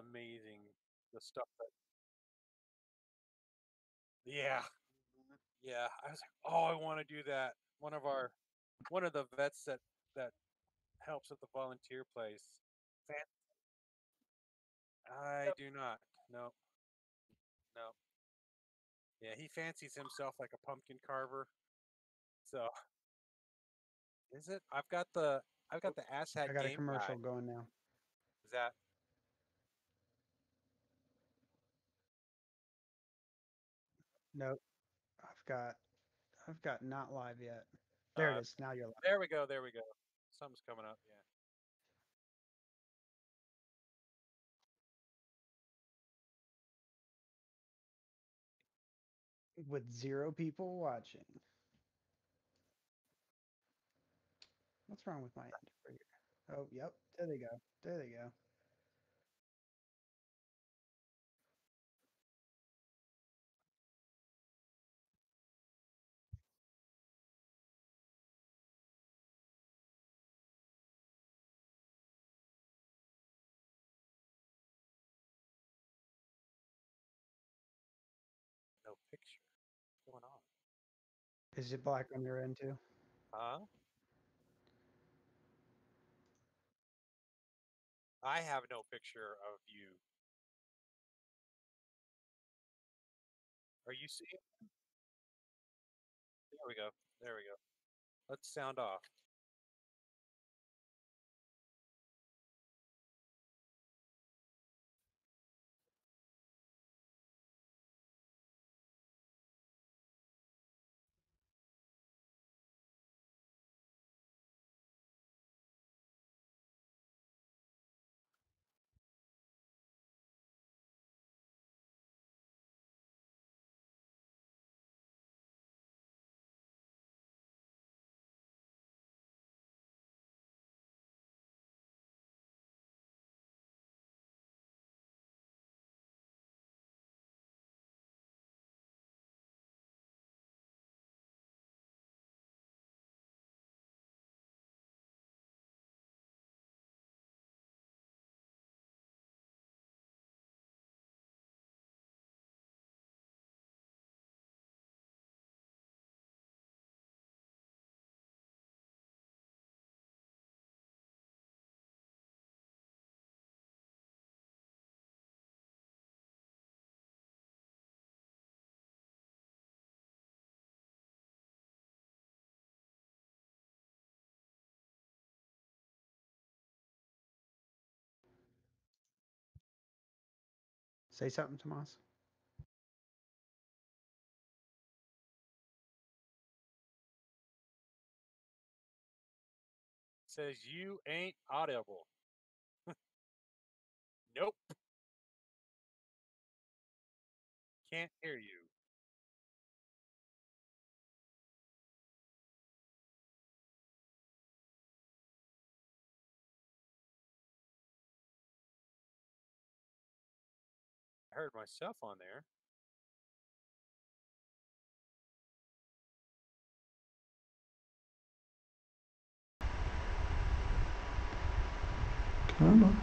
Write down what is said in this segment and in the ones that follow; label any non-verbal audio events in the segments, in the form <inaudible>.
amazing. The stuff that. Yeah, mm-hmm. yeah. I was like, oh, I want to do that. One of our, one of the vets that that helps at the volunteer place. I do not. No. No. Yeah, he fancies himself like a pumpkin carver. So is it? I've got the I've got the asshat I got a commercial guide. going now. Is that Nope. I've got I've got not live yet. There Uh, it is. Now you're live. there we go, there we go. Something's coming up, yeah. With zero people watching. What's wrong with my end over here? Oh, yep. There they go. There they go. Picture. What's going on? Is it black on your end too? Huh? I have no picture of you. Are you seeing? There we go. There we go. Let's sound off. Say something, Tomas. says you ain't audible. <laughs> nope. Can't hear you. Heard myself on there. Come on.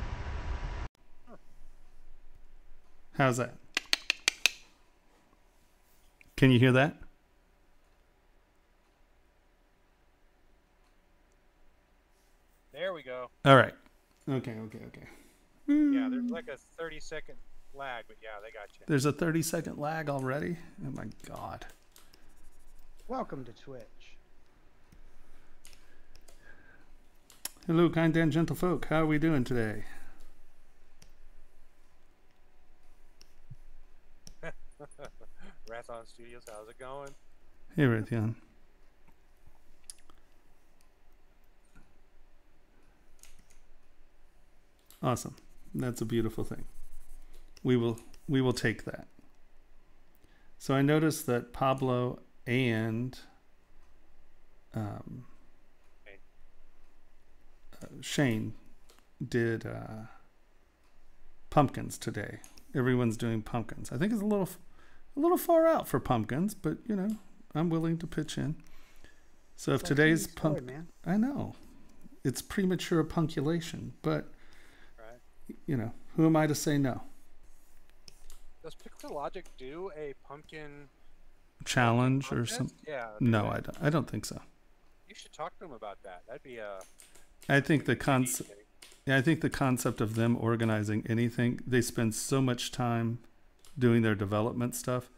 How's that? Can you hear that? There we go. All right. Okay, okay, okay. Yeah, there's hmm. like a 30 second lag, but yeah, they got you. There's a 30 second lag already. Oh my god. Welcome to Twitch. Hello, kind and gentle folk. How are we doing today? <laughs> Rathon Studios, how's it going? Hey, Raytheon. Awesome. That's a beautiful thing. We will we will take that. So I noticed that Pablo and um, Shane. uh, Shane did uh, pumpkins today. Everyone's doing pumpkins. I think it's a little a little far out for pumpkins, but you know I'm willing to pitch in. So if That's today's unique pump, man. I know it's premature punculation, but Right. you know, who am I to say no? Does Pixologic do a pumpkin Challenge or something? Yeah. No? I don't. I don't think so. You should talk to them about that. That'd be a. I think the concept. Yeah, I think the concept of them organizing anything, they spend so much time doing their development stuff,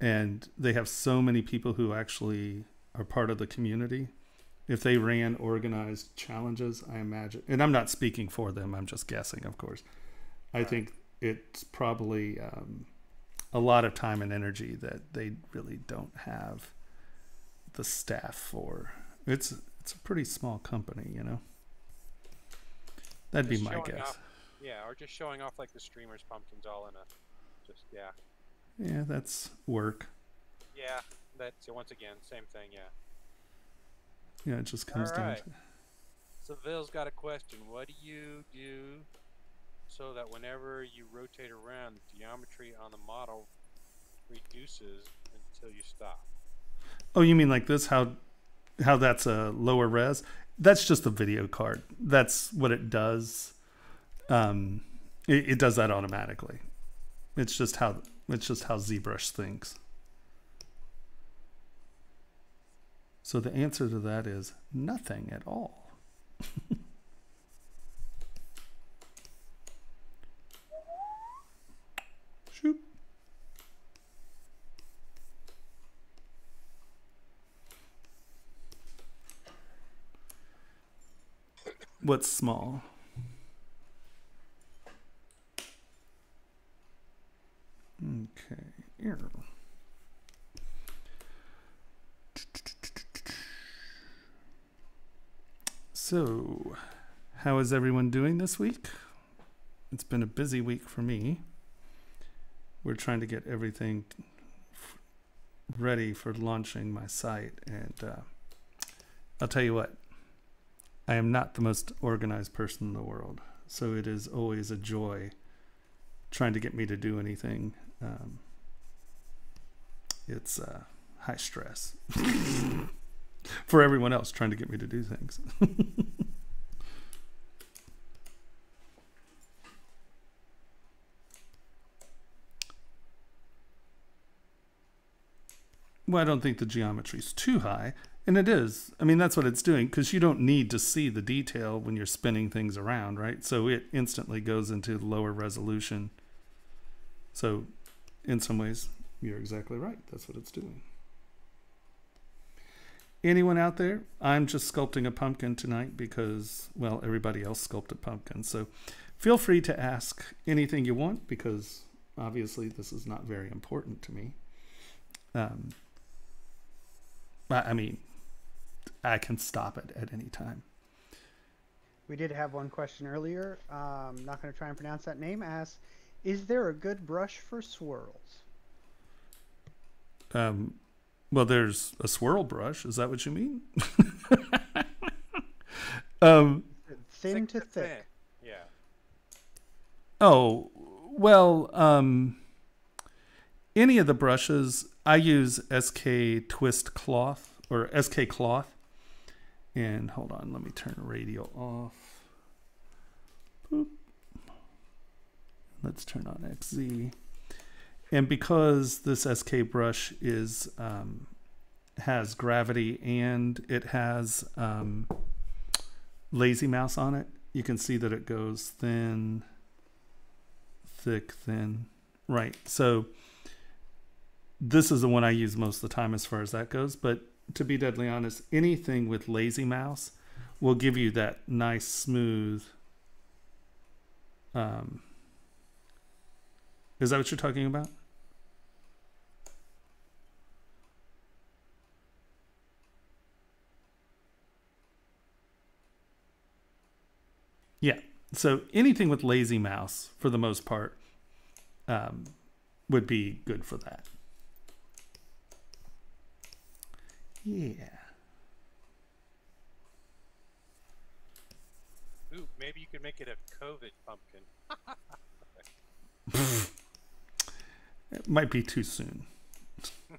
and they have so many people who actually are part of the community. If they ran organized challenges, I imagine, and I'm not speaking for them, I'm just guessing, of course. I think it's probably um, a lot of time and energy that they really don't have the staff for. It's it's a pretty small company, you know. That'd be my guess. off- Yeah, or just showing off like the streamers' pumpkins all in a. Just yeah, Yeah, that's work. yeah. That's once again same thing. Yeah. Yeah, it just comes down Alright. to So Ville's got a question. What do you do so that whenever you rotate around, the geometry on the model reduces until you stop? Oh, you mean like this? How how that's a lower res? That's just a video card. That's what it does. Um, it, it does that automatically. It's just how it's just how ZBrush thinks. So the answer to that is nothing at all. <laughs> Shoot. What's small? Okay. Here. So, how is everyone doing this week? It's been a busy week for me. We're trying to get everything ready for launching my site, and uh, I'll tell you what, I am not the most organized person in the world, so it is always a joy trying to get me to do anything. Um, it's uh, high stress <laughs> for everyone else trying to get me to do things. <laughs> well, I don't think the geometry's too high. And it is. I mean, that's what it's doing because you don't need to see the detail when you're spinning things around, right? So it instantly goes into lower resolution. So, in some ways, you're exactly right. That's what it's doing. Anyone out there? I'm just sculpting a pumpkin tonight because, well, everybody else sculpted pumpkins. So feel free to ask anything you want because obviously this is not very important to me. Um, I I mean, I can stop it at any time. We did have one question earlier. Um, not going to try and pronounce that name. Asks, is there a good brush for swirls? Um, well, there's a swirl brush. Is that what you mean? <laughs> um, Thin to thick. Yeah. oh, well, um, any of the brushes, I use SK Twist Cloth or SK Cloth. And hold on, let me turn radial off. Boop. Let's turn on XZ. And because this SK brush is um, has gravity and it has um, lazy mouse on it, you can see that it goes thin, thick, thin. Right. So this is the one I use most of the time as far as that goes. But to be deadly honest, anything with lazy mouse will give you that nice smooth. Um, is that what you're talking about? Yeah. So anything with lazy mouse, for the most part, um, would be good for that. Yeah. Ooh, maybe you could make it a COVID pumpkin. <laughs> It might be too soon. <laughs>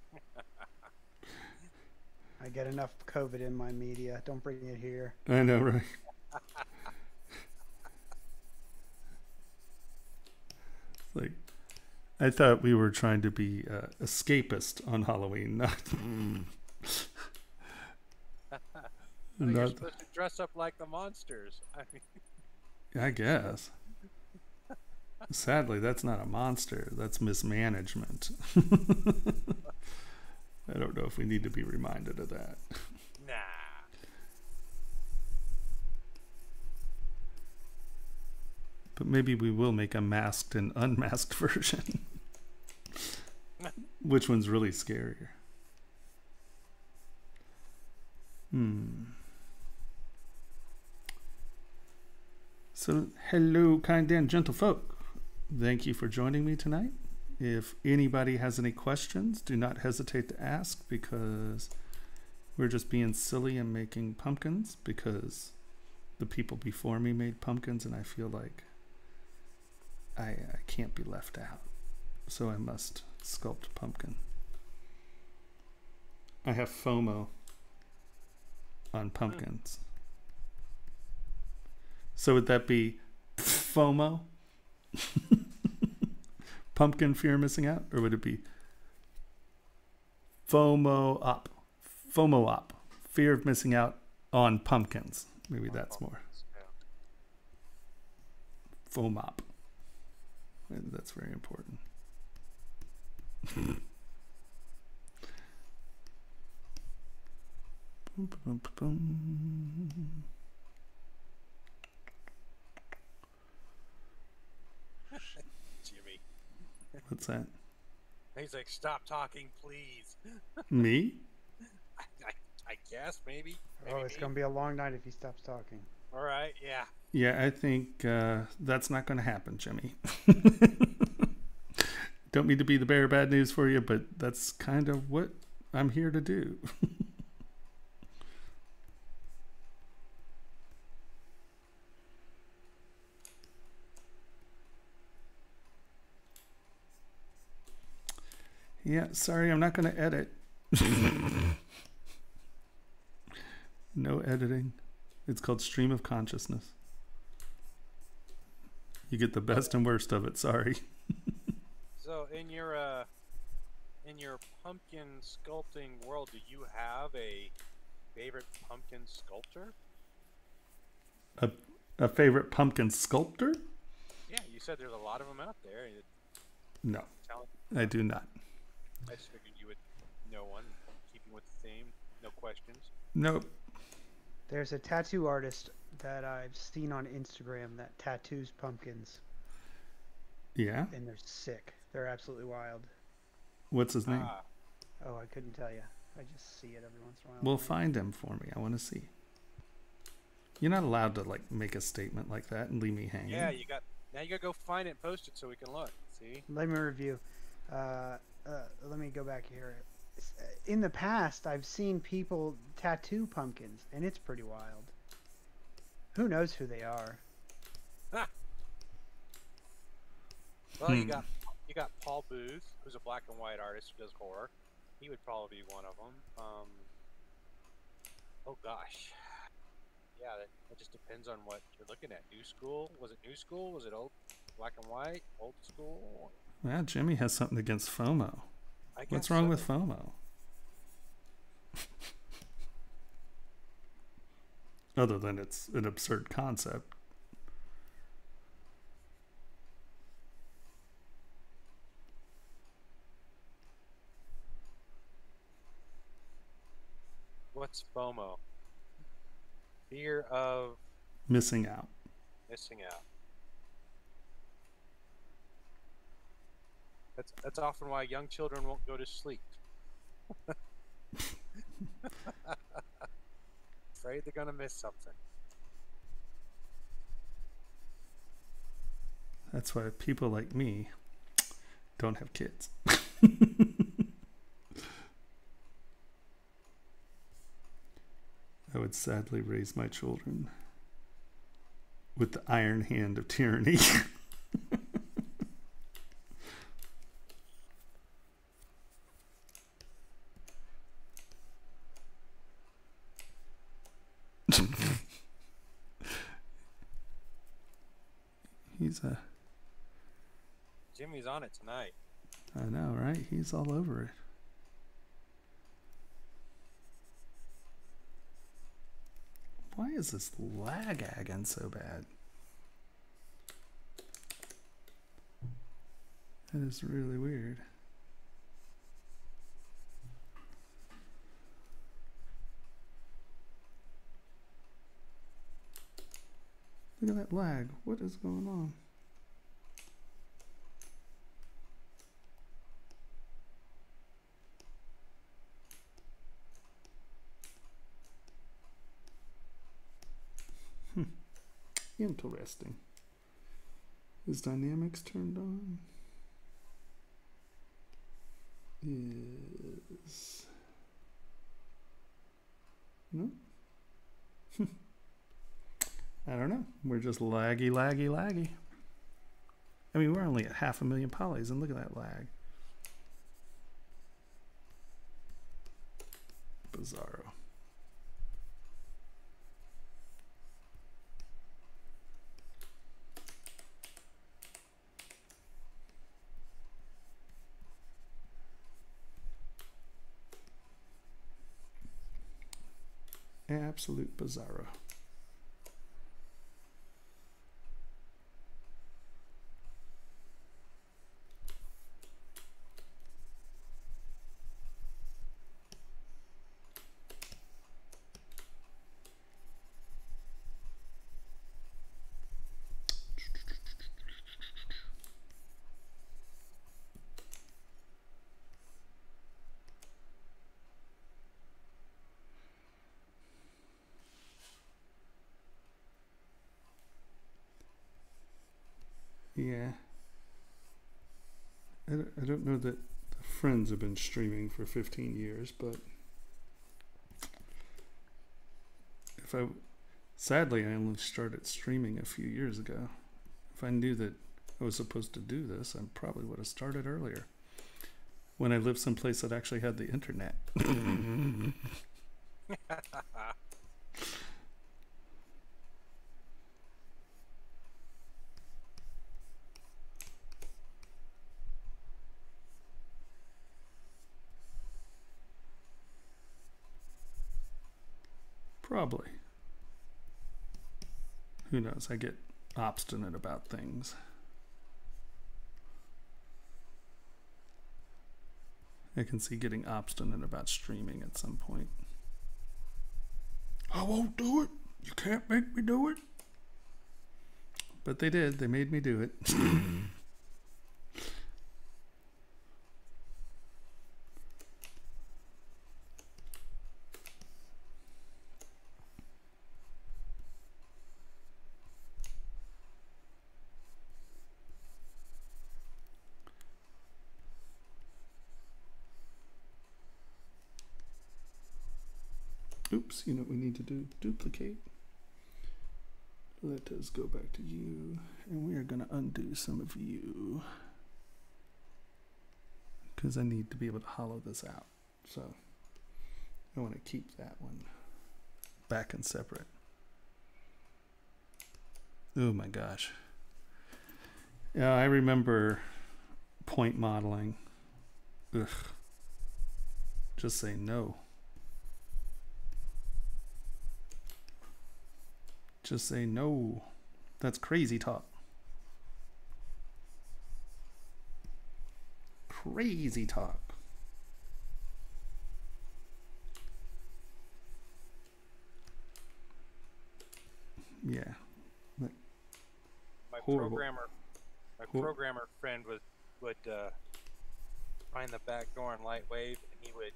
I get enough COVID in my media. Don't bring it here. I know, right? <laughs> like, I thought we were trying to be uh, escapist on Halloween, not. Oh, you're supposed to dress up like the monsters. <laughs> I mean, I guess. Sadly, that's not a monster. That's mismanagement. <laughs> I don't know if we need to be reminded of that. nah. But maybe we will make a masked and unmasked <laughs> version. Which one's really scarier? Hmm. So, hello, kind and gentle folk. Thank you for joining me tonight. If anybody has any questions, do not hesitate to ask because we're just being silly and making pumpkins because the people before me made pumpkins and I feel like I, I can't be left out. So I must sculpt pumpkin. I have FOMO on pumpkins. So would that be FOMO? Pumpkin fear missing out? Or would it be FOMO up? FOMO up. Fear of missing out on pumpkins. Maybe that's more. FOMOP. That's very important. <laughs> Boom, boom, boom, boom. Jimmy. What's that? He's like, stop talking, please. <laughs> Me? I, I, I guess maybe. Oh, it's gonna be a long night if he stops talking. All right. Yeah. Yeah, I think uh, that's not going to happen, Jimmy. <laughs> Don't mean to be the bearer of bad news for you, but that's kind of what I'm here to do. <laughs> yeah, sorry, I'm not going to edit. <laughs> no editing. It's called stream of consciousness. You get the best and worst of it. Sorry. <laughs> So in your uh, in your pumpkin sculpting world, do you have a favorite pumpkin sculptor? A a favorite pumpkin sculptor? Yeah, you said there's a lot of them out there. No, I do not. I just figured you would know one, keeping with the theme. No questions. Nope. There's a tattoo artist that I've seen on Instagram that tattoos pumpkins, Yeah. and they're sick. They're absolutely wild. What's his name? Ah, Oh, I couldn't tell you. I just see it every once in a while. Well, find him for me. I want to see. You're not allowed to like make a statement like that and leave me hanging. yeah, you got. Now you gotta go find it and post it so we can look. See? Let me review. Uh, uh, let me go back here. In the past, I've seen people tattoo pumpkins, and it's pretty wild. Who knows who they are? Well, you Hmm. got you got Paul Booth, who's a black and white artist who does horror. He would probably be one of them. Um, oh gosh, yeah, that, that just depends on what you're looking at. New school? Was it new school? Was it old black and white? Old school? Well, Jimmy has something against FOMO. What's wrong so. with FOMO? <laughs> Other than it's an absurd concept. What's FOMO? Fear of Missing out. missing out. That's that's often why young children won't go to sleep. <laughs> Afraid they're gonna miss something. That's why people like me don't have kids. <laughs> I would sadly raise my children with the iron hand of tyranny. <laughs> He's a Jimmy's on it tonight. I know, right? He's all over it. Why is this lag again so bad? That is really weird. Look at that lag. What is going on? Interesting. Is dynamics turned on? Is no? <laughs> I don't know. We're just laggy, laggy, laggy. I mean, we're only at half a million polys, and look at that lag. Bizarro. Absolute bizarro. Yeah. I don't, I don't know that the friends have been streaming for 15 years, but if I sadly I only started streaming a few years ago. If I knew that I was supposed to do this, I probably would have started earlier. When I lived someplace that actually had the internet. <laughs> <laughs> Probably. Who knows? I get obstinate about things. I can see getting obstinate about streaming at some point. I won't do it. You can't make me do it. But they did. They made me do it. <laughs> Oops, you know what we need to do? Duplicate. Let us go back to you, and we are going to undo some of you. Because I need to be able to hollow this out. So I want to keep that one back and separate. Oh my gosh. Yeah, I remember point modeling. Ugh. Just say no. Just say no. That's crazy talk. Crazy talk. Yeah. My Horrible. programmer, my Hor- programmer friend would would uh, find the back door on Lightwave, and he would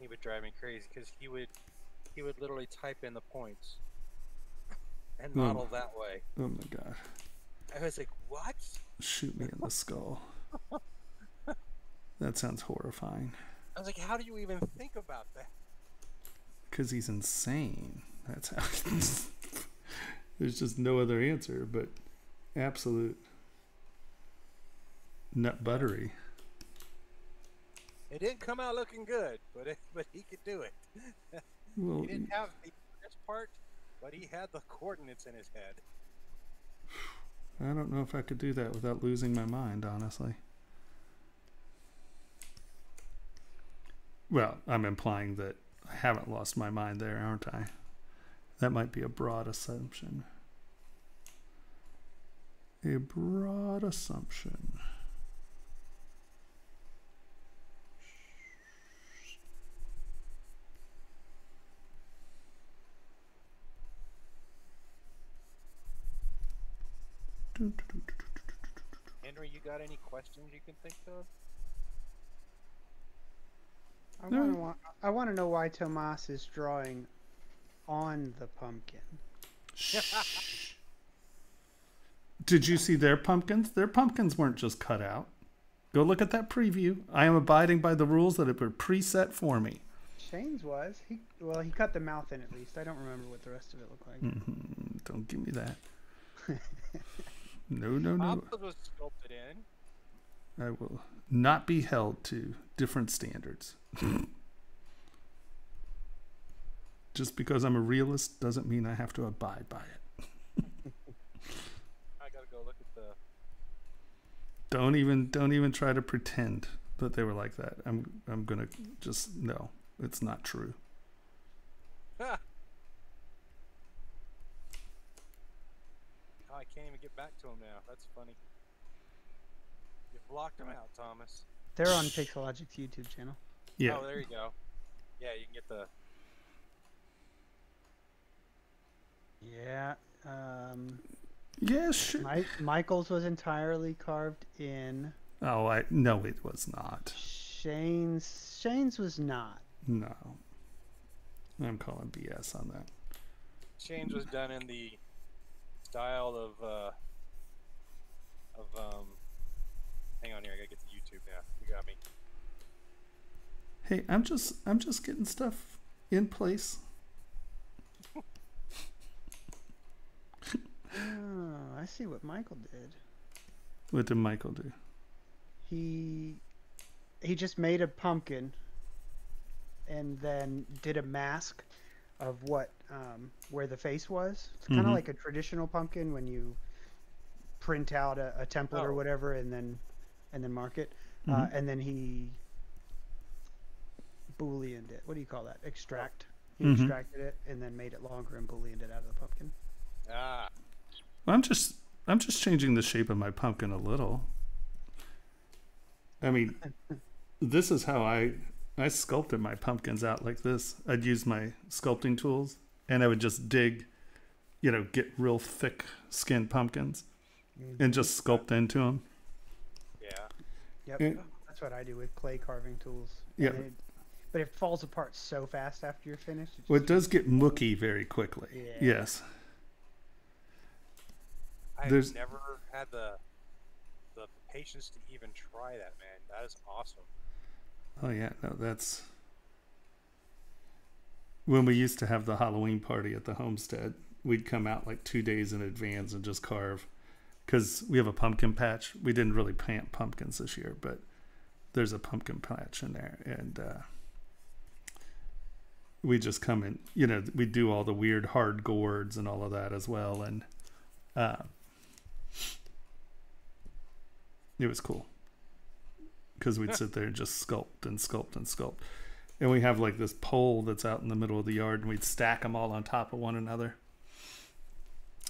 he would drive me crazy because he would he would literally type in the points and Hmm. model that way. Oh my god. I was like, what? Shoot me in the skull. That sounds horrifying. I was like, how do you even think about that? Because he's insane. That's how. <laughs> There's just no other answer but absolute nut buttery. It didn't come out looking good, but it, but he could do it. <laughs> Well, He didn't have the first part, but he had the coordinates in his head. I don't know if I could do that without losing my mind, honestly. Well, I'm implying that I haven't lost my mind there, aren't I? That might be a broad assumption. A broad assumption. Henry, you got any questions you can think of? I No. want to. I want to know why Tomas is drawing on the pumpkin. Shh. Did you see their pumpkins? Their pumpkins weren't just cut out. Go look at that preview. I am abiding by the rules that have been preset for me. Shane's was. He well, he cut the mouth in at least. I don't remember what the rest of it looked like. Mm -hmm. Don't give me that. <laughs> No, no, no. Was sculpted in. I will not be held to different standards. <laughs> Just because I'm a realist doesn't mean I have to abide by it. <laughs> I gotta go look at the. Don't even don't even try to pretend that they were like that. I'm I'm gonna just no, it's not true. <laughs> Ah! Oh, I can't even get back to him now. That's funny. You blocked him out, Tomas. They're on Pixologic's YouTube channel. Yeah. Oh, there you go. Yeah, you can get the. Yeah. Um, Yeah, sure. Michael's was entirely carved in. Oh, I no, it was not. Shane's Shane's was not. No. I'm calling BS on that. Change was done in the style of uh of um hang on here, I gotta get to YouTube now. You got me. Hey, I'm just I'm just getting stuff in place. Oh, I see what Michael did. What did Michael do? He he just made a pumpkin and then did a mask of what um, where the face was. It's kind of Mhm. like a traditional pumpkin when you print out a, a template or Oh. whatever and then and then mark it. Uh, Mhm. and then he booleaned it. What do you call that? Extract. He Mhm. extracted it and then made it longer and booleaned it out of the pumpkin. Ah. Well, I'm just I'm just changing the shape of my pumpkin a little. I mean, <laughs> this is how I I sculpted my pumpkins out like this. I'd use my sculpting tools and I would just dig, you know, get real thick skinned pumpkins mm-hmm. and just sculpt into them. Yeah. Yep. Yeah. That's what I do with clay carving tools. Yeah. But it falls apart so fast after you're finished. It Well, it does get mooky very quickly. Yeah. Yes. I've There's- never had the the patience to even try that, man. That is awesome. Oh yeah, no, that's when we used to have the Halloween party at the homestead. We'd come out like two days in advance and just carve, because we have a pumpkin patch. We didn't really plant pumpkins this year, but there's a pumpkin patch in there, and uh, we just come in. You know, we do all the weird hard gourds and all of that as well, and uh, it was cool because we'd sit there and just sculpt and sculpt and sculpt. And we have like this pole that's out in the middle of the yard, and we'd stack them all on top of one another.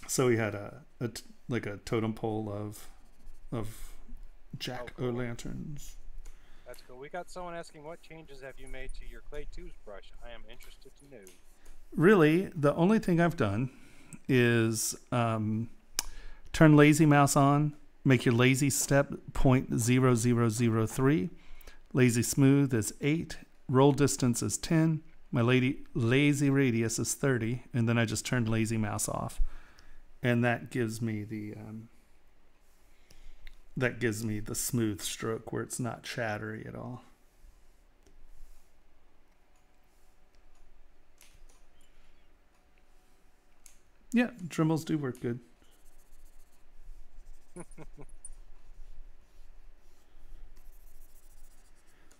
So we had a, a t- like a totem pole of of jack o' cool. lanterns. That's cool. We got someone asking what changes have you made to your ClayTubes brush? I am interested to know. Really, the only thing I've done is um, turn lazy mouse on, make your lazy step point zero zero zero three, lazy smooth is eight, roll distance is ten, my lady lazy radius is thirty, and then I just turn lazy mouse off, and that gives me the um, that gives me the smooth stroke where it's not chattery at all. Yeah, Dremels do work good. <laughs>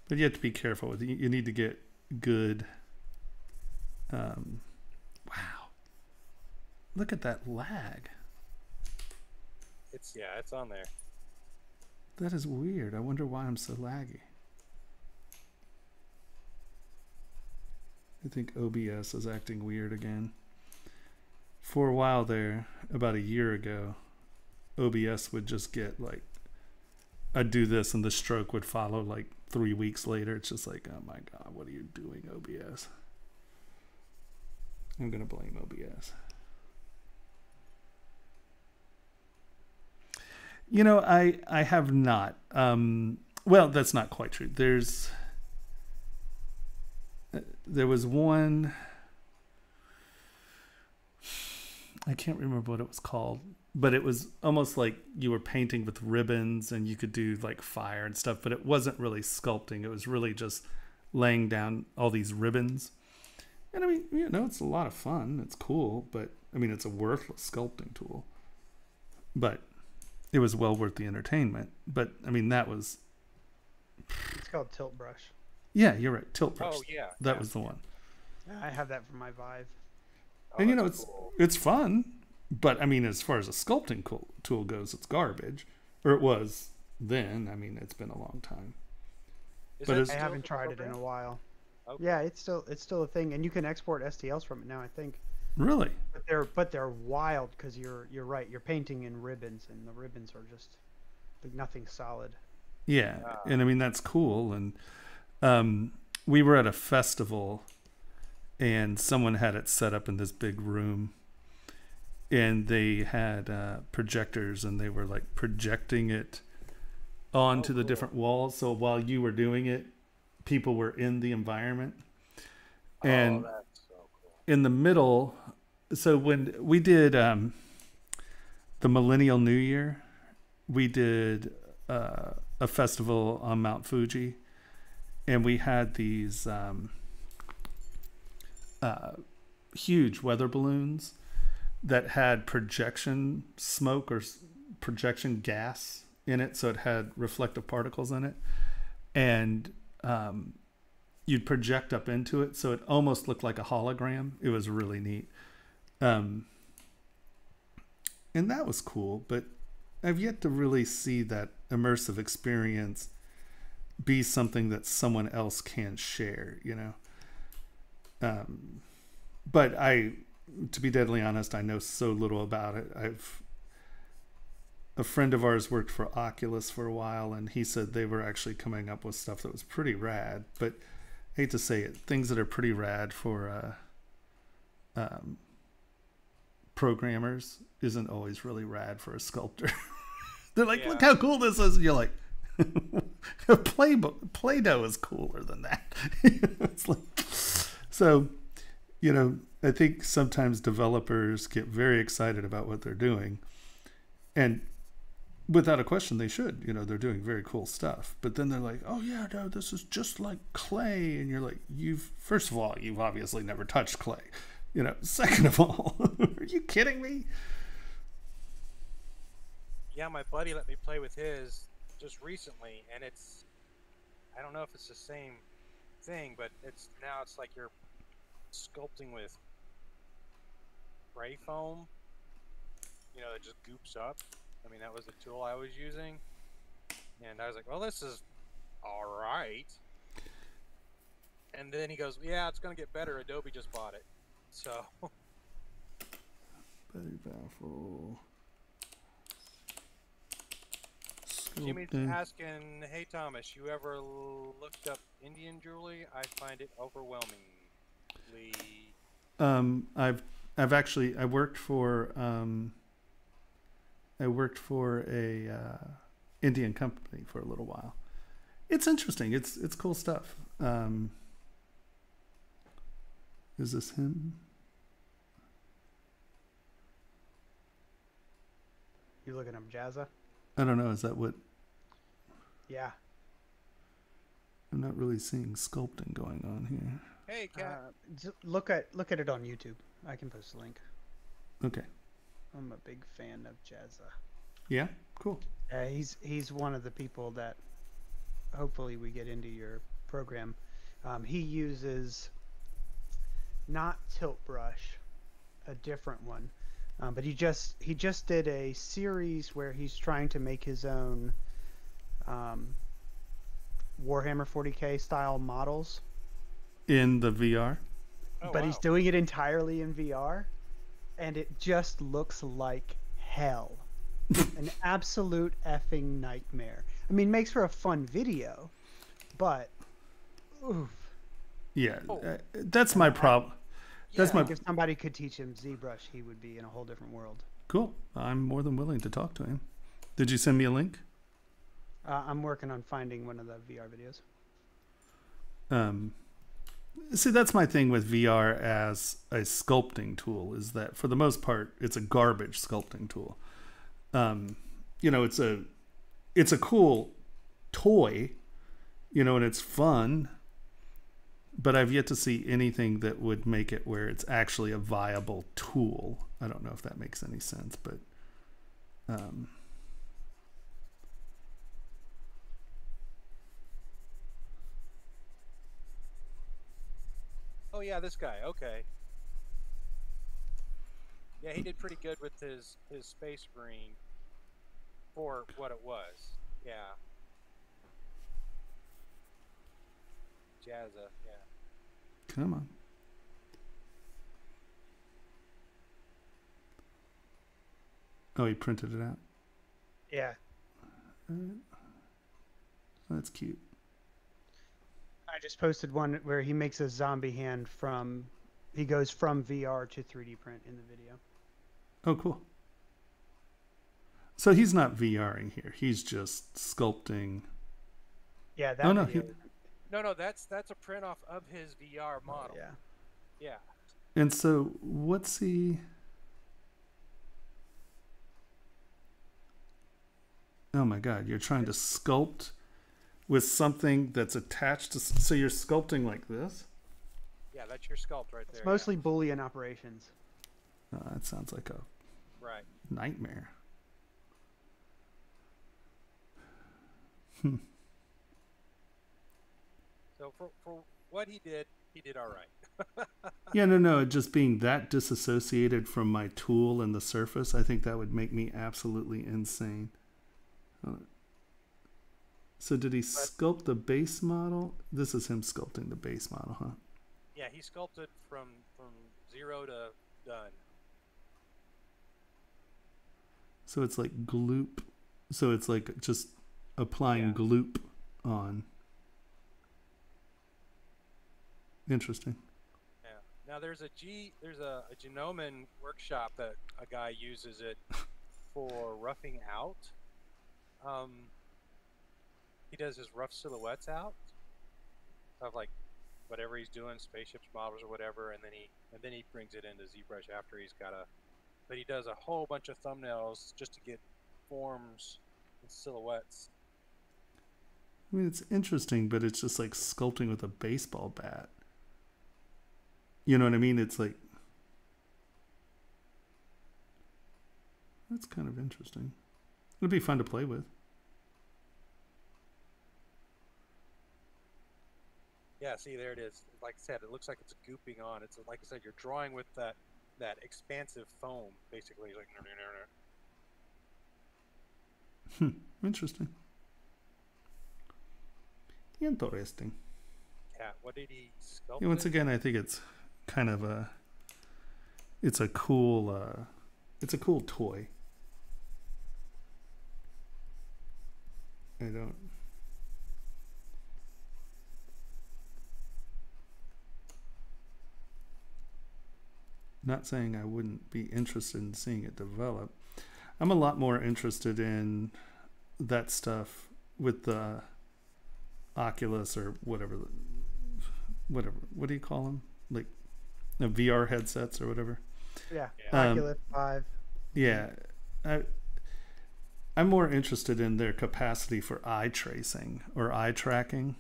but you have to be careful with it. You need to get good. Um, wow. Look at that lag. It's yeah, it's on there. That is weird. I wonder why I'm so laggy. I think OBS is acting weird again. For a while there, about a year ago, OBS would just get like, I'd do this and the stroke would follow like three weeks later. It's just like, oh my God, what are you doing, OBS? I'm going to blame OBS. You know, I I have not. Um, well, that's not quite true. There's uh, there was one. I can't remember what it was called, but it was almost like you were painting with ribbons and you could do like fire and stuff, but it wasn't really sculpting. It was really just laying down all these ribbons. And I mean, you know, it's a lot of fun. It's cool, but I mean, it's a worthless sculpting tool. But it was well worth the entertainment. But I mean, that was It's called Tilt Brush. yeah, you're right. Tilt brush. Oh yeah, that yeah. was the one. I have that for my Vive. Oh, and you know, that's it's cool. it's fun, but I mean, as far as a sculpting tool goes, it's garbage, or it was then. I mean, it's been a long time. Is but that it's- I haven't the tried it in a while. Okay. Yeah, it's still it's still a thing, and you can export STLs from it now. I think, Really? but they're but they're wild because you're you're right. You're painting in ribbons, and the ribbons are just like nothing solid. Yeah, Ah. and I mean that's cool. And um, we were at a festival, and someone had it set up in this big room, and they had uh, projectors, and they were like projecting it onto Oh, the different walls. So while you were doing it, people were in the environment, and oh, so cool. in the middle so when we did um, the millennial new year we did uh, a festival on mount fuji and we had these um, uh, huge weather balloons that had projection smoke or projection gas in it so it had reflective particles in it. And um, you'd project up into it so it almost looked like a hologram. It was really neat. Um, and that was cool but i've yet to really see that immersive experience be something that someone else can share you know? Um, but i to be deadly honest i know so little about it i've a friend of ours worked for oculus for a while and he said they were actually coming up with stuff that was pretty rad but I hate to say it, things that are pretty rad for uh, um, programmers isn't always really rad for a sculptor. <laughs> They're like, look how cool this is. And you're like, <laughs> Play Play-Doh is cooler than that. <laughs> it's like, so, you know, I think sometimes developers get very excited about what they're doing, and without a question they should you know they're doing very cool stuff. But then they're like oh yeah no this is just like clay. And you're like you've first of all you've obviously never touched clay. You know <laughs> second of all are you kidding me? Yeah, my buddy let me play with his just recently, and it's I don't know if it's the same thing, but it's now it's like you're sculpting with spray foam. You know, it just goops up. I mean, that was the tool I was using, and I was like, "Well, this is all right." And then he goes, "Yeah, it's gonna get better. Adobe just bought it." So <laughs> Betty Baffle. Jimmy's asking, "Hey Tomas, you ever l- looked up Indian jewelry? I find it overwhelmingly." Um, I've I've actually I worked for um, I worked for a uh, Indian company for a little while. It's interesting. It's it's cool stuff. Um, is this him? You looking up Jazza? I don't know. Is that what Yeah. I'm not really seeing sculpting going on here. Hey, cat. Uh, look at look at it on YouTube. I can post a link. Okay. I'm a big fan of Jazza. Yeah. Cool. Uh, he's he's one of the people that hopefully we get into your program. Um, he uses not tilt brush, a different one, Um, but he just he just did a series where he's trying to make his own um, Warhammer 40k style models, In the VR. Oh, but he's doing it entirely in VR, and it just looks like hell. An <laughs> absolute effing nightmare. I mean, makes for a fun video, but oof. Yeah, Oh. uh, that's my problem. That's Yeah. my If somebody could teach him ZBrush, he would be in a whole different world. cool. I'm more than willing to talk to him. Did you send me a link? Uh, I'm working on finding one of the VR videos. Um, see, that's my thing with VR as a sculpting tool is that for the most part, it's a garbage sculpting tool. Um, you know, it's a it's a cool toy, you know, and it's fun. But I've yet to see anything that would make it where it's actually a viable tool. I don't know if that makes any sense, but um, Oh yeah, this guy. Okay. Yeah, he did pretty good with his his space marine for what it was. Yeah. Jazza. Yeah. come on. Oh, he printed it out. Yeah, That's cute. I just posted one where he makes a zombie hand from. He goes from VR to 3D print in the video. Oh, cool. So he's not VRing here. He's just sculpting. Yeah, that Oh, no, he- No, no, that's that's a print off of his VR model. yeah. Yeah. And so what's he? Oh my God! You're trying to sculpt with something that's attached to. So you're sculpting like this. Yeah, that's your sculpt right there. It's yeah. mostly Boolean operations. Oh, that sounds like a right. nightmare. Hmm. So for for what he did, he did all right. <laughs> Yeah, no, no. Just being that disassociated from my tool and the surface, I think that would make me absolutely insane. Hold on. So, did he sculpt the base model? This is him sculpting the base model, huh? Yeah, he sculpted from from zero to done. So it's like gloop. So it's like just applying Yeah. gloop on. Interesting. Yeah. Now there's a G there's a, a Gnomon workshop that a guy uses it <laughs> for roughing out. Um, he does his rough silhouettes out of like whatever he's doing, spaceships, models, or whatever, and then he and then he brings it into ZBrush after he's got a. But he does a whole bunch of thumbnails just to get forms and silhouettes. I mean, it's interesting, but it's just like sculpting with a baseball bat. You know what I mean? It's like. That's kind of interesting. It'd be fun to play with. Yeah, see there it is. Like I said, it looks like it's gooping on. It's like I said, you're drawing with that that expansive foam, basically. Like Hmm, interesting. Interesting. yeah. What did he sculpt? Yeah, once it? again, I think it's kind of a. It's a cool. Uh, it's a cool toy. I don't. Not saying I wouldn't be interested in seeing it develop. I'm a lot more interested in that stuff with the Oculus or whatever, whatever. What do you call them? Like the VR headsets or whatever. Yeah. Yeah. Um, Oculus 5. Yeah, I, I'm more interested in their capacity for eye tracing or eye tracking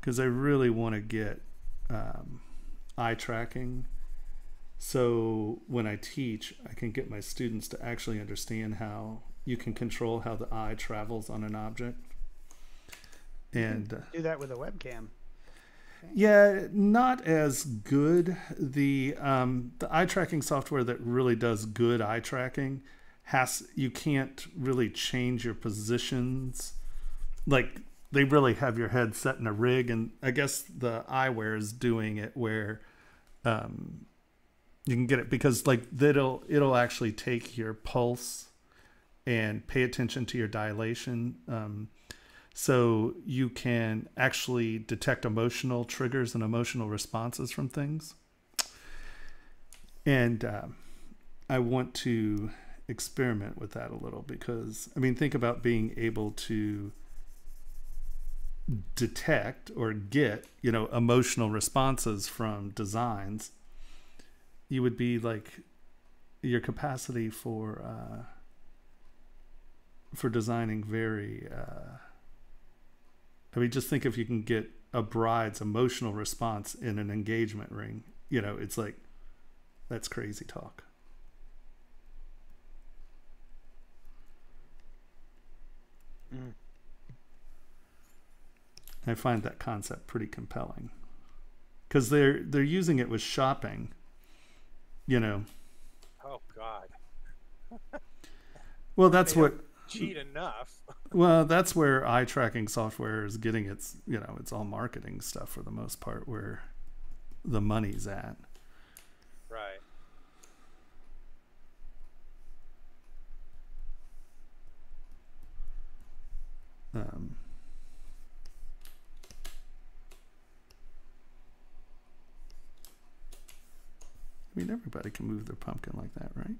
because I really want to get um, eye tracking. So when I teach, I can get my students to actually understand how you can control how the eye travels on an object. And uh, Do that with a webcam. Yeah, not as good. The um, the eye tracking software that really does good eye tracking has you can't really change your positions. Like they really have your head set in a rig, and I guess the eyewear is doing it where um, you can get it because like it'll it'll actually take your pulse and pay attention to your dilation. Um, so you can actually detect emotional triggers and emotional responses from things. And um, I want to experiment with that a little because, I mean, think about being able to detect or get, you know, emotional responses from designs. You would be like your capacity for uh, for designing very. Uh, I mean, just think if you can get a bride's emotional response in an engagement ring, you know, it's like that's crazy talk. Mm. I find that concept pretty compelling because they're they're using it with shopping. You know, Oh God, well that's They what cheat enough. <laughs> well that's where eye tracking software is getting its you know it's all marketing stuff for the most part where the money's at. Right. Um, I mean, everybody can move their pumpkin like that, right?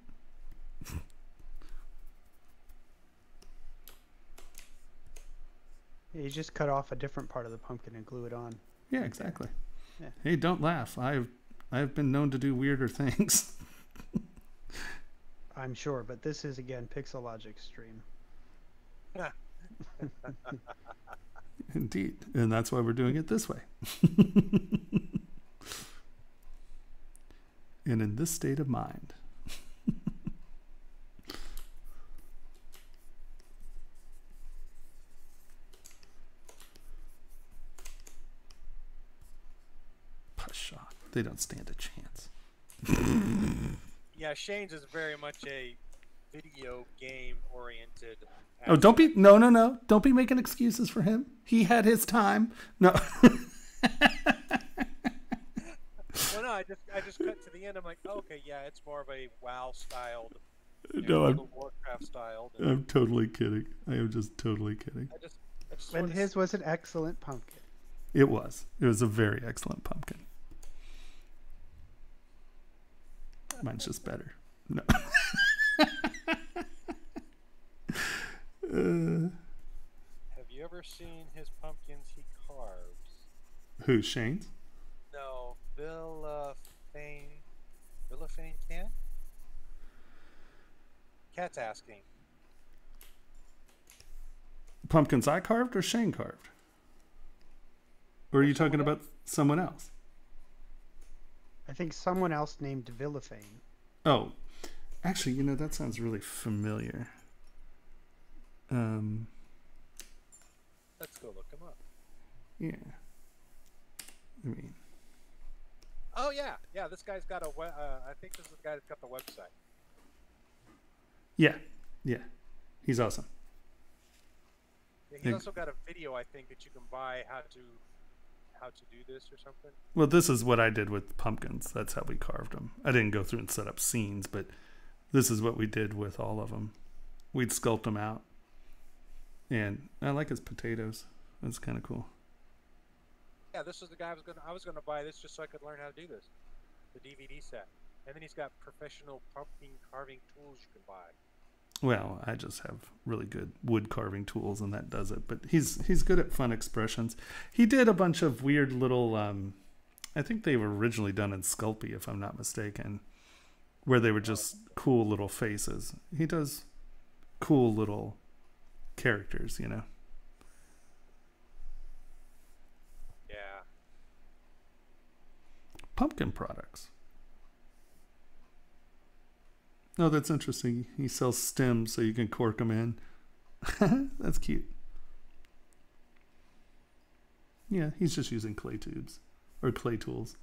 Yeah, you just cut off a different part of the pumpkin and glue it on. Yeah, exactly. Yeah. Hey, don't laugh. I've I've been known to do weirder things. <laughs> I'm sure, but this is again Pixologic stream. Indeed, and that's why we're doing it this way. <laughs> and in this state of mind. <laughs> Push shot. They don't stand a chance. Yeah, Shane's is very much a video game oriented. Oh, don't be no, no, no! Don't be making excuses for him. He had his time. No, <laughs> no, I just I just cut to the end. I'm like, okay, yeah, it's more of a WoW styled, you no, know, I'm, Warcraft styled. and I'm totally kidding. I am just totally kidding. I just, I just And his was an excellent pumpkin. It was. It was a very excellent pumpkin. Mine's just better. No. uh, Have you ever seen his pumpkins he carves? who? Shane's? No, Villafane. Villafane can? Cat's asking. Pumpkins I carved or Shane carved? Or are you talking someone about someone else? I think someone else named Villafane. Oh, actually, you know that sounds really familiar. Um, Let's go look him up. yeah. I mean, Oh yeah, yeah. This guy's got a. We- uh, I think this is the guy that's got the website. yeah, yeah. He's awesome. Yeah, he's Yeah. also got a video I think that you can buy how to how to do this or something. Well, this is what I did with pumpkins. That's how we carved them. I didn't go through and set up scenes, but this is what we did with all of them. We'd sculpt them out. And I like his potatoes. That's kind of cool. Yeah, this is the guy I was gonna I was gonna buy this just so I could learn how to do this, the DVD set. And then he's got professional pumpkin carving tools you can buy. Well, I just have really good wood carving tools, and that does it. But he's he's good at fun expressions. He did a bunch of weird little. Um, I think they were originally done in Sculpey, if I'm not mistaken, where they were just cool little faces. He does cool little characters, you know. Yeah. Pumpkin products. Oh, that's interesting. He sells stems so you can cork them in. <laughs> that's cute. Yeah, he's just using clay tubes. or clay tools.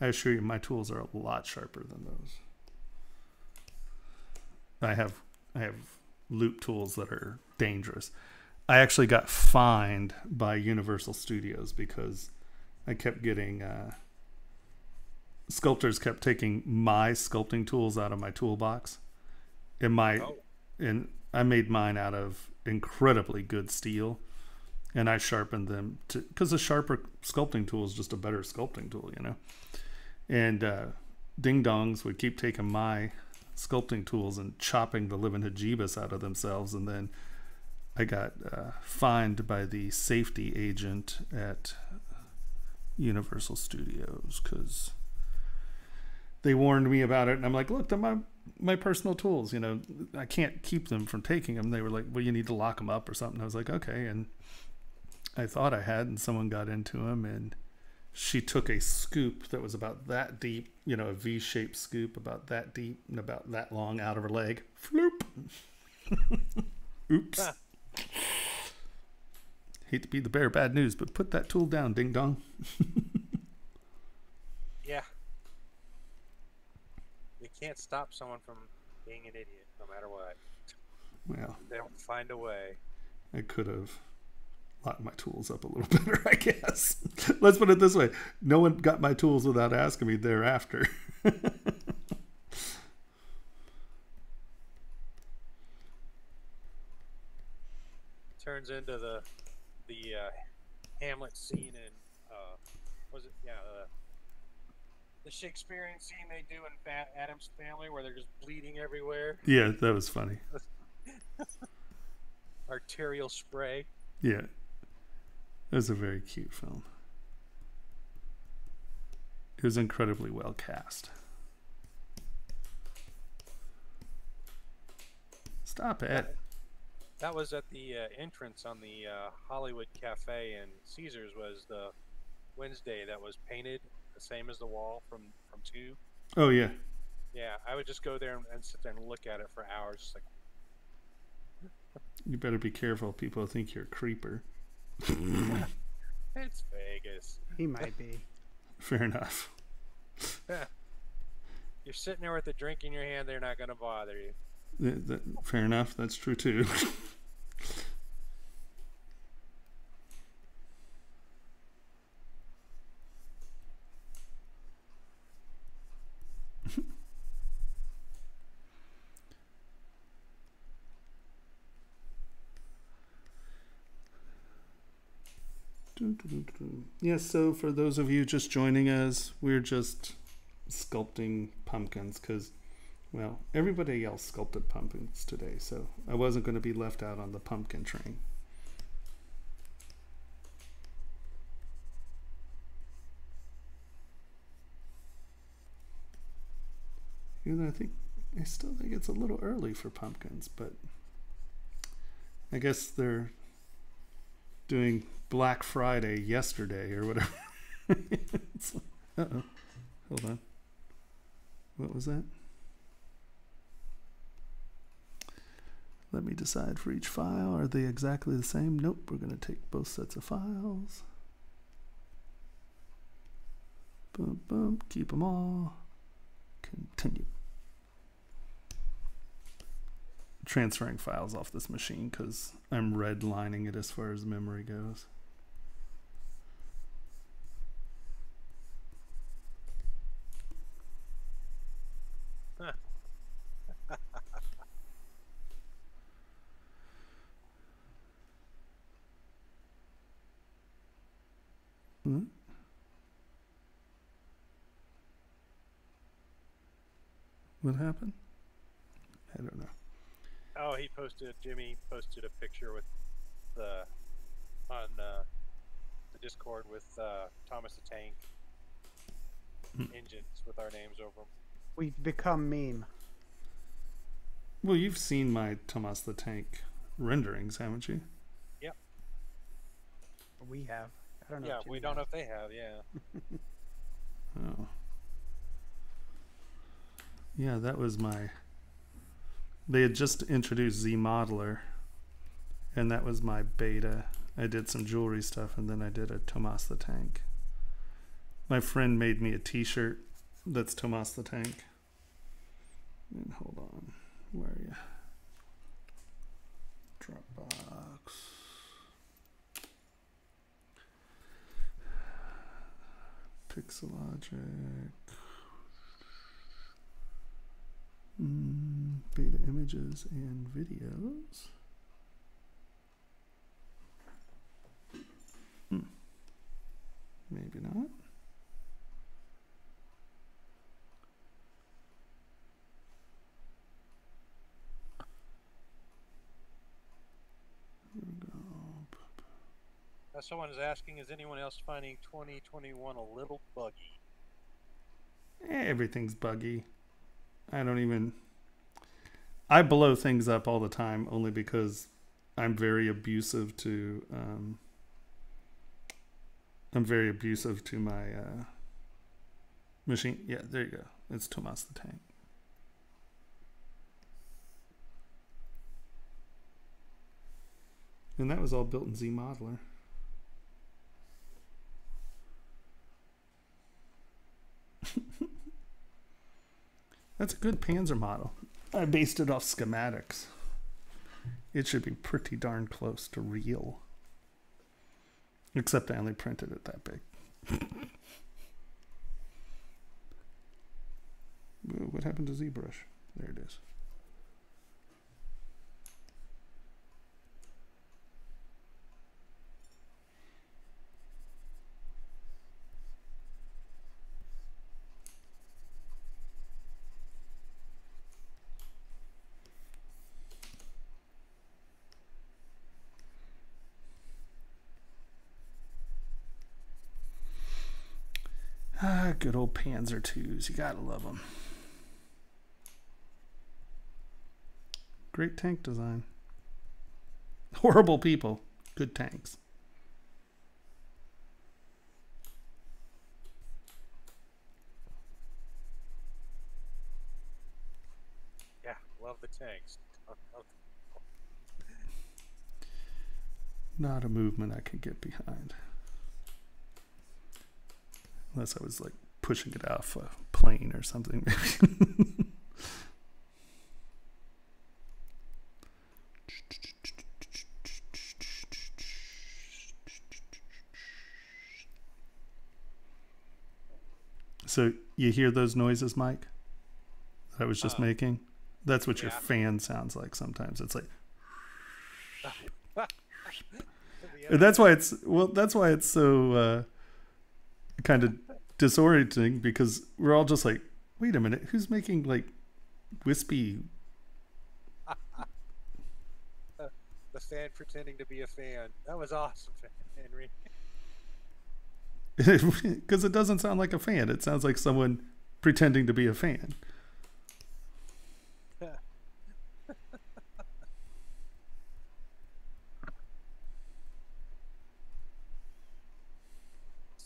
I assure you, my tools are a lot sharper than those. I have I have loop tools that are dangerous. I actually got fined by Universal Studios because I kept getting uh, sculptors kept taking my sculpting tools out of my toolbox, and my Oh. and I made mine out of incredibly good steel, and I sharpened them to because a sharper sculpting tool is just a better sculpting tool, you know. And uh, ding dongs would keep taking my sculpting tools and chopping the living hajibas out of themselves, and then I got uh, fined by the safety agent at Universal Studios because they warned me about it, and I'm like, look, they're my my personal tools. You know, I can't keep them from taking them. They were like, well, you need to lock them up or something. I was like, okay, and I thought I had, and someone got into them, and she took a scoop that was about that deep, you know, a V-shaped scoop about that deep and about that long out of her leg. Floop. <laughs> Oops. Huh. Hate to be the bearer of bad news, but put that tool down, ding dong. <laughs> Yeah. You can't stop someone from being an idiot, no matter what. Well, They'll find a way. I could have locked my tools up a little <laughs> better, I guess. <laughs> Let's put it this way no one got my tools without asking me thereafter. <laughs> Turns into the the uh, Hamlet scene in uh, was it yeah uh, the Shakespearean scene they do in Fat Addams Family where they're just bleeding everywhere, yeah, that was funny. <laughs> arterial spray. Yeah. It was a very cute film. It was incredibly well cast. Stop it. That was at the uh, entrance on the uh, Hollywood Cafe and Caesars was the Wednesday that was painted the same as the wall from from two. Oh, yeah. Yeah, I would just go there and, and sit there and look at it for hours, just like You better be careful. People think you're a creeper. <laughs> it's Vegas. He might be. <laughs> Fair enough. <laughs> You're sitting there with a drink in your hand, they're not gonna bother you. Th- th- fair enough. That's true, too. Yes, so for those of you just joining us, we're just sculpting pumpkins because, well, everybody else sculpted pumpkins today, so I wasn't going to be left out on the pumpkin train. Even I think I still think it's a little early for pumpkins, but I guess they're doing Black Friday yesterday or whatever. <laughs> uh oh. Hold on. What was that? Let me decide for each file. Are they exactly the same? Nope. We're going to take both sets of files. Boom, boom. Keep them all. Continue. Transferring files off this machine because I'm redlining it as far as memory goes. <laughs> Hmm? What happened? I don't know. Oh, he posted. Jimmy posted a picture with the on uh, the Discord with uh, Thomas the Tank Hmm. engines with our names over them. We've become meme. Well, you've seen my Thomas the Tank renderings, haven't you? Yep. We have. I don't know. Yeah, if we don't know if they have. Yeah. <laughs> Oh. Yeah, that was my. They had just introduced Z Modeler, and that was my beta. I did some jewelry stuff, and then I did a Tomas the Tank. My friend made me a T-shirt that's Tomas the Tank. And hold on, where are you? Dropbox. Pixologic. Mm, beta images and videos. Hmm. Maybe not. Here we go. Uh, someone is asking, is anyone else finding 2021 a little buggy? Everything's buggy. I don't even. I blow things up all the time only because I'm very abusive to. Um, I'm very abusive to my uh, machine. Yeah, there you go. It's Tomas the Tank. And that was all built in Z Modeler. <laughs> That's a good Panzer model. I based it off schematics. It should be pretty darn close to real. Except I only printed it that big. <laughs> What happened to ZBrush? There it is. Ah, good old Panzer twos. You gotta love them. Great tank design. Horrible people. Good tanks. Yeah, love the tanks. Not a movement I could get behind. Unless I was like pushing it off a plane or something, <laughs> so you hear those noises, Mike? That I was just Uh, making? That's what your fan sounds like sometimes. It's like <laughs> that's why it's well that's why it's so uh, kind of disorienting because we're all just like wait a minute who's making like wispy <laughs> the fan pretending to be a fan. That was awesome, <laughs> Henry. <laughs> because it doesn't sound like a fan it sounds like someone pretending to be a fan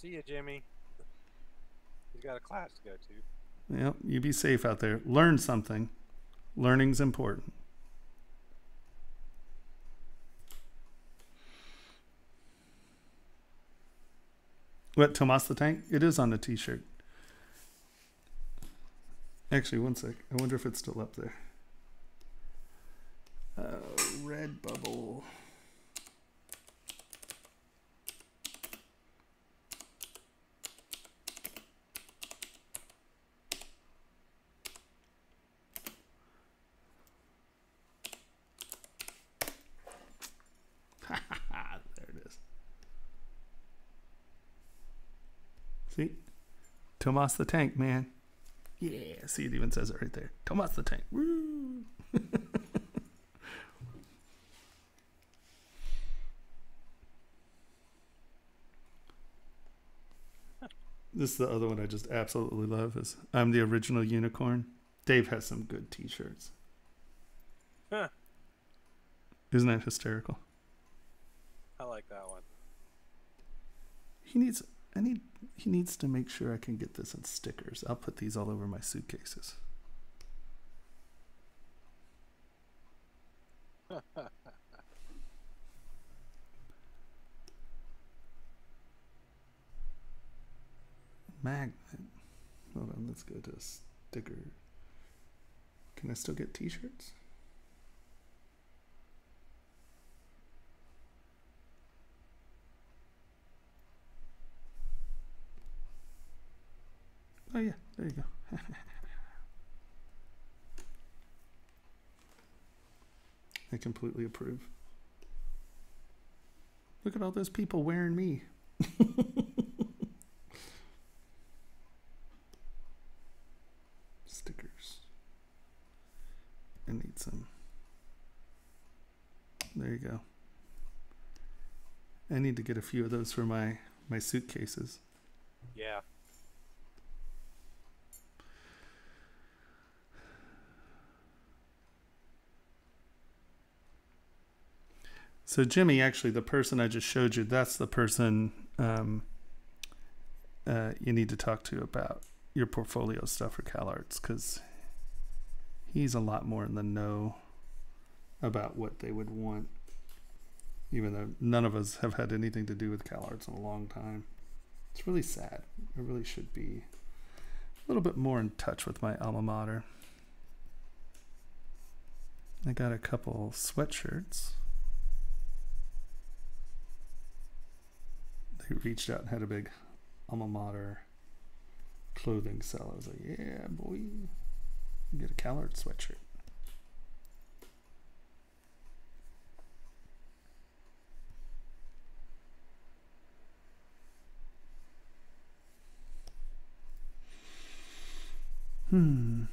See you, Jimmy. He's got a class to go to. yep you be safe out there. Learn something. Learning's important. What Tomas the Tank? It is on the t-shirt. Actually one sec. I wonder if it's still up there. Uh, red bubble there it is. See? Tomas the Tank, man. Yeah, see, it even says it right there. Tomas the Tank. Woo! <laughs> this is the other one I just absolutely love is I'm the original unicorn. Dave has some good t-shirts. Huh. Isn't that hysterical? I like that one. He needs I need he needs to make sure I can get this in stickers. I'll put these all over my suitcases. magnet. Hold on, let's go to sticker. Can I still get t-shirts? Oh yeah, there you go. <laughs> I completely approve. Look at all those people wearing me. <laughs> Stickers. I need some. There you go. I need to get a few of those for my my suitcases. Yeah. So Jimmy, actually, the person I just showed you, that's the person um, uh, you need to talk to about your portfolio stuff for CalArts because he's a lot more in the know about what they would want, even though none of us have had anything to do with CalArts in a long time. It's really sad. I really should be a little bit more in touch with my alma mater. I got a couple sweatshirts. They reached out and had a big alma mater clothing sale. I was like, yeah, boy, get a CalArts sweatshirt. Hmm.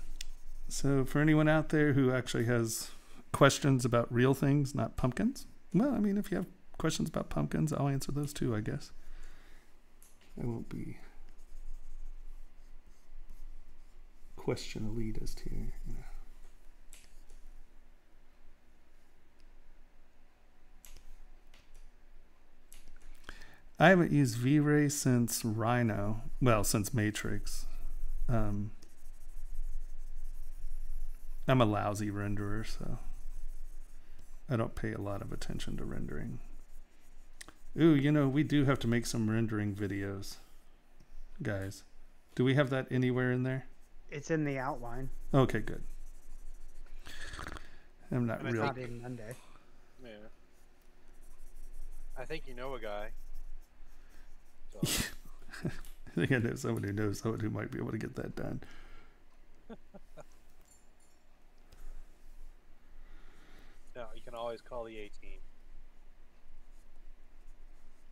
So, for anyone out there who actually has questions about real things, not pumpkins, well, I mean, if you have questions about pumpkins, I'll answer those too, I guess. I won't be question elitist here. you know. I haven't used V-Ray since Rhino. Well, since Matrix. Um, I'm a lousy renderer, so I don't pay a lot of attention to rendering. Ooh, you know, we do have to make some rendering videos, guys. Do we have that anywhere in there? It's in the outline. Okay, good. I'm not And I real. Not in Monday. Yeah. I think you know a guy. So, I think I know someone who knows someone who might be able to get that done. <laughs> no, you can always call the A team.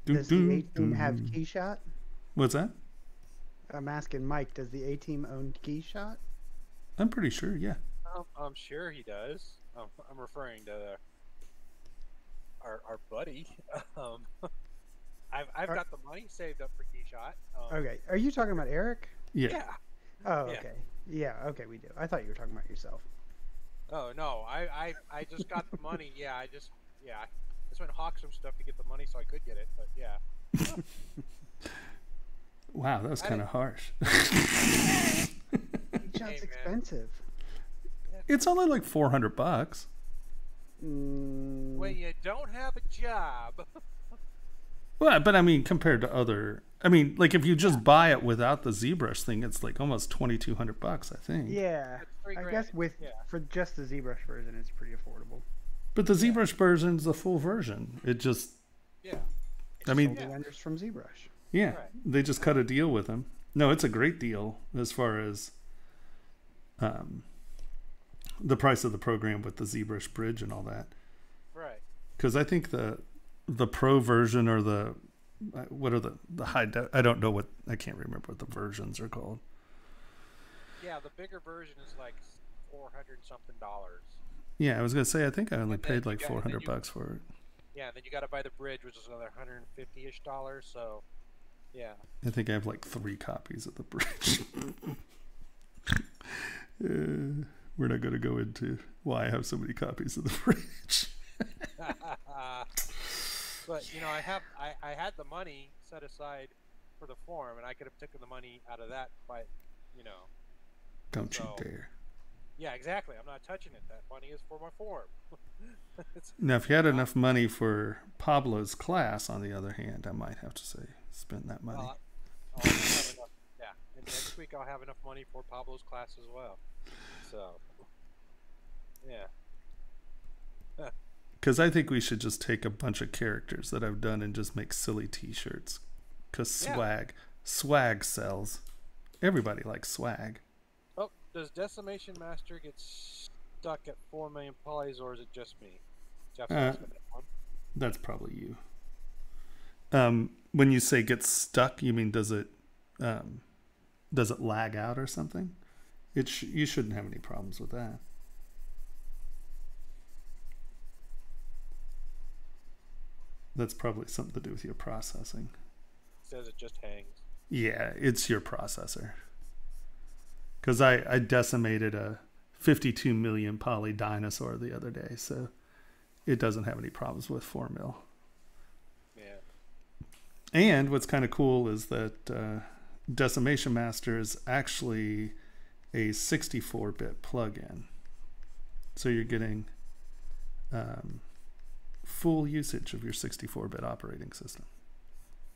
Does the A team have Keyshot? What's that? I'm asking Mike. Does the A team own Keyshot? I'm pretty sure. Yeah. Um, I'm sure he does. Um, I'm referring to our our buddy. <laughs> Um, I've I've Are- got the money saved up for Keyshot. Um, Okay. Are you talking about Eric? Yeah. Yeah. Oh, okay. Yeah. Okay, we do. I thought you were talking about yourself. Oh no, I, I I just got the money. Yeah, I just yeah, I just went and hawked some stuff to get the money so I could get it. But yeah, <laughs> Wow, that was kind of harsh. <laughs> Keyshot's man. expensive. it's only like 400 bucks. Mm, when you don't have a job, <laughs> Well, but I mean, compared to other, I mean, like if you just buy it without the ZBrush thing, it's like almost 2,200 bucks, I think. yeah. I guess with yeah, for just the ZBrush version, it's pretty affordable. But the ZBrush version is the full version. It just, yeah, I mean, Sold the renders from ZBrush. yeah, Right. they just cut a deal with them. No, it's a great deal as far as um, the price of the program with the ZBrush bridge and all that. right. because I think the the pro version or the uh, what are the the high de- I don't know what I can't remember what the versions are called. Yeah, the bigger version is like four hundred something dollars. Yeah, I was gonna say I think I only paid like and four hundred bucks for it. Yeah, then you got to buy the bridge, which is another hundred and fifty ish dollars. So, yeah, I think I have like three copies of the <laughs> bridge. uh, we're not gonna go into why I have so many copies of the <laughs> bridge. <laughs> but you know, I have I, I had the money set aside for the form, and I could have taken the money out of that, but you know, Don't So- you dare! Yeah, exactly. I'm not touching it. That money is for my form. <laughs> Now, if you had enough money for Pablo's class, on the other hand, I might have to say spend that money. Uh, well, I- I don't have enough- yeah, and next week I'll have enough money for Pablo's class as well. So, yeah. <laughs> Because I think we should just take a bunch of characters that I've done and just make silly T-shirts. Because Yeah. swag, swag sells. Everybody likes swag. Does Decimation Master get stuck at four million polys, or is it just me? Jeff's Uh, that. That's probably you. Um, when you say get stuck, you mean does it um, does it lag out or something? It sh- you shouldn't have any problems with that. That's probably something to do with your processing. says it just hangs. Yeah, it's your processor. Because I, I decimated a 52 million poly dinosaur the other day, so it doesn't have any problems with 4 mil. Yeah. And what's kind of cool is that uh, Decimation Master is actually a 64 bit plugin. So you're getting um, full usage of your 64 bit operating system.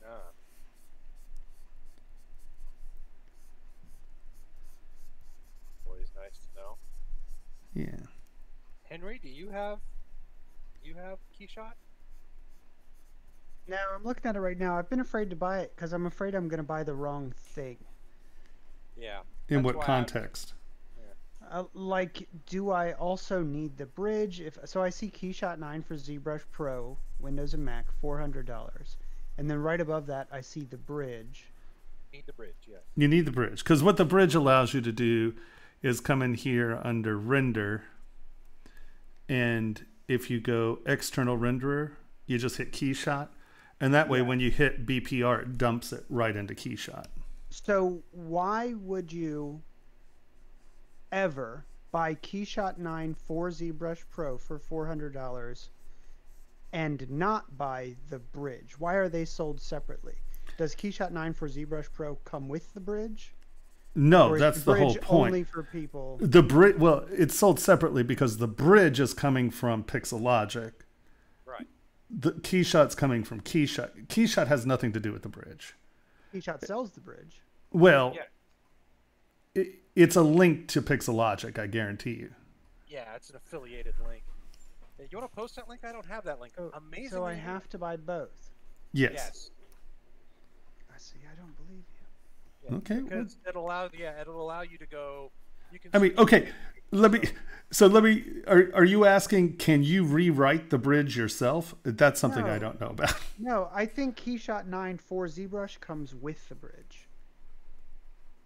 Ah. Always nice to know. Yeah. Henry, do you have you have Keyshot? No, I'm looking at it right now. I've been afraid to buy it because I'm afraid I'm going to buy the wrong thing. Yeah. In what why I- context? Uh, like, do I also need the bridge? If so, I see Keyshot 9 for ZBrush Pro, Windows and Mac, four hundred dollars, and then right above that, I see the bridge. Need the bridge, yes. You need the bridge because what the bridge allows you to do is come in here under render, and if you go external renderer, you just hit keyshot, and that way Yeah. when you hit BPR, it dumps it right into keyshot. So why would you ever buy Keyshot 9 for ZBrush Pro for four hundred dollars and not buy the bridge? Why are they sold separately? Does Keyshot 9 for ZBrush Pro come with the bridge? No, or that's the whole point. Only for people. The bridge, well, it's sold separately because the bridge is coming from Pixologic. Right. The keyshot's coming from Keyshot. Keyshot has nothing to do with the bridge. Keyshot sells the bridge. Well, Yeah. it, it's a link to Pixologic, I guarantee you. Yeah, it's an affiliated link. You want to post that link? I don't have that link. So, Amazing. so I have to buy both. Yes. Yes. I see. I don't believe you. Yeah, Okay, well- Because it'll allow yeah, it'll allow you to go you can I mean, okay, let me. So let me. Are are you asking? Can you rewrite the bridge yourself? That's something I don't know about. <laughs> No, I think Keyshot 9 for ZBrush comes with the bridge.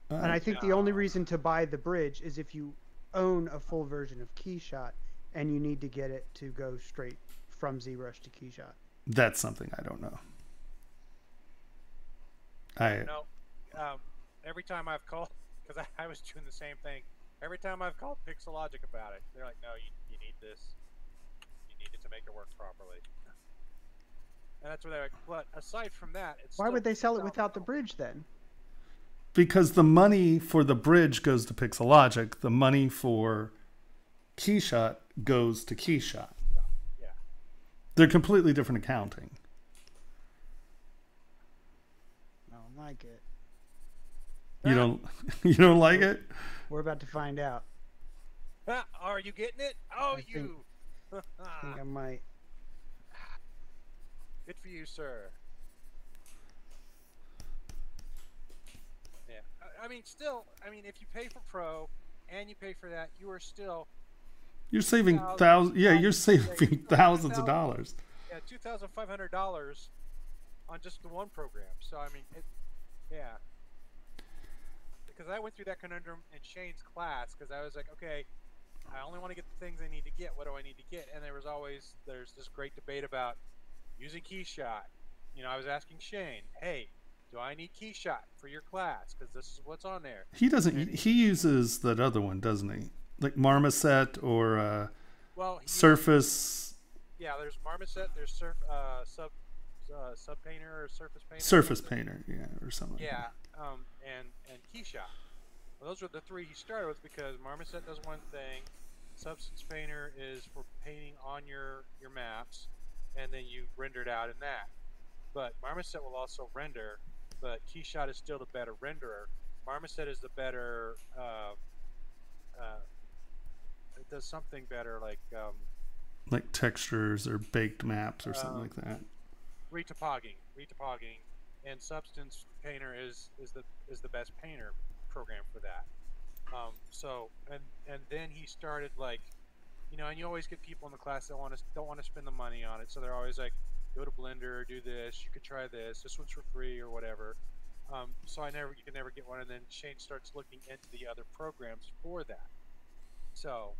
Uh, and I think the only reason to buy the bridge is if you own a full version of Keyshot and you need to get it to go straight from ZBrush to Keyshot. That's something I don't know. I No, um, every time I've called, <laughs> because I, I was doing the same thing. Every time I've called Pixologic about it, they're like, "No, you, you need this. You need it to make it work properly." And that's what they're like. But aside from that, it's Why would they sell it without the bridge then? because the money for the bridge goes to Pixologic. The money for Keyshot goes to Keyshot. Yeah. They're completely different accounting. I don't like it. You don't. <laughs> You don't like it? We're about to find out. Are you getting it? Oh, I think- you. I think I <laughs> might. Good for you, sir. Yeah, I, I mean, still, I mean, if you pay for Pro and you pay for that, you are still You're saving Thousand- thousands. Yeah, you're saving <laughs> thousands of dollars. yeah two thousand five hundred dollars on just the one program. So I mean, it, yeah. Because I went through that conundrum in Shane's class because I was like, okay, I only want to get the things I need to get. What do I need to get? And there was always there's this great debate about using Keyshot. You know, I was asking Shane, hey, do I need Keyshot for your class? Because this is what's on there. He doesn't. He uses that other one, doesn't he? Like Marmoset or uh, Well, Surface Yeah, there's Marmoset. There's surf, uh, sub, uh, sub painter or surface painter. Surface. Painter, yeah, or something. Yeah, um, and Keyshot. Well, those were the three he started with because Marmoset does one thing, Substance Painter is for painting on your your maps, and then you render it out in that. But Marmoset will also render, but Keyshot is still the better renderer. Marmoset is the better. Uh, uh, it does something better, like um, Like textures or baked maps or something Um, like that. retopogging, retopogging, and Substance Painter is is the is the best painter program for that. Um, so and and then he started like, you know, and you always get people in the class that want to don't want to spend the money on it, so they're always like, go to Blender, do this, you could try this, this one's for free or whatever. Um, so I never you can never get one, and then Shane starts looking into the other programs for that. So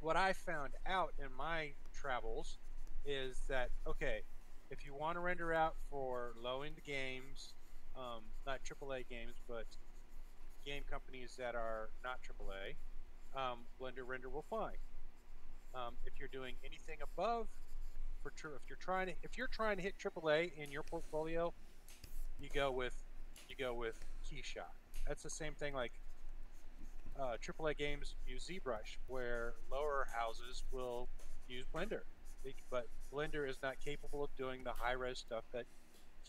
what I found out in my travels is that okay, if you want to render out for low end games, um, not AAA games, but game companies that are not AAA, um, Blender Render will fine. Um, if you're doing anything above, for tr- if you're trying to if you're trying to hit AAA in your portfolio, you go with you go with Keyshot. That's the same thing like uh, AAA games use ZBrush, where lower houses will use Blender. But Blender is not capable of doing the high res stuff that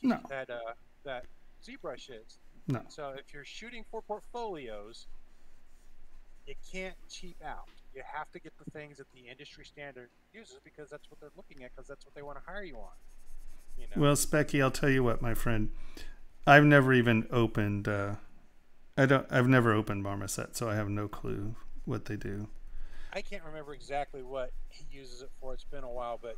No. that uh, that ZBrush is. No. So if you're shooting for portfolios, you can't cheap out. You have to get the things that the industry standard uses because that's what they're looking at because that's what they want to hire you on. You know. Well, Specky, I'll tell you what, my friend. I've never even opened. Uh, I don't. I've never opened Marmoset, so I have no clue what they do. I can't remember exactly what he uses it for. It's been a while, but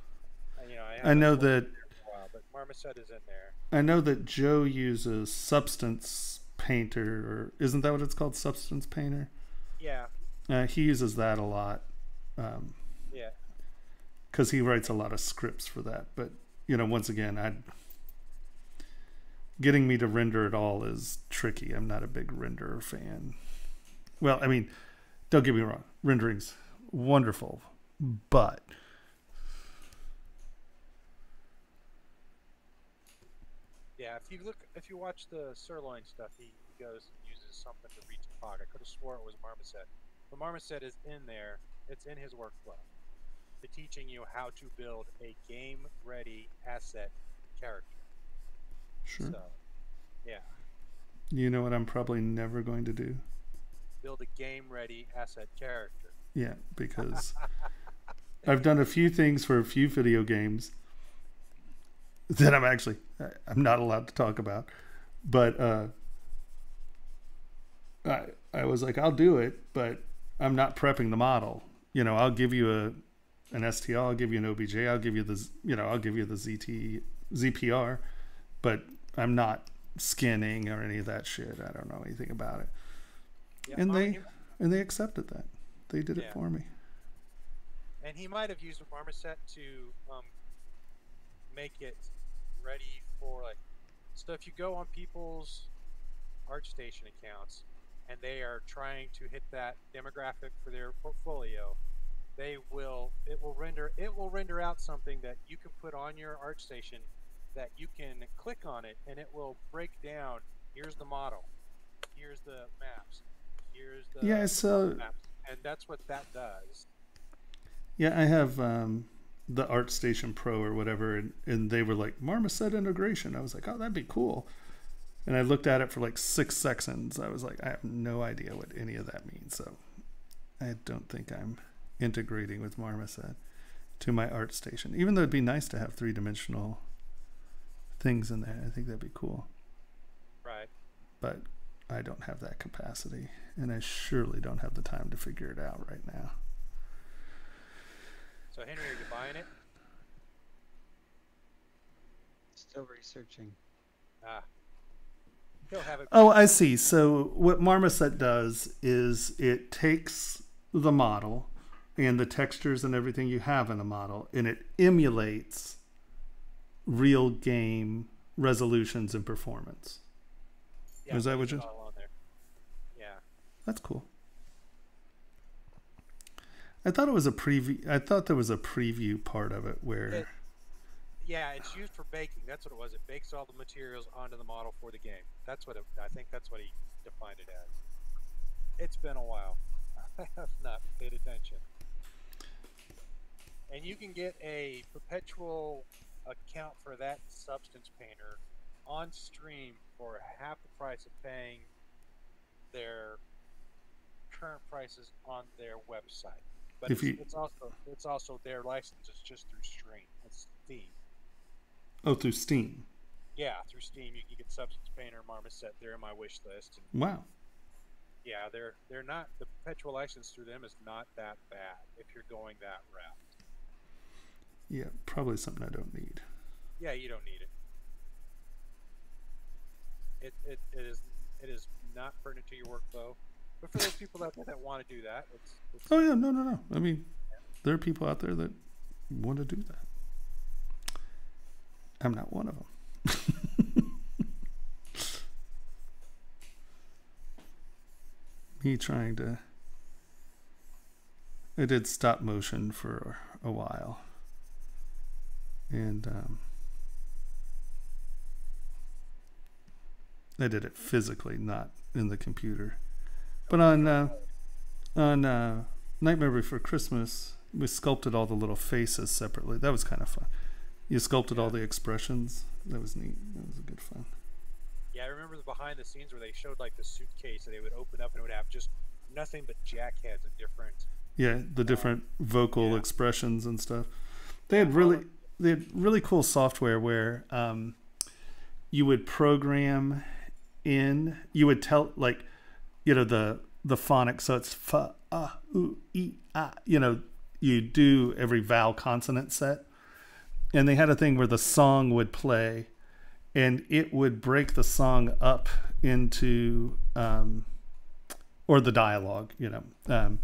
uh, you know, I, I know that. It for a while, but Marmoset is in there. I know that Joe uses Substance Painter, or isn't that what it's called? Substance Painter. Yeah, Uh, he uses that a lot um, yeah. because he writes a lot of scripts for that. But you know, once again, I getting me to render it all is tricky. I'm not a big renderer fan. Well, I mean, don't get me wrong, rendering's wonderful, but Yeah, if you look, if you watch the sirloin stuff, he, he goes and uses something to reach the fog. I could have swore it was Marmoset. The Marmoset is in there. It's in his workflow. To teaching you how to build a game-ready asset character. sure. So, yeah, You know what I'm probably never going to do? build a game-ready asset character. Yeah, because <laughs> I've done a few things for a few video games that I'm actually I'm not allowed to talk about, but uh, I I was like I'll do it, but I'm not prepping the model. You know, I'll give you a an STL, I'll give you an OBJ, I'll give you the you know I'll give you the ZT ZPR, but I'm not skinning or any of that shit. I don't know anything about it, Yeah, and they and they accepted that. They did it for me. and he might have used a Marmoset to um, make it ready for like. So if you go on people's ArtStation accounts and they are trying to hit that demographic for their portfolio, they will it will render it will render out something that you can put on your ArtStation that you can click on it and it will break down. Here's the model. Here's the maps. Here's the Yeah, so maps, and that's what that does. Yeah, I have um, the ArtStation Pro or whatever, and, and they were like Marmoset integration. I was like, oh, that'd be cool. And I looked at it for like six seconds. I was like, I have no idea what any of that means. So I don't think I'm integrating with Marmoset to my ArtStation, even though it'd be nice to have three dimensional things in there. I think that'd be cool. Right. But I don't have that capacity, and I surely don't have the time to figure it out right now. So Henry, are you buying it? Still researching. Ah. He'll have it. Oh, I see. So what Marmoset does is it takes the model and the textures and everything you have in the model, and it emulates real game resolutions and performance. Yeah, is that what you- all on there. Yeah. That's cool. I thought it was a preview. I thought there was a preview part of it where. It- Yeah, it's used for baking. That's what it was. It bakes all the materials onto the model for the game. That's what it, I think. That's what he defined it as. It's been a while. <laughs> I have not paid attention. And you can get a perpetual account for that substance painter on stream for half the price of paying their current prices on their website. But If it's, you- it's also it's also their license. It's just through Stream. It's Steam. Oh, through Steam. Yeah, through Steam you can get Substance Painter, Marmoset. They're in my wish list. And Wow. yeah, they're they're not the perpetual license through them is not that bad if you're going that route. Yeah, probably something I don't need. Yeah, you don't need it. It it, it is it is not pertinent to your workflow. But for those people out there that want to do that, it's, it's Oh yeah, no, no, no. I mean, there are people out there that want to do that. I'm not one of them. <laughs> Me trying to. I did stop motion for a while, and um, I did it physically, not in the computer. But on uh, on uh, Nightmare Before Christmas, we sculpted all the little faces separately. That was kind of fun. You sculpted all the expressions. That was neat. That was a good fun. yeah. I remember the behind the scenes where they showed like the suitcase that they would open up and it would have just nothing but jackheads and different. Yeah, the different vocal yeah. expressions and stuff. They had really they had really cool software where um, you would program in. You would tell like, you know the the phonics. So it's fa ah oo e ah. You know you do every vowel consonant set, and they had a thing where the song would play, and it would break the song up into um, or the dialogue. You know. Um,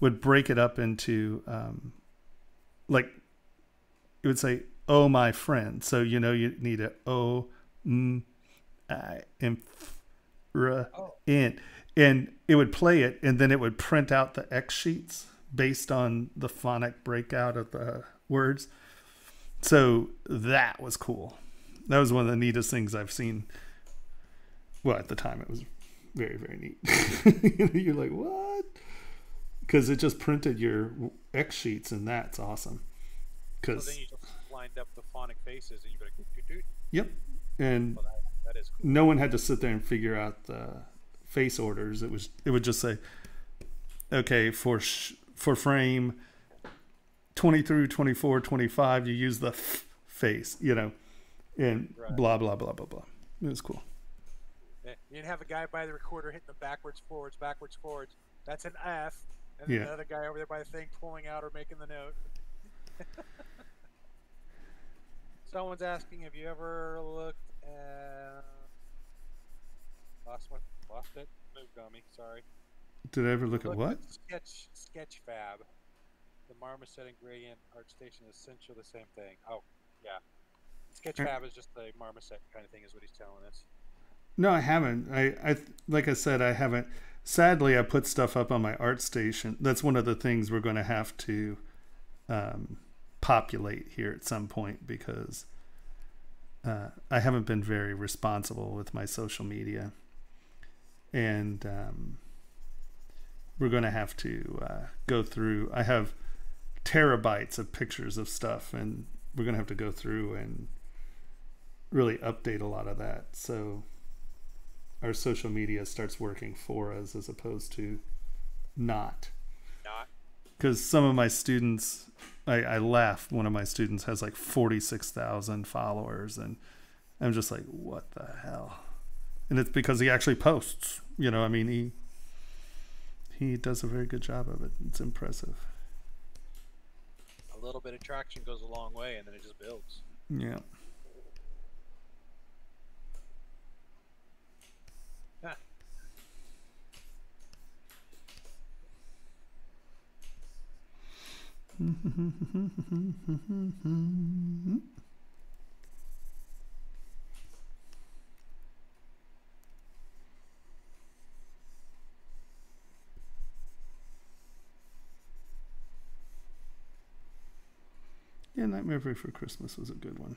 would break it up into um, like it would say oh my friend so you know you need a o m i and f r Oh. in and it would play it and then it would print out the x sheets based on the phonic breakout of the words. So that was cool. That was one of the neatest things i've seen. Well at the time it was very very neat. <laughs> You're like what? Because it just printed your X sheets, and that's awesome. So Because then you just lined up the phonic faces and you go like, yep, and Well, that, that is cool. no one had to sit there and figure out the face orders. It was it would just say, okay, for sh- for frame twenty through 24, 25, you use the face, you know, and Right. blah blah blah blah blah. It was cool. Yeah, You didn't have a guy by the recorder hitting the backwards, forwards, backwards, forwards. That's an F. And then Yeah. another guy over there by the thing pulling out or making the note. <laughs> Someone's asking, have you ever looked at... Lost one? Lost it? Moved on me, sorry. Did I ever look at Looked what? Sketch, Sketchfab. The Marmoset and Gradient Art Station is essentially the same thing. Oh, yeah. Sketchfab is just the Marmoset kind of thing is what he's telling us. No, I haven't. I, I like I said, I haven't. Sadly, I put stuff up on my art station. That's one of the things we're going to have to um, populate here at some point because uh, I haven't been very responsible with my social media, and um, we're going to have to uh, go through. I have terabytes of pictures of stuff, and we're going to have to go through and really update a lot of that. So our social media starts working for us as opposed to not. Not. Because some of my students, I, I laugh. One of my students has like 46,000 followers, and I'm just like, what the hell? And it's because he actually posts. You know, I mean, he he does a very good job of it. It's impressive. A little bit of traction goes a long way, and then it just builds. Yeah. <laughs> Yeah, Nightmare Before Christmas was a good one.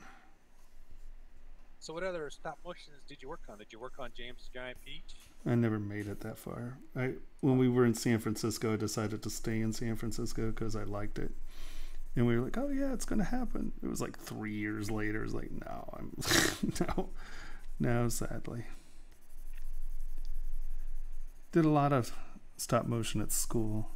So, what other stop motions did you work on? Did you work on James Giant Peach? I never made it that far. I when we were in San Francisco, I decided to stay in San Francisco because I liked it, and we were like, "Oh yeah, it's gonna happen." It was like three years later. It's like, no, I'm <laughs> no, no, sadly. Did a lot of stop motion at school.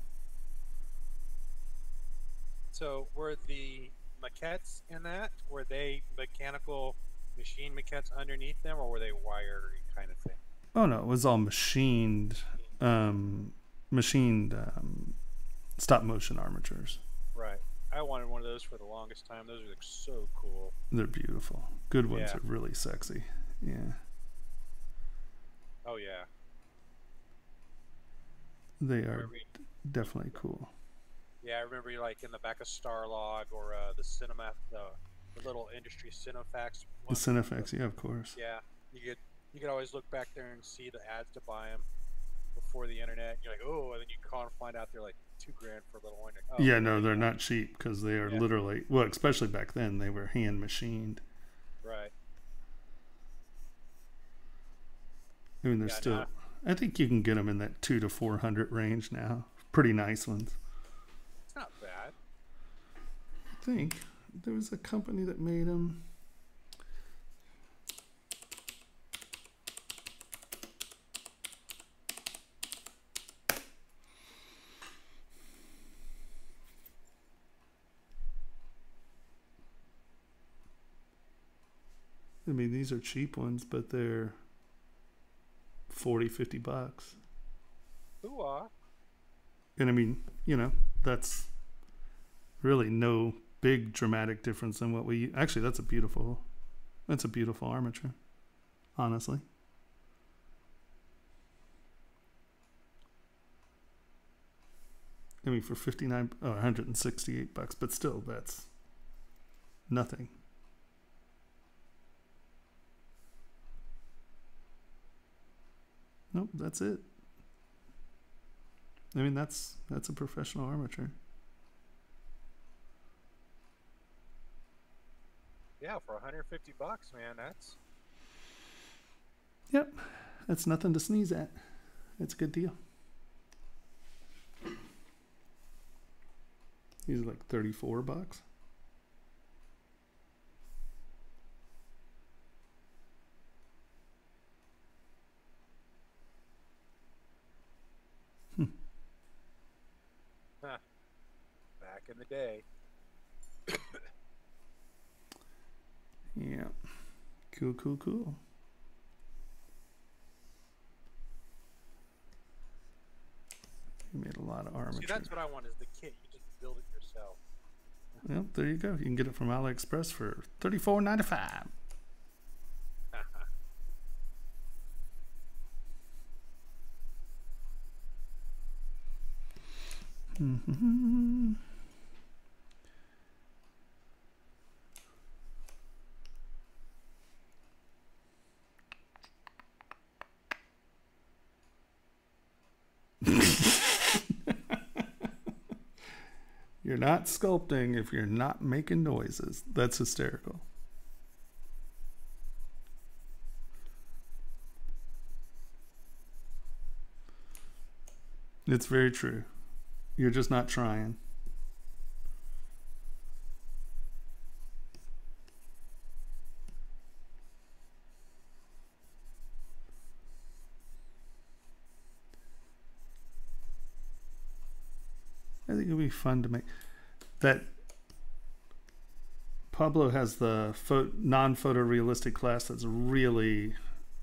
So were the maquettes in that? Were they mechanical machine maquettes underneath them, or were they wiry kind of thing? Oh no, it was all machined, um, machined um, stop motion armatures. Right. I wanted one of those for the longest time. Those are like so cool. They're beautiful. Good ones Yeah. are really sexy. Yeah, Oh yeah. they are definitely cool. Yeah, I remember you like in the back of Starlog or uh, the cinema, the, the little industry Cinefex. The one. Cinefex, yeah, of course. Yeah, you could you could always look back there and see the ads to buy them before the internet. You're like, oh, and then you call and find out they're like two grand for a little one. Like, oh, yeah, no, they're not cheap because they are Yeah. literally well, especially back then they were hand machined. right. I mean, they're Yeah, still. no. I think you can get them in that two to four hundred range now. Pretty nice ones. It's not bad. I think there was a company that made them. I mean, these are cheap ones, but they're 40, 50 bucks. Ooh. And I mean, you know, that's really no big dramatic difference than what we actually that's a beautiful that's a beautiful armature. Honestly. I mean for 59 uh, oh, 168 bucks, but still that's nothing. Nope, that's it. I mean that's that's a professional armature. Yeah, for 150 bucks, man, that's Yep, that's nothing to sneeze at. It's a good deal. These are like thirty-four bucks. Hmm. back in the day. <laughs> Yeah, cool, cool, cool. You made a lot of armature. See, that's what I want is the kit. You just build it yourself. Yep, there you go. You can get it from AliExpress for thirty-four ninety-five. <laughs> Mm-hmm. You're not sculpting if you're not making noises. That's hysterical. It's very true. You're just not trying. Fun to make that. Pablo has the pho- non-photorealistic class that's really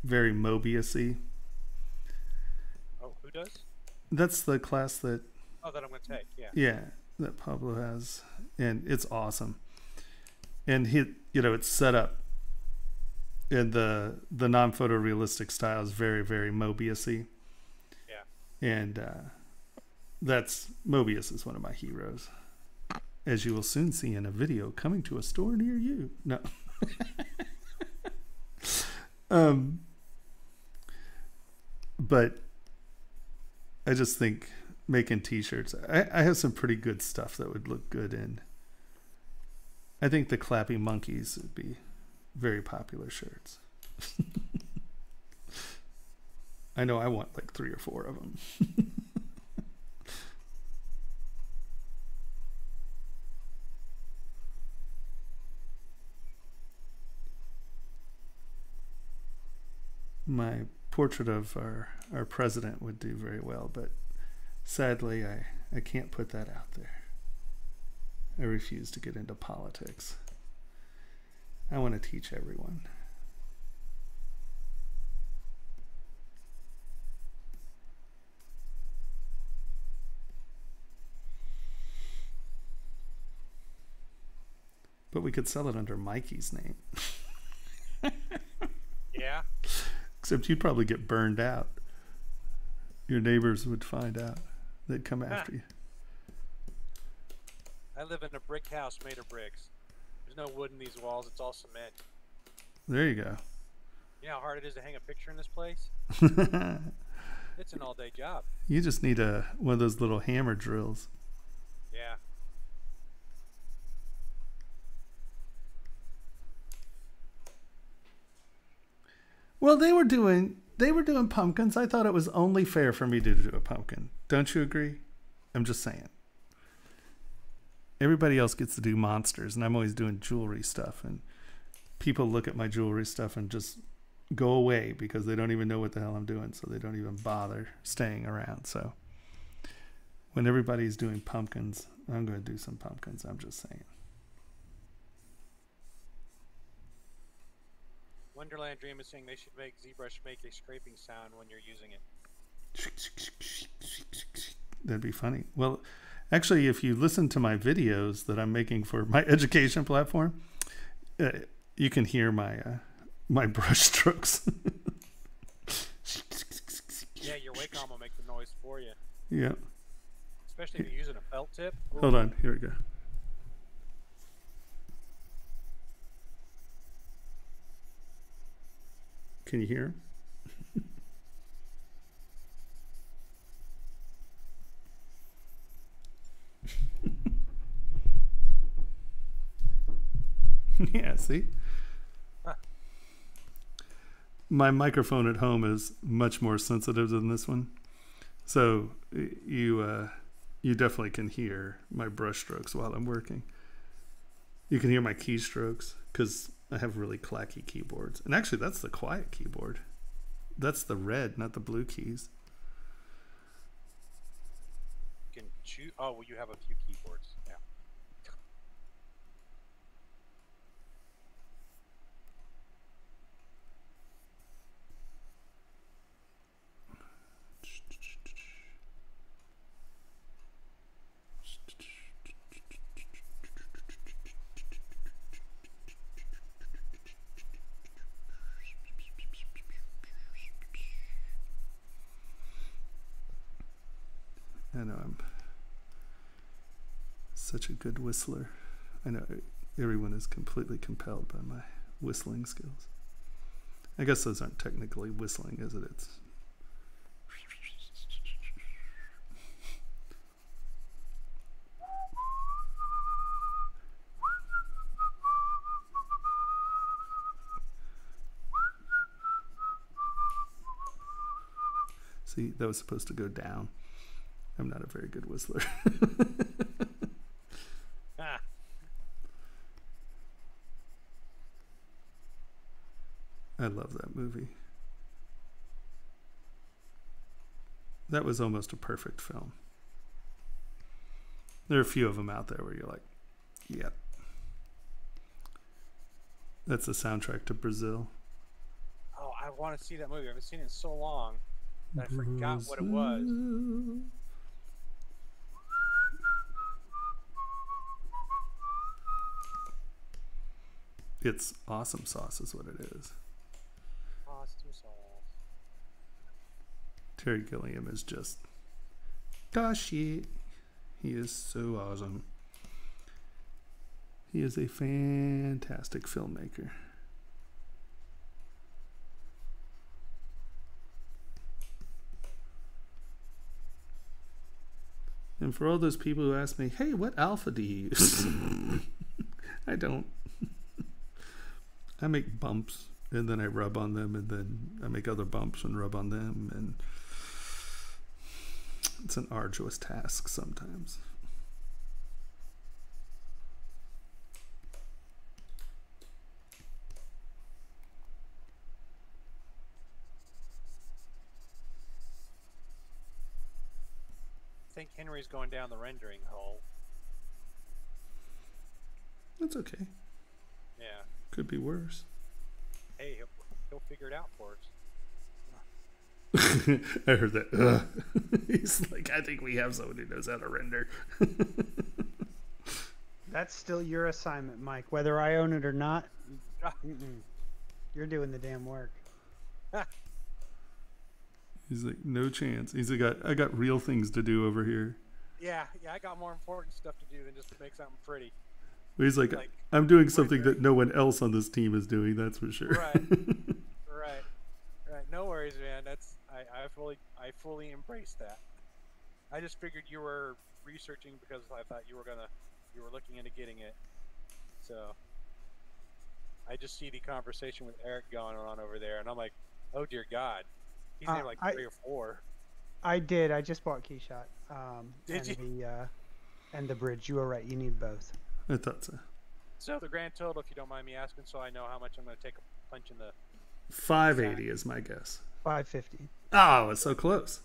very Mobiusy. Oh, who does? That's the class that Oh, that I'm gonna take. Yeah. yeah that Pablo has, and it's awesome. And he, you know, it's set up. And the the non-photorealistic style is very very Mobiusy. Yeah. And uh, that's Mobius is one of my heroes, as you will soon see in a video coming to a store near you. No. <laughs> um. But I just think making T-shirts. I, I have some pretty good stuff that would look good in. I think the Clappy Monkeys would be very popular shirts. <laughs> I know I want like three or four of them. <laughs> My portrait of our our president would do very well, but sadly, I I can't put that out there. I refuse to get into politics. I want to teach everyone. But we could sell it under Mikey's name. <laughs> Yeah. Except you'd probably get burned out. Your neighbors would find out. They'd come after you. I live in a brick house made of bricks. There's no wood in these walls. It's all cement. There you go. You know how hard it is to hang a picture in this place? <laughs> It's an all-day job. you just need a one of those little hammer drills. Yeah. Well, they were doing they were doing pumpkins. I thought it was only fair for me to do a pumpkin. Don't you agree? I'm just saying. Everybody else gets to do monsters, and I'm always doing jewelry stuff. And people look at my jewelry stuff and just go away because they don't even know what the hell I'm doing, so they don't even bother staying around. So when everybody's doing pumpkins, I'm going to do some pumpkins. I'm just saying. Wonderland Dream is saying they should make ZBrush make a scraping sound when you're using it. That'd be funny. Well, actually, if you listen to my videos that I'm making for my <laughs> education platform, uh, you can hear my uh, my brush <laughs> strokes. Yeah, your Wacom will make the noise for you. yeah. Especially if you're using a felt tip. Ooh, Hold on. Here we go. Can you hear? <laughs> yeah, see? My microphone at home is much more sensitive than this one. So you uh, you definitely can hear my brush strokes while I'm working. You can hear my keystrokes because I have really clacky keyboards. And actually, that's the quiet keyboard. That's the red, not the blue keys. You can choose. Oh, well, you have a few keyboards. Yeah. I know I'm such a good whistler. I know everyone is completely compelled by my whistling skills. I guess those aren't technically whistling, is it? It's See, that was supposed to go down. I'm not a very good whistler. <laughs> Ah, I love that movie. That was almost a perfect film. There are a few of them out there where you're like, yep. That's the soundtrack to Brazil. oh, I want to see that movie. I haven't seen it in so long that I forgot what it was. It's awesome sauce, is what it is. Awesome sauce. Terry Gilliam is just gosh shit. He is so awesome. He is a fantastic filmmaker. And for all those people who ask me, hey, what alpha do you use? <laughs> I don't. <laughs> I make bumps and then I rub on them and then I make other bumps and rub on them and it's an arduous task sometimes. I think Henry's going down the rendering hole. That's okay. Yeah. Could be worse. Hey, he'll, he'll figure it out for us. <laughs> I heard that. <laughs> He's like, I think we have someone who knows how to render. <laughs> That's still your assignment, Mike. Whether I own it or not, mm-mm. you're doing the damn work. He's like, no chance. He's like, I, I got real things to do over here. Yeah, yeah, I got more important stuff to do than just to make something pretty. But he's like, Like, I'm doing something that no one else on this team is doing. That's for sure. Right. right. Right. No worries, man. That's I, I fully I fully embrace that. I just figured you were researching because I thought you were gonna you were looking into getting it. So I just see the conversation with Eric going on over there and I'm like, oh dear God. He's Uh, named like I- three or four. I did. I just bought Keyshot. Um, Did and The, uh, and the bridge. You were right. You need both. I thought so. So the grand total, if you don't mind me asking, so I know how much I'm gonna take a punch in the 580 is my guess. Five fifty. Oh, it's so close.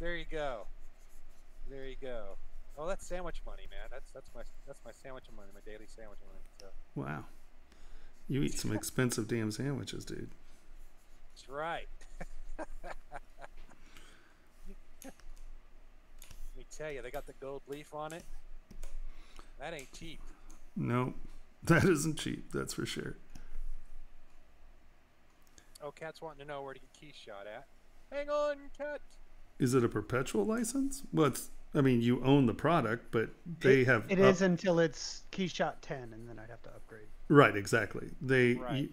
There you go. There you go. Oh, that's sandwich money, man. That's that's my that's my sandwich money, my daily sandwich money. So Wow. You eat some expensive damn sandwiches, dude. that's right. <laughs> Let me tell you, they got the gold leaf on it. That ain't cheap. Nope. <laughs> That isn't cheap, that's for sure. Oh, Cat's wanting to know where to get key shot at. Hang on, Cat. Is it a perpetual license? Well, it's, I mean, you own the product, but they have. It up- is until it's Keyshot ten, and then I'd have to upgrade. Right, exactly. They Right. You,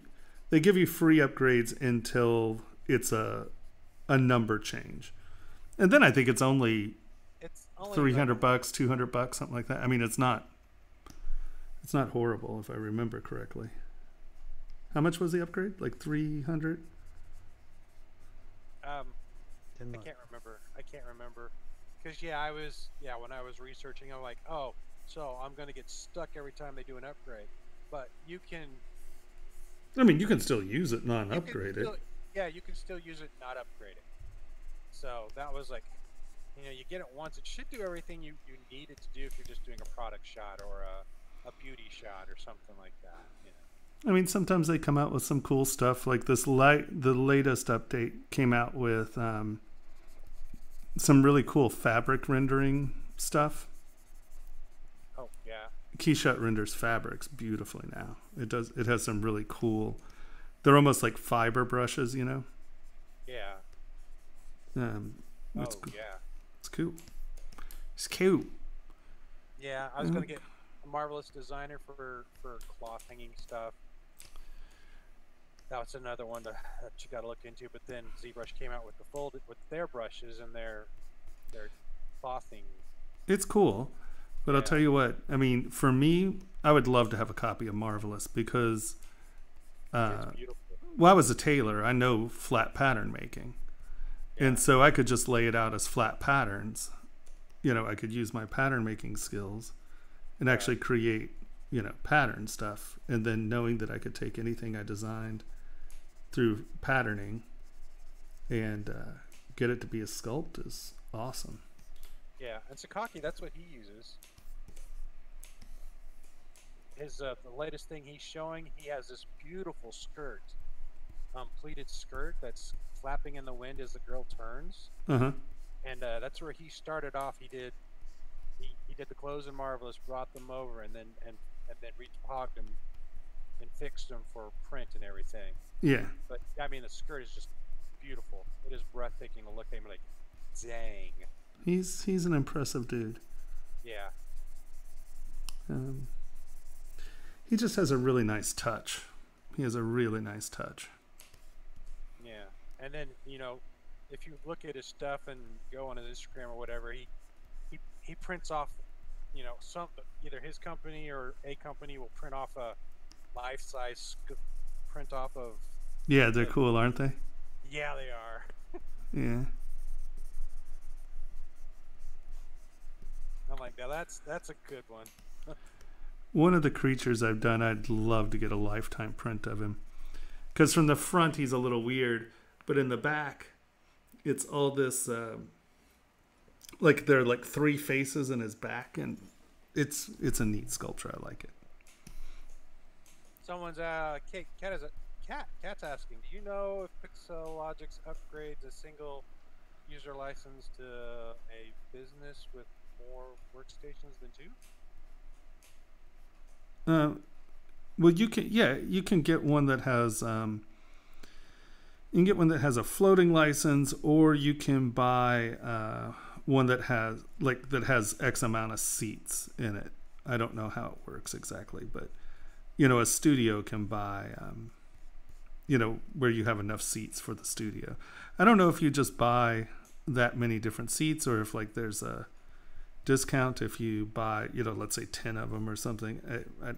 they give you free upgrades until it's a a number change, and then I think it's only It's only three the- bucks, two hundred bucks, something like that. I mean, it's not it's not horrible if I remember correctly. How much was the upgrade? Like three hundred? Um, Didn't I look. can't remember. I can't remember. Cause yeah, I was yeah when I was researching, I'm like, oh, so I'm gonna get stuck every time they do an upgrade. But you can I mean, you can still use it, not you can upgrade it. Yeah, you can still use it, not upgrade it. So that was like, you know, you get it once. It should do everything you, you need it to do if you're just doing a product shot or a, a beauty shot or something like that. You know. I mean, sometimes they come out with some cool stuff. Like this light, the latest update came out with um, some really cool fabric rendering stuff. Oh yeah, Keyshot renders fabrics beautifully now. It does. It has some really cool. They're almost like fiber brushes, you know. yeah. Um, it's oh cool. yeah, It's cool. It's cute. yeah. I was gonna Mhm. get a marvelous designer for for cloth hanging stuff. That's another one that, that you got to look into. But then ZBrush came out with the folded with their brushes and their their clothing. It's cool, but I'll tell you what. I mean, for me, I would love to have a copy of Marvelous because, uh, well, I was a tailor. I know flat pattern making, and so I could just lay it out as flat patterns. You know, I could use my pattern making skills, and actually create, you know, pattern stuff. And then knowing that I could take anything I designed through patterning and uh, get it to be a sculpt is awesome. Yeah, and Sakaki, that's what he uses. His uh, the latest thing he's showing, he has this beautiful skirt, um, pleated skirt that's flapping in the wind as the girl turns, Uh huh. and uh, that's where he started off. He did he, he did the clothes in Marvelous, brought them over, and then and and then repogged them and fixed them for print and everything. Yeah. But I mean, the skirt is just beautiful. It is breathtaking to look at him like, dang, He's he's an impressive dude. yeah. Um, he just has a really nice touch. He has a really nice touch. Yeah, and then you know, if you look at his stuff and go on his Instagram or whatever, he he he prints off, you know, some either his company or a company will print off a life-size sc- print off of. Yeah, they're cool, aren't they? Yeah, they are. <laughs> Yeah. I'm like, now that's that's a good one. <laughs> One of the creatures I've done, I'd love to get a lifetime print of him. Because from the front, he's a little weird, but in the back, it's all this. um like there are like three faces in his back, and it's it's a neat sculpture. I like it. Someone's uh, Kate, cat is a cat. Cat's asking, do you know if Pixologic's upgrades a single user license to a business with more workstations than two? Uh, well, you can yeah, you can get one that has um, you can get one that has a floating license, or you can buy uh, one that has like that has X amount of seats in it. I don't know how it works exactly, but you know, a studio can buy um, you know where you have enough seats for the studio. I don't know if you just buy that many different seats or if like there's a discount if you buy you know let's say 10 of them or something I, I,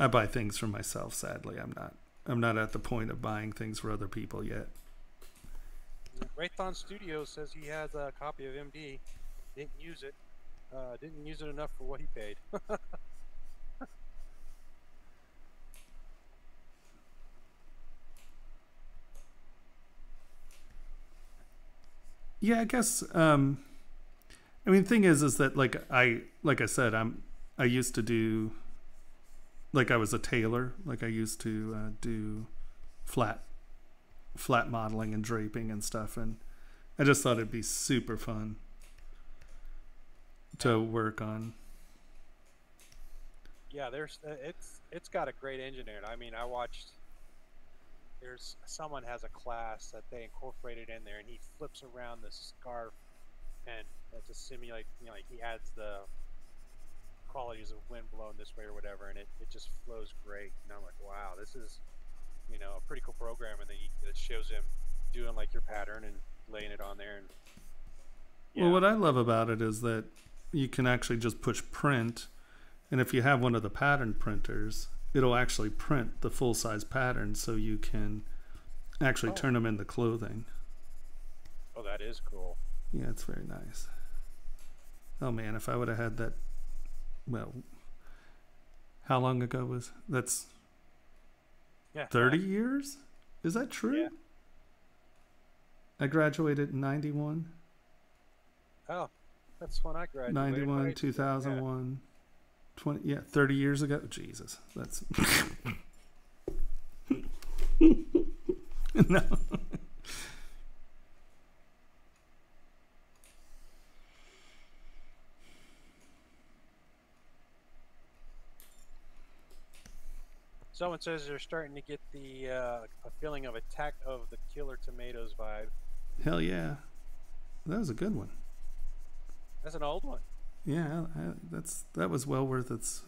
I buy things for myself sadly i'm not i'm not at the point of buying things for other people yet Raython Studio says he has a copy of MD. Didn't use it. Uh, didn't use it enough for what he paid. <laughs> yeah i guess um i mean the thing is is that like i like i said i'm i used to do like i was a tailor like i used to uh, do flat flat modeling and draping and stuff and i just thought it'd be super fun to work on yeah, there's uh, it's it's got a great engine in it. I mean, I watched. There's someone has a class that they incorporated in there, and he flips around the scarf, and uh, to simulate, you know, like he adds the qualities of wind blowing this way or whatever, and it, it just flows great. And I'm like, wow, this is, you know, a pretty cool program. And then he, it shows him doing like your pattern and laying it on there. And well what i love about it is that you can actually just push print and if you have one of the pattern printers it'll actually print the full size pattern so you can actually Oh. turn them into clothing. Oh, that is cool. yeah it's very nice. Oh man if i would have had that well how long ago was that's Yeah, 30 years? Is that true? Yeah. i graduated in 91 Oh, that's when I graduated. 91 right? 2001 20 yeah 30 years ago jesus that's <laughs> no Someone says they're starting to get the uh, a feeling of attack of the Killer Tomatoes vibe. hell yeah that was a good one That's an old one. yeah that's that was well worth its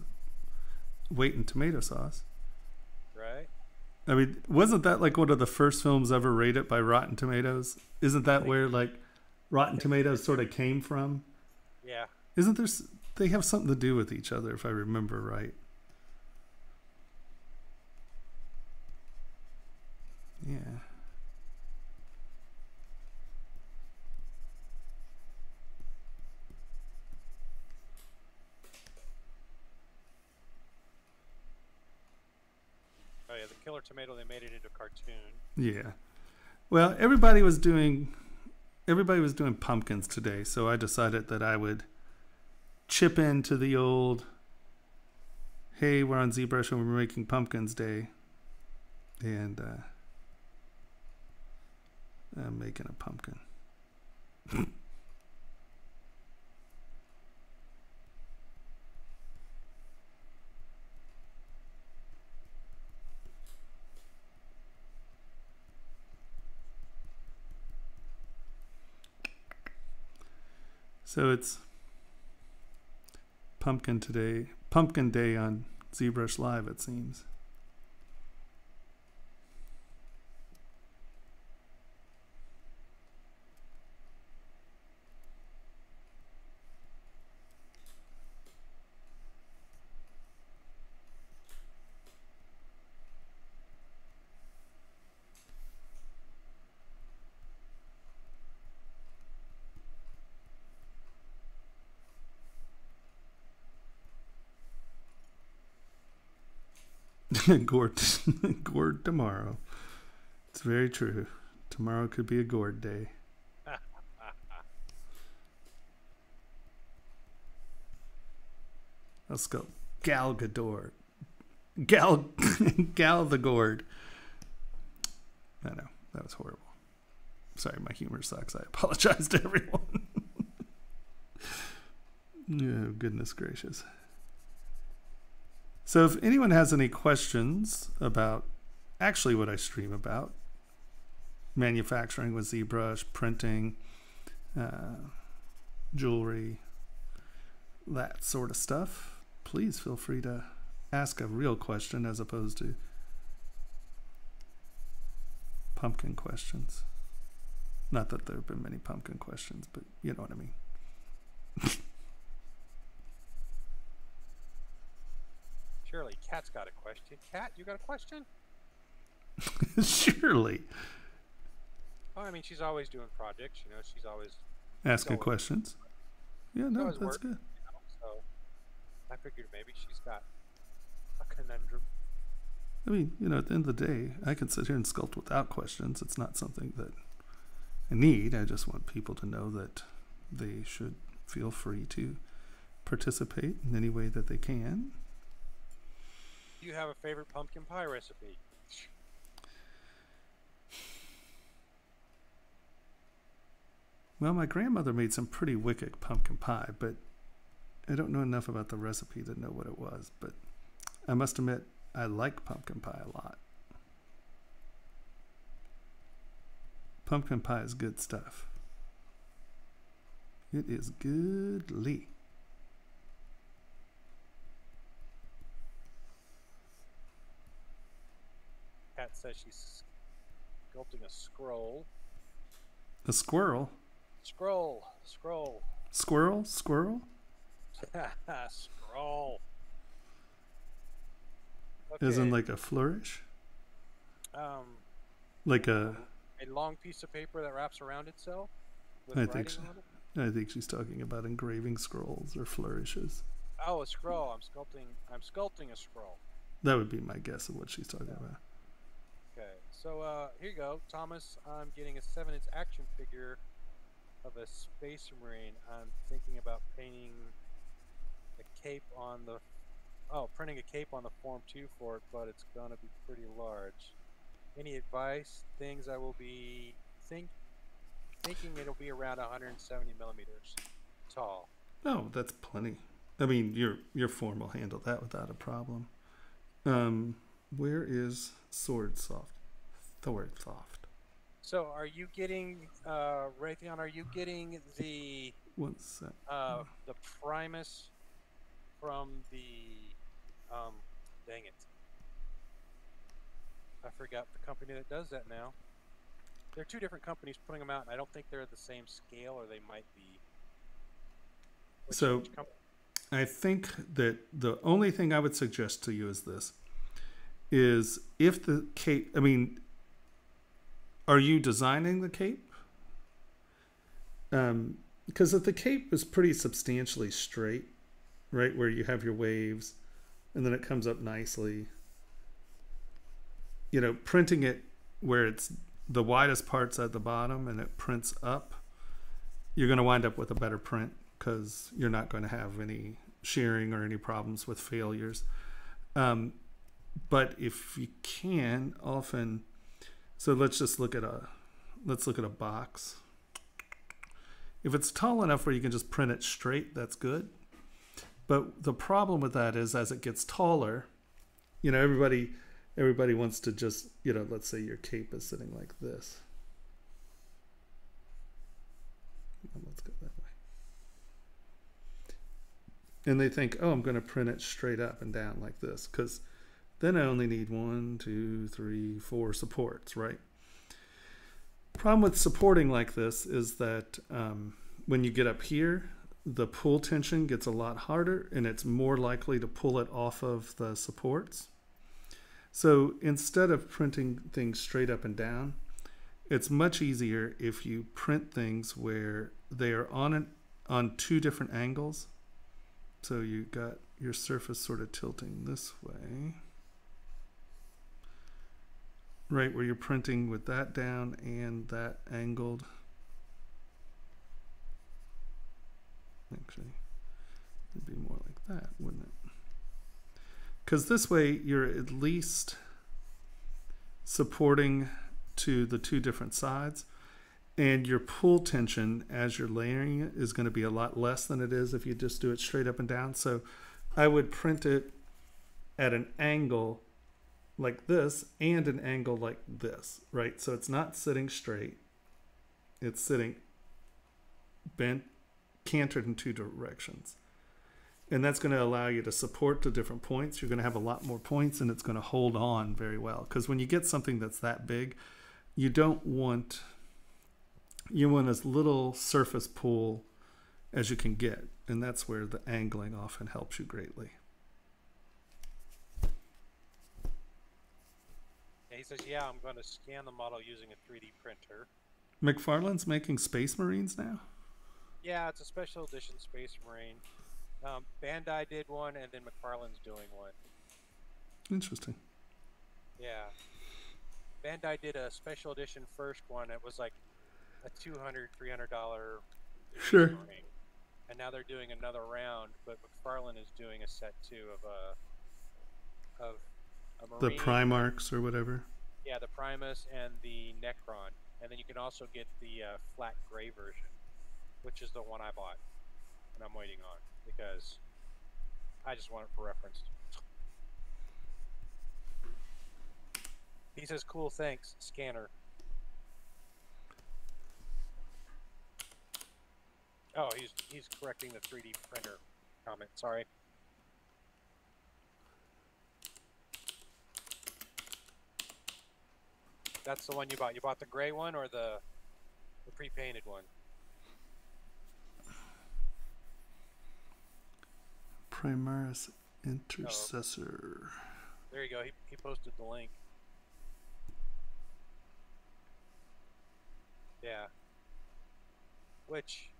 weight in tomato sauce right? i mean wasn't that like one of the first films ever rated by rotten tomatoes isn't that where like rotten tomatoes sort of came from Yeah. Isn't there? They have something to do with each other, if I remember right. Yeah. Oh yeah, the Killer Tomato. They made it into a cartoon. Yeah. Well, everybody was doing everybody was doing pumpkins today, so I decided that I would chip into the old hey, we're on ZBrush and we're making pumpkins day. And uh I'm making a pumpkin. <laughs> So it's pumpkin today, pumpkin day on ZBrush Live, it seems. <laughs> gourd, <laughs> gourd tomorrow. It's very true. Tomorrow could be a gourd day. <laughs> Let's go. Gal Gador. Gal Gal the Gourd. I know. That was horrible. Sorry, my humor sucks. I apologize to everyone. oh, goodness gracious. So, if anyone has any questions about actually what I stream about, manufacturing with ZBrush, printing, uh, jewelry, that sort of stuff, please feel free to ask a real question as opposed to pumpkin questions. Not that there have been many pumpkin questions, but you know what I mean. <laughs> Surely, Cat's got a question. Cat, you got a question? <laughs> Surely. Oh, I mean, she's always doing projects. You know, she's always Asking always- questions. Yeah, no, that's work. good. you know, so I figured maybe she's got a conundrum. I mean, you know, at the end of the day, I can sit here and sculpt without questions. It's not something that I need. I just want people to know that they should feel free to participate in any way that they can. Do you have a favorite pumpkin pie recipe? Well, my grandmother made some pretty wicked pumpkin pie, but I don't know enough about the recipe to know what it was. But I must admit, I like pumpkin pie a lot. Pumpkin pie is good stuff. It is goodly. Says she's sculpting a scroll. A squirrel. Scroll, scroll, Squirrel? Squirrel? <laughs> scroll. Okay, like a flourish? um, Like a. a long piece of paper that wraps around itself with I think it. I think she's talking about engraving scrolls or flourishes. Oh, a scroll. I'm sculpting. I'm sculpting a scroll. That would be my guess of what she's talking about. So uh, here you go, Thomas. I'm getting a seven-inch action figure of a space marine. I'm thinking about painting a cape on the. Oh, printing a cape on the Form 2 for it, but it's gonna be pretty large. Any advice? Things I will be think thinking it'll be around 170 millimeters tall. Oh, that's plenty. I mean, your your form will handle that without a problem. Um, where is Sword Soft? Thord Soft. So, are you getting, uh, Raytheon? Are you getting the that? uh, the Primus from the um, dang it, I forgot the company that does that now. There are two different companies putting them out, and I don't think they're the same scale, or they might be. Which- So- I think that the only thing I would suggest to you is this: is if the cape. I mean, are you designing the cape? Um, because if the cape is pretty substantially straight, right, where you have your waves, and then it comes up nicely. You know, printing it where it's the widest parts at the bottom and it prints up, you're going to wind up with a better print because you're not going to have any shearing or any problems with failures. Um, but if you can, often, so let's just look at a let's look at a box. If it's tall enough where you can just print it straight, that's good. But the problem with that is as it gets taller, you know, everybody everybody wants to just, you know, let's say your cape is sitting like this. Let's go that way. And they think, oh, I'm going to print it straight up and down like this because then I only need one, two, three, four supports, right? Problem with supporting like this is that um, when you get up here, the pull tension gets a lot harder and it's more likely to pull it off of the supports. So instead of printing things straight up and down, it's much easier if you print things where they are on an, on two different angles. So you got your surface sort of tilting this way. Right where you're printing with that down and that angled. Actually, it'd be more like that, wouldn't it? because this way you're at least supporting to the two different sides and your pull tension as you're layering it is going to be a lot less than it is if you just do it straight up and down so i would print it at an angle like this and an angle like this right? So it's not sitting straight. It's sitting bent cantered in two directions. And that's going to allow you to support to different points. You're going to have a lot more points and it's going to hold on very well. Because when you get something that's that big you don't want you want as little surface pull as you can get. And that's where the angling often helps you greatly he says, "Yeah, I'm going to scan the model using a 3D printer." mcfarlane's making space marines now Yeah, it's a special edition Space Marine. Um, Bandai did one, and then McFarlane's doing one. interesting Yeah. Bandai did a special edition first one. It was like a 200 $300 Sure. Marine. And now they're doing another round, but McFarlane is doing a set two of a of a the Marine. primarchs or whatever Yeah, the Primus and the Necron, and then you can also get the uh, flat gray version, which is the one I bought, and I'm waiting on because I just want it for reference. He says, "Cool, thanks, scanner." Oh, he's he's correcting the 3D printer comment. Sorry. That's the one you bought. You bought the gray one or the the pre-painted one? primaris intercessor oh. There you go. He, he posted the link. Yeah. Which,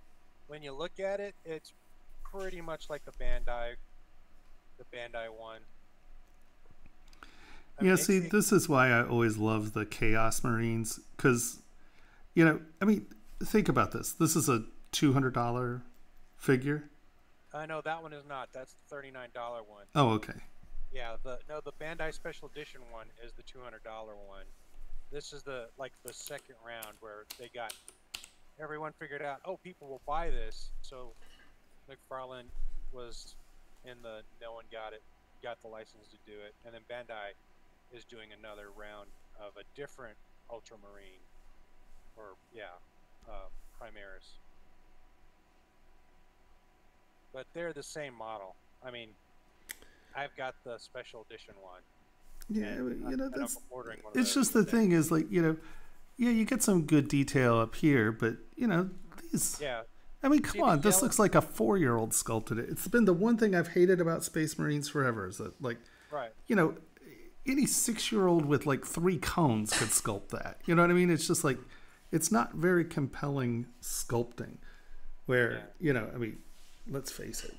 when you look at it, it's pretty much like the Bandai, the Bandai one. I yeah mean, see it- this is why i always love the chaos marines because you know i mean think about this this is a $200 figure uh, I know that one is not. That's the thirty-nine dollar one. oh okay Yeah, the no, the Bandai Special Edition one is the two hundred dollar one. This is the like the second round where they got everyone figured out. Oh, people will buy this. So McFarlane was in the no one got it, got the license to do it, and then Bandai is doing another round of a different Ultramarine, or yeah, uh, Primaris. But they're the same model. I mean, I've got the special edition one. yeah and you know that's it's just the thing is like you know yeah you get some good detail up here but you know these Yeah, i mean come on this looks like a four-year-old sculpted it it's been the one thing i've hated about space marines forever is that like right. you know any six-year-old with like three cones could sculpt that you know what i mean it's just like it's not very compelling sculpting where Yeah. you know i mean let's face it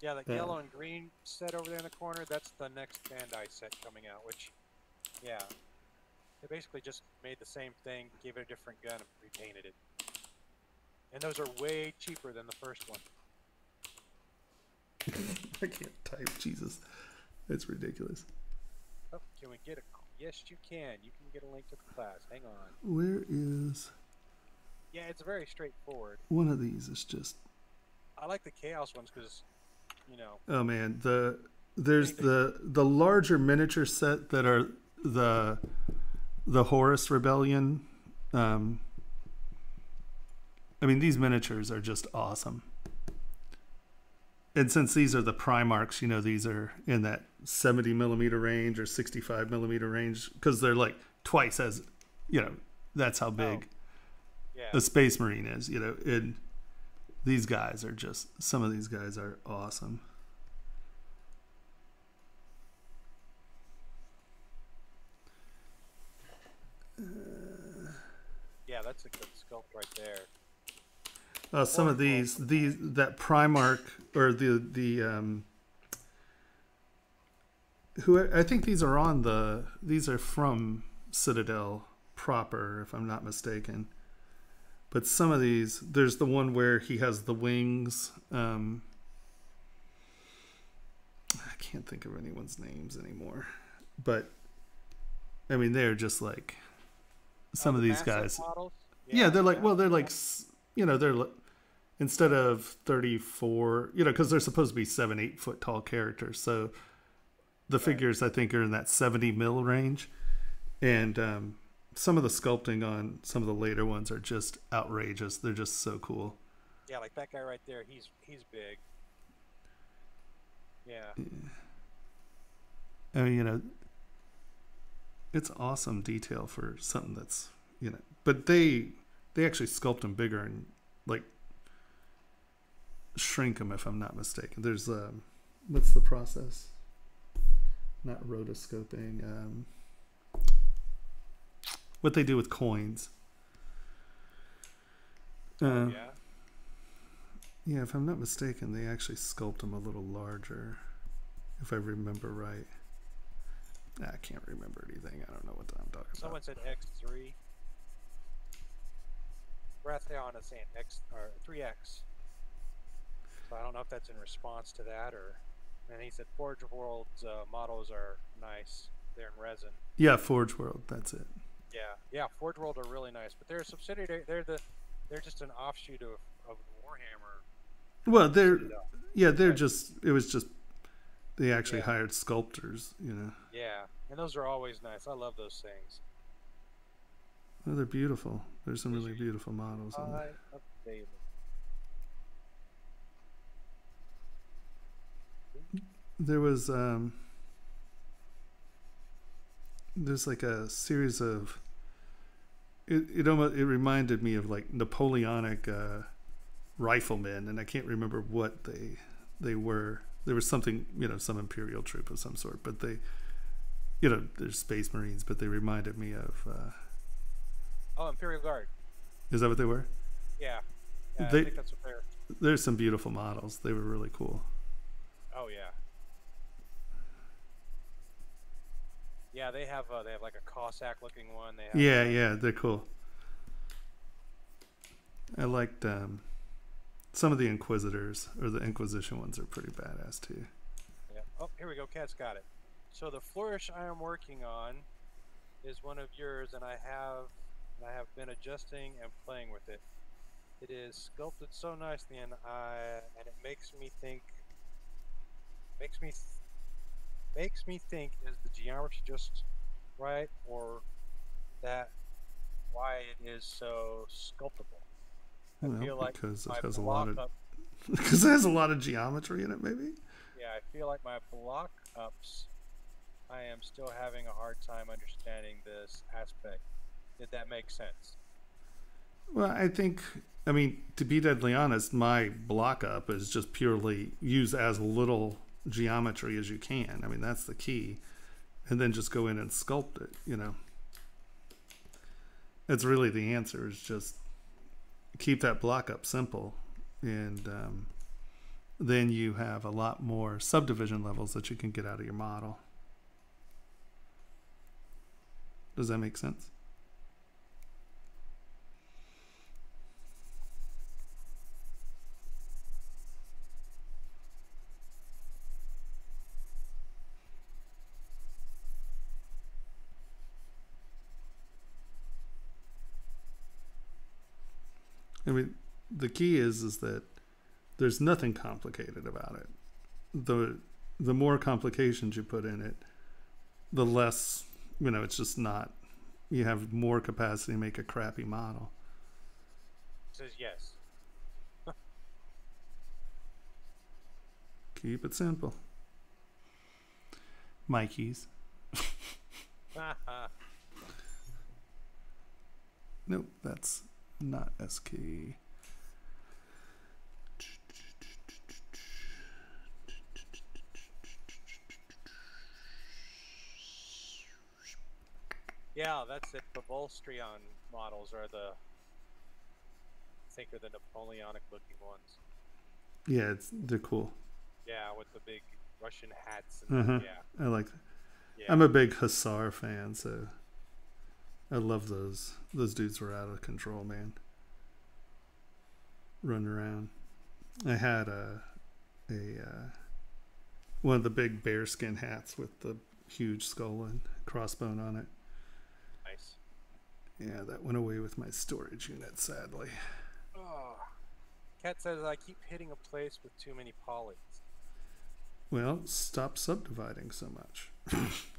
Yeah, the Yeah. yellow and green set over there in the corner, that's the next Bandai set coming out, which, yeah. They basically just made the same thing, gave it a different gun, and repainted it. And those are way cheaper than the first one. <laughs> i can't type jesus it's ridiculous Oh, can we get a. Yes, you can. You can get a link to the class. Hang on. where is Yeah, it's very straightforward. one of these is just I like the Chaos ones because, you know, Oh man, the there's the the larger miniature set that are the the Horus Rebellion. Um, I mean, these miniatures are just awesome. And since these are the Primarchs, you know, these are in that 70 millimeter range or 65 millimeter range because they're like twice as, you know, that's how big yeah. a Space Marine is, you know. And these guys are just, some of these guys are awesome. Yeah, that's a good sculpt right there. Uh, some of these, these that Primarch or the the um, who I think these are on the these are from Citadel proper, if I'm not mistaken. But some of these, there's the one where he has the wings. Um, I can't think of anyone's names anymore, but I mean they're just like some Oh, of the these guys. Models? Yeah, they're like yeah, well, they're like you know they're li- instead of thirty four, you know, because they're supposed to be seven eight foot tall characters, so the Right. figures I think are in that seventy mil range, and um, some of the sculpting on some of the later ones are just outrageous. They're just so cool. Yeah, like that guy right there. He's he's big. Yeah. I mean, you know, it's awesome detail for something that's you know, but they they actually sculpt them bigger and like shrink them if I'm not mistaken. There's um, what's the process? Not rotoscoping. Um, what they do with coins. Uh, yeah. yeah, if I'm not mistaken, they actually sculpt them a little larger, if I remember right. I can't remember anything. I don't know what I'm talking Someone about. Someone said X three. Rathion is saying X or three X. So I don't know if that's in response to that or. And he said Forge World's uh, models are nice. They're in resin. Yeah, Forge World. That's it. Yeah, yeah. Forge World are really nice, but they're a subsidiary. They're the, they're just an offshoot of of Warhammer. Well, they're yeah, they're Right. just. It was just they actually Yeah. hired sculptors. You know, Yeah, and those are always nice. I love those things. well, they're beautiful. There's some really beautiful models. on there. I updated. There was um there's like a series of it it almost it reminded me of like Napoleonic uh riflemen and I can't remember what they they were there was something you know some imperial troop of some sort but they you know there's space marines but they reminded me of uh Oh, Imperial Guard. is that what they were Yeah. yeah They- I think that's what they're. there's some beautiful models they were really cool Oh yeah. Yeah, they have uh, they have like a Cossack looking one. They have, yeah uh, yeah they're cool I liked um some of the Inquisitors or the Inquisition ones are pretty badass too. yeah. Oh, here we go. Cat's got it. So the flourish I am working on is one of yours, and I have and I have been adjusting and playing with it. It is sculpted so nicely, and I and it makes me think. Makes me makes me think is the geometry just right, or that why it is so sculptable. I feel like because it has a lot of because it has a lot of geometry in it. Maybe. yeah, I feel like my block ups. I am still having a hard time understanding this aspect. Did that make sense? Well, I think. I mean, to be deadly honest, my block up is just purely use as little geometry as you can. I mean, that's the key, and then just go in and sculpt it. You know, it's really the answer. Is just keep that block up simple, and um, then you have a lot more subdivision levels that you can get out of your model. Does that make sense? I mean, the key is is that there's nothing complicated about it. The the more complications you put in it, the less you know. It's just not. You have more capacity to make a crappy model. It says yes. <laughs> Keep it simple. Mikey's. <laughs> Nope, that's not SK. yeah, that's it. The Vostroyan models are the. I think are the Napoleonic looking ones. Yeah, it's they're cool. Yeah, with the big Russian hats. And Uh-huh. Yeah, I like. yeah. I'm a big Hussar fan, so I love those. Those dudes were out of control, man. Running around. I had a a uh, one of the big bearskin hats with the huge skull and crossbone on it. Nice. Yeah, that went away with my storage unit, sadly. Oh. Cat says I keep hitting a place with too many polys. Well, stop subdividing so much. <laughs>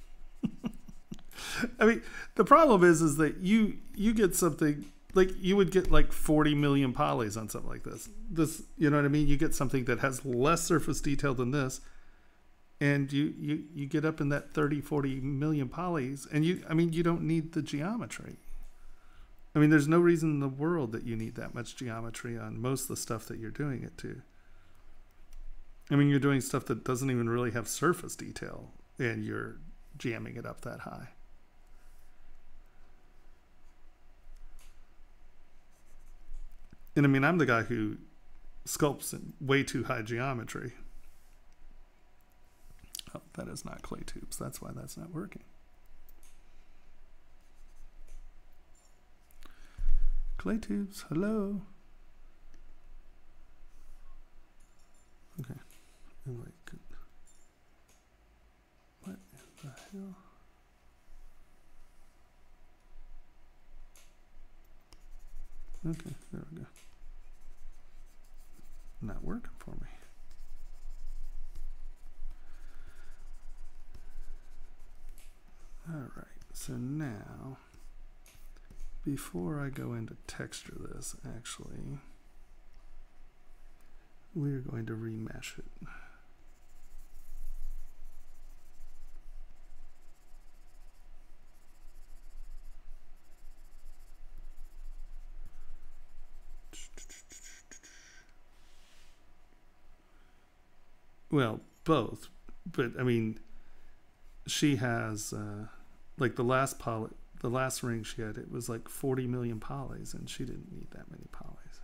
<laughs> I mean, the problem is, is that you you get something like you would get like 40 million polys on something like this. This, you know what I mean? You get something that has less surface detail than this, and you you you get up in that 30, 40 million polys, and you, I mean, you don't need the geometry. I mean, there's no reason in the world that you need that much geometry on most of the stuff that you're doing it to. I mean, you're doing stuff that doesn't even really have surface detail, and you're jamming it up that high. And I mean, I'm the guy who sculpts in way too high geometry. Oh, that is not ClayTubes. That's why that's not working. ClayTubes, hello. Okay. I'm like, what the hell? Okay, there we go. Not working for me. All right, so now, before I go into texture this, actually, we're going to remesh it. Well, both, but I mean, she has uh, like the last poly, the last ring she had. It was like forty million polys, and she didn't need that many polys.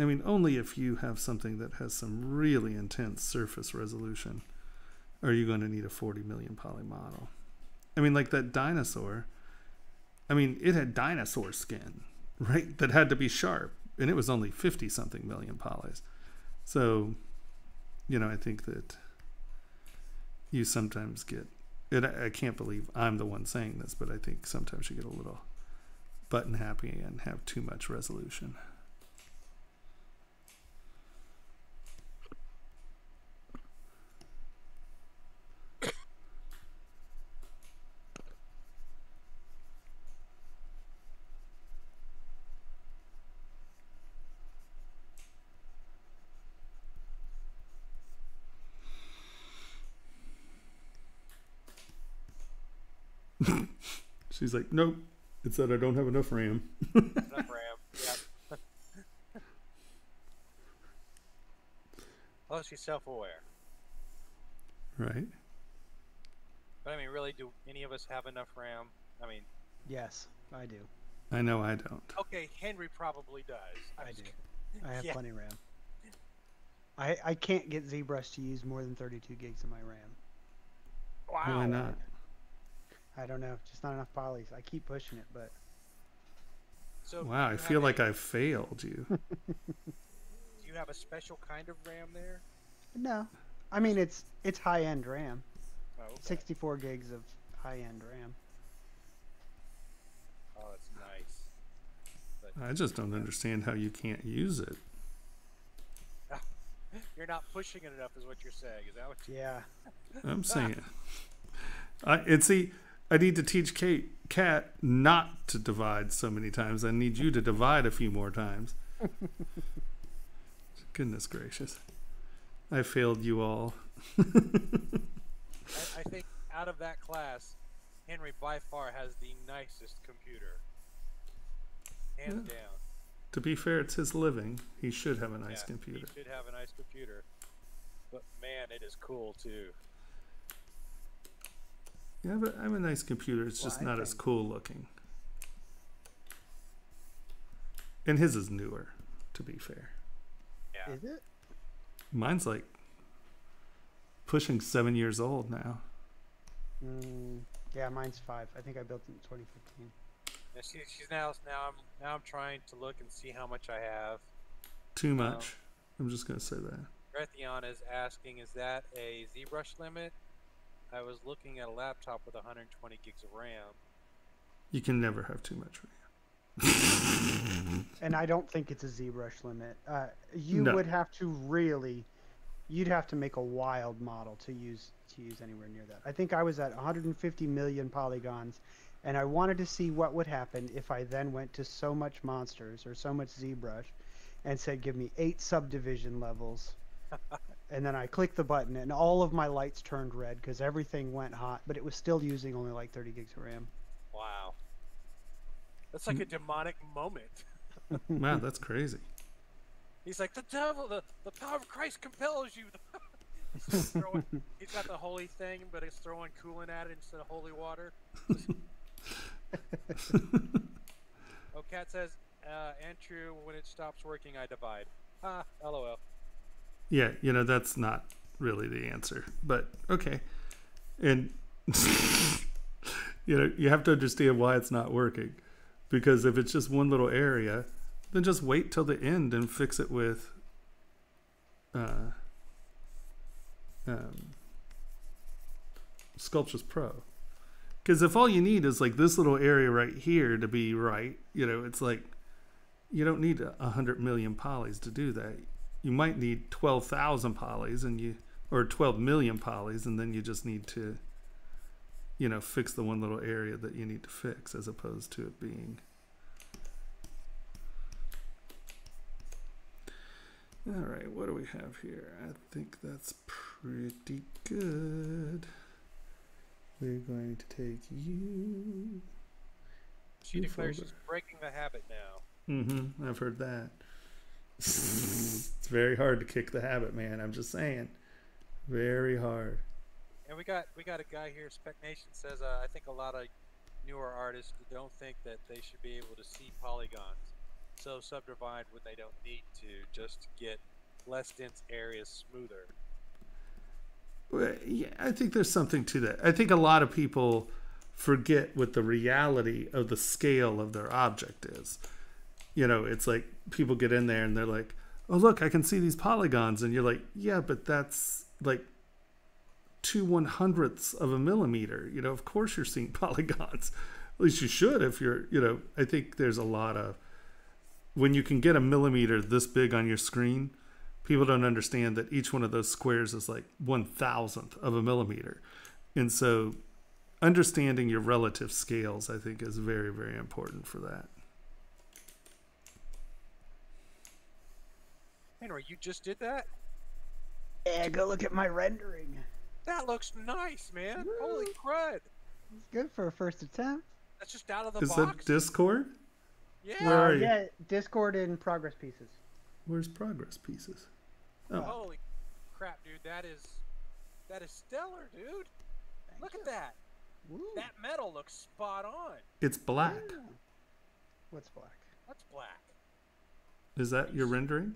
I mean, only if you have something that has some really intense surface resolution are you going to need a 40 million poly model. I mean, like that dinosaur, I mean, it had dinosaur skin, right? That had to be sharp, and it was only 50 something million polys. So, you know, I think that you sometimes get, and I, I can't believe I'm the one saying this, but I think sometimes you get a little button happy and have too much resolution. She's like, nope. It said I don't have enough RAM. Enough RAM. Yep. oh, <laughs> she's self-aware. Right? But I mean, really, do any of us have enough RAM? I mean, Yes, I do. I know I don't. okay, Henry probably does. I'm I do. kidding. I have <laughs> Yeah. plenty RAM. I I can't get ZBrush to use more than 32 gigs of my RAM. Wow. Why not? I don't know, just not enough polys. I keep pushing it, but So Wow, I feel like a, I failed you. <laughs> Do you have a special kind of RAM there? no. I mean, it's it's high-end RAM. Oh, okay. 64 gigs of high-end RAM. Oh, that's nice. I just don't understand how you can't use it. <laughs> You're not pushing it enough, is what you're saying. Is that what? You, Yeah. I'm <laughs> saying. I and see, I need to teach Kate Cat not to divide so many times. I need you to divide a few more times. <laughs> Goodness gracious. I failed you all. <laughs> I, I think out of that class, Henry by far has the nicest computer, hands Yeah. down. To be fair, it's his living. He should have a nice Yeah, computer. He should have a nice computer. But man, it is cool too. Yeah, but I have a nice computer. It's Well, just I not as cool looking. And his is newer, to be fair. Yeah. Is it? Mine's like pushing seven years old now. Mm, yeah, mine's five. I think I built it in 2015. Now she, she's now now I'm now I'm trying to look and see how much I have. Too much. I'm just gonna say that. Raytheon is asking, is that a ZBrush limit? I was looking at a laptop with 120 gigs of RAM. You can never have too much RAM. And I don't think it's a ZBrush limit. Uh, you No. would have to really, you'd have to make a wild model to use to use anywhere near that. I think I was at 150 million polygons, and I wanted to see what would happen if I then went to so much monsters or so much ZBrush, and said, "Give me eight subdivision levels." And then I clicked the button, and all of my lights turned red because everything went hot, but it was still using only like 30 gigs of RAM. Wow. That's like a demonic moment. <laughs> wow, that's crazy. He's like, the devil, the, the power of Christ compels you. <laughs> He's throwing- <laughs> he's got the holy thing, but it's throwing coolant at it instead of holy water. oh, Cat says, uh, and true, when it stops working, I divide. Ah, lol. Yeah, you know, that's not really the answer. But okay. And <laughs> you know, you have to understand why it's not working. Because if it's just one little area, then just wait till the end and fix it with uh um Sculptris Pro. Because if all you need is like this little area right here to be right, you know, it's like you don't need a hundred million polys to do that you might need 12,000 polys and you or 12 million polys and then you just need to you know fix the one little area that you need to fix as opposed to it being all right what do we have here i think that's pretty good we're going to take you She declares she's breaking the habit now. Mm-hmm. I've heard that. It's very hard to kick the habit, man. I'm just saying. Very hard. And we got we got a guy here. Spec Nation says, uh, I think a lot of newer artists don't think that they should be able to see polygons, so subdivide when they don't need to, just to get less dense areas smoother. Well, yeah, I think there's something to that. I think a lot of people forget what the reality of the scale of their object is. You know, it's like people get in there and they're like, "Oh, look, I can see these polygons," and you're like, "Yeah, but that's like two one hundredths of a millimeter. You know, of course you're seeing <laughs> polygons. At least you should if you're. You know, I think there's a lot of when you can get a millimeter this big on your screen." people don't understand that each one of those squares is like one thousandth of a millimeter. And so understanding your relative scales, I think, is very, very important for that. Henry, you just did that? Yeah, go look at my rendering. That looks nice, man. Holy crud! It's good for a first attempt. That's just out of the Is box. that Discord? yeah. Where are you? Yeah, Discord and progress pieces. Where's progress pieces? Oh, Holy crap, dude! That is that is stellar, dude. Look at that. Woo. That metal looks spot on. it's black. Yeah. What's black? What's black. Is that your rendering?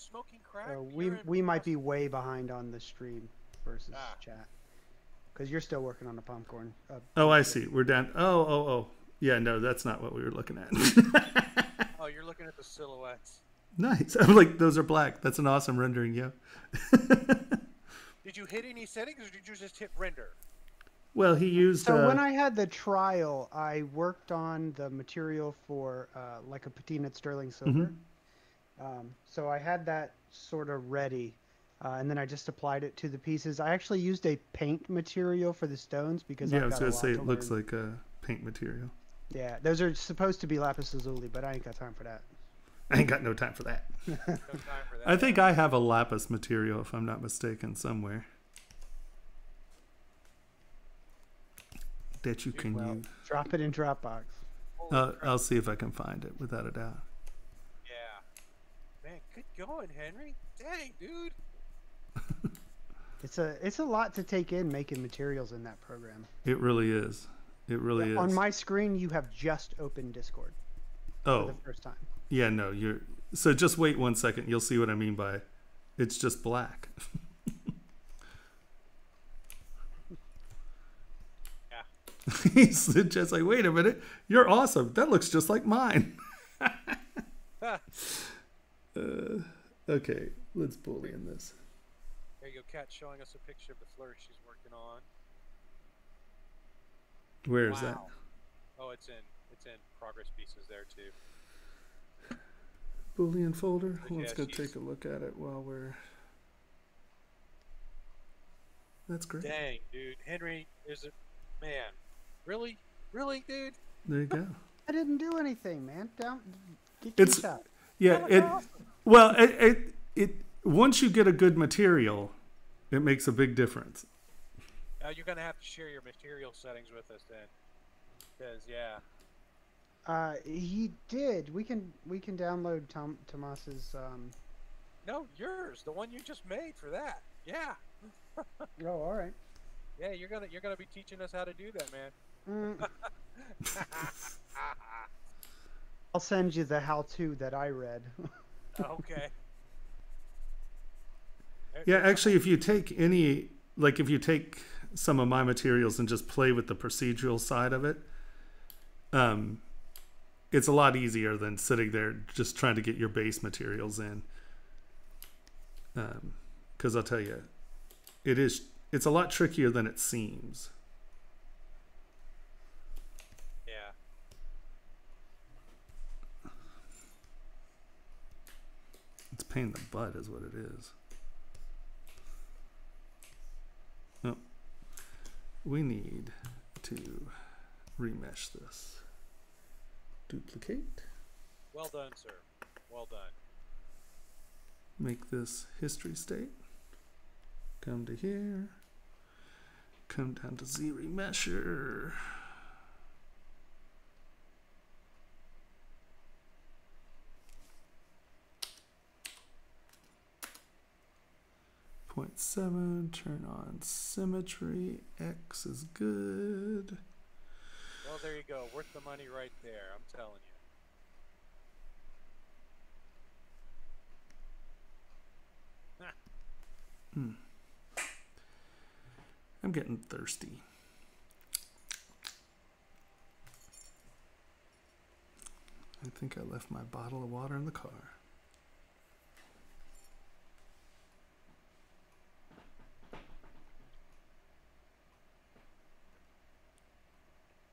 Are you smoking crack? Uh, we You're in we might be way behind on the stream versus Ah. chat because you're still working on the popcorn. Uh, Oh, I see. We're down. Oh, oh, oh. Yeah, no, that's not what we were looking at. <laughs> Oh, you're looking at the silhouettes. nice. <laughs> I'm like, those are black. That's an awesome rendering, yeah. <laughs> Did you hit any settings, or did you just hit render? Well, he used. So uh, when I had the trial, I worked on the material for uh, like a patina sterling silver. Um, so I had that sort of ready, uh, and then I just applied it to the pieces. I actually used a paint material for the stones because yeah, I was gonna say to it looks like a paint material. Yeah, those are supposed to be lapis lazuli, but I ain't got time for that. <laughs> I ain't got no time for that. <laughs> No time for that. I think I have a lapis material, if I'm not mistaken, somewhere that you can Well, use. drop it in Dropbox. Uh. I'll see if I can find it without a doubt. Yeah. Man, good going, Henry. Dang, dude. <laughs> It's a it's a lot to take in making materials in that program. It really is. It really is. On my screen, you have just opened Discord for oh, the first time. yeah, no, you're. So just wait one second. You'll see what I mean by it's just black. <laughs> Yeah. <laughs> He's just like, wait a minute, you're awesome. That looks just like mine. Uh, Okay, let's boolean this. There you go, Kat showing us a picture of the flourish she's working on. Where is that? Oh, it's in it's in progress pieces there too. Boolean folder. Yeah, Let's go take a look at it while we're. That's great. Dang, dude, Henry is a man. Really, really, dude. There you go. I didn't do anything, man. Down. Get It's- keys out. Yeah, it. awesome. Well, it, it it once you get a good material, it makes a big difference. Now you're gonna have to share your material settings with us then, because yeah, Uh, he did. We can we can download Tom Tomas's. Um. no, yours, the one you just made for that. Yeah, <laughs> Oh, all right. yeah, you're gonna you're gonna be teaching us how to do that, man. Mm, <laughs> <laughs> I'll send you the how-to that I read. okay. <laughs> Yeah, actually, if you take any, like, if you take some of my materials and just play with the procedural side of it, um, it's a lot easier than sitting there just trying to get your base materials in. Because I'll tell you, it is. It's a lot trickier than it seems. Yeah. It's pain in the butt, is what it is. No, we need to remesh this. Duplicate. Well done, sir. Well done. Make this history state. Come to here. Come down to ZRemesher. Point seven, turn on symmetry. X is good. Well, there you go. Worth the money right there. I'm telling you. Hmm. I'm getting thirsty. I think I left my bottle of water in the car.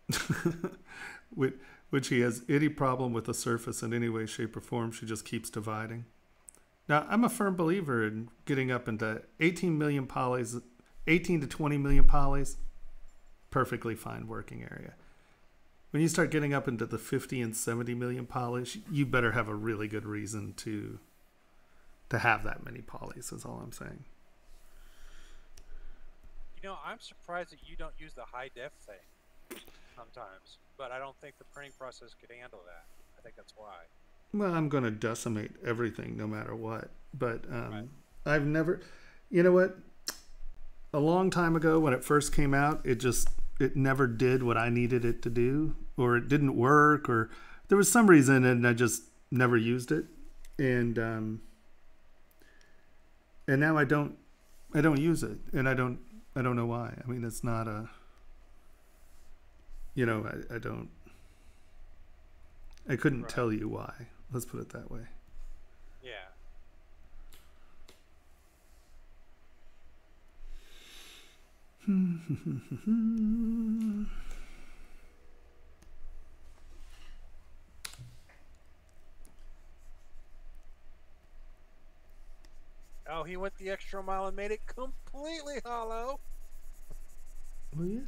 <laughs> which, which he has any problem with the surface in any way, shape, or form. She just keeps dividing. Now, I'm a firm believer in getting up into 18 million polys 18 to 20 million polys, perfectly fine working area. When you start getting up into the 50 and 70 million polys, you better have a really good reason to to have that many polys. Is all I'm saying. You know, I'm surprised that you don't use the high def thing sometimes, but I don't think the printing process could handle that. I think that's why. Well, I'm going to decimate everything no matter what. But um, Right. I've never, you know what? A long time ago when it first came out, it just it never did what I needed it to do, or it didn't work, or there was some reason, and I just never used it. And um, and now I don't, I don't use it, and I don't, I don't know why. I mean, it's not a, you know, I, I don't. I couldn't Right. tell you why. Let's put it that way. Yeah. <laughs> Oh, he went the extra mile and made it completely hollow. Well, yeah.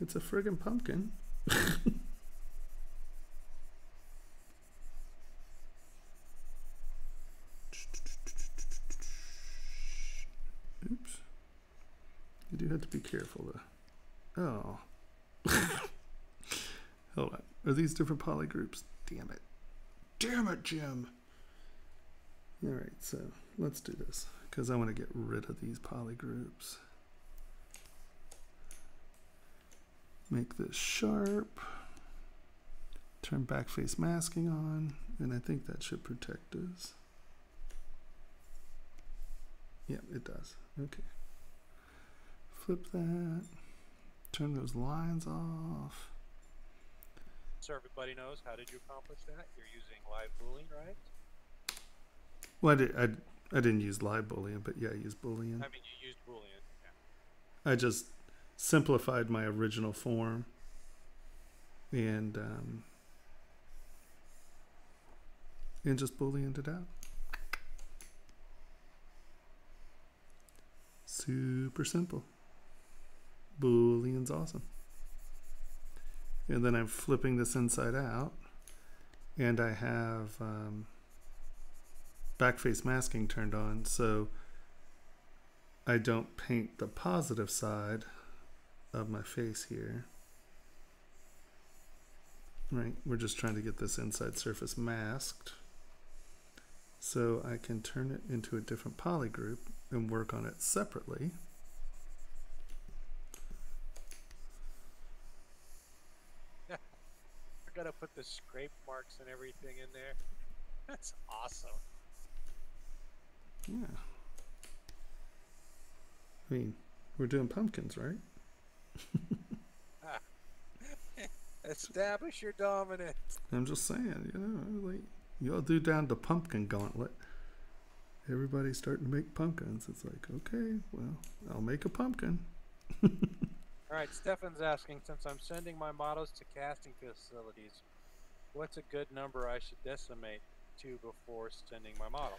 It's a friggin' pumpkin. <laughs> Oops. You do have to be careful though. Oh. <laughs> Hold on. Are these different poly groups? Damn it. Damn it, Jim. All right, so let's do this because I want to get rid of these poly groups. Make this sharp. Turn backface masking on, and I think that should protect us. Yeah, it does. Okay. Flip that. Turn those lines off. So everybody knows how did you accomplish that? You're using live boolean, right? Well, I, did, I, I didn't use live boolean, but yeah, I used boolean. I mean, you used Boolean. Yeah. I just simplified my original form and um, and just booleaned it out. Super simple. Boolean's awesome. And then I'm flipping this inside out, and I have um, backface masking turned on, so I don't paint the positive side of my face here. Right, we're just trying to get this inside surface masked. So I can turn it into a different poly group and work on it separately. <laughs> I gotta put the scrape marks and everything in there. That's awesome. Yeah. I mean, we're doing pumpkins, right? Establish your dominance. I'm just saying, you know, like you all do down to pumpkin gauntlet. Everybody's starting to make pumpkins. It's like, okay, well, I'll make a pumpkin. <laughs> All right, Stefan's asking since I'm sending my models to casting facilities, what's a good number I should decimate to before sending my model?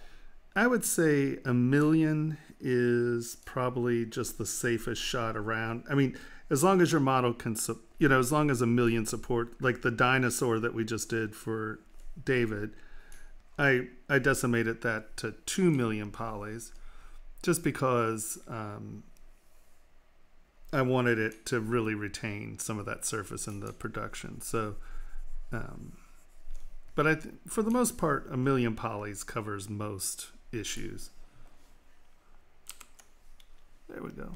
I would say a million is probably just the safest shot around. I mean, as long as your model can, you know, as long as a million support, like the dinosaur that we just did for David, I I decimated that to two million polys, just because um, I wanted it to really retain some of that surface in the production. So, um, but I for the most part, a million polys covers most issues. There we go.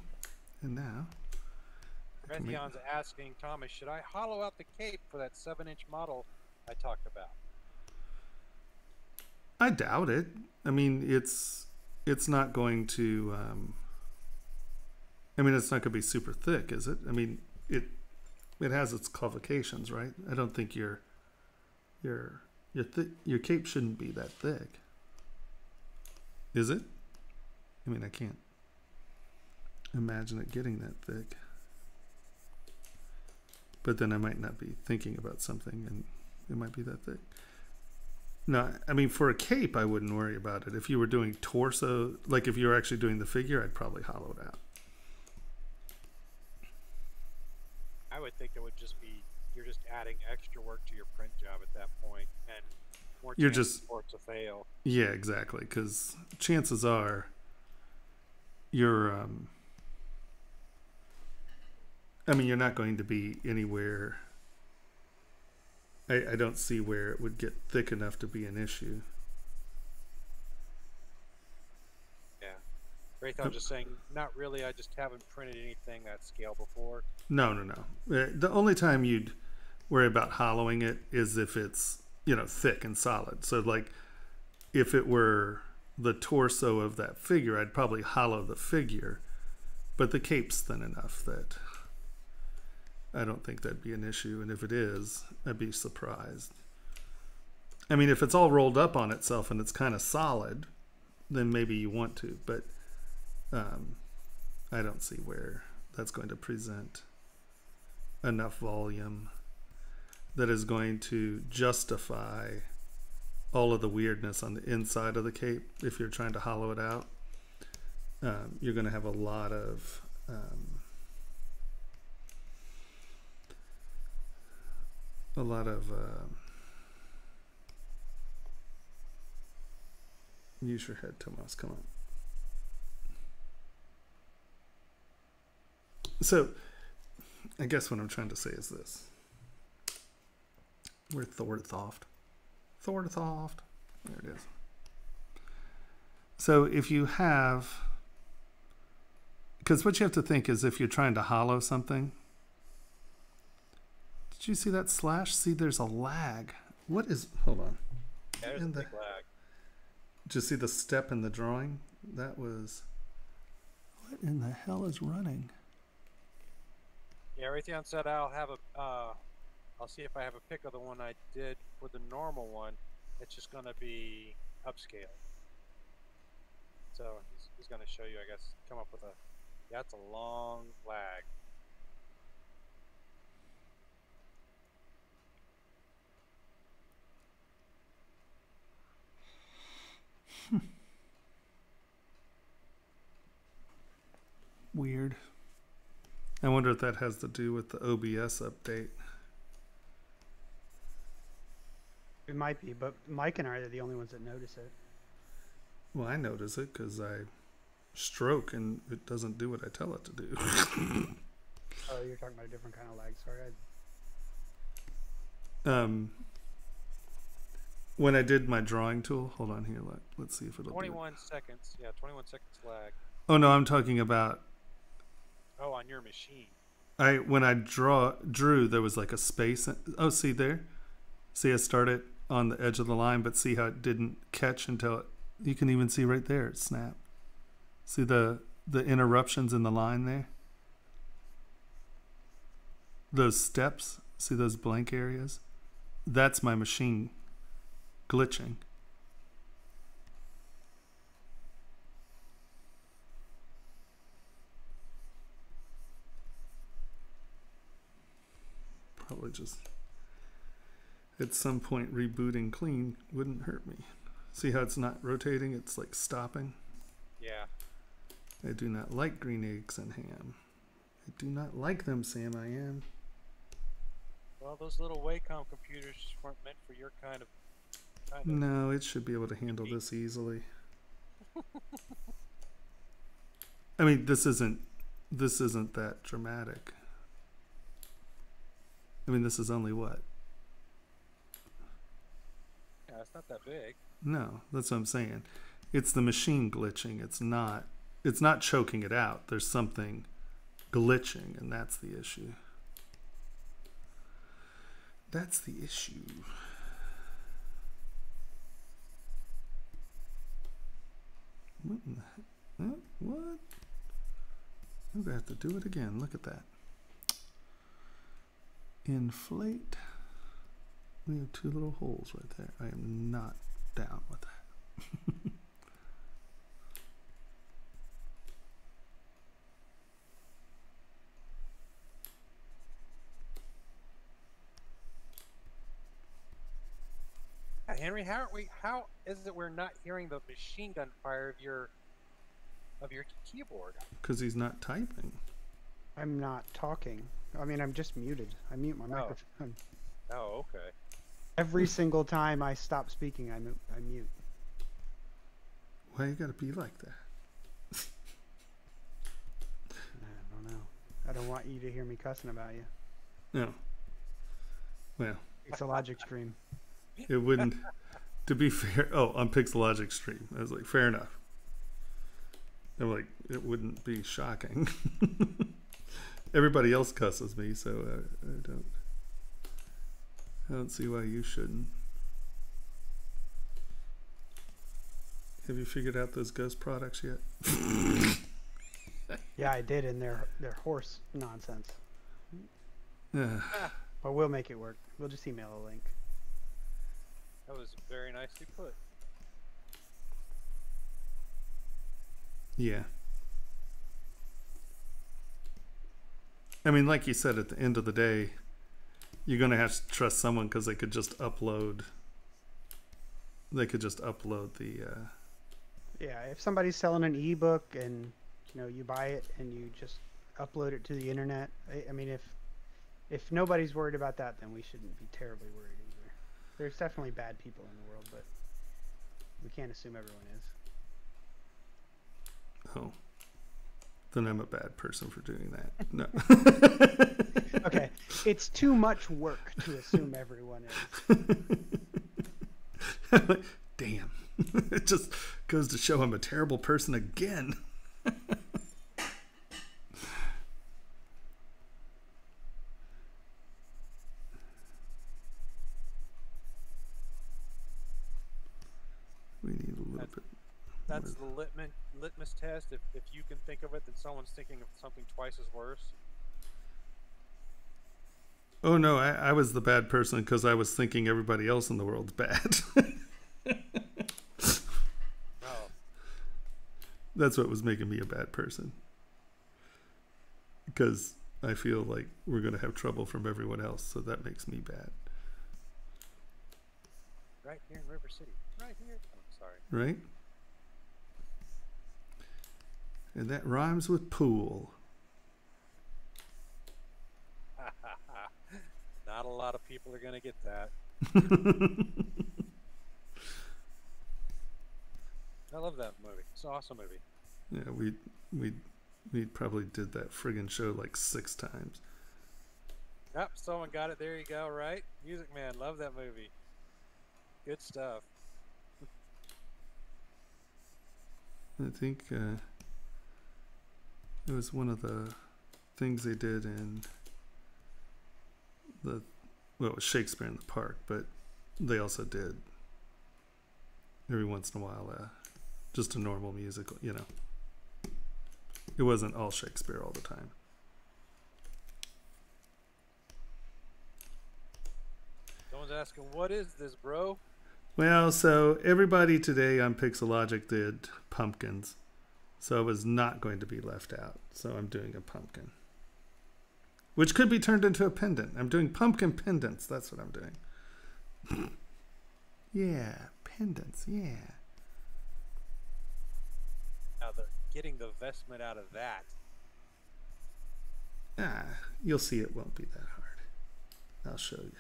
And now, I make- asking Tomas, should I hollow out the cape for that seven-inch model I talked about? I doubt it. I mean, it's it's not going to. Um, I mean, it's not going to be super thick, is it? I mean, it it has its qualifications, right? I don't think your your your th- your cape shouldn't be that thick, is it? I mean, I can't imagine it getting that thick. But then I might not be thinking about something, and it might be that thick. No, I mean for a cape, I wouldn't worry about it. If you were doing torso, like if you were actually doing the figure, I'd probably hollow it out. I would think it would just be you're just adding extra work to your print job at that point, more You're just- for it to fail. Yeah, exactly. Because chances are, you're. Um, I mean, you're not going to be anywhere. I, I don't see where it would get thick enough to be an issue. Yeah. Raython's just saying, not really. I just haven't printed anything that scale before. No, no, no. Uh, The only time you'd worry about hollowing it is if it's, you know, thick and solid. So, like, if it were the torso of that figure, I'd probably hollow the figure. But the cape's thin enough that I don't think that'd be an issue. And if it is, I'd be surprised. I mean, if it's all rolled up on itself and it's kind of solid, then maybe you want to. But um, I don't see where that's going to present enough volume that is going to justify all of the weirdness on the inside of the cape if you're trying to hollow it out. Um, you're going to have a lot of um, a lot of uh, use your head, Tomas. Come on. So, I guess what I'm trying to say is this. We're Thorthoft. Thorthoft. There it is. So if you have, because what you have to think is if you're trying to hollow something, did you see that slash? See, there's a lag. What is, hold on. There's a the- lag. Did you see the step in the drawing? That was, what in the hell is running? Yeah, Raytheon said I'll have a. Uh, I'll see if I have a pic of the one I did for the normal one. It's just gonna be upscale. So he's, he's going to show you, I guess, come up with a. It's a long lag. <laughs> Weird. I wonder if that has to do with the OBS update. It might be, but Mike and I are the only ones that notice it. Well, I notice it because I stroke and it doesn't do what I tell it to do. <laughs> Oh, you're talking about a different kind of lag. Sorry. I, um, when I did my drawing tool, hold on here. Let, let's see if it'll do it. 21 seconds. Yeah, 21 seconds lag. Oh no, I'm talking about Oh, on your machine. I when I draw drew there was like a space. Oh, see there, see I started on the edge of the line, but see how it didn't catch until it, you can even see right there it snapped. See the the interruptions in the line there. Those steps, see those blank areas. That's my machine glitching. Probably just at some point rebooting clean wouldn't hurt me. See how it's not rotating, it's like stopping. Yeah. I do not like green eggs and ham. I do not like them, Sam. I am. Well, those little Wacom computers just weren't meant for your kind of. Kind of No, it should be able to handle this easily. <laughs> I mean, this isn't this isn't that dramatic. I mean, this is only what? It's not that big. No, that's what I'm saying. It's the machine glitching. It's not it's not choking it out. There's something glitching and that's the issue. That's the issue. What in the heck? What? I'm gonna have to do it again. Look at that. Inflate. We have two little holes right there. I am not down with that. <laughs> Henry, how are we? How is it we're not hearing the machine gun fire of your of your keyboard? Because he's not typing. I'm not talking. I mean, I'm just muted. I mute my Oh. microphone. Oh, okay. Every single time I stop speaking, I mute. I mute. Why you gotta be like that? I don't know. I don't want you to hear me cussing about you. No. Well, It's a logic stream. it wouldn't. to be fair, oh, on Pixologic stream, I was like, fair enough. I'm like, it wouldn't be shocking. <laughs> Everybody else cusses me, so I, I don't. I don't see why you shouldn't. Have you figured out those ghost products yet? <laughs> Yeah, I did, and they're they're horse nonsense. Yeah. Ah. But we'll make it work. We'll just email a link. That was very nicely put. Yeah. I mean, like you said, at the end of the day, you're going to have to trust someone because they could just upload. They could just upload the. Uh, Yeah, if somebody's selling an ebook and you know you buy it and you just upload it to the internet, I, I mean, if if nobody's worried about that, then we shouldn't be terribly worried either. There's definitely bad people in the world, but we can't assume everyone is. oh. Then I'm a bad person for doing that. No. <laughs> Okay, it's too much work to assume everyone is. <laughs> Damn. <laughs> it just goes to show I'm a terrible person again. we need a little That- bit. That's the litmus litmus test. If if you can think of it, then someone's thinking of something twice as worse. Oh no, I, I was the bad person because I was thinking everybody else in the world's <laughs> bad. Oh, That's what was making me a bad person. Because I feel like we're going to have trouble from everyone else, so that makes me bad, Right here in River City. Right here. Oh, sorry. right? And that rhymes with pool. <laughs> Not a lot of people are gonna get that. <laughs> I love that movie. It's an awesome movie. Yeah, we we we probably did that friggin' show like six times. Yep, someone got it. There you go. Right, Music Man. Love that movie. Good stuff. I think uh, it was one of the things they did in the well, it was Shakespeare in the Park, but they also did every once in a while uh, just a normal musical. You know, it wasn't all Shakespeare all the time. Someone's asking, "What is this, bro?" Well, so everybody today on Pixologic did pumpkins. So I was not going to be left out. So I'm doing a pumpkin. Which could be turned into a pendant. I'm doing pumpkin pendants. That's what I'm doing. <laughs> yeah, pendants. Yeah. Now, the getting the vestment out of that. Ah, you'll see it won't be that hard. I'll show you.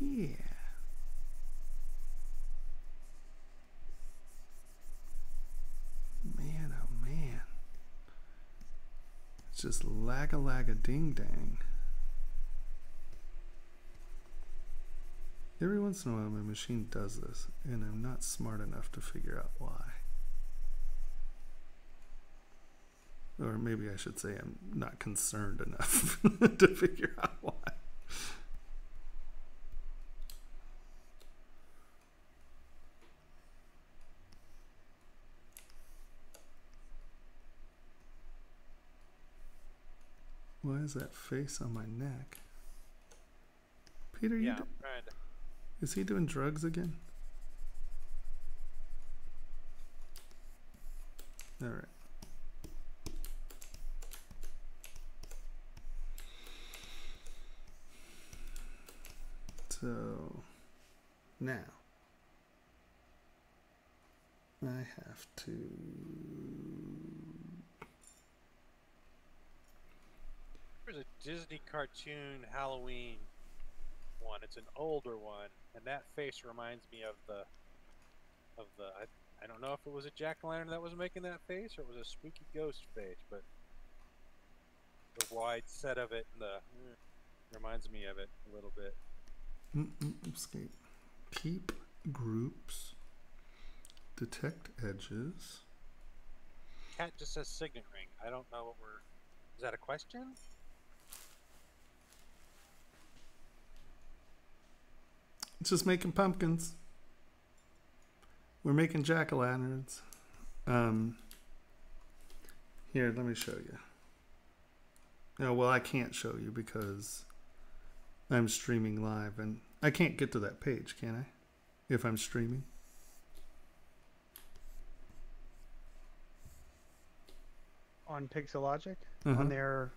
Yeah. Man, oh man. It's just lag a lag a ding dang. Every once in a while, my machine does this, and I'm not smart enough to figure out why. Or maybe I should say I'm not concerned enough <laughs> to figure out why. Is that face on my neck? Peter, you Yeah, I'm to. is he doing drugs again? All right. So now I have to. There's a Disney cartoon Halloween one. It's an older one, and that face reminds me of the of the. I, I don't know if it was a jack o' lantern that was making that face, or it was a spooky ghost face, but the wide set of it and the mm, reminds me of it a little bit. Escape. Keep groups. Detect edges. Cat just says signet ring. I don't know what we're. Is that a question? It's just making pumpkins. We're making jack o' lanterns. Um, here, let me show you. Oh, well, I can't show you because I'm streaming live and I can't get to that page, can I? If I'm streaming? On Pixologic, Uh-huh. on there,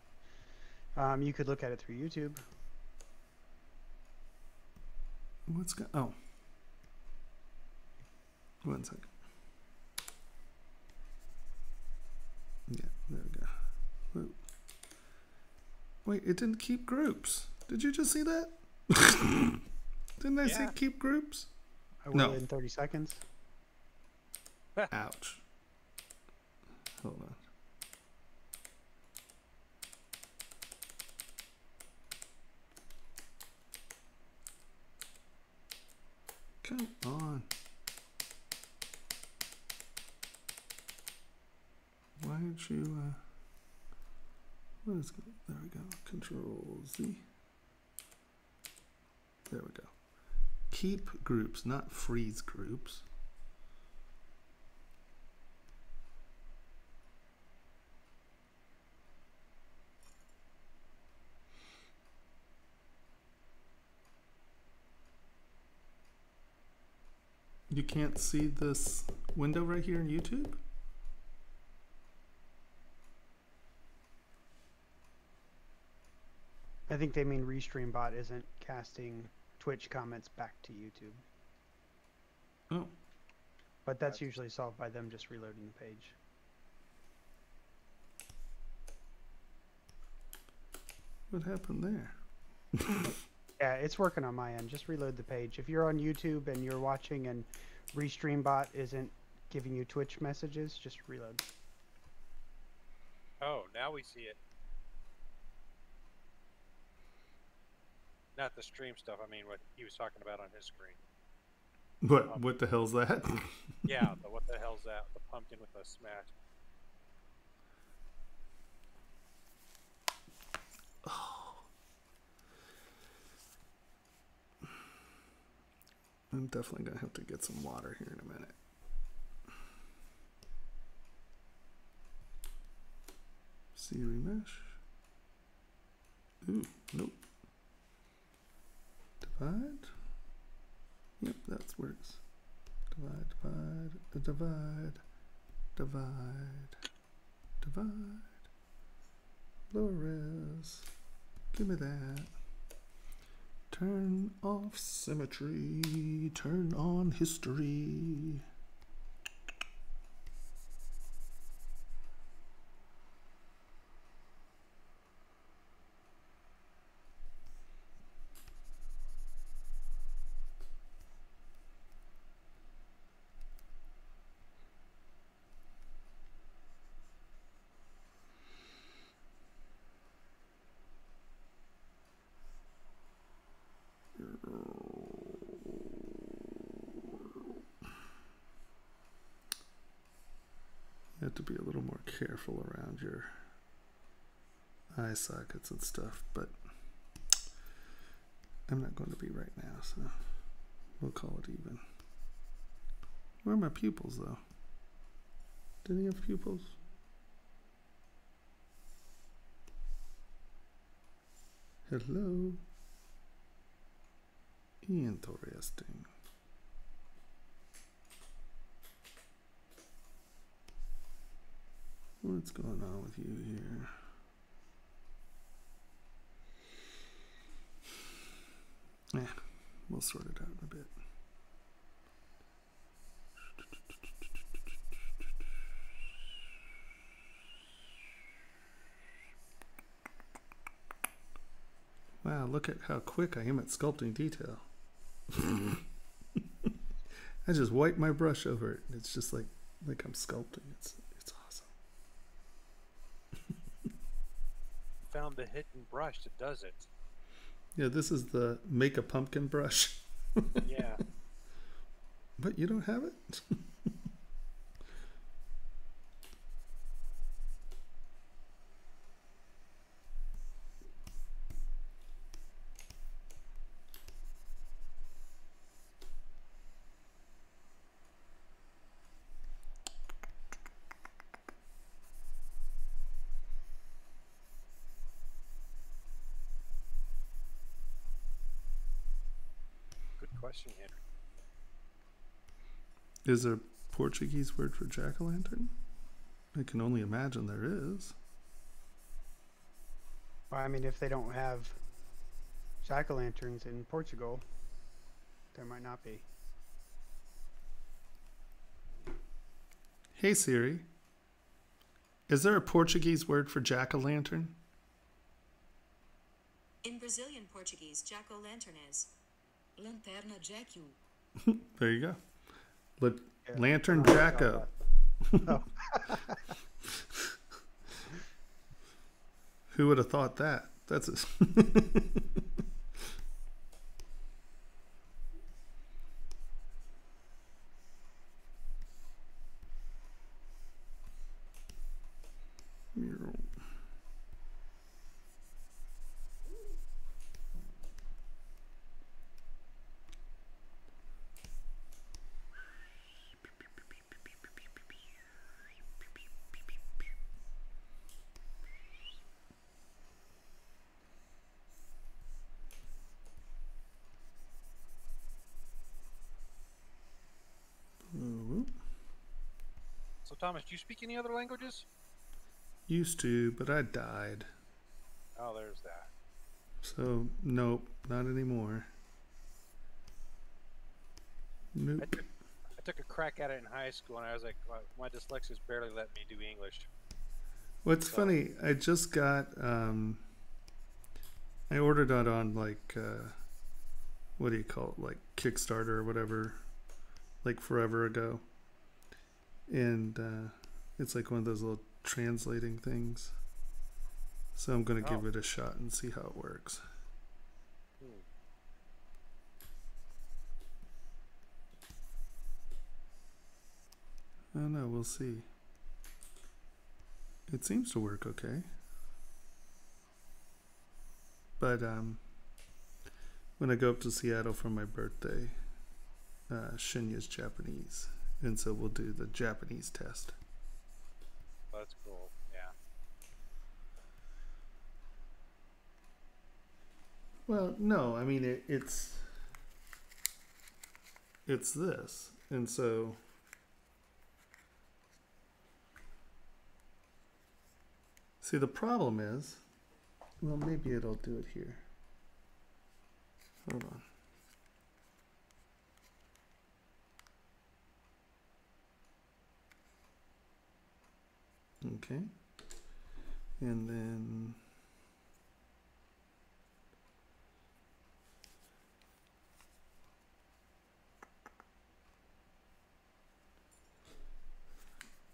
um, you could look at it through YouTube. What's go? Oh, one second. Yeah, there we go. Whoa. Wait, it didn't keep groups. Did you just see that? <laughs> didn't I say keep groups? I will No. in 30 seconds. Ouch. Hold on. Come on. Why aren't you, uh, what is, there we go, control Z. There we go. Keep groups, not freeze groups. You can't see this window right here in YouTube? I think they mean RestreamBot isn't casting Twitch comments back to YouTube, Oh, but that's That's- usually solved by them just reloading the page. what happened there? <laughs> Yeah, it's working on my end. Just reload the page. If you're on YouTube and you're watching and ReStreamBot isn't giving you Twitch messages, just reload. Oh, now we see it. Not the stream stuff. I mean, what he was talking about on his screen. What um, what the hell's that? <laughs> Yeah, the what the hell's that? The pumpkin with the smash. I'm definitely gonna have to get some water here in a minute. Siri mesh. Ooh, nope. Divide. Yep, that works. Divide, divide, divide, divide, divide. Lower res. Give me that. Turn off symmetry. Turn on history. You have to be a little more careful around your eye sockets and stuff, but I'm not going to be right now, so we'll call it even. Where are my pupils, though? Did he have pupils? Hello? Interesting. What's going on with you here? Yeah, we'll sort it out in a bit. Wow, look at how quick I am at sculpting detail. <laughs> I just wipe my brush over it. and It's just like like I'm sculpting. It's it's awesome. Found the hidden brush that does it. Yeah, this is the make a pumpkin brush. Yeah. <laughs> But you don't have it? <laughs> Good question, Henry. Is there a Portuguese word for jack o' lantern? I can only imagine there is. Well, I mean, if they don't have jack o' lanterns in Portugal, there might not be. Hey Siri, is there a Portuguese word for jack o' lantern? In Brazilian Portuguese, jack o' lantern is lanterna jacku. <laughs> There you go. La- Yeah, lantern I don't know jack about o. Oh. <laughs> Who would have thought that? That's a <laughs> Tomas, do you speak any other languages? Used to, but I died. Oh, there's that. So nope, not anymore. I Nope. took, I took a crack at it in high school, and I was like, "Well, my dyslexia's barely let me do English. What's So- funny, I just got um I ordered it on like uh what do you call it? Like Kickstarter or whatever like forever ago. And uh it's like one of those little translating things. So I'm going to give Oh. it a shot and see how it works. I don't know, we'll see. It seems to work okay. But um, when I go up to Seattle for my birthday, uh, Shinya's Japanese. And so we'll do the Japanese test. That's cool. Yeah. Well, no, I mean it, it's it's this, and so see the problem is, well, maybe it'll do it here. Hold on. Okay, and then.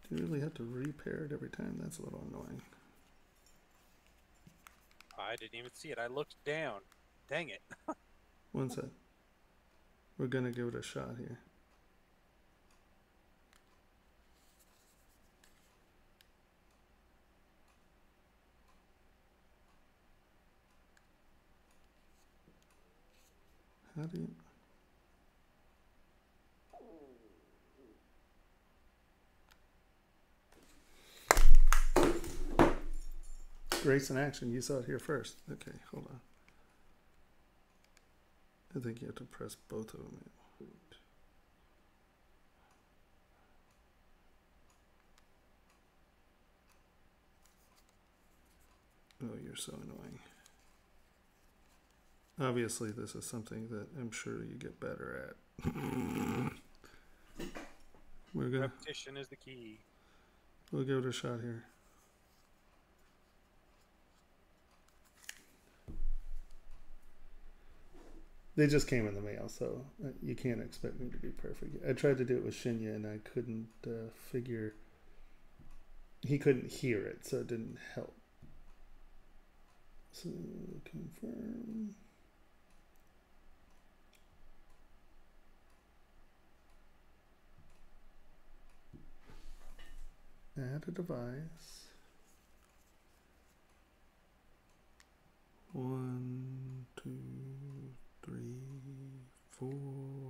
Do you really have to repair it every time? That's a little annoying. I didn't even see it. I looked down. Dang it. <laughs> One sec. We're gonna give it a shot here. How do you? Grace in action. You saw it here first. Okay, hold on. I think you have to press both of them. Oh, you're so annoying. Obviously, this is something that I'm sure you get better at. <laughs> We're gonna Repetition is the key. we'll give it a shot here. They just came in the mail, so uh, you can't expect me to be perfect. I tried to do it with Shinya, and I couldn't uh, figure. He couldn't hear it, so it didn't help. So confirm. Add a device. One, two, three, four.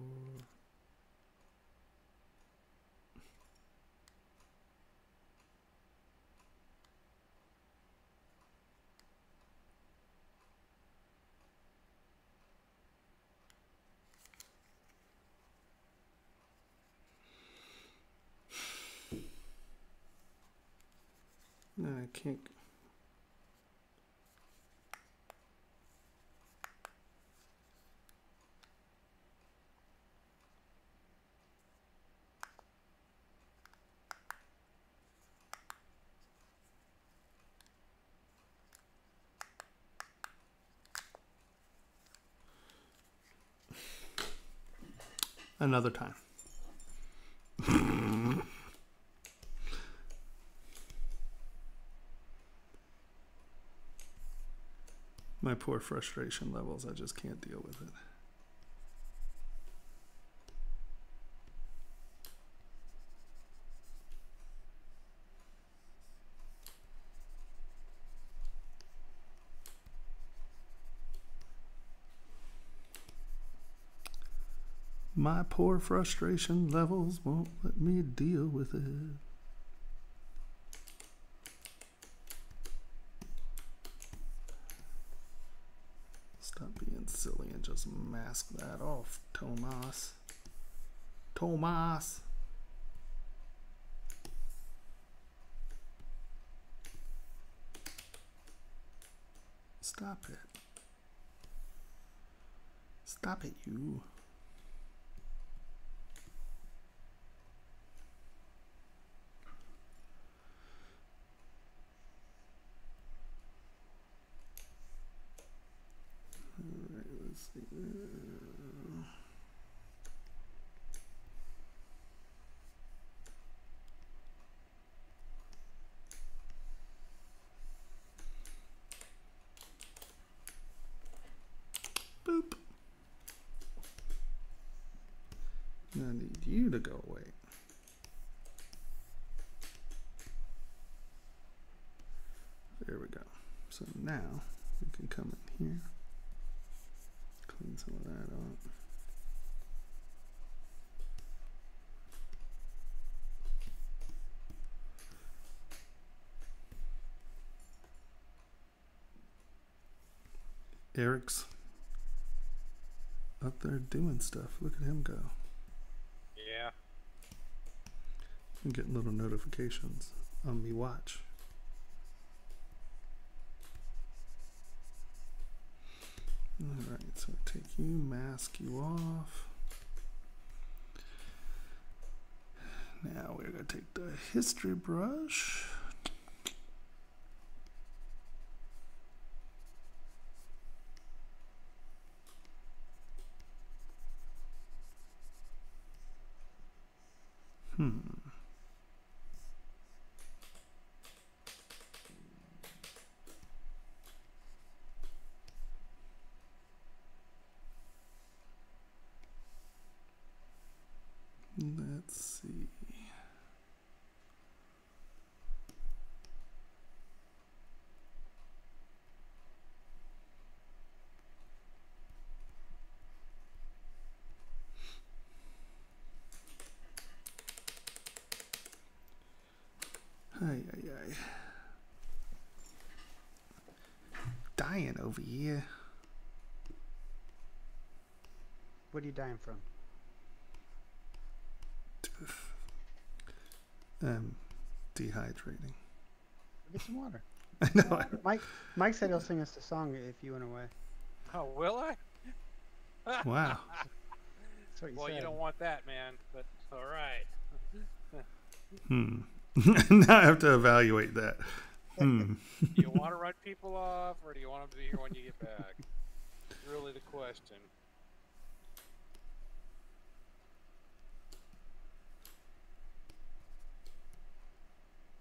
No, I can't. Another time. <laughs> My poor frustration levels, I just can't deal with it. My poor frustration levels won't let me deal with it. that off, Tomas. Tomas. Stop it. Stop it, you. Eric's up there doing stuff. Look at him go. Yeah. I'm getting little notifications on me watch. Alright, so take you, mask you off. Now we're going to take the history brush. Hmm. Let's see. Ay, ay, ay. Dying over here. What are you dying from? Um, dehydrating. Get some water. <laughs> I know. <laughs> Mike Mike said he'll sing us the song if you went away. Oh, will I? Wow. <laughs> That's what you Well, said. you don't want that, man. But all right. Hmm. now I have to evaluate that. Hmm. <laughs> Do you want to run people off, or do you want them to be here when you get back? really the question.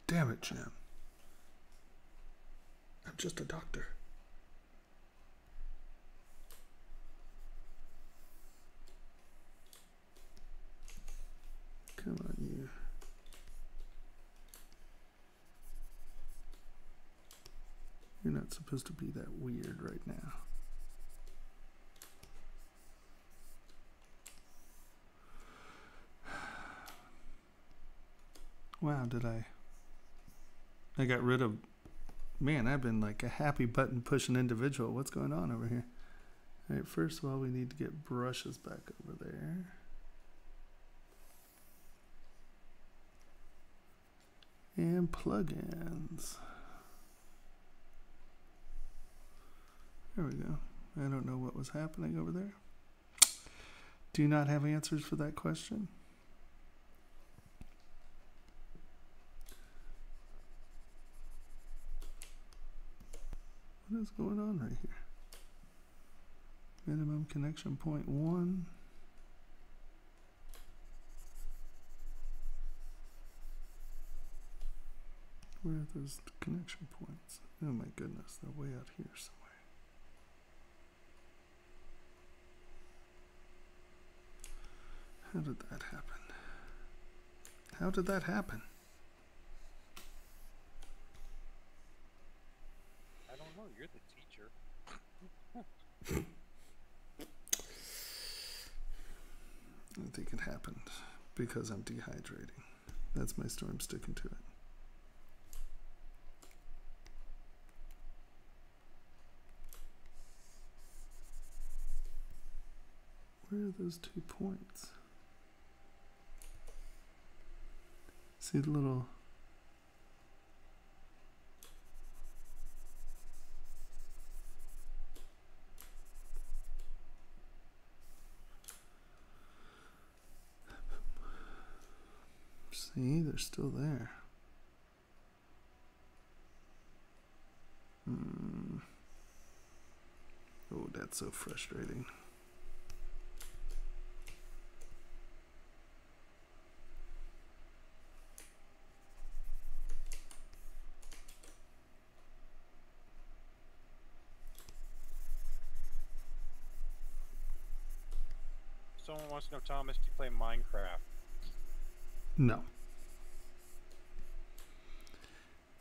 Damn it, Jim. I'm just a doctor. Come on, you. You're not supposed to be that weird right now. <sighs> Wow, did I? I got rid of. Man, I've been like a happy button pushing individual. What's going on over here? All right, first of all, we need to get brushes back over there. And plugins. There we go. I don't know what was happening over there. Do you not have answers for that question? What is going on right here? Minimum connection point one. Where are those connection points? Oh my goodness, they're way out here somewhere. How did that happen? How did that happen? I don't know. You're the teacher. <laughs> I think it happened because I'm dehydrating. That's my story. I'm sticking to it. Where are those two points? See the little. See, they're still there. Hmm. Oh, that's so frustrating. Tomas, do you play Minecraft? No.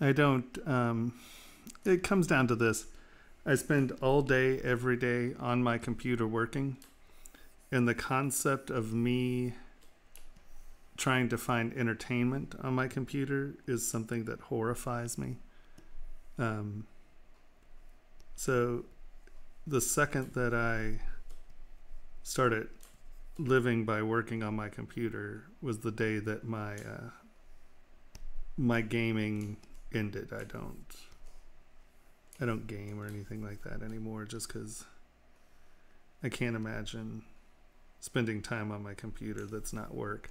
I don't. Um, it comes down to this. I spend all day, every day on my computer working. And the concept of me trying to find entertainment on my computer is something that horrifies me. Um, so the second that I started living by working on my computer was the day that my uh, my gaming ended. I don't I don't game or anything like that anymore just cuz I can't imagine spending time on my computer that's not work.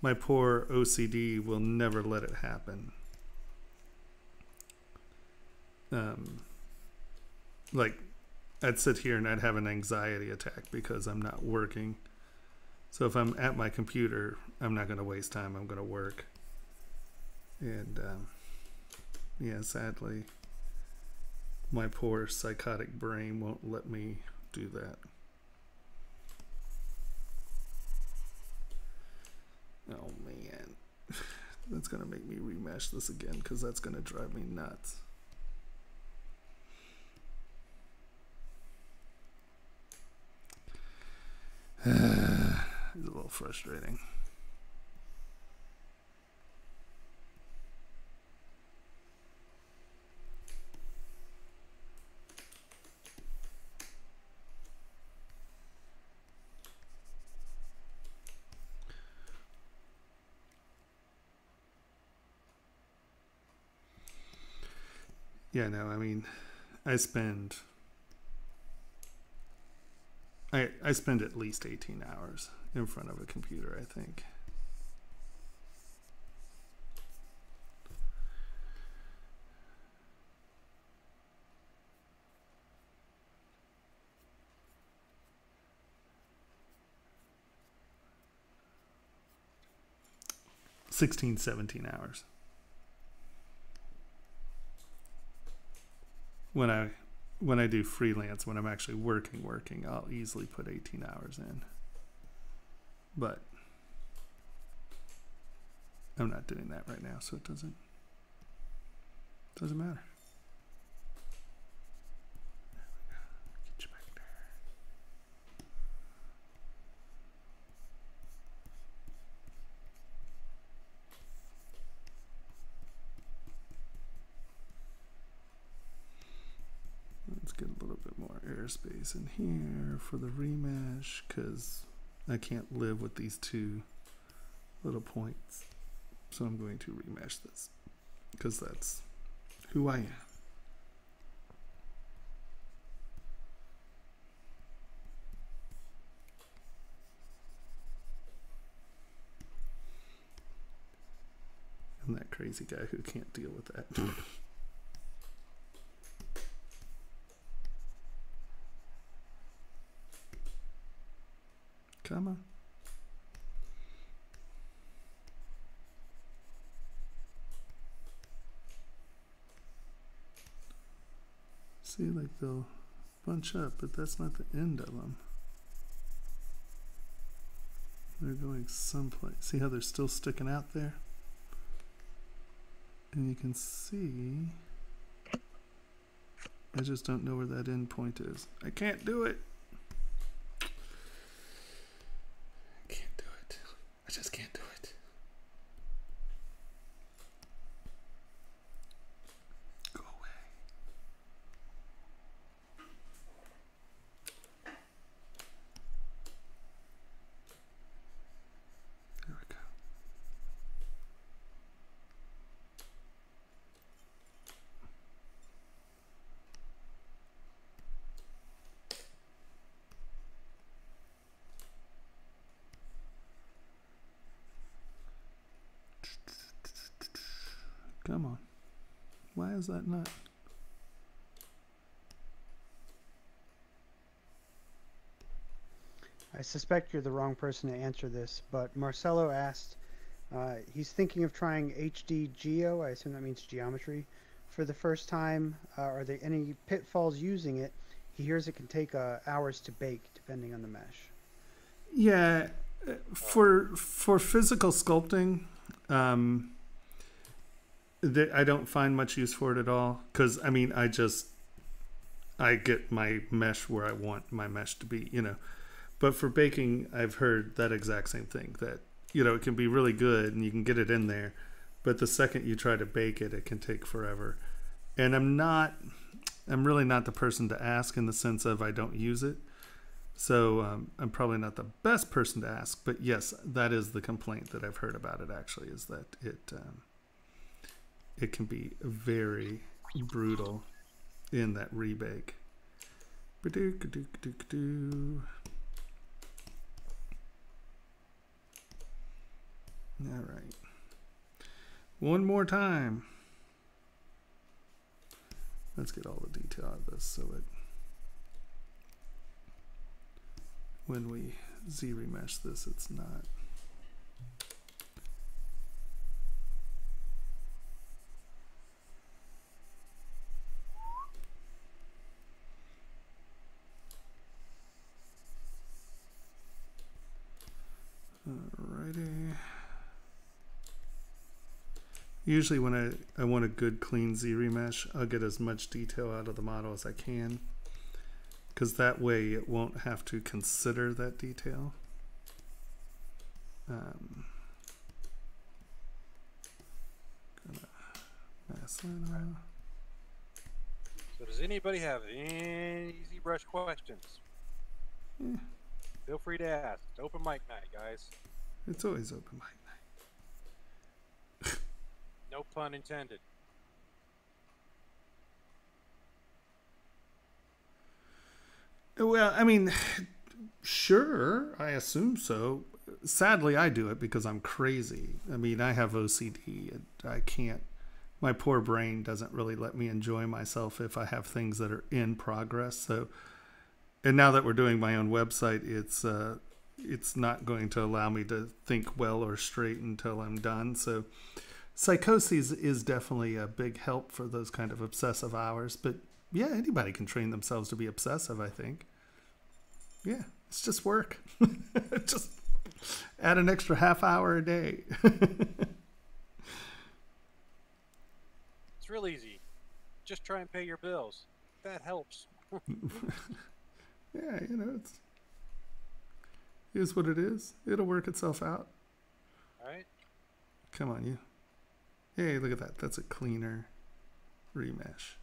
My poor OCD will never let it happen. Um like I'd sit here and I'd have an anxiety attack because I'm not working. So if I'm at my computer, I'm not going to waste time. I'm going to work. And um, yeah, sadly, my poor psychotic brain won't let me do that. Oh man, <sighs> that's going to make me remesh this again because that's going to drive me nuts. <sighs> It's a little frustrating. Yeah, no, I mean, I spend I I spend at least 18 hours in front of a computer, I think. Sixteen, seventeen hours. When I when I do freelance, when I'm actually working, working, I'll easily put 18 hours in. But I'm not doing that right now, so it doesn't doesn't matter. Get you back there. Let's get a little bit airspace in here for the remesh because I can't live with these two little points. So I'm going to remesh this because that's who I am. I'm that crazy guy who can't deal with that. <laughs> Come. See, like they'll bunch up, but that's not the end of them. They're going someplace. See how they're still sticking out there? And you can see. I just don't know where that end point is. I can't do it. Can't do it. I just can't do it. Go away. There we go. Come on. Why is that not? I suspect you're the wrong person to answer this, but Marcelo asked. Uh, he's thinking of trying HD Geo. I assume that means geometry for the first time. Uh, are there any pitfalls using it? He hears it can take uh, hours to bake, depending on the mesh. Yeah, uh, for for physical sculpting, um, th- I don't find much use for it at all. Because I mean, I just I get my mesh where I want my mesh to be, you know. But for baking, I've heard that exact same thing. That you know, it can be really good and you can get it in there, but the second you try to bake it, it can take forever. And I'm not, I'm really not the person to ask in the sense of I don't use it. So um, I'm probably not the best person to ask, but yes, that is the complaint that I've heard about it. Actually, is that it um, it can be very brutal in that rebake. All right. One more time. Let's get all the detail out of this so it when we Z remesh this, it's not. Usually when I, I want a good clean Z remesh, I'll get as much detail out of the model as I can because that way it won't have to consider that detail. Um, gonna mask that off. So does anybody have any ZBrush questions? Yeah. Feel free to ask. It's open mic night, guys. It's always open mic. No pun intended. Well, I mean, sure, I assume so. Sadly, I do it because I'm crazy. I mean, I have OCD and I can't, my poor brain doesn't really let me enjoy myself if I have things that are in progress. So, and now that we're doing my own website, it's, uh, it's not going to allow me to think well or straight until I'm done. So, psychosis is definitely a big help for those kind of obsessive hours. But yeah, anybody can train themselves to be obsessive, I think. Yeah, it's just work. <laughs> just add an extra half hour a day. It's real easy. Just try and pay your bills. That helps. <laughs> yeah, you know, it's is what it is. It'll work itself out. All right. Come on, you. Hey, look at that. That's a cleaner remesh.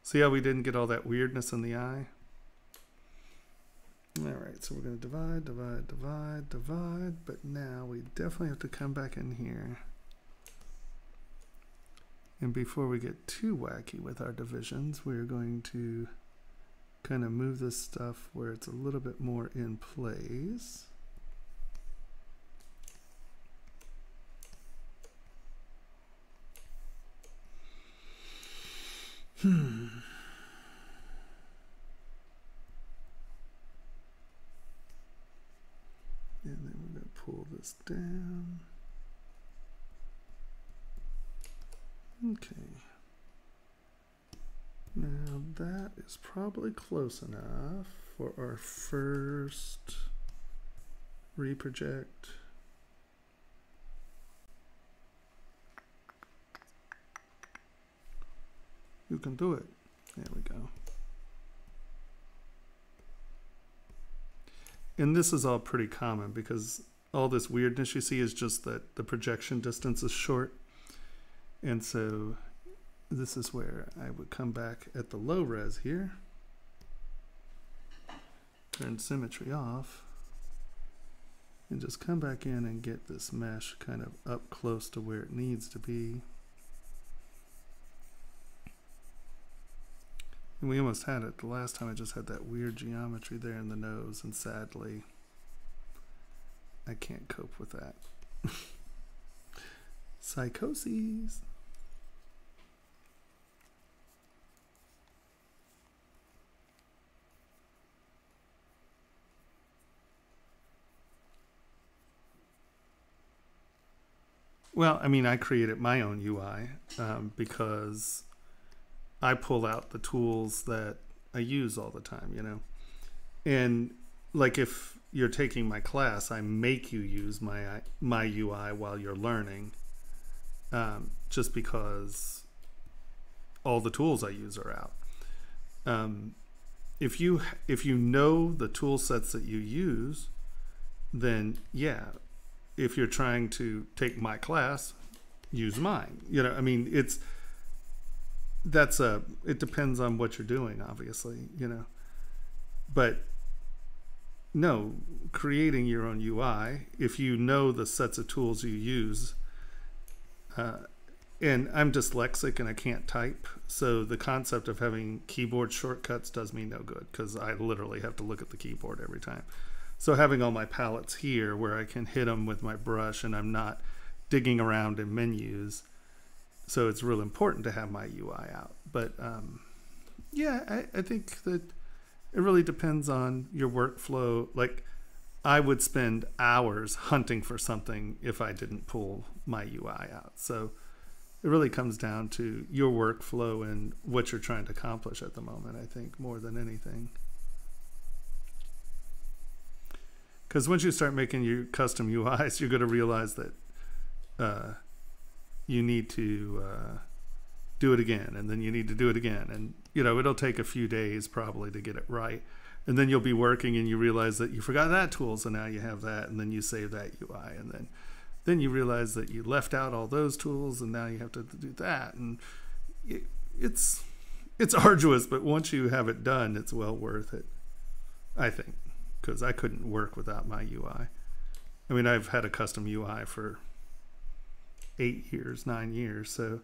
See how we didn't get all that weirdness in the eye? All right, so we're going to divide, divide, divide, divide, but now we definitely have to come back in here. And before we get too wacky with our divisions, we're going to kind of move this stuff where it's a little bit more in place. Hmm. And then we're going to pull this down. Okay. Now that is probably close enough for our first reproject. You can do it. There we go. And this is all pretty common because all this weirdness you see is just that the projection distance is short. And so this is where I would come back at the low res here. Turn symmetry off. And just come back in and get this mesh kind of up close to where it needs to be. And we almost had it the last time. I just had that weird geometry there in the nose, and sadly, I can't cope with that. <laughs> Psychoses. Well, I mean, I created my own UI um, because I pull out the tools that I use all the time, you know. And like if you're taking my class, I make you use my my UI while you're learning, um, just because all the tools I use are out. Um, if you if you know the tool sets that you use, then yeah, if you're trying to take my class, use mine. You know, I mean, it's that's a it depends on what you're doing, obviously. You know, but no, creating your own UI, if you know the sets of tools you use, uh, and I'm dyslexic and I can't type, so the concept of having keyboard shortcuts does me no good because I literally have to look at the keyboard every time. So having all my palettes here where I can hit them with my brush and I'm not digging around in menus, so it's real important to have my UI out. But um, yeah, I, I think that it really depends on your workflow. Like I would spend hours hunting for something if I didn't pull my UI out. So it really comes down to your workflow and what you're trying to accomplish at the moment, I think, more than anything. Because once you start making your custom UIs, <laughs> you're going to realize that uh, you need to uh, do it again, and then you need to do it again, and you know it'll take a few days probably to get it right, and then you'll be working and you realize that you forgot that tool, so now you have that, and then you save that UI, and then then you realize that you left out all those tools and now you have to do that. And it, it's it's arduous but once you have it done it's well worth it i think because i couldn't work without my ui i. Mean i've had a custom ui for eight years nine years so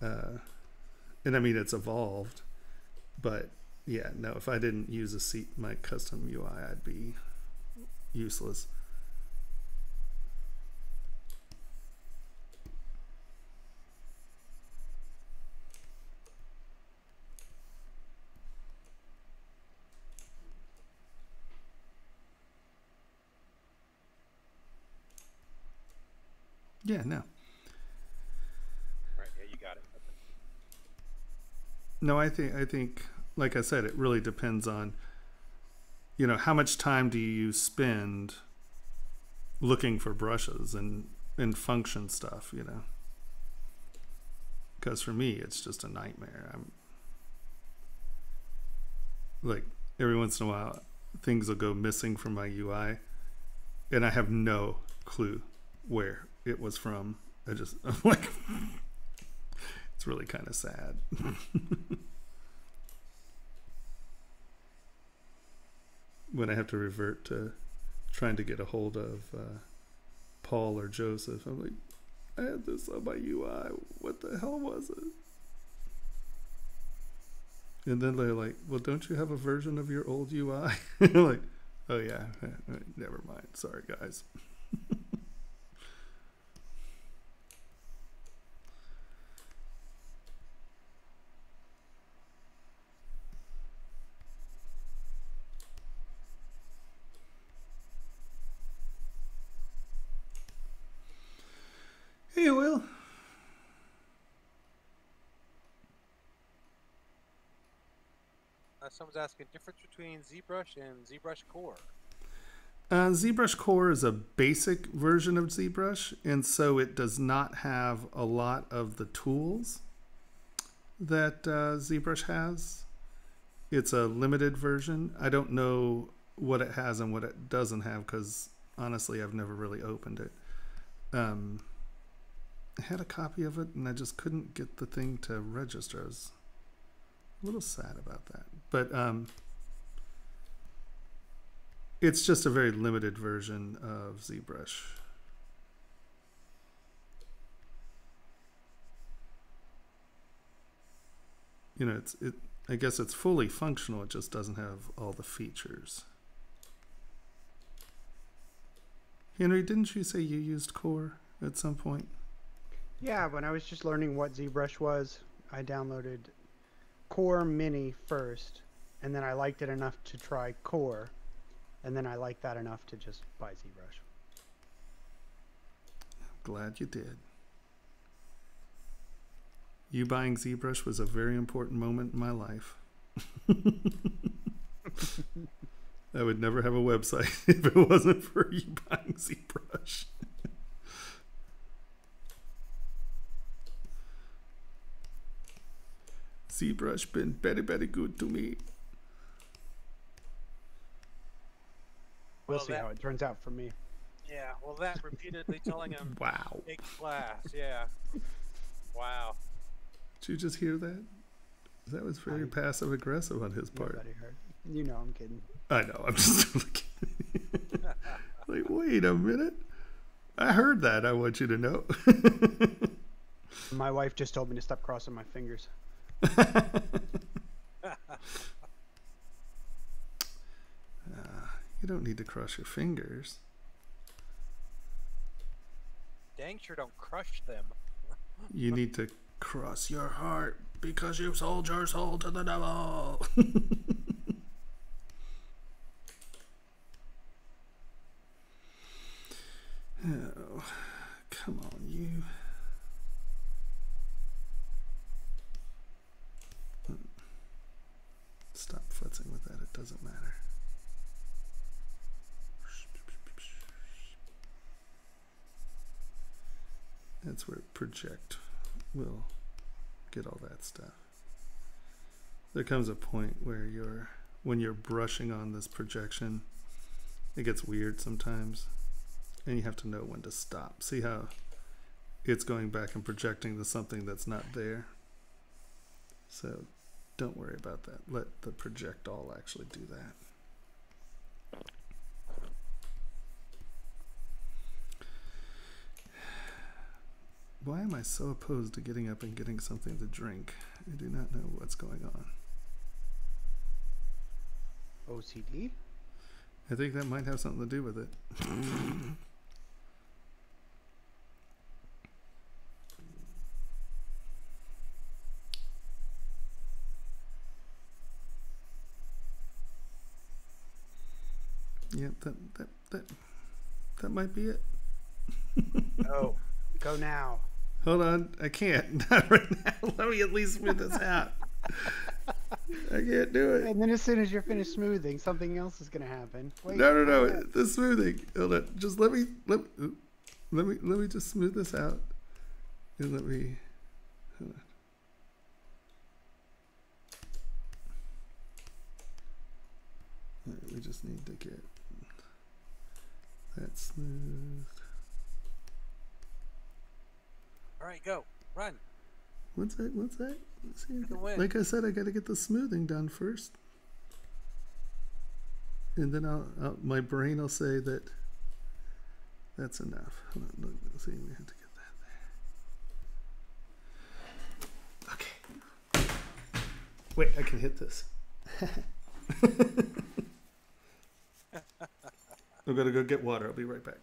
uh, and i mean it's evolved but yeah no if i didn't use a seat my custom ui i'd be useless Yeah, no. Right. Yeah, you got it. No, I think I think like I said, it really depends on you know, how much time do you spend looking for brushes and and function stuff, you know? Because for me, it's just a nightmare. I'm like every once in a while, things will go missing from my UI, and I have no clue where it was from. I just <laughs> I'm like, it's really kind of sad. <laughs> when I have to revert to trying to get a hold of uh, Paul or Joseph, I'm like, I had this on my UI. What the hell was it? And then they're like, "Well, don't you have a version of your old UI?" <laughs> like, "Oh yeah, never mind. Sorry, guys." Hey, Will. Uh, someone's asking difference between ZBrush and ZBrush Core. Uh, ZBrush Core is a basic version of ZBrush, and so it does not have a lot of the tools that uh, ZBrush has. It's a limited version. I don't know what it has and what it doesn't have because honestly, I've never really opened it. Um, I had a copy of it and I just couldn't get the thing to register. I was a little sad about that. But um, it's just a very limited version of ZBrush. You know, it's it. I guess it's fully functional. It just doesn't have all the features. Henry, didn't you say you used Core at some point? Yeah, when I was just learning what ZBrush was, I downloaded Core Mini first, and then I liked it enough to try Core, and then I liked that enough to just buy ZBrush. Glad you did. You buying ZBrush was a very important moment in my life. <laughs> <laughs> I would never have a website <laughs> if it wasn't for you buying ZBrush. ZBrush been very, very good to me. We'll Well, see that- how it turns out for me. Yeah, well, that repeatedly telling him <laughs> Wow. take class. Yeah. Wow. Did you just hear that? That was very I- passive aggressive on his part. Nobody heard. You know I'm kidding. I know. I'm just <laughs> like, like, <laughs> wait a minute. I heard that. I want you to know. My wife just told me to stop crossing my fingers. <laughs> you don't need to cross your fingers. Dang sure don't crush them. <laughs> You need to cross your heart because you've sold your soul to the devil. <laughs> oh, come on, you. Stop futzing with that. It doesn't matter. That's where project will get all that stuff. There comes a point where you're when you're brushing on this projection, it gets weird sometimes. And you have to know when to stop. See how it's going back and projecting to something that's not there. So don't worry about that. Let the projectile actually do that. Why am I so opposed to getting up and getting something to drink? I do not know what's going on. OCD? I think that might have something to do with it. <laughs> Yep, that that that that might be it. <laughs> Go. Go now. Hold on, I can't. <laughs> Not right now. Let me at least smooth this out. I can't do it. And then as soon as you're finished smoothing, something else is gonna happen. Wait, No, no, no. up. The smoothing. Hold on. Just let me let oop. let me let me just smooth this out, and let me. Hold on. We just need to get that smoothed. All right, go. Run. What's that? What's that? See. Like I said, I got to get the smoothing done first, and then I'll, I'll my brain will say that that's enough. Hold on, look, let's see, we have to get that there. Okay. Wait, I can hit this. <laughs> I'm gonna go get water. I'll be right back.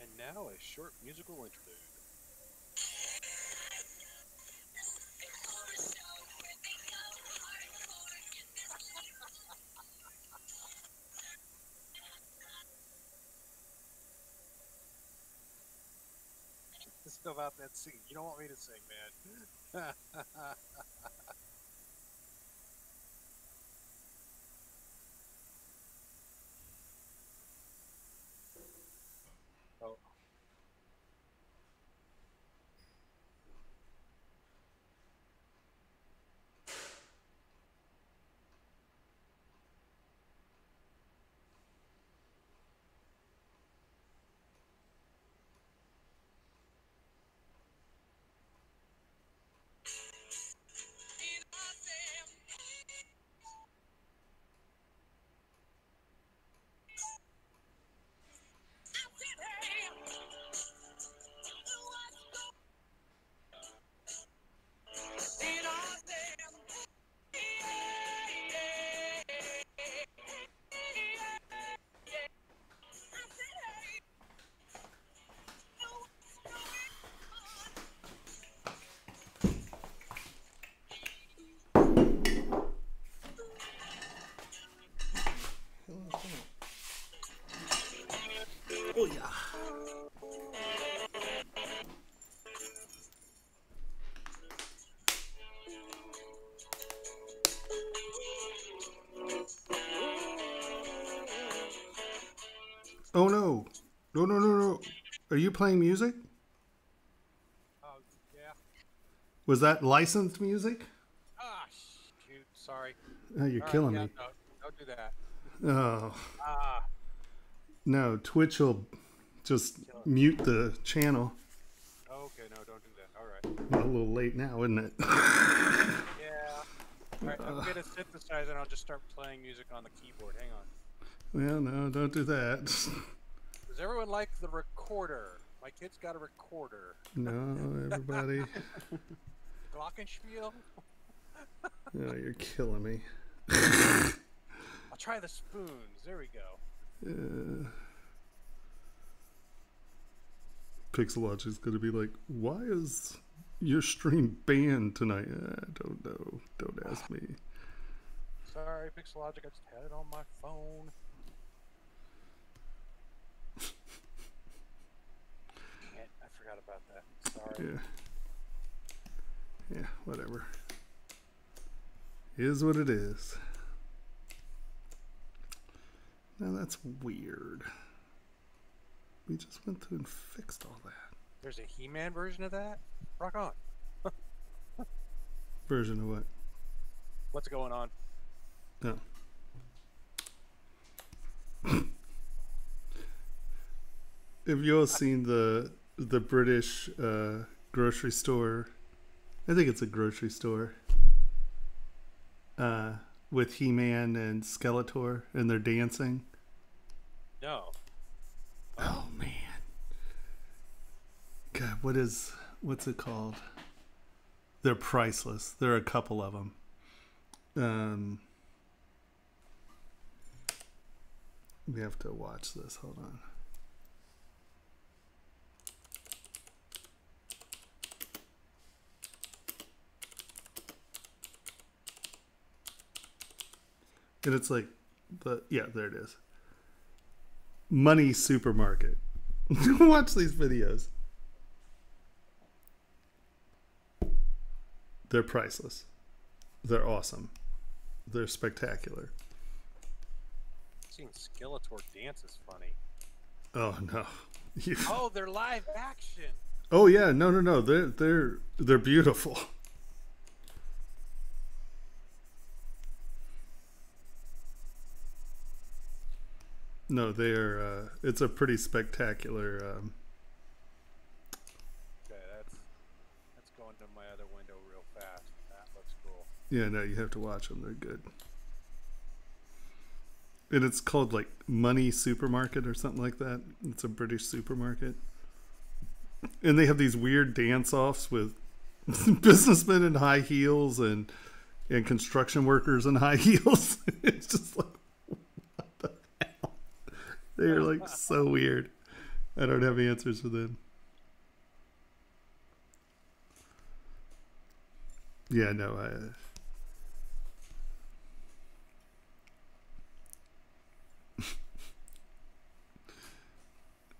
And now a short musical interlude. About that scene. You don't want me to sing, man. <laughs> No, no, no, no. no. Are you playing music? Oh yeah. Was that licensed music? Ah shoot. Sorry. Oh, you're All right, killing yeah, me. No, don't do that. Oh, Ah. no. Twitch will just mute the channel. Okay. No, don't do that. All right. A little late now, isn't it? Yeah. All right. I'm gonna synthesize and I'll just start playing music on the keyboard. Hang on. Well, no, don't do that. Does everyone like the recorder? My kid's got a recorder. No, everybody. <laughs> Glockenspiel. <laughs> Oh, you're killing me. I'll try the spoons. There we go. Uh, Pixologic's gonna be like, why is your stream banned tonight? I don't know. Don't ask me. <sighs> Sorry, Pixelogic. I just had it on my phone. Shit, I forgot about that. Sorry. Yeah. Yeah, whatever. Is what it is. Now that's weird. We just went through and fixed all that. There's a He-Man version of that. Rock on. Version of what? What's going on? No. <laughs> Have you all seen the the British uh, grocery store? I think it's a grocery store. Uh, with He Man and Skeletor, and they're dancing. No. Oh man. God, what is what's it called? They're priceless. There are a couple of them. Um, we have to watch this. Hold on. And it's like the yeah, there it is. Money Supermarket. <laughs> Watch these videos. They're priceless. They're awesome. They're spectacular. Seeing Skeletor dance is funny. Oh no. <laughs> Oh, they're live action. oh yeah, no no no. They're they're they're beautiful. <laughs> No, they're uh it's a pretty spectacular um Okay, that's that's going to my other window real fast. That looks cool. Yeah, no, you have to watch them. They're good. And it's called like Money Supermarket or something like that. It's a British supermarket. And they have these weird dance offs with <laughs> businessmen in high heels and and construction workers in high <laughs> heels. it's just like what the hell? They're like so weird. I don't have answers for them. Yeah, no, I uh, <laughs>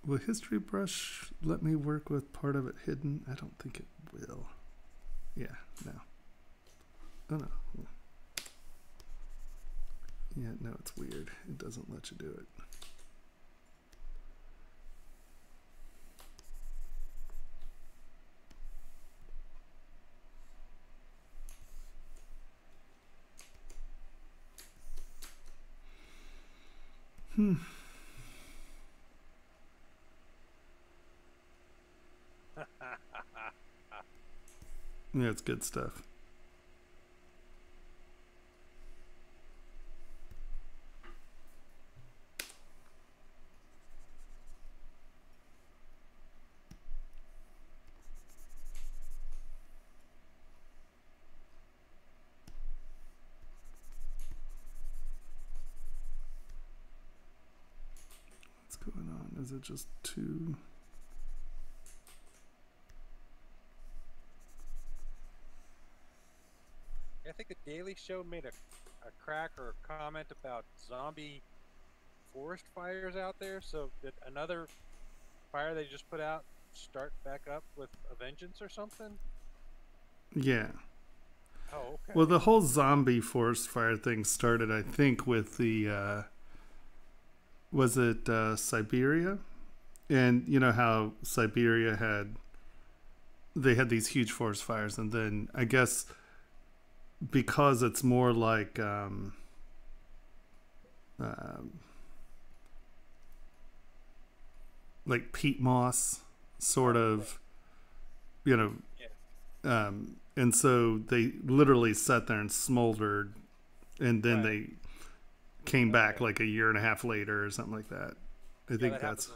Will History Brush let me work with part of it hidden? I don't think it will. Yeah, no. Oh no. Yeah, no, it's weird. It doesn't let you do it. Hmm. <laughs> Yeah, it's good stuff. What's going Is just two? I think the Daily Show made a, a crack or a comment about zombie forest fires out there. So did another fire they just put out start back up with a vengeance or something? Yeah. Oh, okay. Well, the whole zombie forest fire thing started, I think, with the uh, was it uh, Siberia and you know how Siberia had they had these huge forest fires, and then I guess because it's more like um, um, like peat moss, sort of, you know, um, and so they literally sat there and smoldered, and then Right. they came back like a year and a half later or something like that. I Yeah, think that that's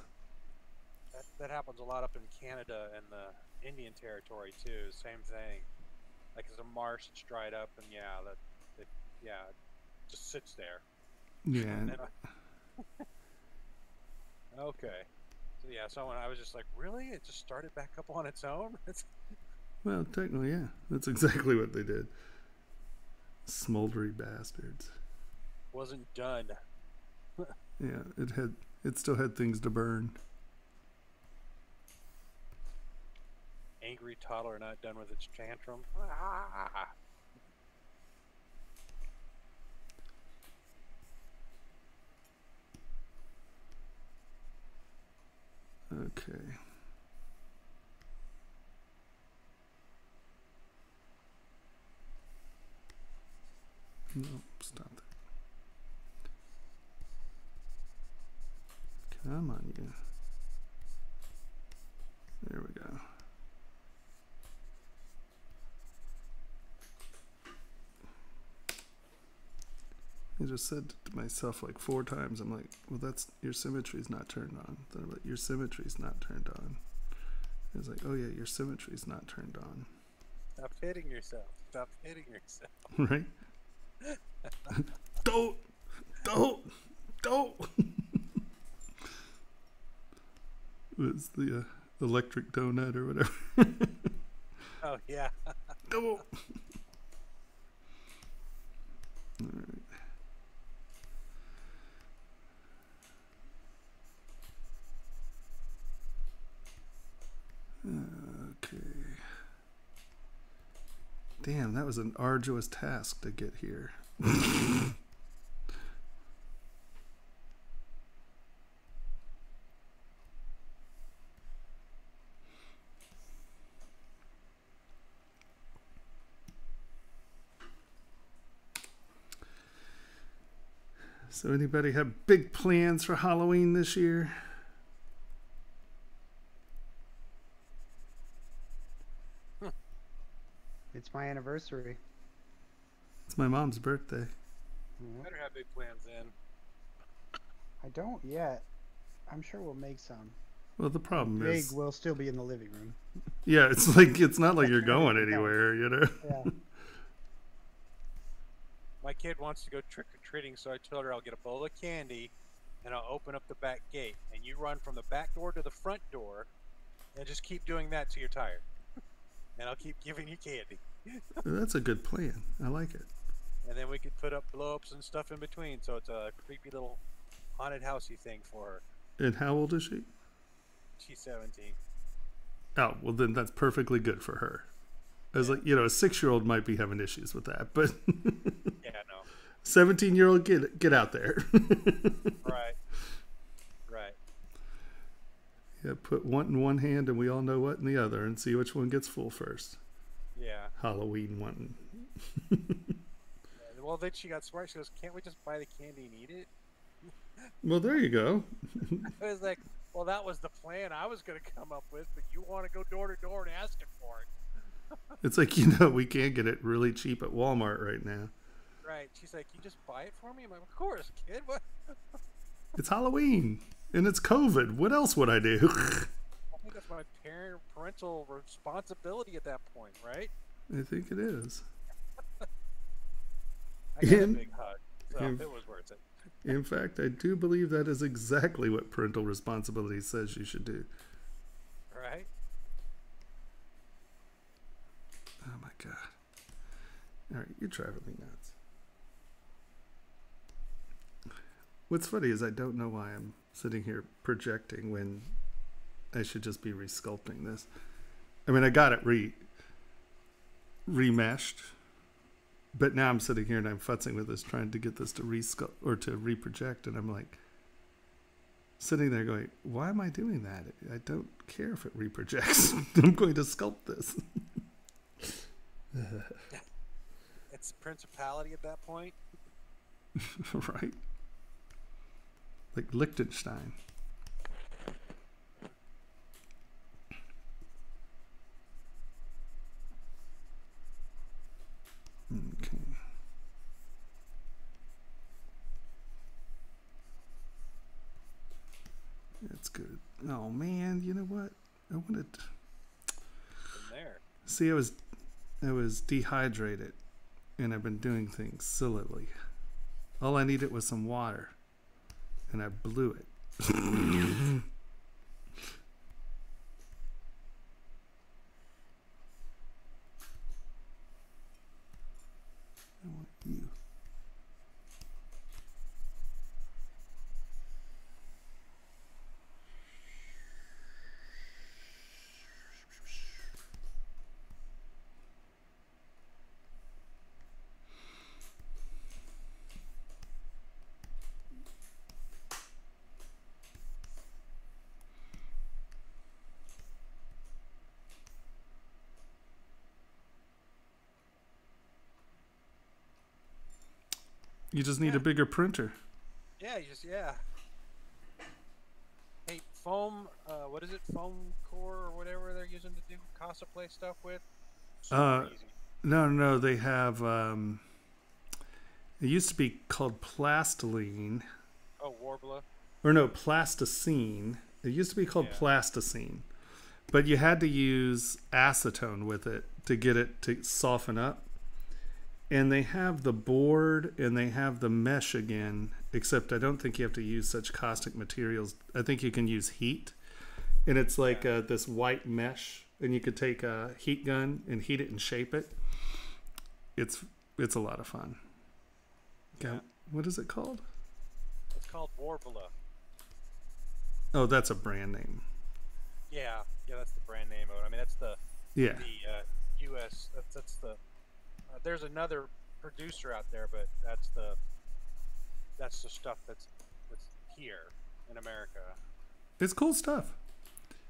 that, happens a lot up in Canada and the Indian Territory too. Same thing. Like it's a marsh, it's dried up, and yeah, that it, yeah, it just sits there. yeah. I- <laughs> okay. So yeah, so when I was just like, really? It just started back up on its own? <laughs> Well, technically, yeah, that's exactly what they did. Smoldery bastards. wasn't done. <laughs> Yeah, it had it still had things to burn. Angry toddler not done with its tantrum. Ah! Okay. No, stop that. Come on, you. There we go. I just said to myself like four times, I'm like, well, that's your symmetry's not turned on. Then I'm like, your symmetry's not turned on. It's like, oh yeah, your symmetry's not turned on, Stop hitting yourself. Stop hitting yourself. <laughs> right? <laughs> don't, don't, don't. <laughs> was the uh, electric donut or whatever? Oh yeah. Don't. Alright. Okay. Damn, that was an arduous task to get here. So, anybody have big plans for Halloween this year? My anniversary. It's my mom's birthday. Better have big plans in. I don't yet. I'm sure we'll make some. Well, the problem Big is, will still be in the living room. yeah, it's <laughs> like it's not like you're <laughs> going anywhere, you know. Yeah. <laughs> My kid wants to go trick or treating, so I told her I'll get a bowl of candy and I'll open up the back gate. And you run from the back door to the front door and just keep doing that till you're tired. and I'll keep giving you candy. That's a good plan. I like it. And then we could put up blow ups and stuff in between, so it's a creepy little haunted housey thing for her. And how old is she? She's 17. Oh, well, then that's perfectly good for her. As like you know, a six-year-old might be having issues with that, but <laughs> Yeah, no. seventeen-year-old, get get out there. <laughs> Right. Right. yeah, put one in one hand, and we all know what in the other, and see which one gets full first. Yeah. Halloween one. And- <laughs> Well, then she got smart. She goes, "Can't we just buy the candy and eat it?" <laughs> Well, there you go. <laughs> I was like, "Well, that was the plan I was going to come up with, but you want to go door to door and ask it for it." It's like you know we can't get it really cheap at Walmart right now. Right. She's like, "You just buy it for me?" I'm like, "Of course, kid. What?" It's Halloween and it's COVID. What else would I do? That's my parent parental responsibility at that point, right? I think it is. <laughs> I got a big hug, so and- it was worth it. In fact, I do believe that is exactly what parental responsibility says you should do. Right? Oh my god. All right, you're driving me nuts. What's funny is I don't know why I'm sitting here projecting when I should just be resculpting this. I mean, I got it re remeshed, but now I'm sitting here and I'm futzing with this, trying to get this to resculpt or to reproject, and I'm like, sitting there going, "Why am I doing that? I don't care if it reprojects. <laughs> I'm going to sculpt this." <laughs> It's principality at that point. <laughs> right? Like Liechtenstein. Okay. That's good. Oh man, you know what? I wanted to there. see I was I was dehydrated and I've been doing things sillily. All I needed was some water and I blew it. <laughs> I want you. You just need a bigger printer. Yeah, you just yeah. Hey, foam. Uh, what is it? Foam core or whatever they're using to do cosplay stuff with. Super Uh, easy. No, no, they have. Um, it used to be called plastiline, Oh, Worbla. or no, plasticine. It used to be called Yeah. plasticine, but you had to use acetone with it to get it to soften up. And they have the board and they have the mesh again, except I don't think you have to use such caustic materials. I think you can use heat, and it's like Yeah. uh, this white mesh, and you could take a heat gun and heat it and shape it. It's it's a lot of fun. Okay, Yeah. what is it called? It's called Worbla. Oh, that's a brand name. Yeah, yeah, that's the brand name of it. I mean, that's the Yeah, the uh, U.S. That's that's the. Uh, there's another producer out there, but that's the. That's the stuff that's that's here in America. it's cool stuff.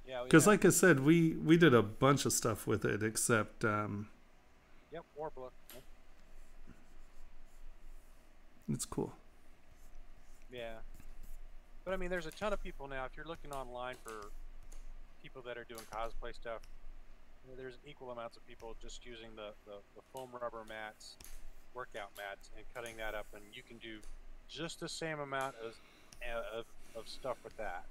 Yeah, Because, like I said, we we did a bunch of stuff with it, except um, Yep, Worbla. Yep. it's cool. Yeah. But I mean, there's a ton of people now. If you're looking online for people that are doing cosplay stuff, there's equal amounts of people just using the, the, the foam rubber mats, workout mats, and cutting that up, and you can do just the same amount of uh, of, of stuff with that.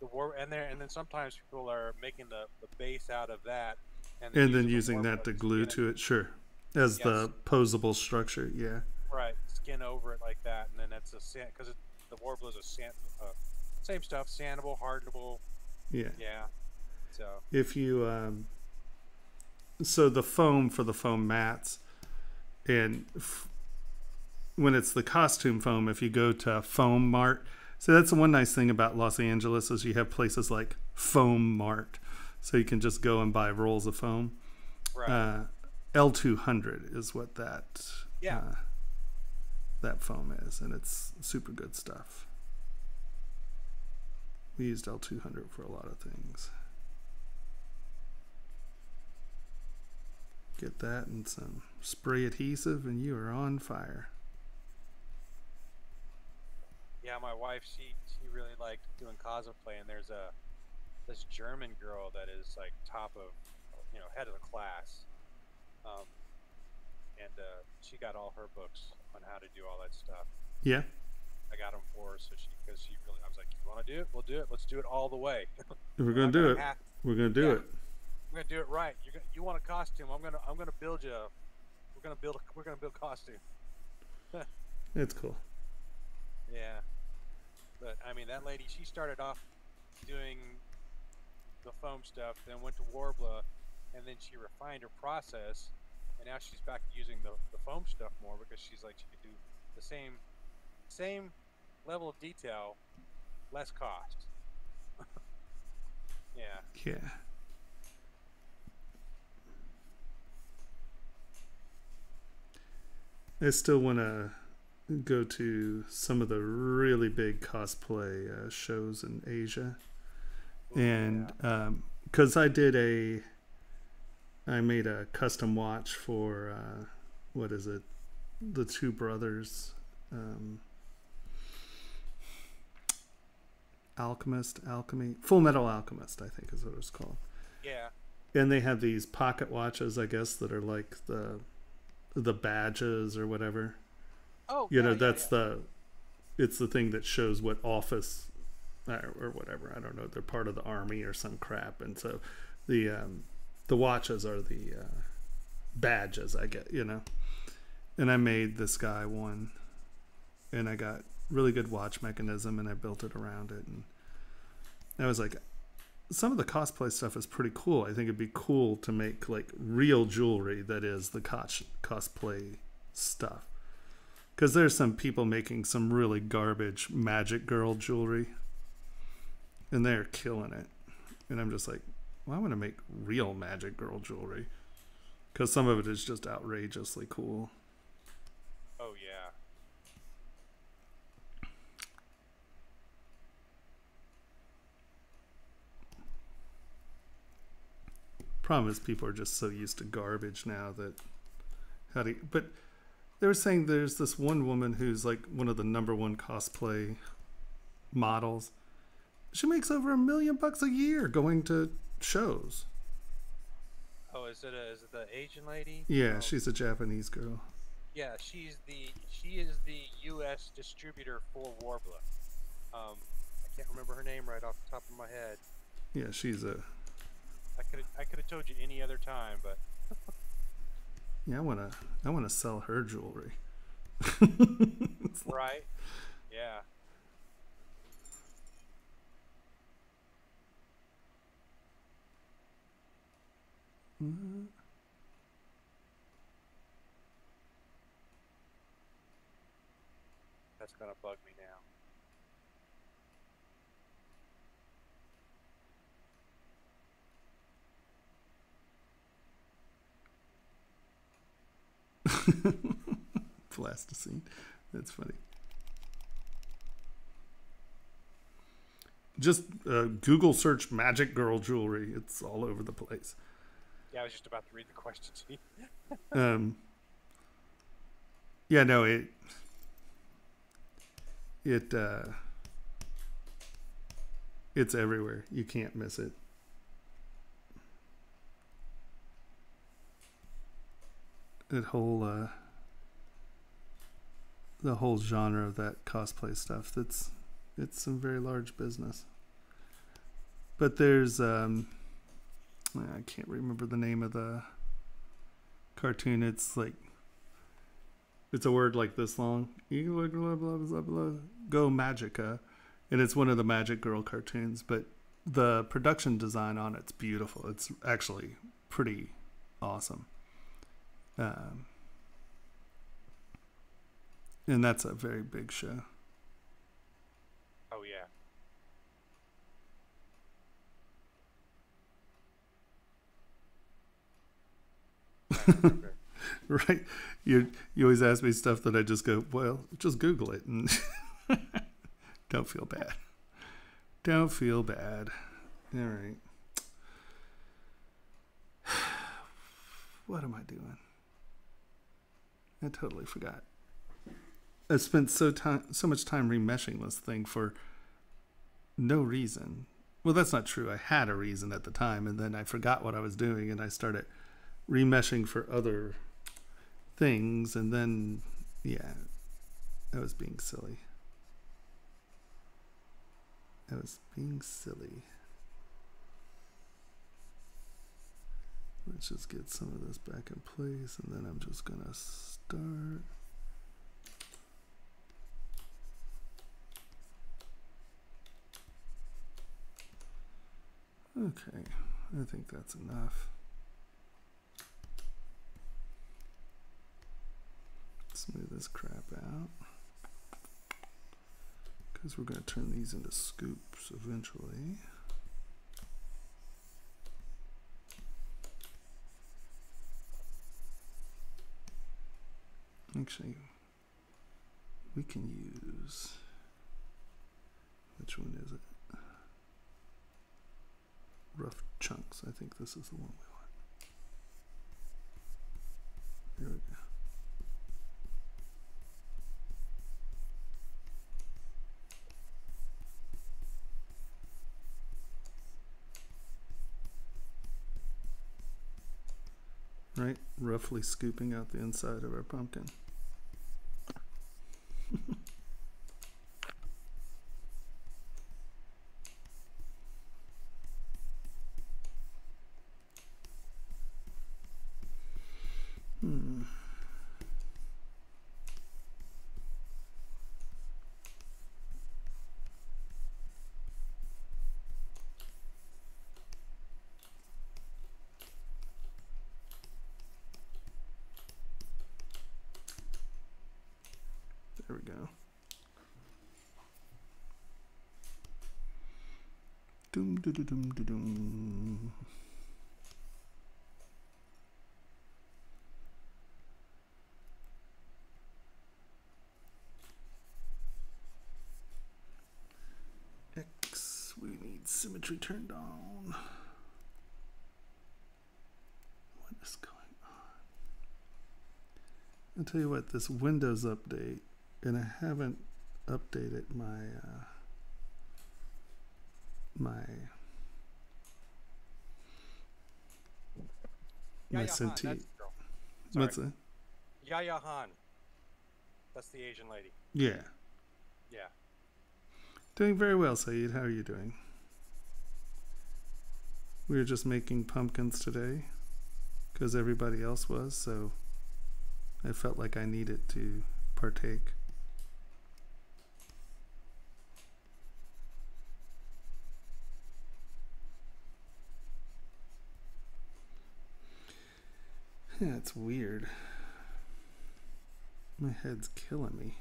The war and there and then sometimes people are making the, the base out of that, and, And then using that to glue it- to it, sure, as Yes. the posable structure. Yeah, Right, skin over it like that, and then that's a sand because the Worbla is a sand, uh, same stuff, sandable, hardenable. yeah. Yeah. So. If you um, so the foam for the foam mats and f- when it's the costume foam if you go to foam mart so that's the one nice thing about los angeles is you have places like foam mart. So you can just go and buy rolls of foam. Right, uh, l200 is what that Yeah. uh, that foam is and it's super good stuff. We used l200 for a lot of things Get that and some spray adhesive, and you are on fire. yeah. My wife, she she really liked doing cosplay, and there's a this German girl that is like top of, you know, head of the class, um, and uh, she got all her books on how to do all that stuff. Yeah, I got them for her, so she because she really, I was like, you want to do it? We'll do it. Let's do it all the way. <laughs> we're gonna do it. We're gonna do Yeah. it. We're gonna do it right. You're gonna, you want a costume? I'm gonna I'm gonna build you. A, we're gonna build. A, we're gonna build costume. <laughs> It's cool. Yeah. But I mean, that lady, she started off doing the foam stuff, then went to Worbla, and then she refined her process, and now she's back to using the, the foam stuff more because she's like she could do the same same level of detail, less cost. <laughs> yeah. Yeah. I still want to go to some of the really big cosplay uh, shows in Asia, Ooh, and because I did a, I made a custom watch for uh, what is it, the two brothers, um, Alchemist, Alchemy, Full Metal Alchemist, I think is what it's called. Yeah, and they have these pocket watches i guess that are like the the badges or whatever. Oh, you yeah, know yeah, that's yeah. the it's the thing that shows what office or, or whatever. I don't know they're part of the army or some crap. And so the um the watches are the uh badges i get you know. And i made this guy one and i got really good watch mechanism and i built it around it. And i was like some of the cosplay stuff is pretty cool. I think it'd be cool to make like real jewelry that is the cos- cosplay stuff. Because there's some people making some really garbage magic girl jewelry, and they're killing it. And I'm just like, well, I want to make real magic girl jewelry. Because some of it is just outrageously cool. Oh yeah. Problem is, people are just so used to garbage now that how do you, but they were saying there's this one woman who's like one of the number one cosplay models. She makes over a million bucks a year going to shows. Oh, is it a, is it the Asian lady? Yeah, Oh, she's a Japanese girl. Yeah, she's the she is the U.S. distributor for Worbla. Um, I can't remember her name right off the top of my head. Yeah, she's a I could I could have told you any other time, but <laughs> yeah. I wanna I wanna sell her jewelry. <laughs> right? Yeah. That's gonna bug me now. <laughs> Plasticine. That's funny. Just uh, Google search magic girl jewelry. It's all over the place. Yeah, I was just about to read the question to you. <laughs> Um, yeah, no, it it uh, it's everywhere. You can't miss it. That whole uh, the whole genre of that cosplay stuff. That's it's some very large business. But there's um, I can't remember the name of the cartoon. It's like it's a word like this long. Go Magica, and it's one of the Magic Girl cartoons. But the production design on it's beautiful. It's actually pretty awesome. Um, and that's a very big show. Oh yeah. Trying to remember. right you you always ask me stuff that i just go well just google it and <laughs> don't feel bad don't feel bad all right <sighs> what am i doing i totally forgot. I spent so time so much time remeshing this thing for no reason. Well that's not true. I had a reason at the time and then i forgot what i was doing and i started remeshing for other things and then yeah i was being silly. I was being silly let's just get some of this back in place and then i'm just gonna start. Okay i think that's enough. Smooth this crap out. Because we're going to turn these into scoops eventually. Actually, we can use. Which one is it? Rough chunks. I think this is the one we want. Here we go. Right, roughly scooping out the inside of our pumpkin. Hmm. There we go. Doom doo doo doom doo doom. X, we need symmetry turned on. What is going on? I'll tell you what, this Windows update, and I haven't updated my uh, my my Yaya Han, Cintiq. that's the What's that? Yaya Han. That's the Asian lady. Yeah, Yeah. doing very well, Saeed. How are you doing? We were just making pumpkins today because everybody else was, so I felt like I needed to partake. It's weird. My head's killing me.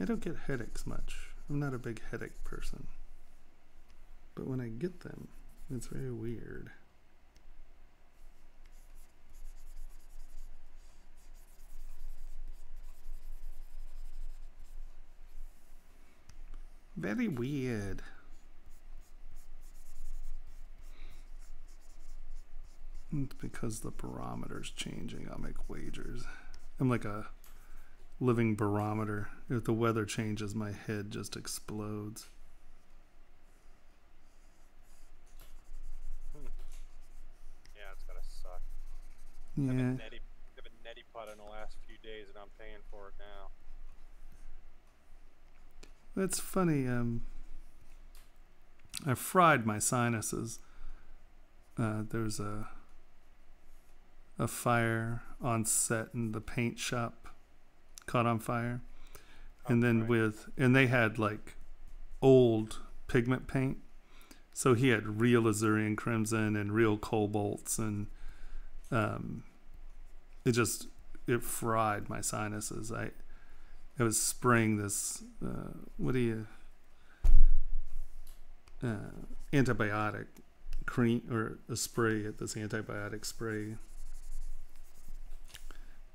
I don't get headaches much. I'm not a big headache person. But when I get them, it's very weird. Very weird. Because the barometer's changing. I'll make wagers. I'm like a living barometer. If the weather changes, my head just explodes. Yeah, it's gotta suck. I've Yeah. been neti, I've been neti pot in the last few days, and I'm paying for it now. That's funny. Um, I fried my sinuses. Uh, there's a a fire on set in the paint shop, caught on fire, and then right. with and they had like old pigment paint, so he had real Alizarin crimson and real cobalts, and um, it just it fried my sinuses. I it was spraying this. Uh, what do you? Uh, antibiotic cream or a spray at this antibiotic spray.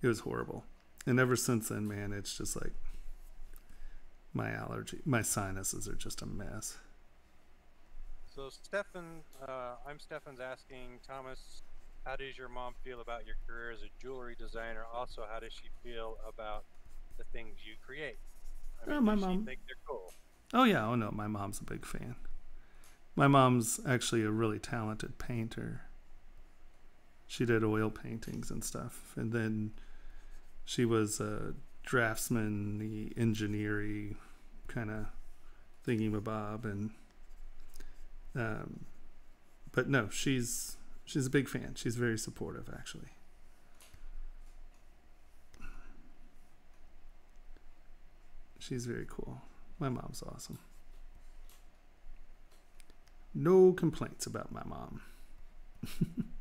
It was horrible, and ever since then, man, it's just like my allergy, my sinuses are just a mess. So Stefan, uh, I'm Stefan's asking Thomas, how does your mom feel about your career as a jewelry designer? Also, how does she feel about the things you create? I mean, my does she mom- cool? Oh yeah, oh no, my mom's a big fan. My mom's actually a really talented painter. She did oil paintings and stuff, and then she was a draftsman, the engineering kind of thingy mabob, and um, but no, she's she's a big fan. She's very supportive, actually. She's very cool. My mom's awesome. No complaints about my mom. <laughs>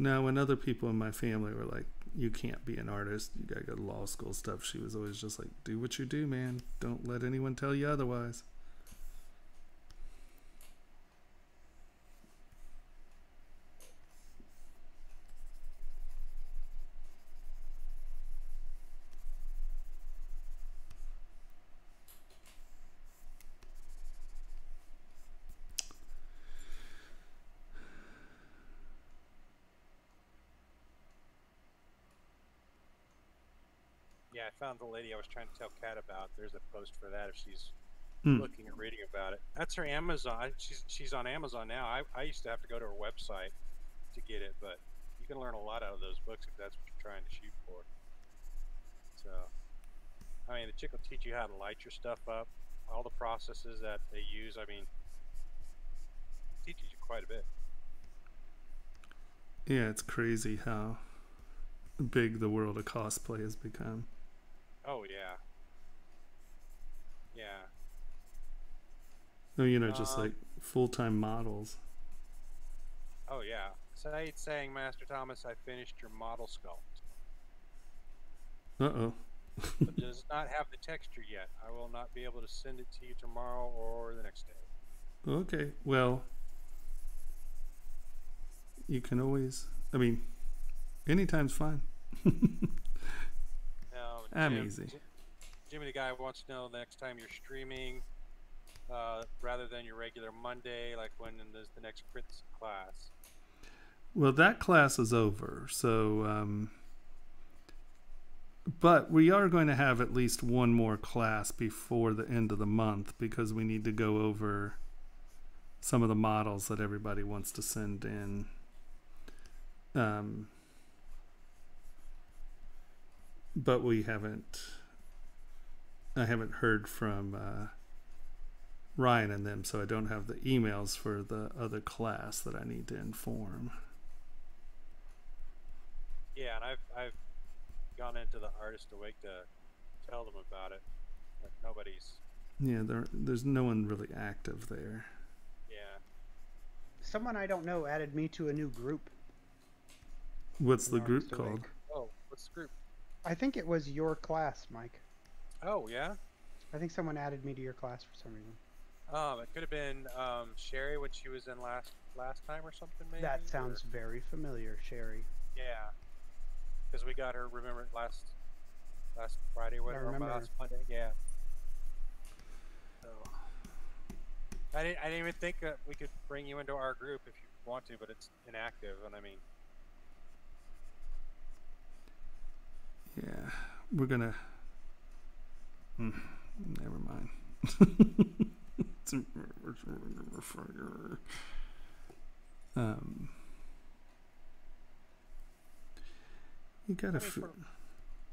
now, when other people in my family were like, you can't be an artist, you gotta go to law school stuff, she was always just like, do what you do, man. Don't let anyone tell you otherwise. Found the lady I was trying to tell Kat about. There's a post for that if she's Hmm. looking and reading about it. That's her Amazon. She's she's on Amazon now. I, I used to have to go to her website to get it, but you can learn a lot out of those books if that's what you're trying to shoot for. So, I mean, the chick will teach you how to light your stuff up, all the processes that they use. I mean, teaches you quite a bit. Yeah, it's crazy how big the world of cosplay has become. Oh yeah, yeah. Oh, you know, just Um, like full time models. Oh yeah. Said saying, Master Thomas, I finished your model sculpt. Uh oh. but <laughs> does not have the texture yet. I will not be able to send it to you tomorrow or the next day. Okay. Well, you can always. I mean, anytime's fine. <laughs> I'm Jim- easy. Jimmy the guy wants to know the next time you're streaming, uh, rather than your regular Monday, like when there's the next crits class. Well, that class is over. So, um, but we are going to have at least one more class before the end of the month because we need to go over some of the models that everybody wants to send in. Um, but we haven't. I haven't heard from uh, Ryan and them, so I don't have the emails for the other class that I need to inform. Yeah, and I've I've gone into the artist awake to tell them about it, but nobody's. Yeah, there, there's no one really active there. Yeah. Someone I don't know added me to a new group. What's the group called? Awake. Oh, what's the group? I think it was your class, Mike. Oh yeah. I think someone added me to your class for some reason. Um, it could have been um, Sherry when she was in last last time or something. Maybe. That or- sounds very familiar, Sherry. Yeah, because we got her. Remember last last Friday, whatever, or last Monday. Yeah. So I didn't. I didn't even think that we could bring you into our group if you want to, but it's inactive, and I mean, Yeah, we're gonna. Hmm, never mind. <laughs> um, you gotta. I mean, for-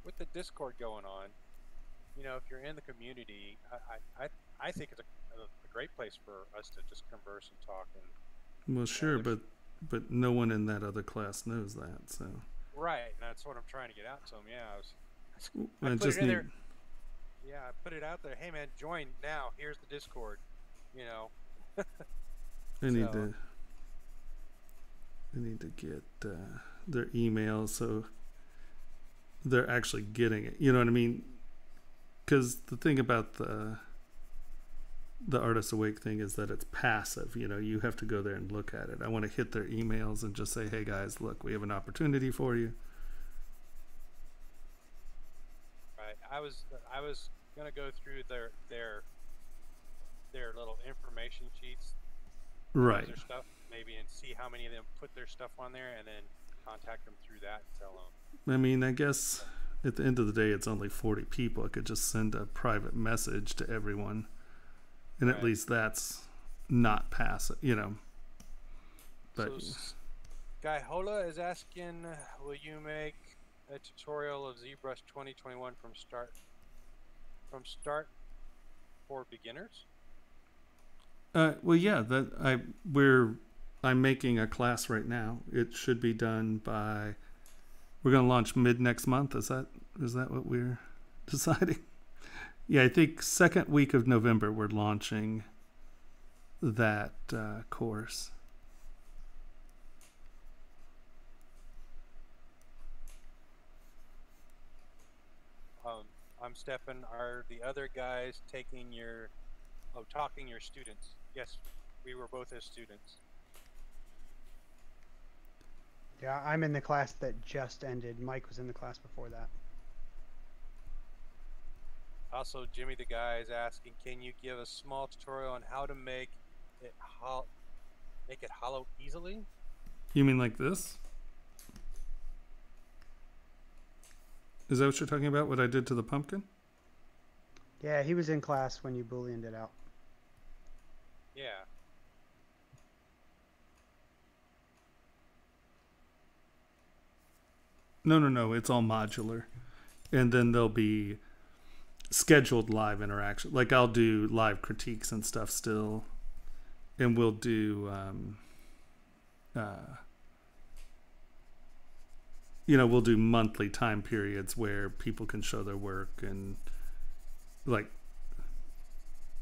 with the Discord going on, you know, if you're in the community, I I, I, think it's a, a, a great place for us to just converse and talk and well, sure, there's- but but no one in that other class knows that. So right. And that's what I'm trying to get out to them. Yeah, I was. I I put just it in need. there. Yeah, I put it out there. Hey man, join now. Here's the Discord. You know. <laughs> I need So- to. I need to get uh, their email so they're actually getting it. You know what I mean? Because the thing about the the artist awake thing is that it's passive. You know, you have to go there and look at it. I want to hit their emails and just say, "Hey guys, look, we have an opportunity for you." Right. I was I was gonna go through their their their little information sheets, Right. their stuff, maybe, and see how many of them put their stuff on there, and then contact them through that and tell them. I mean, I guess at the end of the day, it's only 40 people. I could just send a private message to everyone. And at least that's not passive, you know. But so, Guy Hola is asking, will you make a tutorial of ZBrush 2021 from start from start for beginners? uh, well, yeah, that I we're I'm making a class right now. It should be done by we're going to launch mid next month. Is that is that what we're <laughs> deciding? Yeah, I think second week of November we're launching that uh, course. Um, I'm Stefan. Are the other guys taking your, oh, talking your students? Yes, we were both as students. Yeah, I'm in the class that just ended. Mike was in the class before that. Also, Jimmy the guy is asking, can you give a small tutorial on how to make it hol- make it hollow easily? You mean like this? Is that what you're talking about? What I did to the pumpkin? Yeah, he was in class when you booleaned it out. Yeah. No, no, no. It's all modular, and then there'll be scheduled live interaction. Like I'll do live critiques and stuff still, and we'll do, um, uh, you know, we'll do monthly time periods where people can show their work and like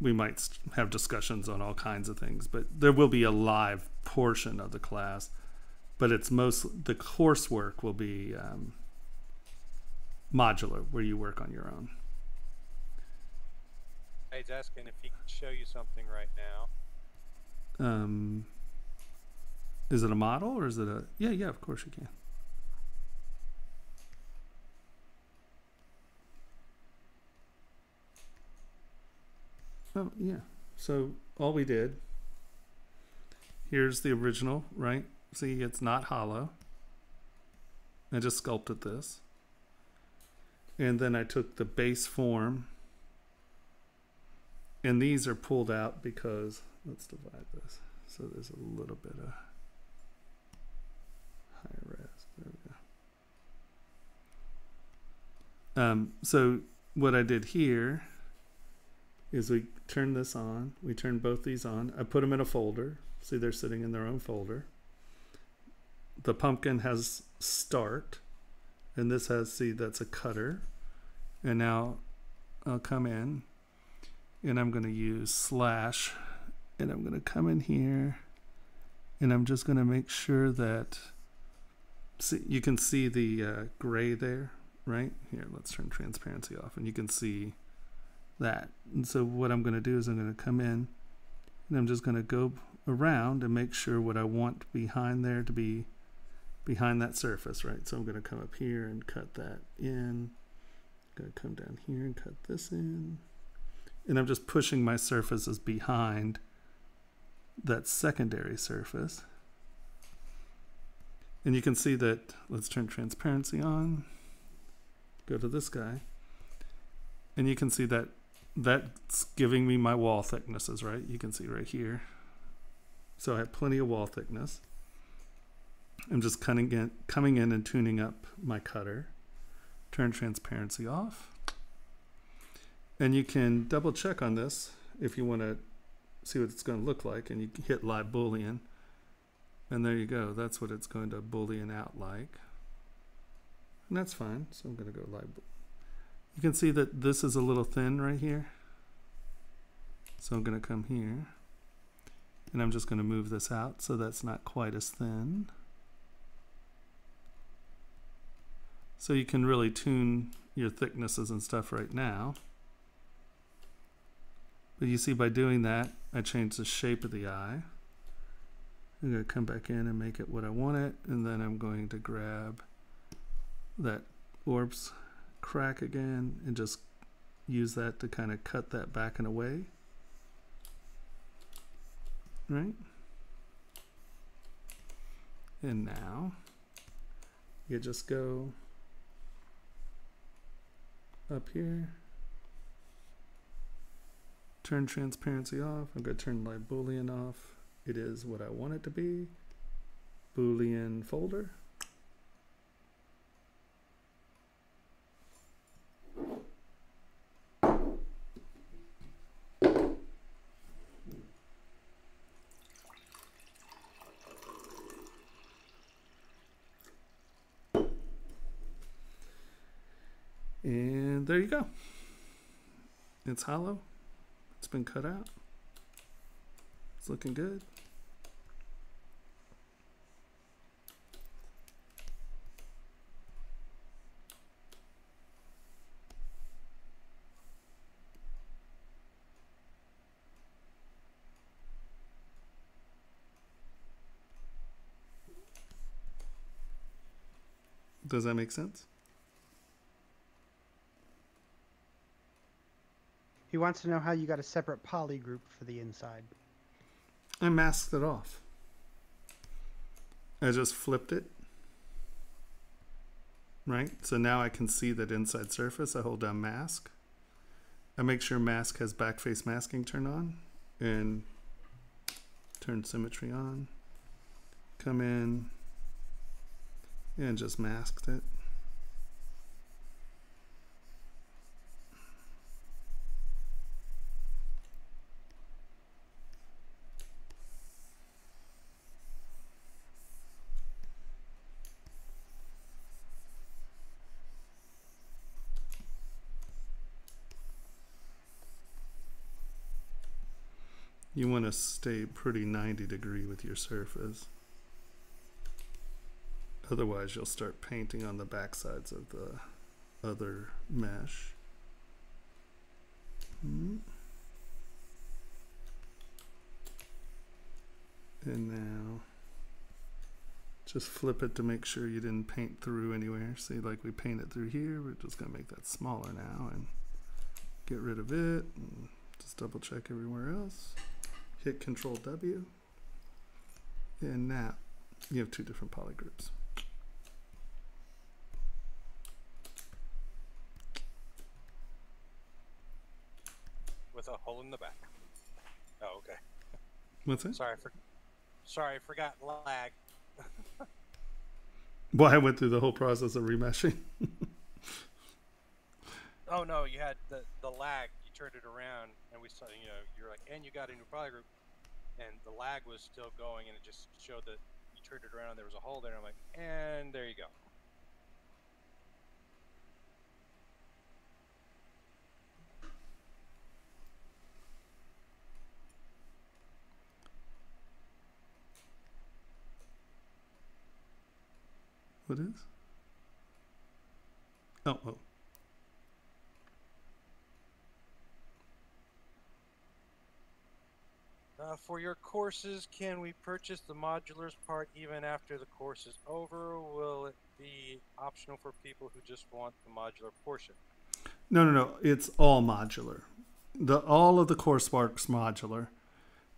we might have discussions on all kinds of things. But there will be a live portion of the class but it's most the coursework will be um, modular where you work on your own He's asking if he can show you something right now. um, is it a model or is it a yeah yeah of course you can. Oh yeah so all we did here's the original right? See it's not hollow. I just sculpted this. And then i took the base form and these are pulled out because let's divide this. So there's a little bit of high res. There we go. Um, so what i did here is we turn this on. We turn both these on. I put them in a folder. See they're sitting in their own folder. The pumpkin has start and this has see that's a cutter. And now i'll come in and I'm going to use slash. And I'm going to come in here. And I'm just going to make sure that see you can see the uh, gray there right? Here let's turn transparency off and you can see that. And so what I'm going to do is I'm going to come in and I'm just going to go around and make sure what I want behind there to be behind that surface right? So I'm going to come up here and cut that in. Going to come down here and cut this in and I'm just pushing my surfaces behind that secondary surface. And you can see that, let's turn transparency on, go to this guy, and you can see that that's giving me my wall thicknesses, right? You can see right here. So I have plenty of wall thickness. I'm just cutting in, coming in and tuning up my cutter. Turn transparency off. And you can double check on this if you want to see what it's going to look like. And you hit live boolean. And there you go. That's what it's going to boolean out like. And that's fine. So I'm going to go live. You can see that this is a little thin right here. So I'm going to come here. And I'm just going to move this out so that's not quite as thin. So you can really tune your thicknesses and stuff right now. But you see by doing that, I change the shape of the eye. I'm going to come back in and make it what I want it. And then I'm going to grab that Orb Cracks again and just use that to kind of cut that back and away. Right? And now you just go up here turn transparency off. I'm going to turn live boolean off. It is what I want it to be. Boolean folder. And there you go. It's hollow. It's been cut out. It's looking good. Does that make sense? He wants to know how you got a separate poly group for the inside. I masked it off. I just flipped it. right? So now I can see that inside surface. I hold down mask. I make sure mask has backface masking turned on and turn symmetry on. Come in and just masked it. You want to stay pretty 90 degree with your surface. Otherwise, you'll start painting on the back sides of the other mesh. Hmm. And now, just flip it to make sure you didn't paint through anywhere. See, like we painted through here, we're just going to make that smaller now and get rid of it. And just double check everywhere else hit Control W, and now you have two different polygroups. with a hole in the back. Oh, okay. What's it? Sorry for. Sorry, I forgot lag. <laughs> Well, I went through the whole process of remeshing. <laughs> Oh no, you had the the lag. Turned it around, and we saw. You know, you're like, and you got a new polygroup, and the lag was still going, and it just showed that you turned it around. and There was a hole there. And I'm like, and there you go. what is? Oh, oh. Uh, for your courses, can we purchase the modulars part even after the course is over? Will it be optional for people who just want the modular portion? No, no, no. It's all modular. The all of the coursework's modular,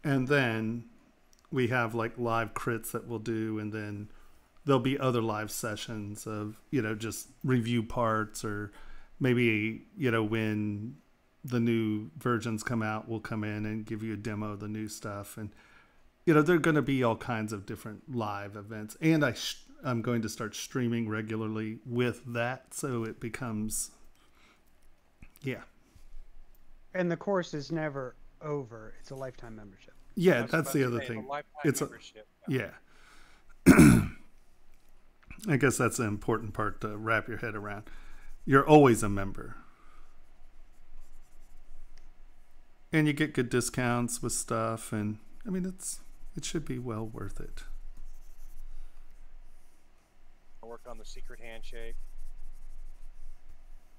and then we have like live crits that we'll do, and then there'll be other live sessions of you know just review parts or maybe you know when the new versions come out, we'll come in and give you a demo of the new stuff, and you know there are going to be all kinds of different live events, and I sh- I'm going to start streaming regularly with that, so it becomes yeah. And the course is never over. It's a lifetime membership. Yeah, I that's the other say, thing. lifetime It's a- Yeah. <clears throat> I guess that's the important part to wrap your head around. You're always a member. And you get good discounts with stuff and I mean it's it should be well worth it. I work on the secret handshake.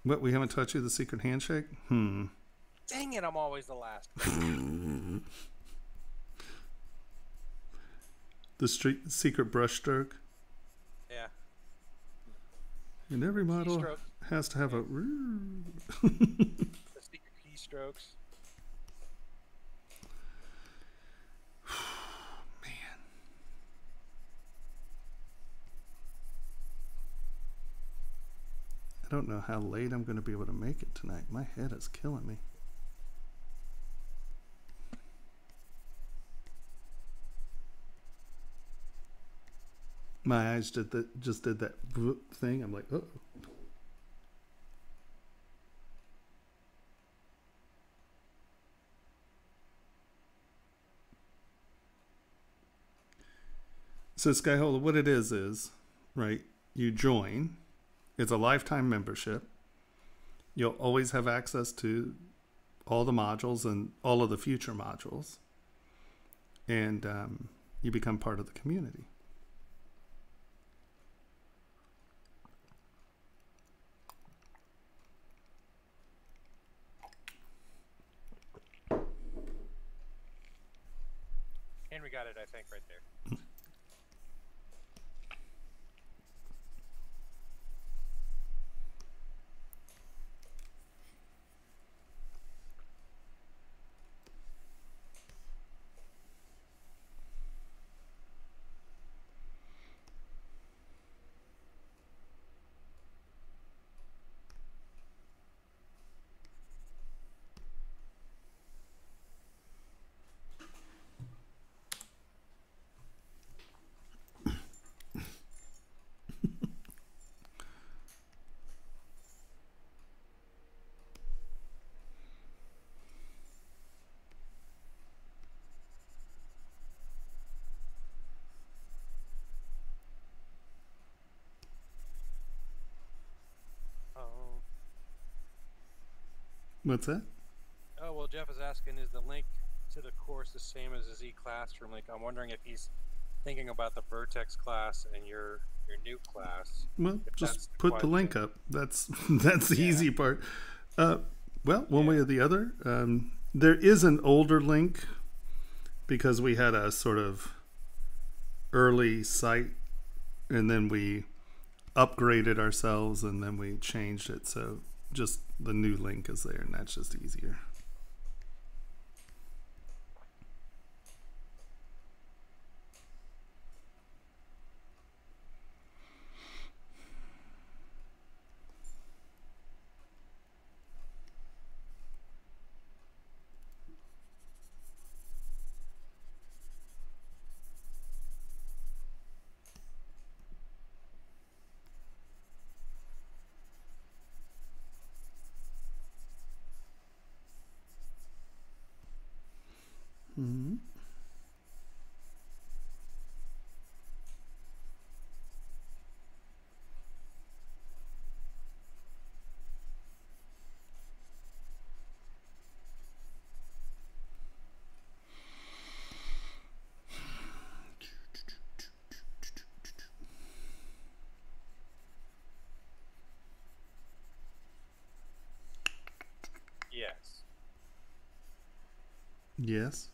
What we haven't taught you the secret handshake? Hmm. Dang it, I'm always the last. <laughs> The street secret brush stroke. yeah. And every model has to have a <laughs> The secret keystrokes. I don't know how late I'm going to be able to make it tonight. My head is killing me. My eyes did that, just did that thing. I'm like, oh. So Skyhola, what it is is, right? You join. It's a lifetime membership. You'll always have access to all the modules and all of the future modules, and um, you become part of the community. Henry got it, I think, right there. What's that? Oh well, Jeff is asking, is the link to the course the same as his e-classroom link? I'm wondering if he's thinking about the Vertex class and your your new class. Well, just the put the link up. That's <laughs> that's the Yeah. easy part. Uh, well, one way or the other. Um, there is an older link because we had a sort of early site, and then we upgraded ourselves, and then we changed it. So just the new link is there, and that's just easier. hmm Yes. Yes.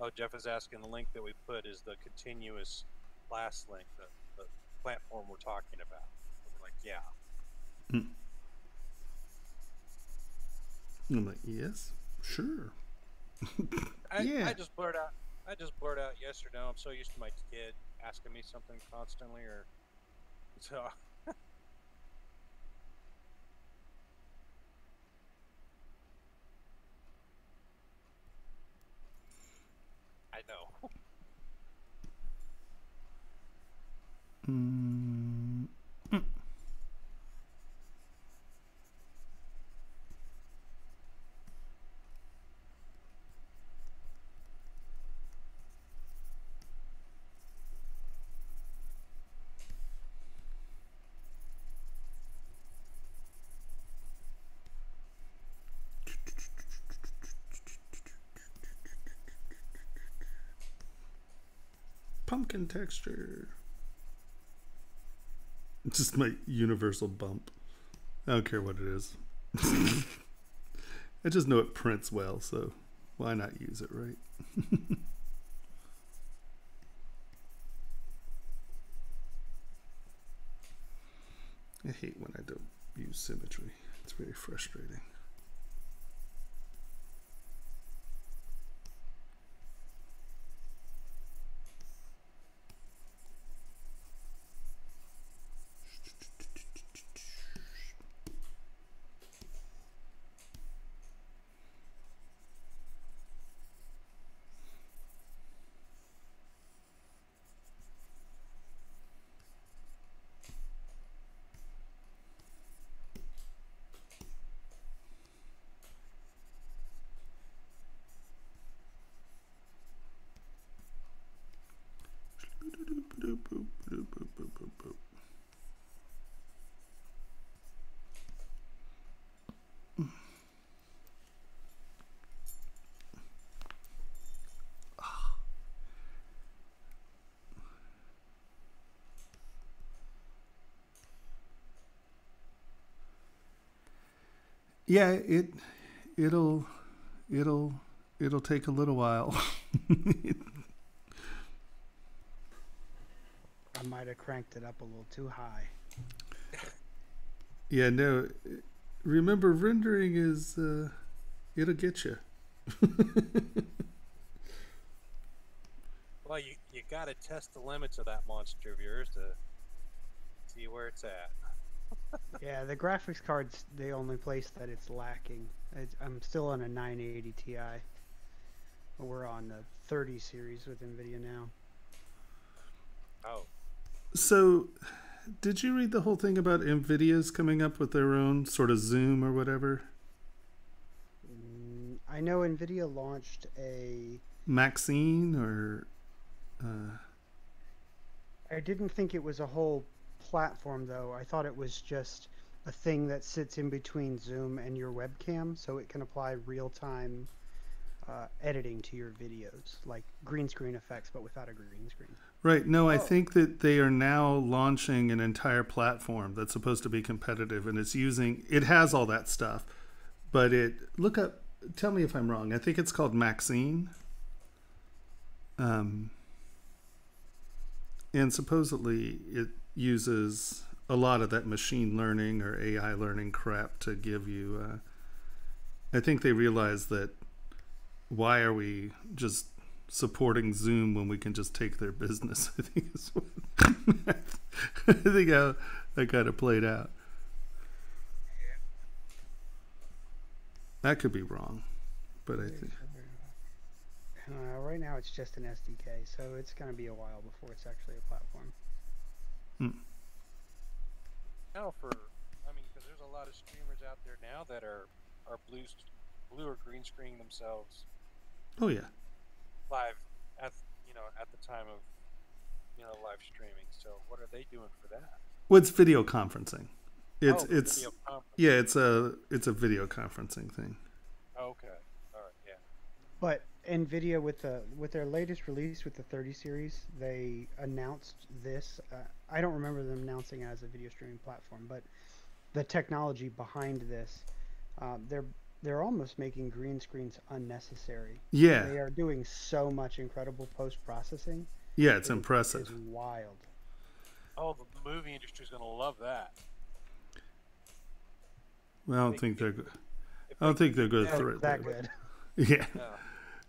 Oh, Jeff is asking the link that we put is the continuous class link, the, the platform we're talking about. We're like, yeah. Hmm. I'm like, yes, sure. I, Yeah. I just blurred out. I just blurred out yes or no. I'm so used to my kid asking me something constantly, or so. I know. Mm, pumpkin texture. Just my universal bump. I don't care what it is. <laughs> I just know it prints well, so why not use it, right? <laughs> I hate when I don't use symmetry. It's very frustrating. Yeah, it it'll it'll it'll take a little while. I might have cranked it up a little too high. yeah, no. Remember, rendering is uh, it'll get you. Well, you you got to test the limits of that monster of yours to see where it's at. Yeah, the graphics card's the only place that it's lacking. It's, I'm still on a 980 Ti. But we're on the 30 series with NVIDIA now. Oh, So, did you read the whole thing about Nvidia's coming up with their own sort of Zoom or whatever? Mm, I know NVIDIA launched a. Maxine or uh, I didn't think it was a whole platform though. I thought it was just a thing that sits in between Zoom and your webcam, so it can apply real time uh, editing to your videos, like green screen effects, but without a green screen. Right. No, I Oh. think that they are now launching an entire platform that's supposed to be competitive and it's using it has all that stuff. But it look up tell me if I'm wrong. I think it's called Maxine. Um and supposedly it uses a lot of that machine learning or AI learning crap to give you uh I think they realize that why are we just supporting Zoom when we can just take their business? <laughs> I think is what, I think how that kind of played out. That could be wrong, but I think Uh, right now, it's just an SDK, so it's going to be a while before it's actually a platform. Now for, I mean, because there's a lot of streamers out there now that are are blue, blue or green screening themselves oh yeah, live at you know at the time of you know live streaming. So what are they doing for that? well, it's video conferencing. It's oh, it's video conference. yeah, it's a it's a video conferencing thing. Okay. All right. Yeah. But Nvidia with the with their latest release with the 30 series, they announced this. Uh, I don't remember them announcing it as a video streaming platform, but the technology behind this, uh, they're they're almost making green screens unnecessary. Yeah, They are doing so much incredible post processing. yeah, it's impressive. It's wild. Oh, the movie industry's gonna love that. Well, I don't They- think they're. go- If I don't they think they're good. to <laughs> Yeah, it that good. Yeah, No.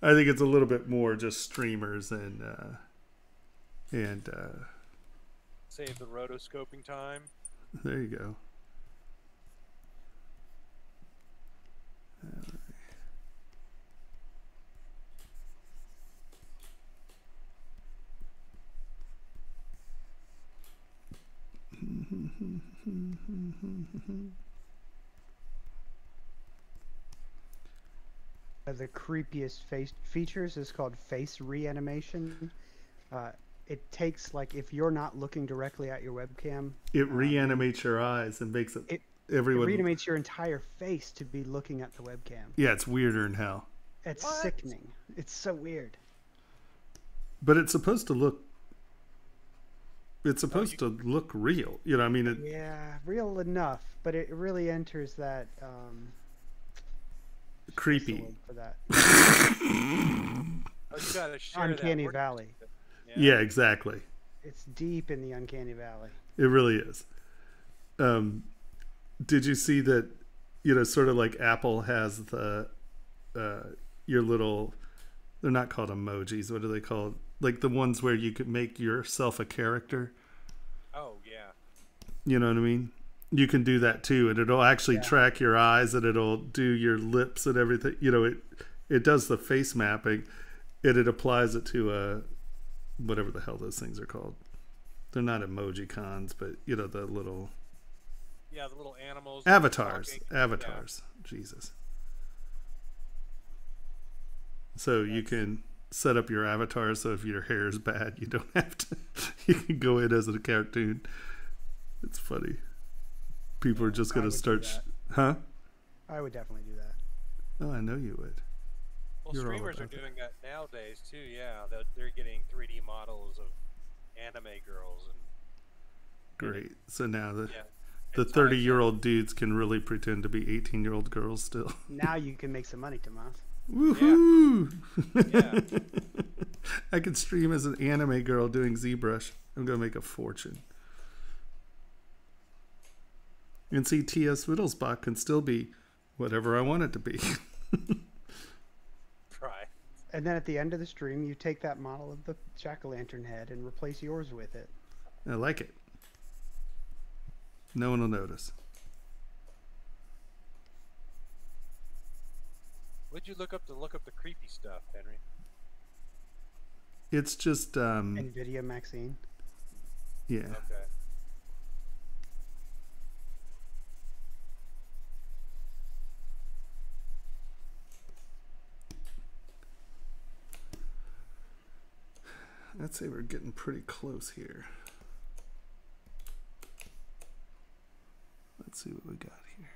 I think it's a little bit more just streamers and uh, and uh, save the rotoscoping time. there you go. <laughs> Uh, the creepiest face features is called face reanimation. Uh, it takes like if you're not looking directly at your webcam, It reanimates your eyes and makes it, It- everyone. it reanimates your entire face to be looking at the webcam. yeah, it's weirder than hell, It's What? sickening. It's so weird. but it's supposed to look. It's Oh, supposed to look real. You know, I mean, it, Yeah, real enough, but it really enters that um, what's the creepy. for that <laughs> Oh, you gotta share uncanny that. word. valley. Yeah, exactly. It's deep in the uncanny valley. It really is. Um, did you see that? You know, sort of like Apple has the uh, your little. They're not called emojis. What are they called? Like the ones where you could make yourself a character. Oh yeah. You know what I mean? You can do that too, and it'll actually Yeah. track your eyes, and it'll do your lips and everything. You know, it it does the face mapping, and it applies it to uh whatever the hell those things are called. They're not emoji cons, but you know the little Yeah, the little animals. avatars. Avatars. Jesus. So you can set up your avatar so if your hair is bad, you don't <laughs> have to. You can go in as a cartoon. It's funny. People are just going to start. Sh- huh? I would definitely do that. Oh, I know you would. Well, You're streamers are about that. doing that nowadays too. Yeah, they're, they're getting 3D models of anime girls and Great. So now the yeah. the thirty year old dudes can really pretend to be eighteen year old girls still. Now you can make some money, Tomas. Woohoo! Yeah. <laughs> I could stream as an anime girl doing ZBrush. I'm gonna make a fortune. And see, T.S. Wittelsbach can still be whatever I want it to be. <laughs> Try. And then at the end of the stream, you take that model of the jack o' lantern head and replace yours with it. I like it. No one will notice. What'd you look up to look up the creepy stuff, Henry? It's just, um, Nvidia Maxine. yeah. Okay. I'd say we're getting pretty close here. Let's see what we got here.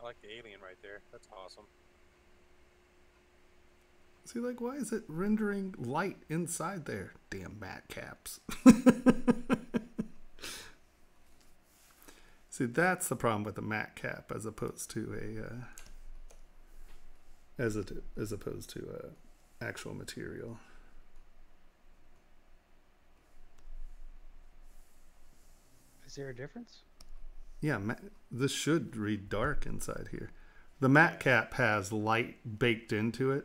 I like the alien right there. That's awesome. See, like, why is it rendering light inside there? Damn mat caps. <laughs> See, that's the problem with a mat cap as opposed to a uh, as a as opposed to a actual material. Is there a difference? Yeah, this should read dark inside here. The mat cap has light baked into it.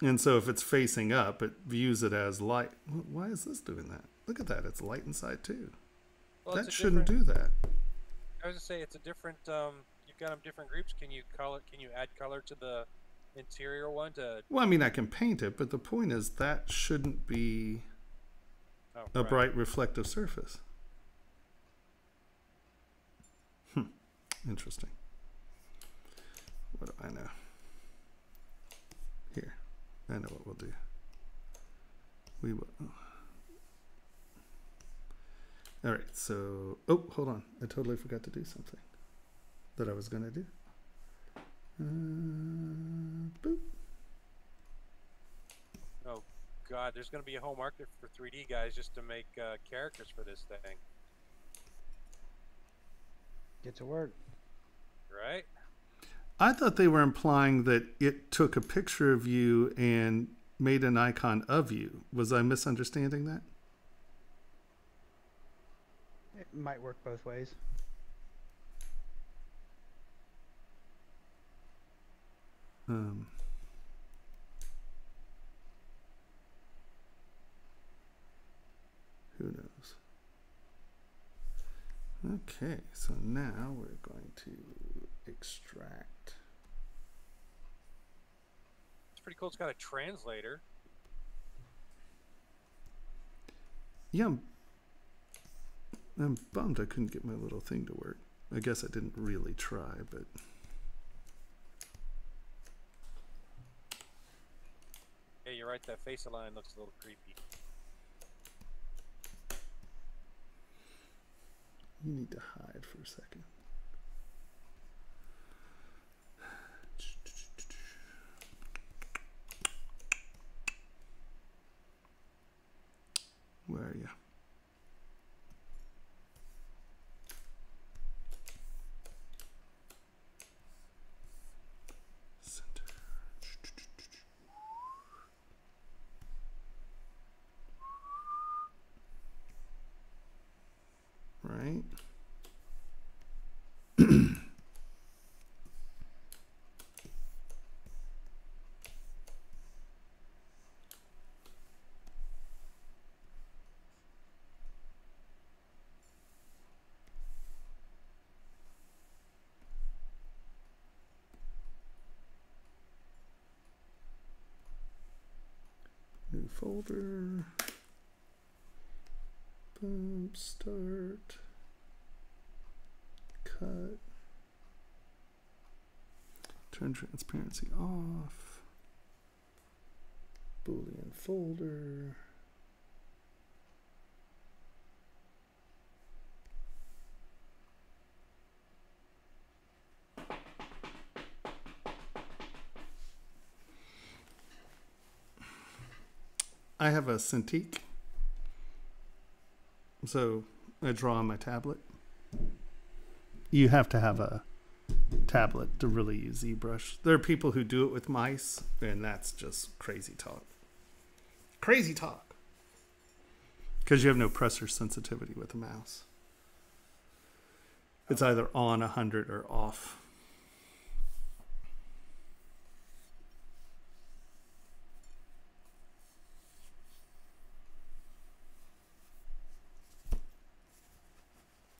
And so if it's facing up, it views it as light. Why is this doing that? Look at that. It's light inside too. Well, that shouldn't do that. I was gonna say it's a different. Um, you've got them different groups. Can you color? Can you add color to the interior one to? Well, I mean, I can paint it, but the point is that shouldn't be Oh, a right. bright reflective surface. Hmm. Interesting. What do I know? Here. I know what we'll do. We will. All right, so. Oh, hold on. I totally forgot to do something that I was going to do. Uh, boop. Oh God, there's gonna be a whole market for 3D guys just to make uh, characters for this thing, Get to work. right? I thought they were implying that it took a picture of you and made an icon of you. Was I misunderstanding that? It might work both ways. Um, who knows? Okay, so now we're going to extract. It's pretty cool. It's got a translator. Yeah, I'm, bummed I couldn't get my little thing to work. I guess I didn't really try, but. Yeah, you're right. That face line looks a little creepy. You need to hide for a second. Where are you? Center. Right. New folder. Boom, start. Cut. Turn transparency off. Boolean folder. I have a Cintiq. So I draw on my tablet. You have to have a tablet to really use ZBrush. There are people who do it with mice, and that's just crazy talk. Crazy talk. Because you have no pressure sensitivity with a mouse. It's either on 100 or off.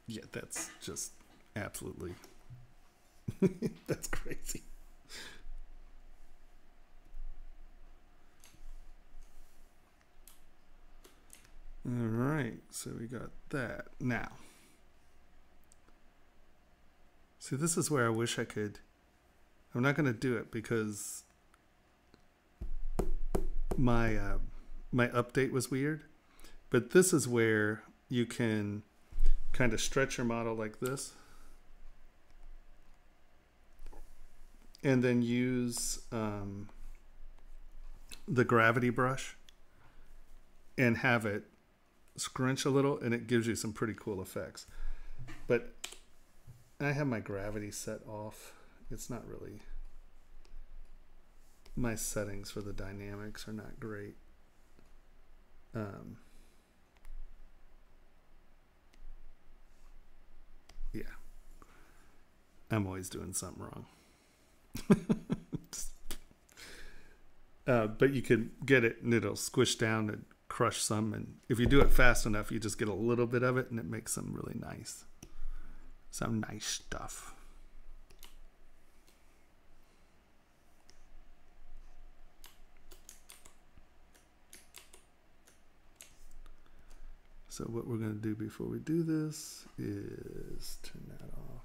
Yeah, that's just absolutely. <laughs> that's crazy. All right, so we got that. Now, see, this is where I wish I could. I'm not going to do it because my uh, my update was weird, but this is where you can kind of stretch your model like this, and then use um, the gravity brush and have it scrunch a little, and it gives you some pretty cool effects. But I have my gravity set off. It's not really my settings for the dynamics are not great. Um, yeah, I'm always doing something wrong. <laughs> uh, but you can get it and it'll squish down and crush some. And if you do it fast enough, you just get a little bit of it and it makes some really nice. Some nice stuff. So what we're going to do before we do this is turn that off.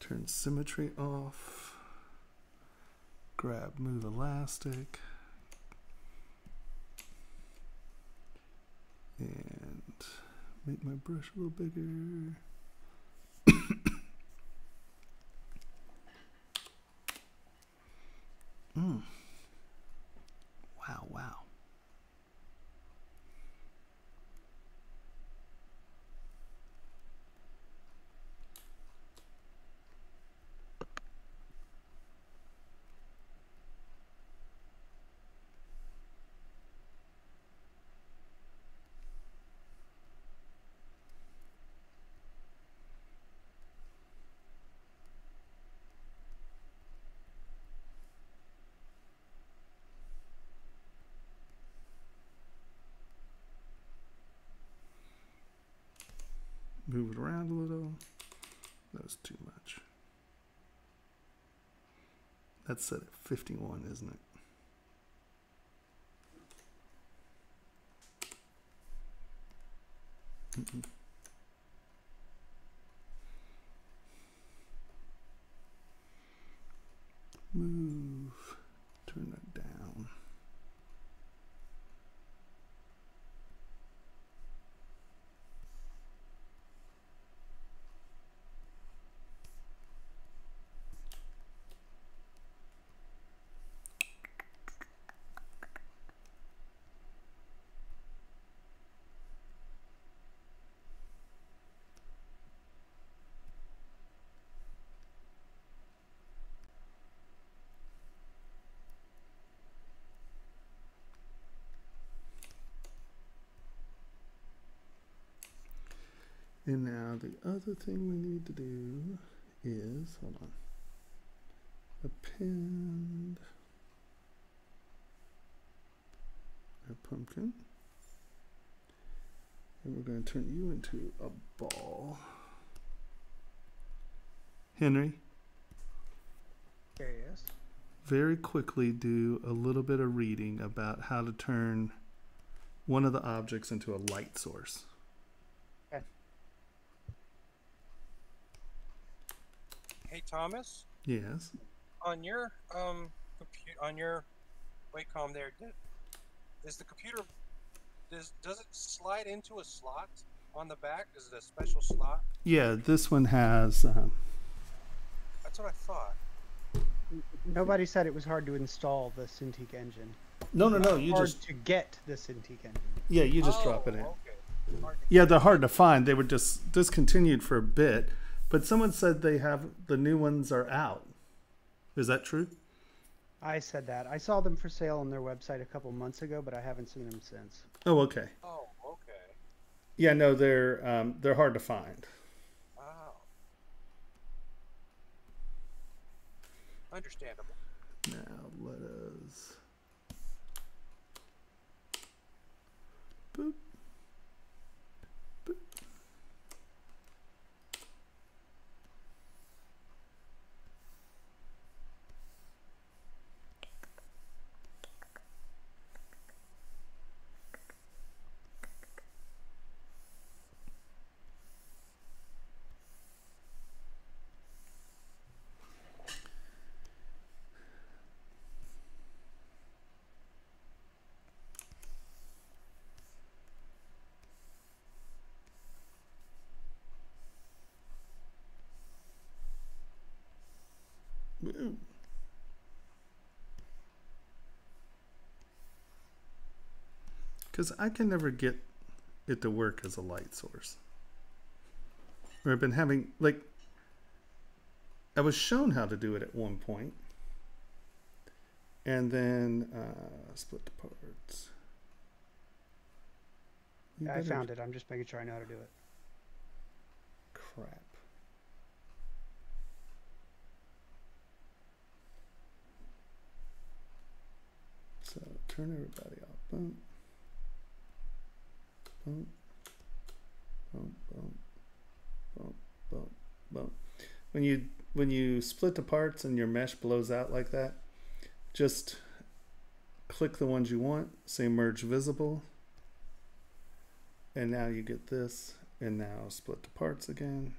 Turn symmetry off. Grab move elastic. And make my brush a little bigger. <coughs> mm. Wow, wow. Move it around a little. That was too much. That's set at 51, isn't it? Mm-mm. Move. Turn that down. And now the other thing we need to do is, hold on, append a pumpkin. And we're going to turn you into a ball. Henry, Yes. very quickly do a little bit of reading about how to turn one of the objects into a light source. Hey Tomas, Yes. on your um compu- on your Wacom there, did, is the computer does does it slide into a slot on the back? Is it a special slot? Yeah, this one has. Um, That's what I thought. Nobody said it was hard to install the Cintiq engine. no, no, no. You hard just to get the Cintiq engine. yeah, you just drop it Oh, in. Okay. Yeah, they're hard to find. They were just discontinued for a bit, but someone said they have the new ones are out. Is that true? I said that. I saw them for sale on their website a couple months ago, but I haven't seen them since. Oh, okay. Oh, okay. Yeah, no, they're um, they're hard to find. Wow. Understandable. Now let us. Because I can never get it to work as a light source. Or I've been having, like, I was shown how to do it at one point, And then uh, split the parts. You I better- found it. I'm just making sure I know how to do it. Crap. So turn everybody off. Boom. When you when you split the parts and your mesh blows out like that, just click the ones you want, say merge visible. And now you get this, and now split the parts again.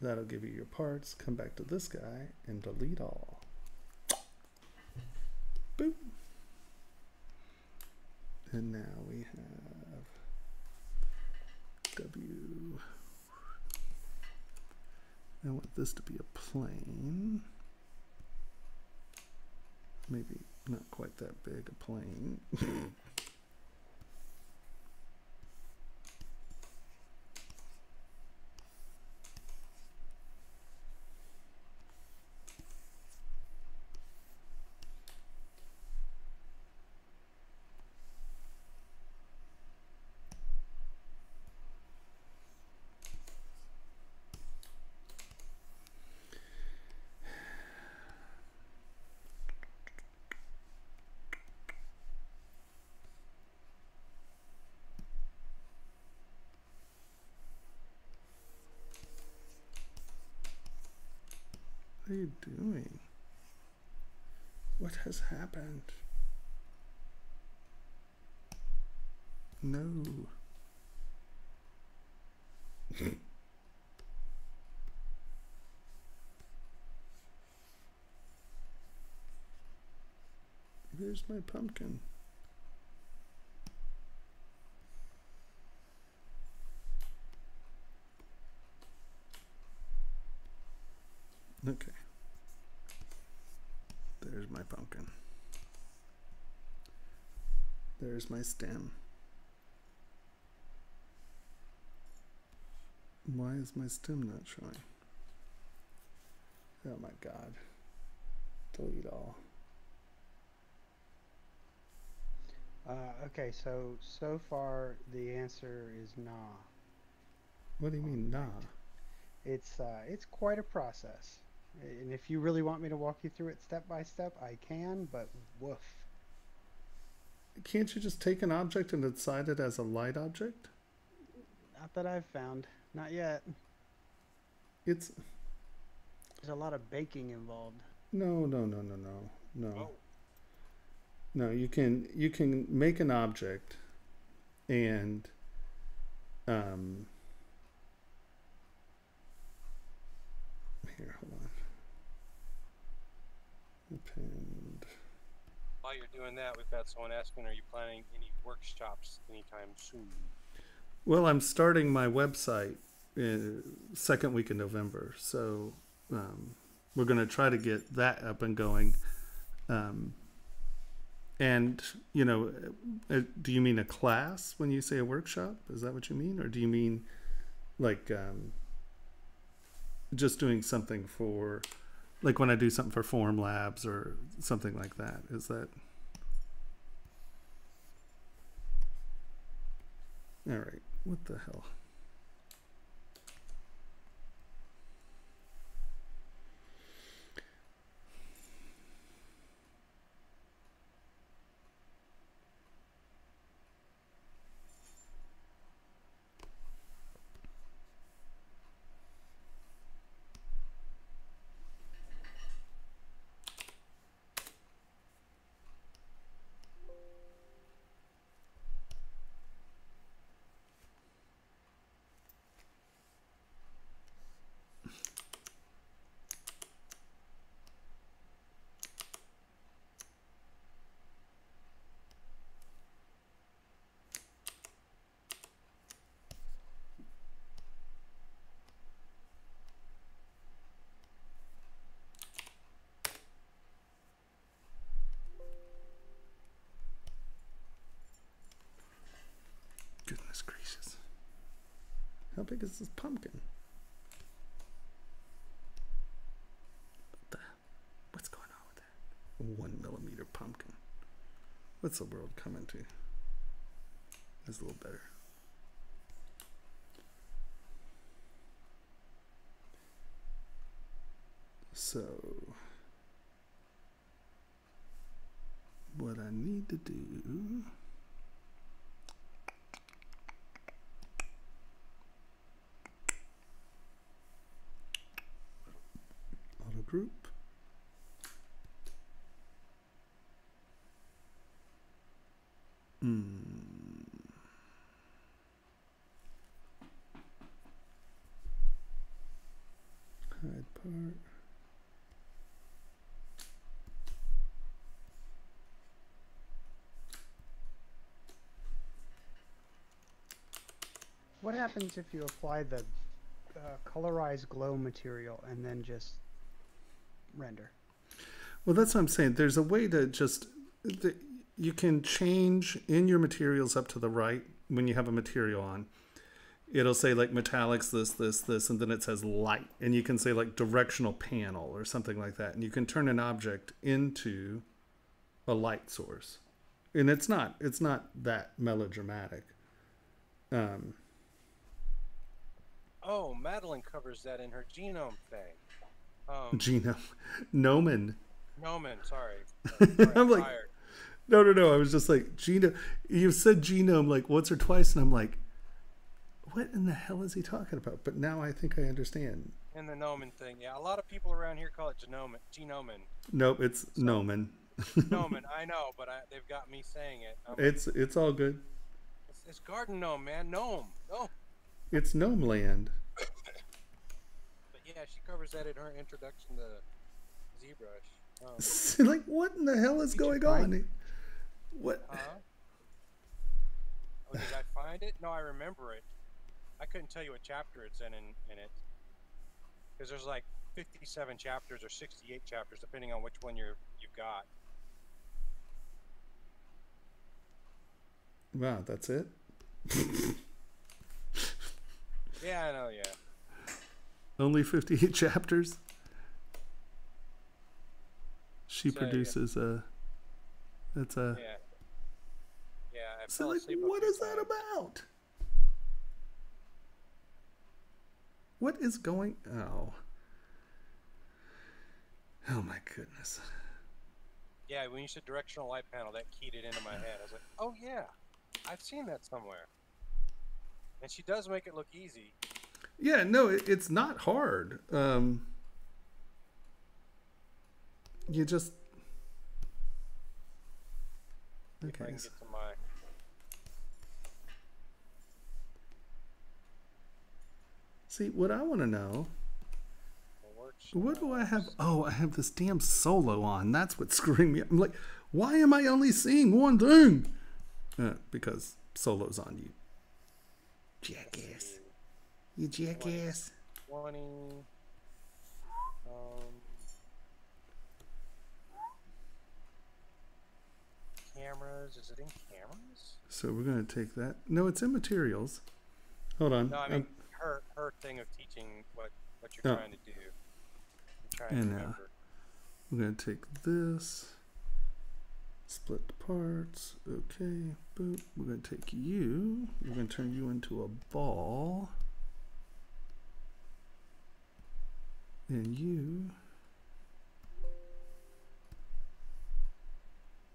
That'll give you your parts. Come back to this guy and delete all. Boop. And now we have W. I want this to be a plane. Maybe not quite that big a plane. <laughs> What are you doing? What has happened? No. <laughs> Where's my pumpkin? Okay. There's my pumpkin. There's my stem. Why is my stem not showing? Oh my god. Delete all. Uh, okay, so so far the answer is nah. What do you mean, nah? It's uh, it's quite a process, and if you really want me to walk you through it step by step, I can. But woof. Can't you just take an object and decide it as a light object? Not that I've found. Not yet. It's There's a lot of baking involved. no, no, no, no, no, no. Oh, No, you can you can make an object and um here, hold on. Append. While you're doing that, we've got someone asking, are you planning any workshops anytime soon? Well, I'm starting my website uh, second week in November, so um, we're going to try to get that up and going. Um, and you know, uh, do you mean a class when you say a workshop? Is that what you mean, or do you mean like um, just doing something for, like when I do something for Formlabs or something like that? Is that all right? What the hell? What's the world coming to? That's a little better. So, what I need to do. Auto group. Hmm. Hide part. What happens if you apply the uh, colorized glow material and then just render? Well, that's what I'm saying. There's a way to just you can change in your materials up to the right when you have a material on. It'll say like metallics, this, this, this, and then it says light, and you can say like directional panel or something like that, and you can turn an object into a light source, and it's not it's not that melodramatic. Um, Oh, Madeline covers that in her genome thing. Um, genome, Gnomon. Gnomon, sorry. <laughs> Sorry, I'm like, tired. No, no, no. I was just like, genome. You've said genome like once or twice, and I'm like, what in the hell is he talking about? But now I think I understand. And the Gnomon thing. Yeah, a lot of people around here call it genome, genomen. Nope, it's Gnomon. Gnomon, I know, but I, they've got me saying it. Um, It's it's all good. it's, it's garden gnome, man. Gnome. Gnome. It's Gnome Land. But yeah, she covers that in her introduction to ZBrush. Um, <laughs> like, what in the hell is going on? What? huh? Oh, did I find it? No, I remember it. I couldn't tell you what chapter it's in in, in it. Because there's like 57 chapters or 68 chapters, depending on which one you're, you've got. Wow, that's it. <laughs> Yeah, I know, yeah. Only 58 <laughs> chapters. She So, yeah. produces a. That's a. Yeah. Yeah, I So like, asleep a what few is that times. about? What is going? Oh. Oh my goodness. Yeah, when you said directional light panel, that keyed it into my head. I was like, oh yeah, I've seen that somewhere. And she does make it look easy. Yeah, no, it, it's not hard. Um, you just. If I Okay. can get to my. See, what I want to know. What do I have? Oh, I have this damn solo on. That's what's <laughs> screwing me. I'm like, why am I only seeing one thing? Uh, because solo's on you. Jackass. You jackass. 20. Um, cameras. Is it in cameras? So we're going to take that. No, it's in materials. Hold on. No, I mean her her thing of teaching what what you're Oh. trying to do. Trying And, to uh. I'm going to take this, split the parts. Okay, boop. We're going to take you. We're going to turn you into a ball. And you.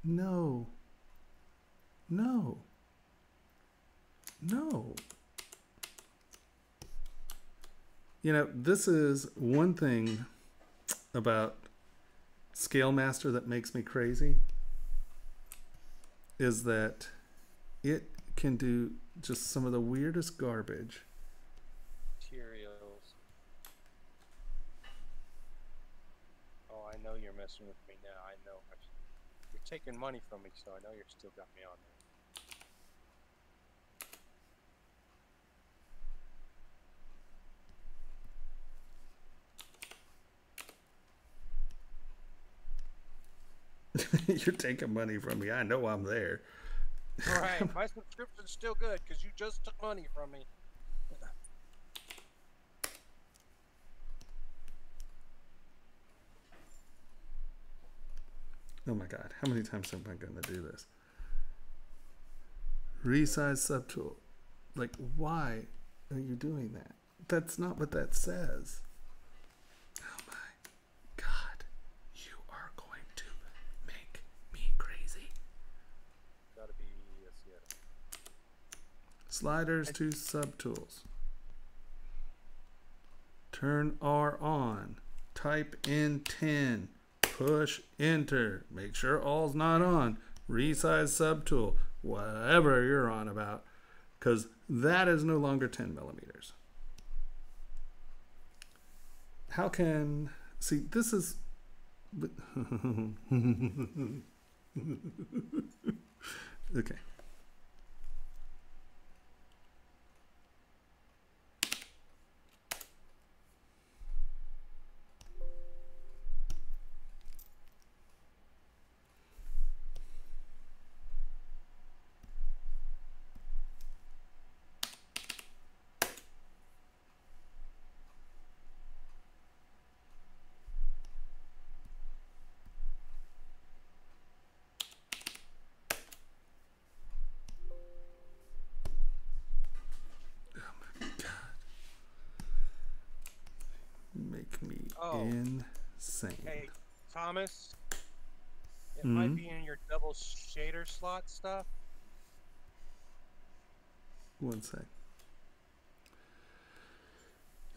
No. No. No. You know, this is one thing about Scale Master that makes me crazy is that it can do just some of the weirdest garbage. Materials. Oh, I know you're messing with me now. I know. You're taking money from me, so I know you're still got me on there. <laughs> You're taking money from me. I know I'm there. All right, <laughs> my subscription's still good because you just took money from me. Oh my god, how many times am I going to do this? Resize subtool. Like, why are you doing that? That's not what that says. Oh my god, you are going to make me crazy. Gotta be yes, yeah. Sliders to subtools. Turn R on. Type in 10. Push enter. Make sure all's not on. Resize subtool. Whatever you're on about. Because that is no longer 10 millimeters. How can. See, this is. <laughs> okay. Make me Oh. insane. Hey, Tomas. It might Mhm. be double shader slot stuff. One sec.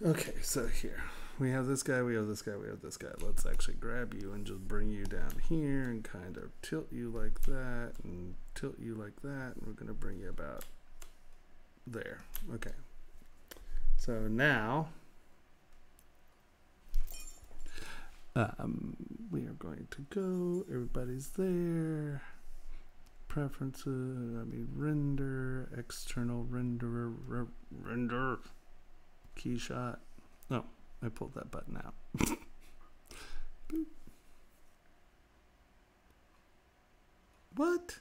Okay, so here we have this guy, we have this guy, we have this guy. Let's actually grab you and just bring you down here and kind of tilt you like that and tilt you like that. And we're going to bring you about there. Okay. So now um, we are going to go. Everybody's there preferences. I mean, render, external renderer, re- render, KeyShot. No, I pulled that button out. <laughs> What?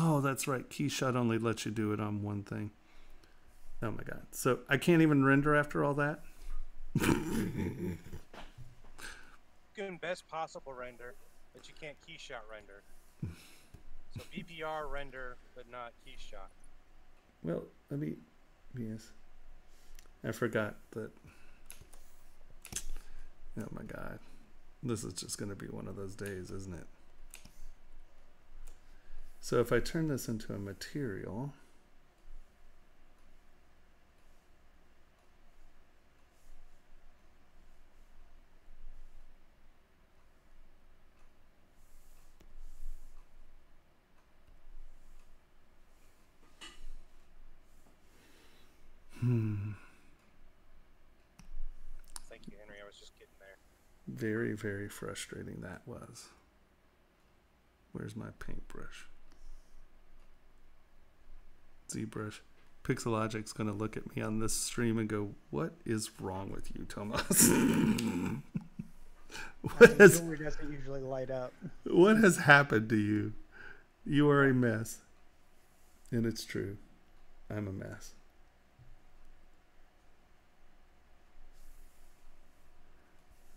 Oh, that's right. KeyShot only lets you do it on one thing. Oh my god. So I can't even render after all that? Can best possible render, but you can't KeyShot render. So BPR render, but not KeyShot. Well, let me. Yes. I forgot that. Oh my god. This is just going to be one of those days, isn't it? So if I turn this into a material. Hmm. Thank you, Henry. I was just getting there. Very, very frustrating that was. Where's my paintbrush? ZBrush. Pixologic's gonna look at me on this stream and go, "What is wrong with you, Tomas? <laughs> what has doesn't usually light up. what has happened to you? You are a mess." And it's true. I'm a mess.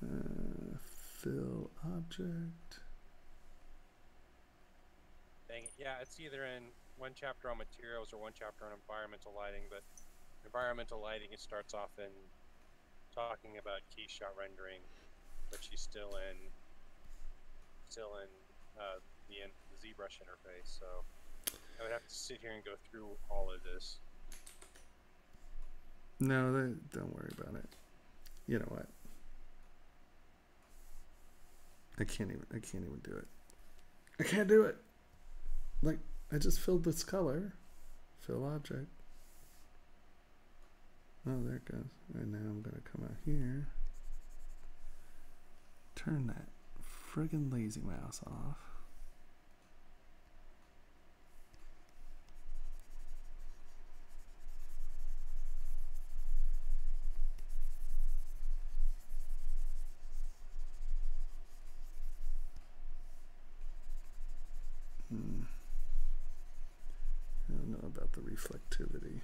Uh, fill object. Dang it. Yeah, it's either in one chapter on materials or one chapter on environmental lighting, but environmental lighting it starts off in talking about KeyShot rendering, but she's still in still in uh, the, in- the ZBrush interface, so I would have to sit here and go through all of this. No, they, don't worry about it. You know what? I can't even. I can't even do it. I can't do it. Like I just filled this color. Fill object. Oh, there it goes. And now I'm gonna come out here. Turn that friggin' lazy mouse off. About the reflectivity.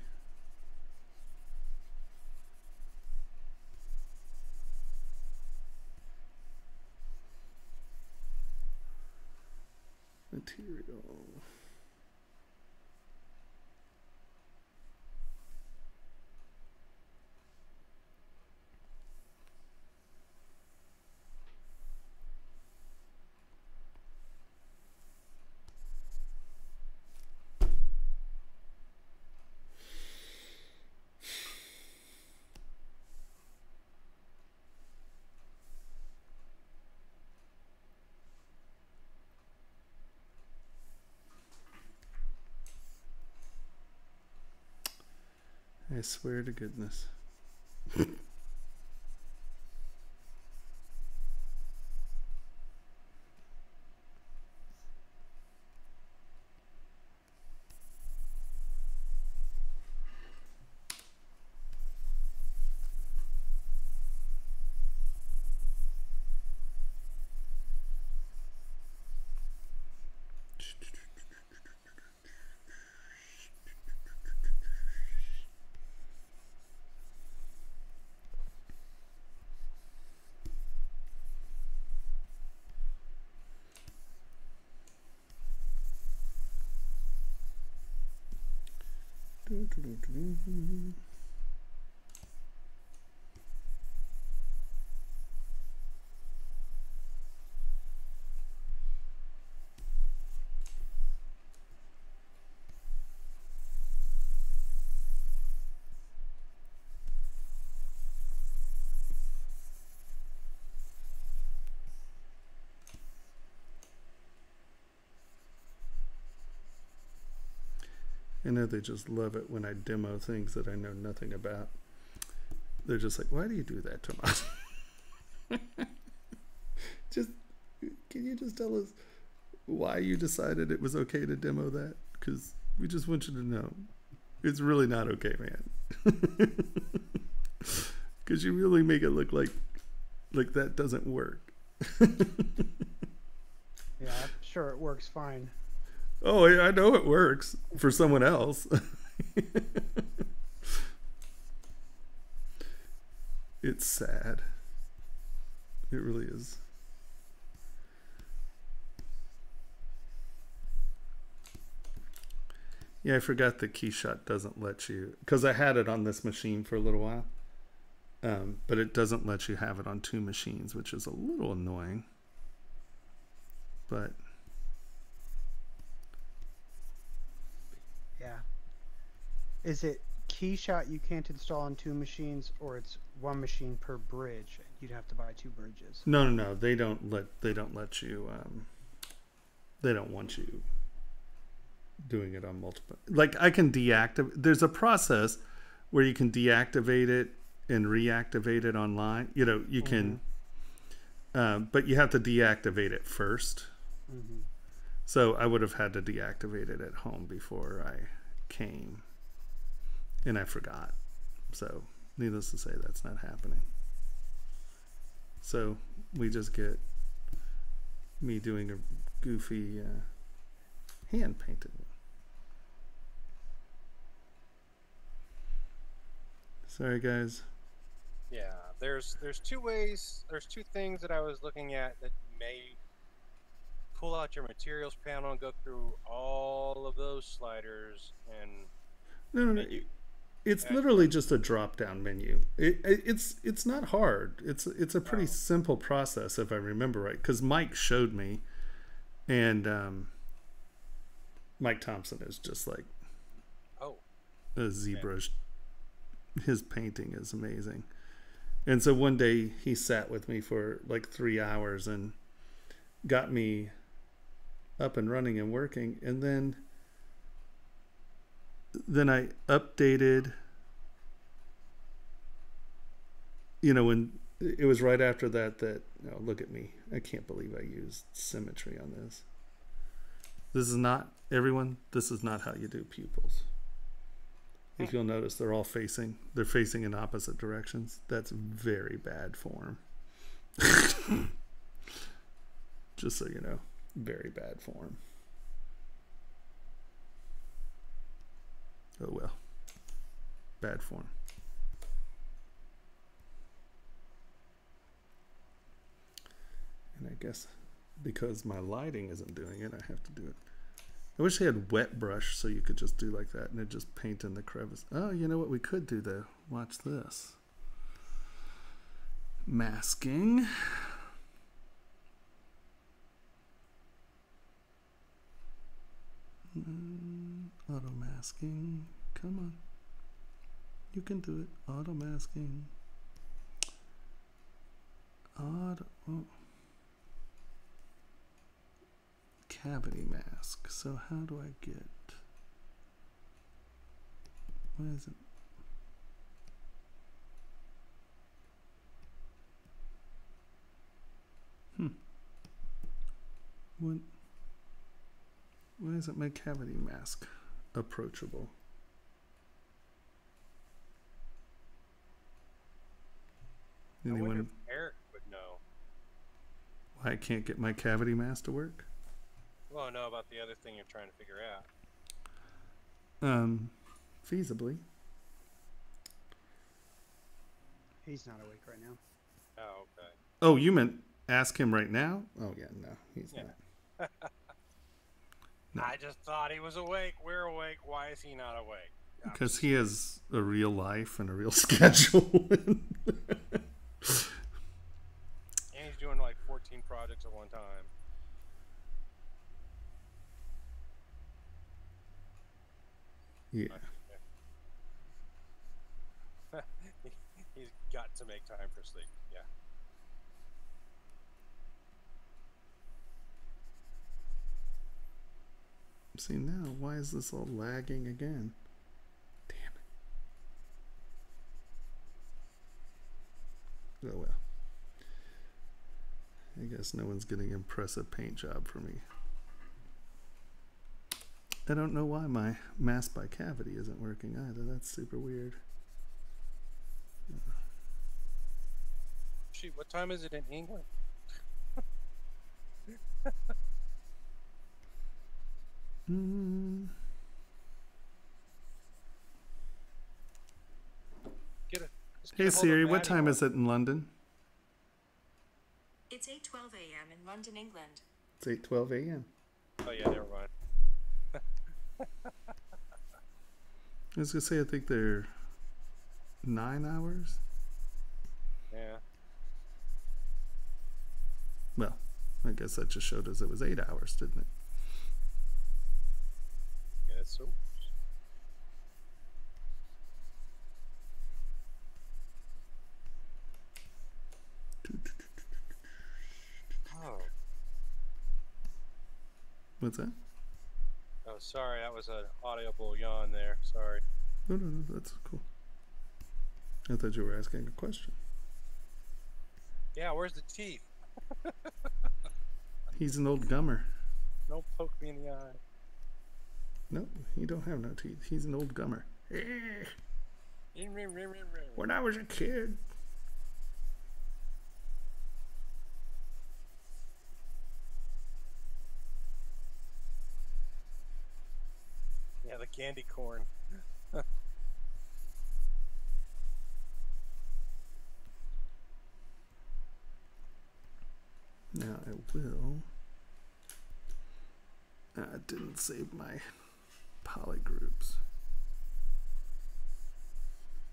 Material. I swear to goodness. <laughs> do, do. I know they just love it when I demo things that I know nothing about. They're just like, why do you do that, Tomas? <laughs> just, can you just tell us why you decided it was okay to demo that? Because we just want you to know it's really not okay, man. <laughs> Because you really make it look like like that doesn't work. <laughs> Yeah, I'm sure it works fine. Oh, yeah, I know it works for someone else. <laughs> it's sad. It really is. Yeah, I forgot the KeyShot doesn't let you because I had it on this machine for a little while, um, but it doesn't let you have it on two machines, which is a little annoying. But Yeah. Is it KeyShot you can't install on two machines, or it's one machine per bridge? You'd have to buy two bridges. No, no, no. They don't let they don't let you. Um, they don't want you doing it on multiple. Like I can deactivate. There's a process where you can deactivate it and reactivate it online. You know, you can, um, but you have to deactivate it first. hmm So I would have had to deactivate it at home before I came, and I forgot. So needless to say, that's not happening. So we just get me doing a goofy uh, hand painted one. Sorry, guys. Yeah, there's there's two ways. There's two things that I was looking at that may pull out your materials panel and go through all of those sliders and No, no, no. menu. It's literally just a drop-down menu. It, it, it's it's not hard. It's it's a pretty simple process if I remember right. Because Mike showed me, and um, Mike Thompson is just like oh a zebra. His painting is amazing. And so one day he sat with me for like three hours and got me up and running and working. And then then I updated. You know, when it was right after that that oh, look at me. I can't believe I used symmetry on this. This is not everyone, this is not how you do pupils. If you'll notice, they're all facing. They're facing in opposite directions. That's very bad form. <laughs> Just so you know, very bad form. Oh well. Bad form. And I guess because my lighting isn't doing it, I have to do it. I wish they had wet brush so you could just do like that and it just paint in the crevice. Oh, you know what we could do though? Watch this. Masking. Mm, auto masking. Come on. You can do it. Auto masking. Auto. oh. Cavity mask. So, how do I get. Why is it? Hmm. What? Why isn't my cavity mask approachable? I Anyone? if Eric would know. Why I can't get my cavity mask to work? Well, know about the other thing you're trying to figure out. Um, feasibly. He's not awake right now. Oh, okay. Oh, you meant ask him right now? Oh yeah, no, he's Yeah. not. <laughs> I just thought he was awake. We're awake. Why is he not awake? Because he has a real life and a real <laughs> schedule. And he's doing like 14 projects at one time. yeah. <laughs> He's got to make time for sleep. Yeah. See now, why is this all lagging again? Damn it. Oh well. I guess no one's getting impressive paint job for me. I don't know why my mask by cavity isn't working either. That's super weird. Shoot, what time is it in England? <laughs> Mm, Get a. Hey a hold of Siri, what Maddie time is it in London? It's 8:12 a.m. in London, England. It's 8:12 a.m. Oh yeah, never mind. <laughs> I was gonna say I think they're nine hours. Yeah. Well, I guess that just showed us it was eight hours, didn't it? So. Oh, What's that? oh, sorry, that was an audible yawn there. Sorry. No, no, no, that's cool. I thought you were asking a question. Yeah, where's the teeth? <laughs> He's an old gummer. Don't poke me in the eye. No, he don't have no teeth. He's an old gummer. When I was a kid. Yeah, the candy corn. Now I will. I didn't save my poly groups.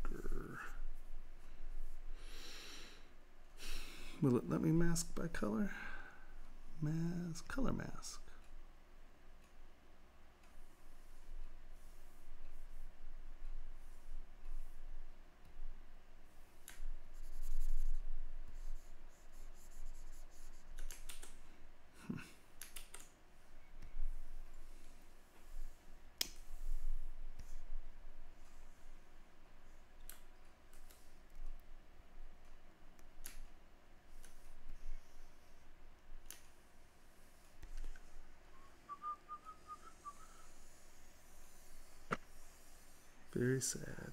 Grr. Will it let me mask by color? Mask, color mask. sad.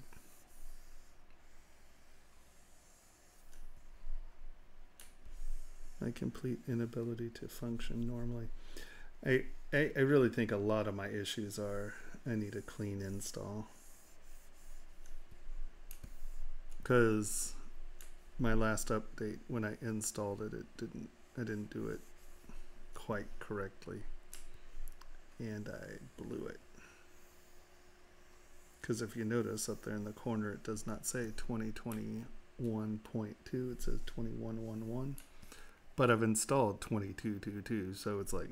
My complete inability to function normally. I, I, I really think a lot of my issues are I need a clean install. Because my last update, when I installed it, it didn't I didn't do it quite correctly. And I blew it. Because if you notice up there in the corner, it does not say 2021.2, it says 2111. But I've installed 2222, so it's like.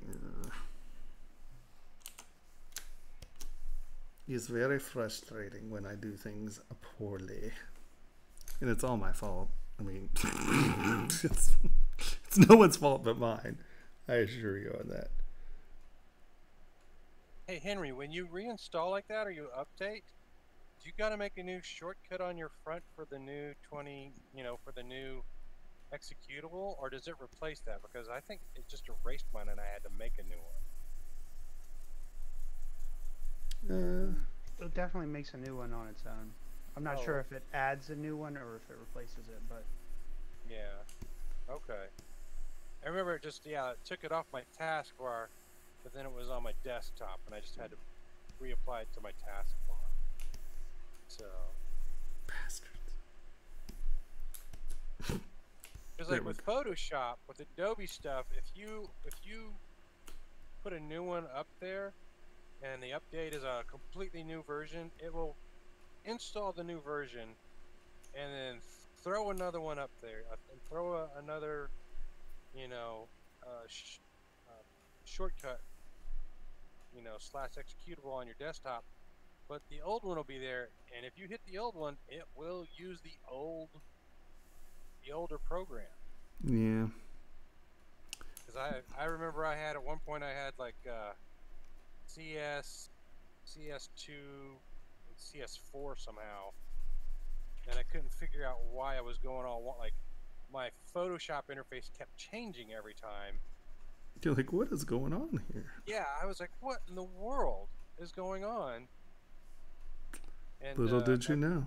It's very frustrating when I do things poorly. And it's all my fault. I mean, <laughs> it's, it's no one's fault but mine. I assure you on that. Hey Henry, when you reinstall like that or you update, you got to make a new shortcut on your front for the new 20, you know, for the new executable, or does it replace that? Because I think it just erased mine and I had to make a new one. Uh, It definitely makes a new one on its own. I'm not sure Oh. if it adds a new one or if it replaces it, but Yeah. Okay. I remember it just yeah, it took it off my taskbar, but then it was on my desktop, and I just had to reapply it to my taskbar. So bastards. <laughs> Because like with Photoshop, with Adobe stuff, if you if you put a new one up there, and the update is a completely new version, it will install the new version, and then throw another one up there, uh, and throw a, another, you know, uh, sh- uh, shortcut, you know, slash executable on your desktop. But the old one will be there, and if you hit the old one, it will use the old, the older program. Yeah. Because I I remember I had at one point I had like uh, CS, CS2, and CS4 somehow, and I couldn't figure out why I was going all like my Photoshop interface kept changing every time. You're like, what is going on here? Yeah, I was like, what in the world is going on? And Little uh, did you know.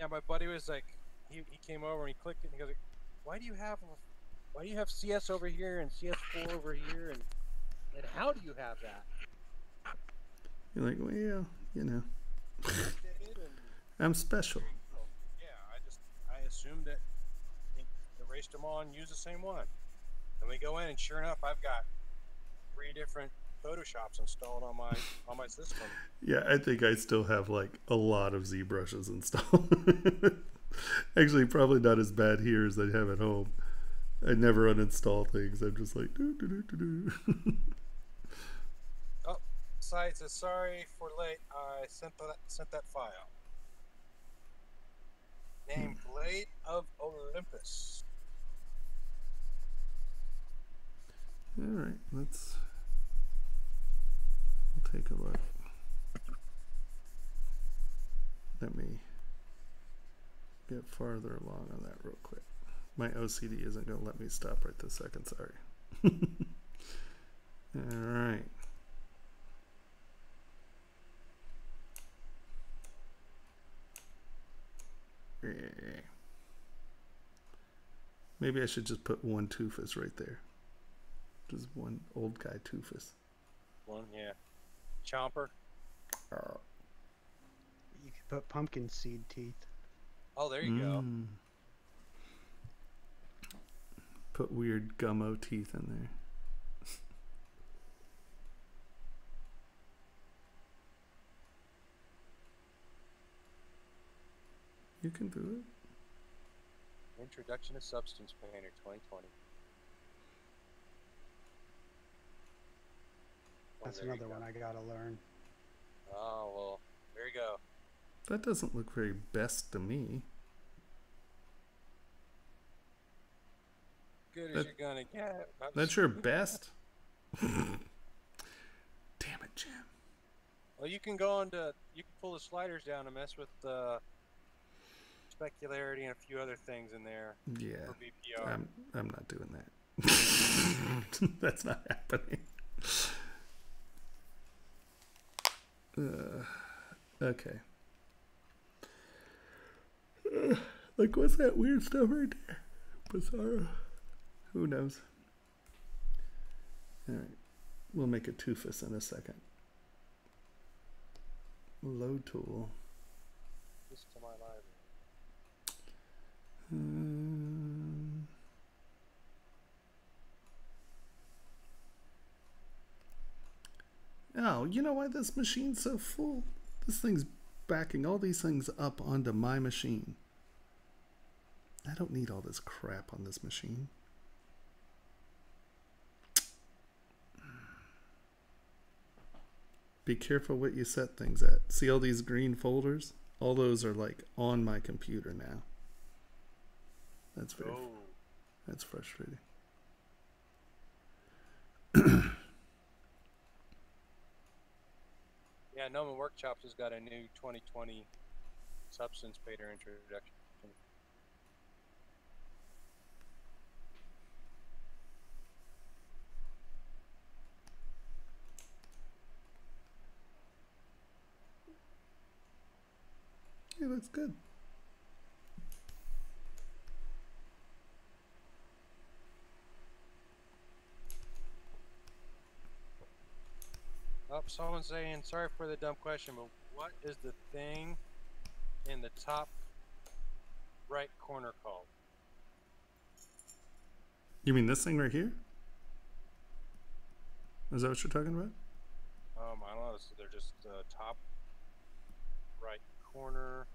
Yeah, my buddy was like, he, he came over and he clicked it and he goes, like, why do you have, why do you have CS over here and CS4 over here and and how do you have that? You're like, well, yeah, you know, Did it and I'm special. yeah, I just I assumed that it erased them all and used the same one. And we go in and sure enough, I've got three different Photoshops installed on my on my system. Yeah, I think I still have like a lot of Z brushes installed. <laughs> Actually, probably not as bad here as I have at home. I never uninstall things. I'm just like, doo, doo, doo, doo, doo. <laughs> Oh, Site says sorry for late. I sent that sent that file. Name hmm. Blade of Olympus. All right, let's we'll take a look. Let me get farther along on that real quick. My OCD isn't going to let me stop right this second. Sorry. <laughs> All right. Maybe I should just put one Toofus right there. Just one old guy Toofus. One, yeah. Chomper. you could put pumpkin seed teeth. Oh, there you go. Mm. Put weird gummo teeth in there. <laughs> you can do it. Introduction to Substance Painter 2020. Oh, that's there another one I gotta learn. Oh well, there you go. That doesn't look very best to me. Good as you're gonna get. I'm That's s- your <laughs> best? <laughs> Damn it, Jim. Well, you can go on to you can pull the sliders down and mess with the specularity and a few other things in there Yeah. for BPR. I'm I'm not doing that. <laughs> That's not happening. Uh, okay. Uh, <sighs> like what's that weird stuff right there? Bizarro. Who knows? Alright. We'll make a toofus in a second. Load tool. Just to my library. Um, oh, you know why this machine's so full? This thing's backing all these things up onto my machine. I don't need all this crap on this machine. Be careful what you set things at. See all these green folders? All those are like on my computer now. That's very Oh, that's frustrating. <clears throat> yeah. Gnomon Workshops has got a new 2020 substance painter introduction. Yeah, that's good. Oh, someone's saying, sorry for the dumb question, but what is the thing in the top right corner called? You mean this thing right here? Is that what you're talking about? Um, I don't know. this- They're just uh, top right corner.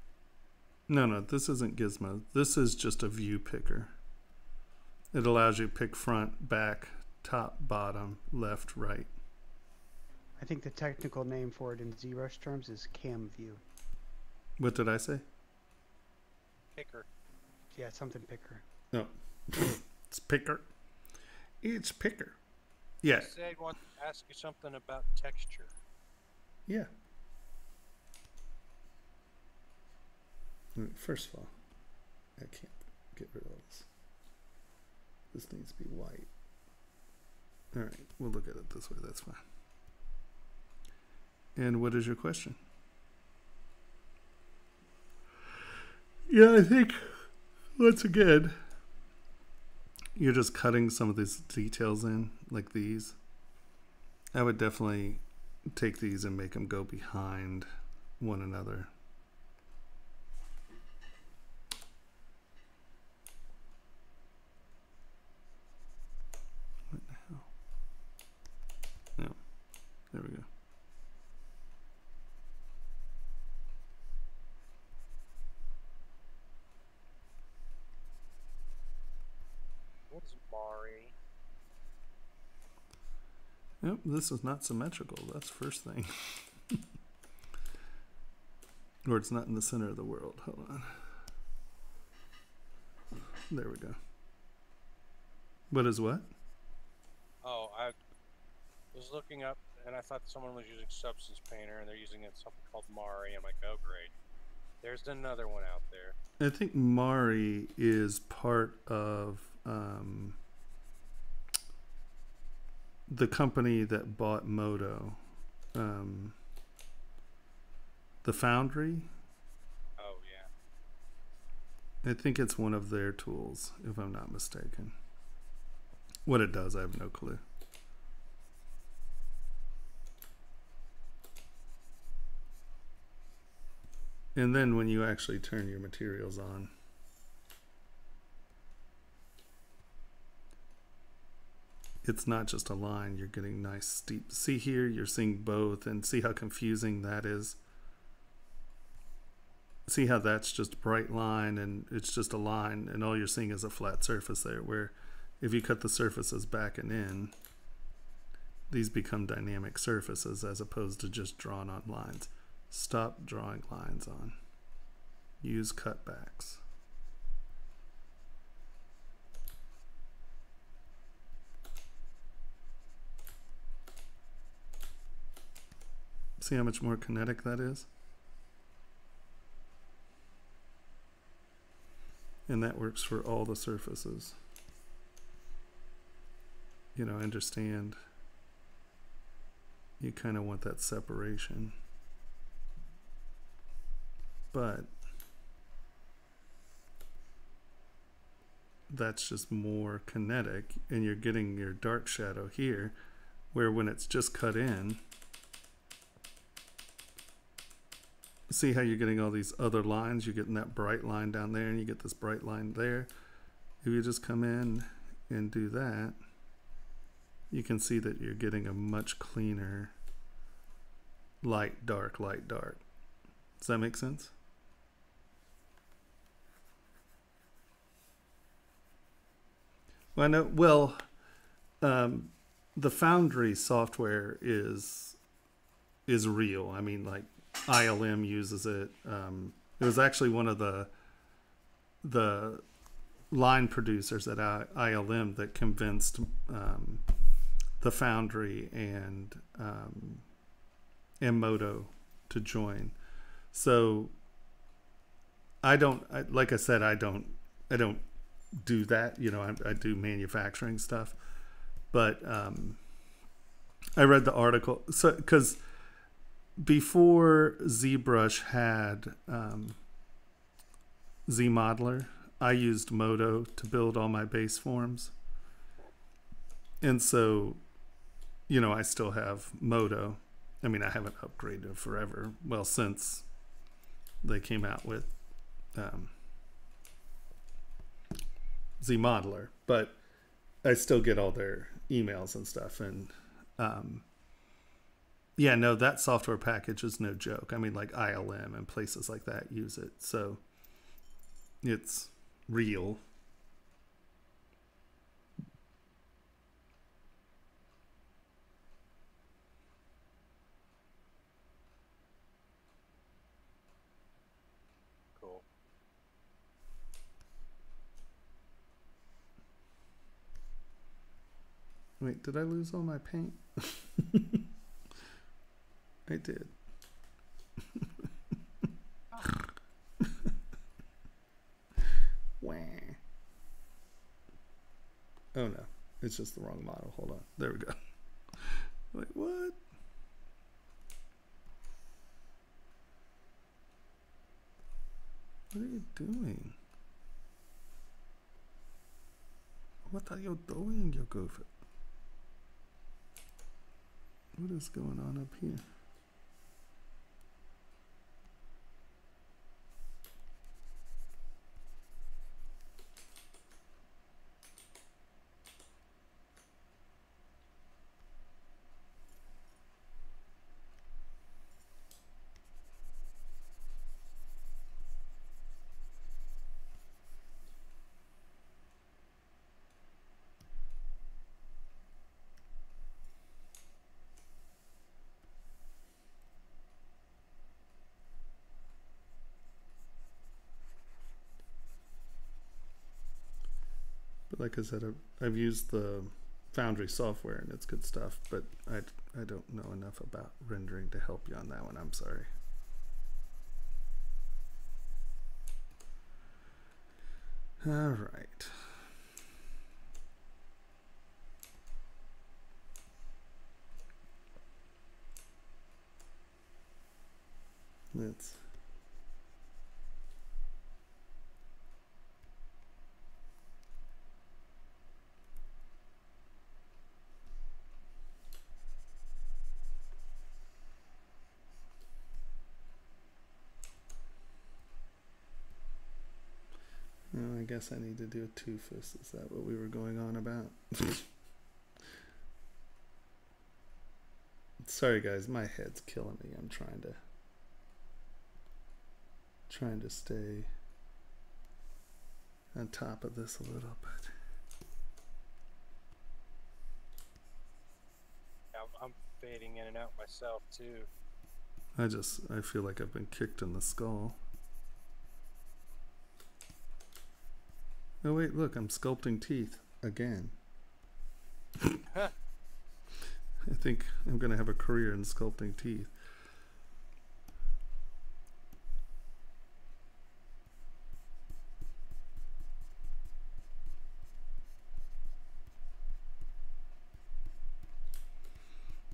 No, no, this isn't Gizmo. This is just a view picker. It allows you to pick front, back, top, bottom, left, right. I think the technical name for it in ZBrush terms is cam view. What did I say? Picker. Yeah, something picker. No. <laughs> it's picker. It's picker. Yeah, I said I want to ask you something about texture. yeah. Mm, First of all, I can't get rid of this. This needs to be white. All right, we'll look at it this way. That's fine. And what is your question? Yeah, I think once again, you're just cutting some of these details in, like these. I would definitely take these and make them go behind one another. What the hell? No. There we go. What is Mari? Yep, this is not symmetrical. That's first thing. <laughs> or it's not in the center of the world. Hold on. There we go. What is what? Oh, I was looking up and I thought someone was using Substance Painter and they're using something called Mari. I'm like, oh great. There's another one out there. I think Mari is part of um, the company that bought Modo. Um, the Foundry. Oh yeah. I think it's one of their tools, if I'm not mistaken. What it does, I have no clue. And then when you actually turn your materials on, it's not just a line, you're getting nice steep. See here, you're seeing both, and see how confusing that is. See how that's just a bright line and it's just a line and all you're seeing is a flat surface there where if you cut the surfaces back and in these become dynamic surfaces as opposed to just drawn on lines. Stop drawing lines on. Use cutbacks see how much more kinetic that is and that works for all the surfaces. You know, I understand you kind of want that separation, but that's just more kinetic, and you're getting your dark shadow here, where when it's just cut in, see how you're getting all these other lines? You're getting that bright line down there, and you get this bright line there. If you just come in and do that, you can see that you're getting a much cleaner light, dark, light, dark. Does that make sense? Well, I know, well, um, the Foundry software is is real. I mean, like ILM uses it. Um, it was actually one of the the line producers at ILM that convinced um, the Foundry and um, Modo to join. So I don't, I, like I said, I don't, I don't do that. You know, I, I do manufacturing stuff, but um, I read the article. So because before ZBrush had um, ZModeler, I used Modo to build all my base forms. And so, you know, I still have Modo. I mean, I haven't upgraded forever. Well, since they came out with um, ZModeler, but I still get all their emails and stuff. And um, yeah, no, that software package is no joke. I mean, like ILM and places like that use it. So it's real. Cool. Wait, did I lose all my paint? <laughs> I did. Wah. Oh no, it's just the wrong model. Hold on. There we go. Like what? What are you doing? What are you doing, you goof? What is going on up here? Like I said, I've, I've used the Foundry software and it's good stuff, but I, I don't know enough about rendering to help you on that one. I'm sorry. All right. Let's Oh, I guess I need to do a Toofus. Is that what we were going on about? <laughs> Sorry guys, my head's killing me. I'm trying to trying to stay on top of this a little bit. I'm, I'm fading in and out myself too. I just I feel like I've been kicked in the skull. Oh wait, look, I'm sculpting teeth again. I think I'm gonna have a career in sculpting teeth.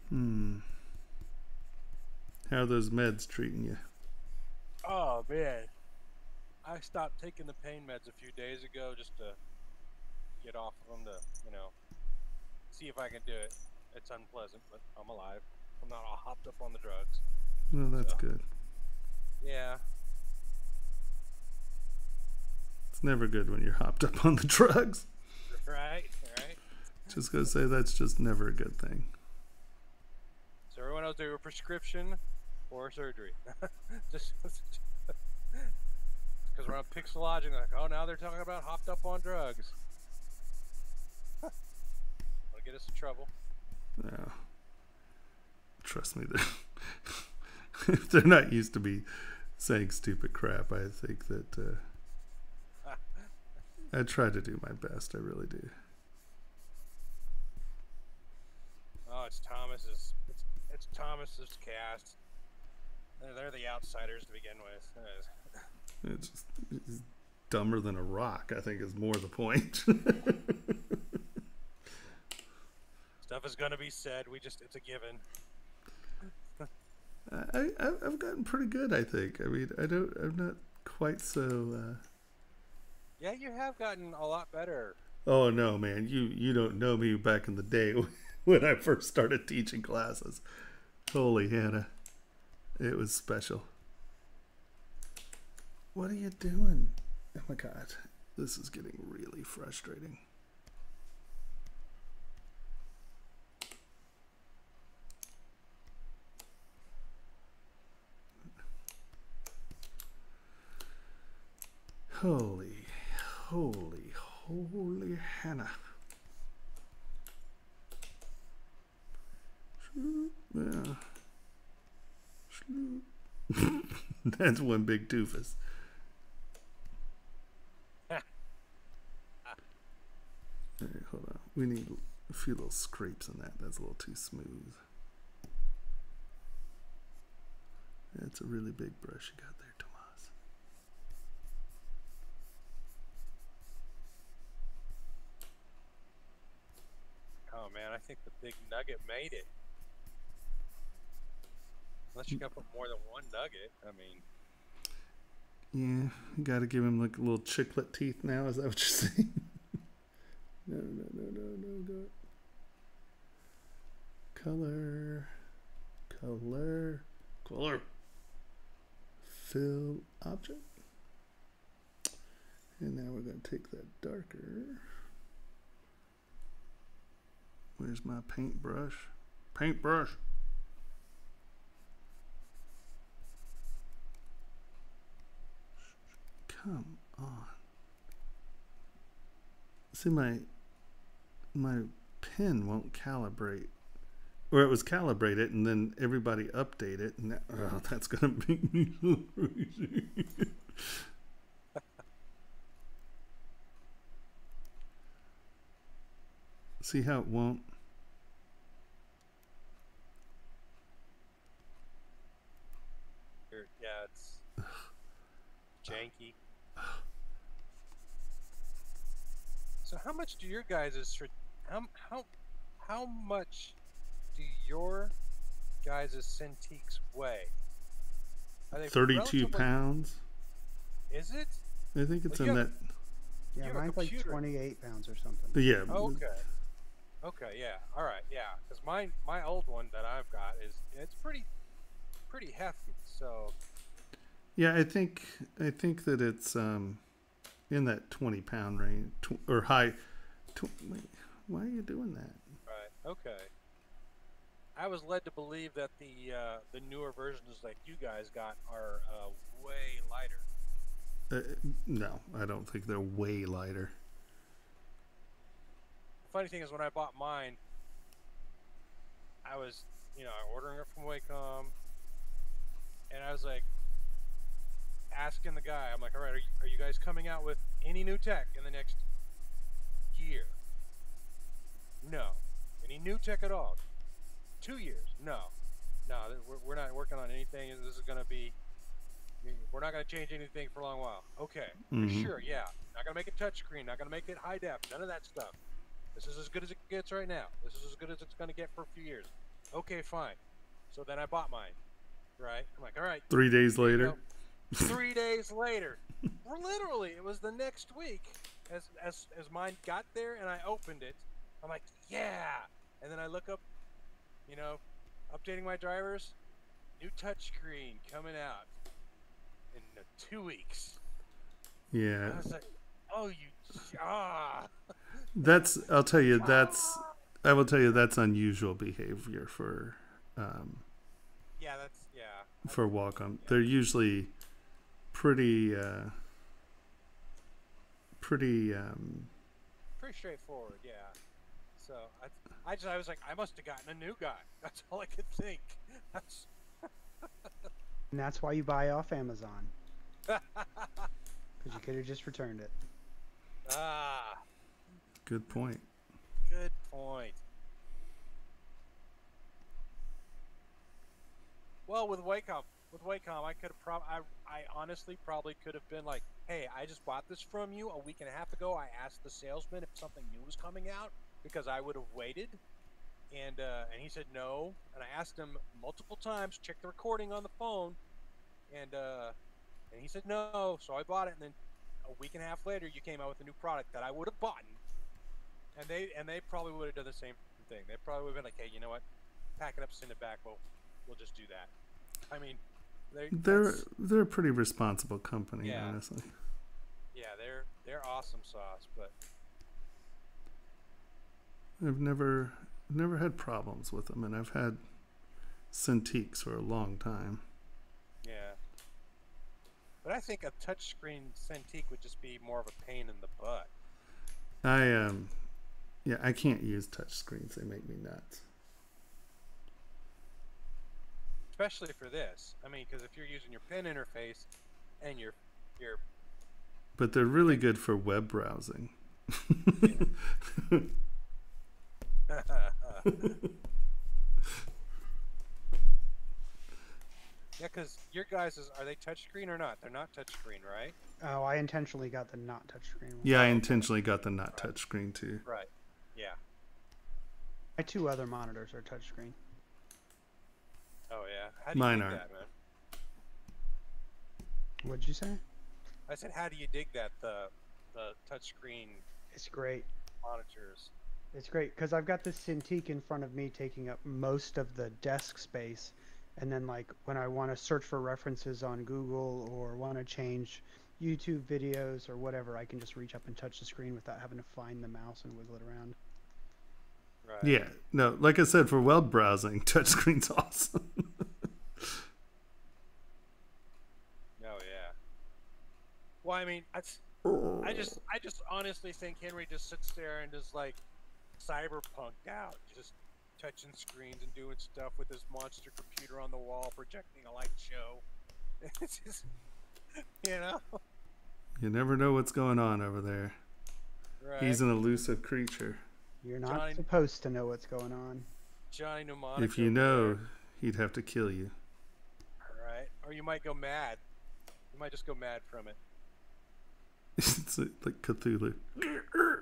Hmm. How are those meds treating you? Oh man, I stopped taking the pain meds a few days ago just to get off of them to, you know, see if I can do it. It's unpleasant, but I'm alive. I'm not all hopped up on the drugs. Well, that's So- good. Yeah. It's never good when you're hopped up on the <laughs> drugs. Right. Right. Just gonna say that's just never a good thing. So everyone knows they a prescription or surgery. <laughs> just because we're on they're like, oh, now they're talking about hopped up on drugs. <laughs> To get us in trouble? Yeah. Trust me, they're, if <laughs> they're not used to be saying stupid crap, I think that uh, <laughs> I try to do my best. I really do. Oh, it's Tomas's. It's, it's Tomas's cast. They're, they're the outsiders to begin with. It's just it's dumber than a rock. I think is more the point. <laughs> Stuff is gonna be said. We just—it's a given. I, I I've gotten pretty good. I think. I mean, I don't. I'm not quite so. Uh, Yeah, you have gotten a lot better. Oh no, man! You you don't know me back in the day <laughs> when I first started teaching classes. Holy Hannah, it was special. What are you doing? Oh my God, this is getting really frustrating. Holy, holy, holy Hannah. Yeah. <laughs> That's one big doofus. Hey, hold on. We need a few little scrapes in that. That's a little too smooth. That's a really big brush you got there, Tomas. Oh man, I think the big nugget made it. Unless you got put more than one nugget. I mean, Yeah, you got to give him like little chiclet teeth now. Is that what you're <laughs> saying? no, no, no, no, no, go. Color, color, color. Fill object. And now we're going to take that darker. Where's my paintbrush? Paintbrush. Come on. See my my pen won't calibrate. Or it was calibrated and then everybody update it and that, <laughs> oh, that's gonna make me so crazy. See how it won't? yeah, it's <sighs> janky. So how much do your guys' how how how much do your guys' Cintiqs weigh? Are they 32 pounds. Is it? I think it's Well, in you that. Yeah, You have a mine's like 28 pounds or something. Yeah. Oh, okay. Okay, yeah. All right, yeah. Because my my old one that I've got is it's pretty pretty hefty. So Yeah, I think I think that it's um, in that twenty pound range tw- or high. Tw- why are you doing that? right, okay. I was led to believe that the uh, the newer versions like you guys got are uh, way lighter. Uh, no, I don't think they're way lighter. Funny thing is, when I bought mine, I was, you know, ordering it from Wacom, and I was like, asking the guy, I'm like, all right, are you, are you guys coming out with any new tech in the next year? No. Any new tech at all? Two years? No. No, we're, we're not working on anything. This is going to be, we're not going to change anything for a long while. Okay. Mhm. Sure, yeah. Not going to make it touchscreen. Not going to make it high def. None of that stuff. This is as good as it gets right now. This is as good as it's going to get for a few years. Okay, fine. So then I bought mine. Right? I'm like, all right. Three days you later, know, <laughs> three days later. Literally, it was the next week as, as, as mine got there and I opened it. I'm like, yeah. And then I look up, you know, updating my drivers. New touchscreen coming out. in two weeks. Yeah, I was like, oh, you ah. that's. I'll tell you. That's. I will tell you that's unusual behavior for um, Yeah, that's yeah. For Wacom. They're usually pretty uh, pretty um, pretty straightforward. Yeah. So I, I just I was like, I must have gotten a new guy. <laughs> That's all I could think. That's <laughs> And that's why you buy off Amazon. Because you could have just returned it. ah, good point. good point. Well, with Wacom, with Wacom, I could have prob I, I honestly probably could have been like, hey, I just bought this from you a week and a half ago. I asked the salesman if something new was coming out because I would have waited, and uh, and he said no. And I asked him multiple times, check the recording on the phone, and uh, and he said no. So I bought it, and then a week and a half later, you came out with a new product that I would have bought, and they and they probably would have done the same thing. They probably would have been like, hey, you know what? Pack it up, send it back. We'll we'll just do that. I mean, they They're they're a pretty responsible company, Yeah. honestly. yeah, they're they're awesome sauce, but I've never never had problems with them, and I've had Cintiqs for a long time. yeah. But I think a touchscreen Cintiq would just be more of a pain in the butt. I um, yeah, I can't use touchscreens; They make me nuts. especially for this. I mean, because if you're using your pen interface and your your But they're really good for web browsing. yeah, <laughs> <laughs> because your guys is are they touchscreen or not? They're not touchscreen, right? Oh, I intentionally got the not touchscreen one. Yeah, I intentionally got the not touch screen too. Right. Yeah. My two other monitors are touchscreen. Oh yeah. How do you Mine dig aren't. that, man? What'd you say? I said, how do you dig that the the touchscreen It's great. monitors? It's great because I've got this Cintiq in front of me taking up most of the desk space, and then like when I want to search for references on Google or want to change YouTube videos or whatever, I can just reach up and touch the screen without having to find the mouse and wiggle it around. Right. Yeah, no, like I said, for web browsing, <laughs> touchscreen's awesome. <laughs> Oh yeah. Well, I mean, I, I just, I just honestly think Henry just sits there and is like cyberpunked out, just touching screens and doing stuff with his monster computer on the wall, projecting a light show. <laughs> It's just, you know, you never know what's going on over there. right? He's an elusive creature. You're not Johnny- supposed to know what's going on. Johnny Mnemonic. If you know, there, he'd have to kill you. right? Or you might go mad. You might just go mad from it, <laughs> it's like Cthulhu.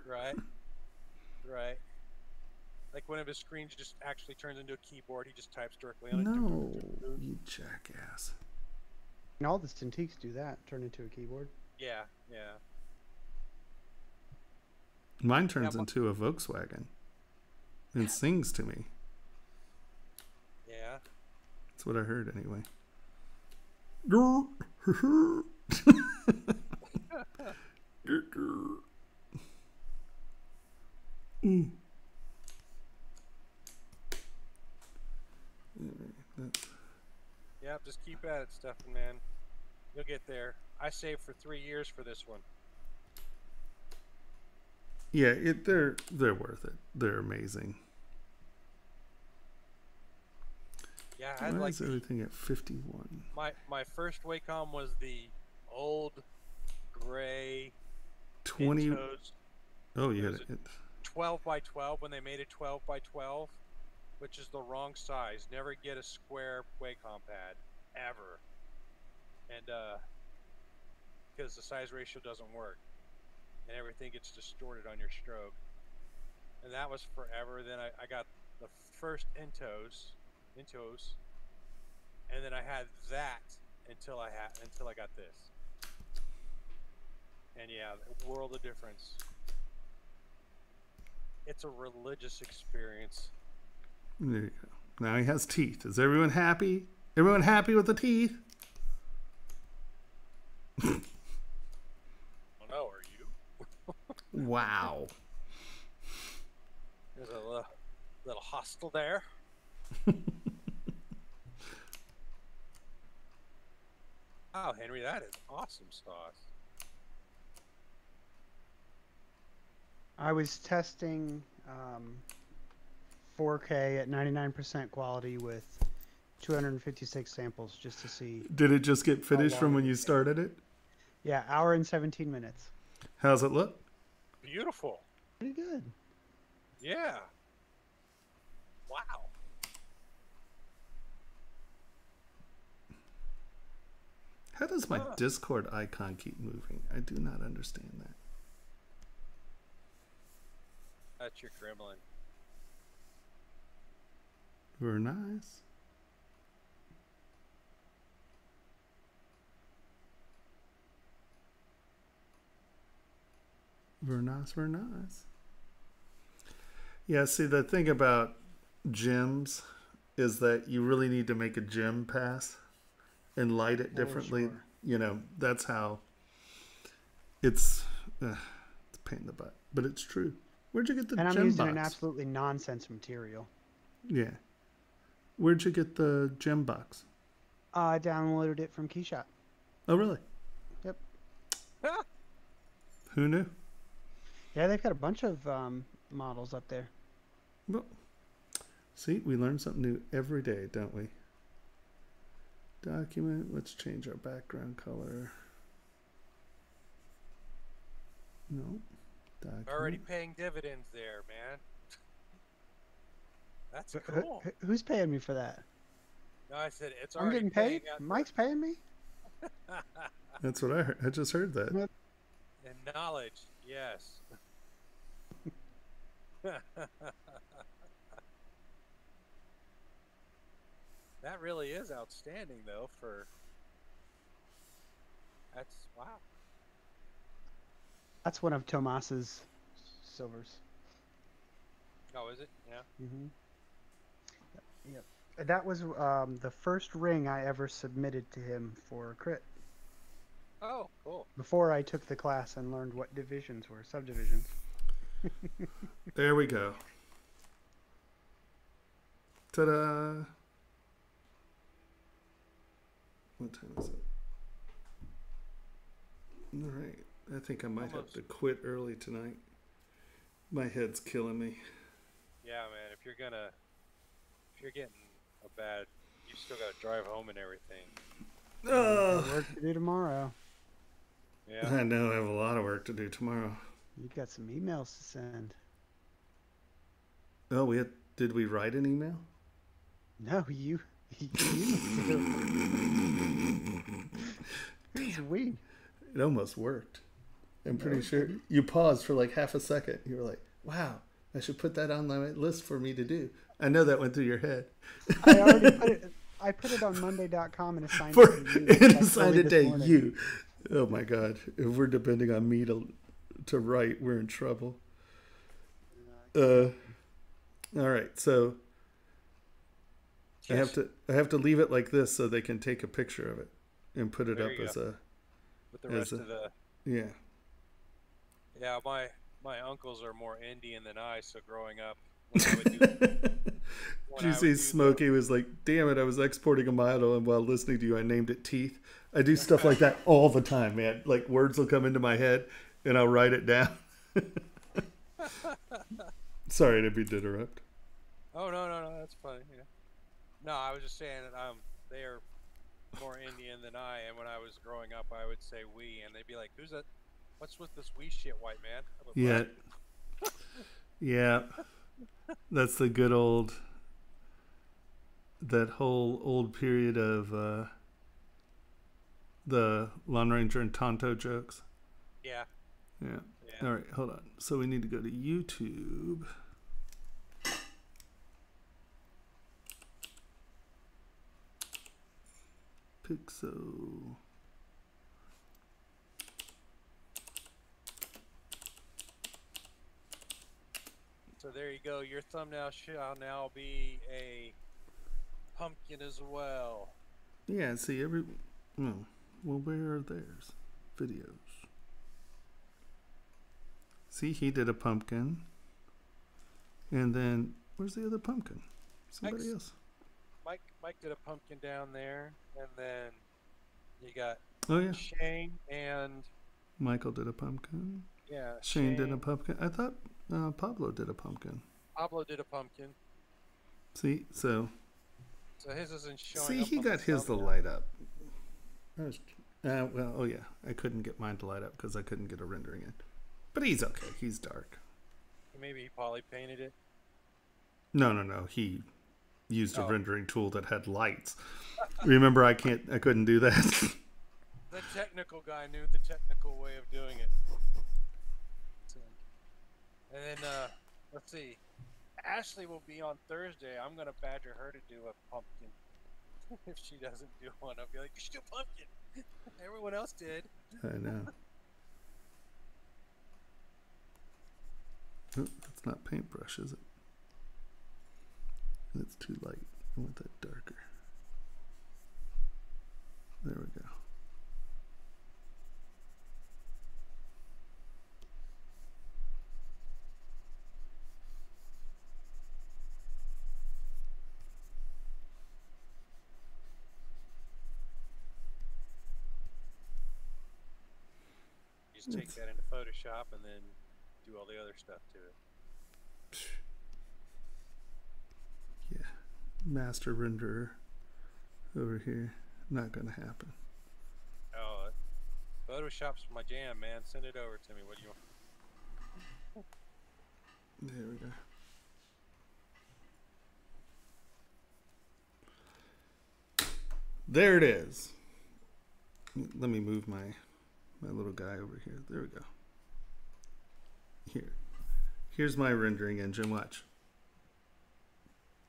right? Right. Like one of his screens just actually turns into a keyboard. He just types directly on it. No, <laughs> you jackass. And all the Cintiqs do that, turn into a keyboard. Yeah, yeah. Mine turns my- into a Volkswagen and <laughs> sings to me. Yeah. That's what I heard anyway. <laughs> Mm. Yep, just keep at it, Stefan, man. You'll get there. I saved for three years for this one. Yeah, it, they're they're worth it. They're amazing. Yeah, I like everything at fifty one? my my first Wacom was the old gray Twenty. Intuos Oh, you had was it. It- it 12 by 12 when they made it 12 by 12, which is the wrong size. Never get a square Wacom pad ever, and uh, because the size ratio doesn't work, and everything gets distorted on your stroke. And that was forever. Then I, I got the first Intuos, Intuos, and then I had that until I had until I got this. And yeah, world of difference. It's a religious experience. there you go. Now he has teeth. Is everyone happy? Everyone happy with the teeth? <laughs> Oh no, are you? <laughs> Wow. <laughs> There's a little, little hostel there. wow, oh, Henry, that is awesome sauce. I was testing um, 4K at 99% quality with 256 samples just to see. Did it just get finished from when you started it? Yeah, hour and 17 minutes. How's it look? Beautiful. Pretty good. Yeah. Wow. How does my Discord icon keep moving? I do not understand that. That's your Kremlin. Very nice. Very nice, very nice. Yeah, see, the thing about gems is that you really need to make a gem pass and light it Oh, differently. sure. You know, that's how it's, uh, it's a pain in the butt, but it's true. Where'd you get the And I'm using box? an absolutely nonsense material. Yeah. Where'd you get the gem box? I downloaded it from KeyShot. Oh, really? Yep. Who knew? Yeah, they've got a bunch of um, models up there. Well, see, we learn something new every day, don't we? Document. Let's change our background color. No. Document. Already paying dividends there, man. That's Wh- wh- cool. wh- who's paying me for that? No, I said it's I'm already getting paid. paying out Mike's paying me. <laughs> That's what I heard. I just heard that. Yep. in knowledge. Yes. <laughs> that really is outstanding, though. For that's wow. That's one of Tomas's silvers. Oh, is it? Yeah. hmm Yep. That was um, the first ring I ever submitted to him for crit. Oh, cool. Before I took the class and learned what divisions were, subdivisions. <laughs> There we go. Ta da! What time is it? All right. I think I might have to quit early tonight. My head's killing me. Yeah, man. If you're gonna, if you're getting a bad, you still gotta drive home and everything. Ugh. Work to do tomorrow. Yeah. I know I have a lot of work to do tomorrow. You've got some emails to send. Oh, we had, did we write an email? No, you. <laughs> you <laughs> Who's we? It almost worked. I'm pretty sure you paused for like half a second. You were like, "Wow, I should put that on my list for me to do." I know that went through your head. I already <laughs> put it. I put it on Monday.com and assigned For it to you. and assigned it to <laughs> you. Oh my God! If we're depending on me to to write, we're in trouble. Uh, all right. So I have to I have to leave it like this so they can take a picture of it and put it There up you as a With the as rest a- of the, yeah. Yeah, my my uncles are more Indian than I. So growing up, when I would do, <laughs> when Did you see would do the- Smokey was like, damn it, I was exporting a model and while listening to you I named it teeth. I do stuff like that <laughs> all the time, man. Like words will come into my head and I'll write it down. <laughs> Sorry to be interrupt. Oh no no no, that's funny. Yeah. No, I was just saying that um they are more Indian than I, and when I was growing up, I would say we, and they'd be like, "Who's that? What's with this we shit, white man?" Yeah. <laughs> Yeah. That's the good old that whole old period of uh the Lone Ranger and Tonto jokes. Yeah. Yeah. Yeah. All right, hold on. So we need to go to YouTube. Pixel. So there you go. Your thumbnail shall now be a pumpkin as well. Yeah, see every. Well, where are theirs? videos. See, he did a pumpkin. And then, where's the other pumpkin? Somebody Thanks. else. Mike Mike did a pumpkin down there, and then you got Oh, yeah. Shane and Michael did a pumpkin. yeah Shane, did a pumpkin. I thought uh, Pablo did a pumpkin. Pablo did a pumpkin. See, so So his isn't showing. see, he got his to light up. Was, uh, well, oh yeah, I couldn't get mine to light up because I couldn't get a rendering in. But he's okay. He's dark. Maybe he poly painted it. No, no, no. He used a Oh. rendering tool that had lights. Remember, I can't. I couldn't do that. <laughs> The technical guy knew the technical way of doing it. And then uh, let's see. Ashley will be on Thursday. I'm gonna badger her to do a pumpkin. <laughs> if she doesn't do one, I'll be like, "You should do a pumpkin." <laughs> Everyone else did. I know. <laughs> Oh, that's not paintbrush, is it? It's too light. I want that darker. There we go. Just take that into Photoshop and then do all the other stuff to it. Yeah. Master renderer over here. Not gonna happen. Oh, uh, Photoshop's my jam, man. Send it over to me. What do you want? There we go. There it is. Let me move my my little guy over here. There we go. Here. Here's my rendering engine. Watch.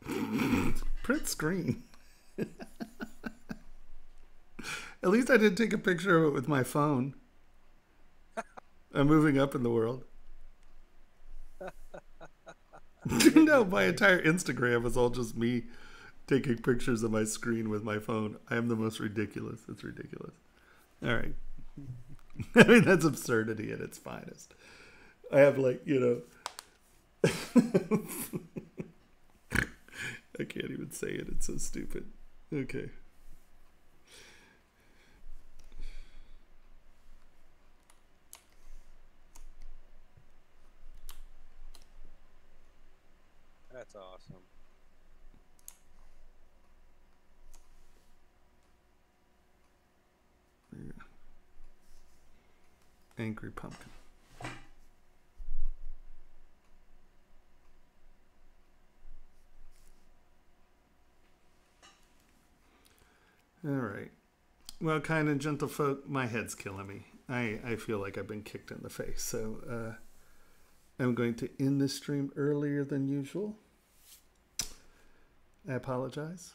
<laughs> Print screen. <laughs> At least I did take a picture of it with my phone. I'm moving up in the world. <laughs> no, my entire Instagram is all just me taking pictures of my screen with my phone. I am the most ridiculous. It's ridiculous. All right. <laughs> I mean, that's absurdity at its finest. I have, like, you know. <laughs> I can't even say it. It's so stupid. Okay. That's awesome. There you go. Angry pumpkin. All right. Well, kind and gentle folk, my head's killing me. I, I feel like I've been kicked in the face. So uh, I'm going to end this stream earlier than usual. I apologize.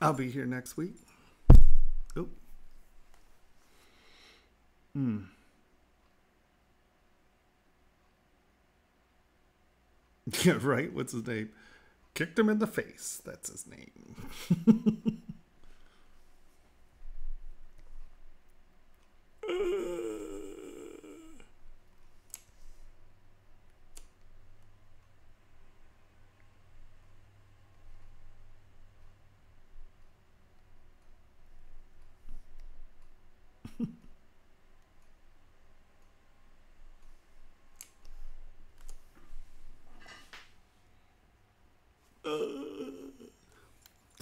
I'll be here next week. Hmm. <laughs> Yeah, right. What's his name? Kicked him in the face. That's his name. <laughs>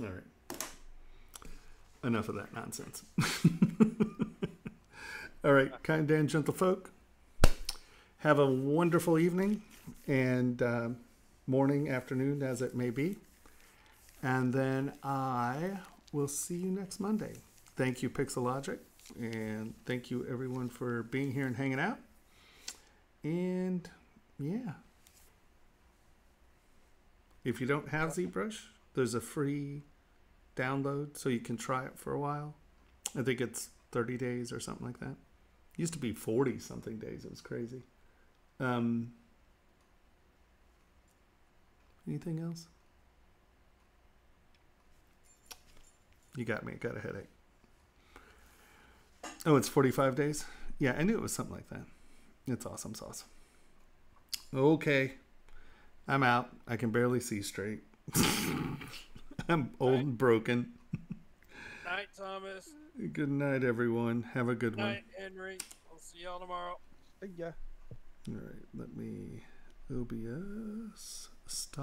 All right. Enough of that nonsense. <laughs> All right, kind and gentle folk. Have a wonderful evening and um morning, afternoon, as it may be. And then I will see you next Monday. Thank you, Pixologic. And thank you, everyone, for being here and hanging out. And yeah. If you don't have ZBrush, there's a free download so you can try it for a while. I think it's 30 days or something like that. used to be 40 something days. It was crazy. Um, anything else? You got me. Got a headache. Oh, it's 45 days? Yeah, I knew it was something like that. It's awesome sauce. Okay. I'm out. I can barely see straight. <laughs> I'm old and broken. Night, Tomas. Good night, everyone. Have a good one. Night, Henry. I'll see y'all tomorrow. Yeah. All right, let me OBS stop.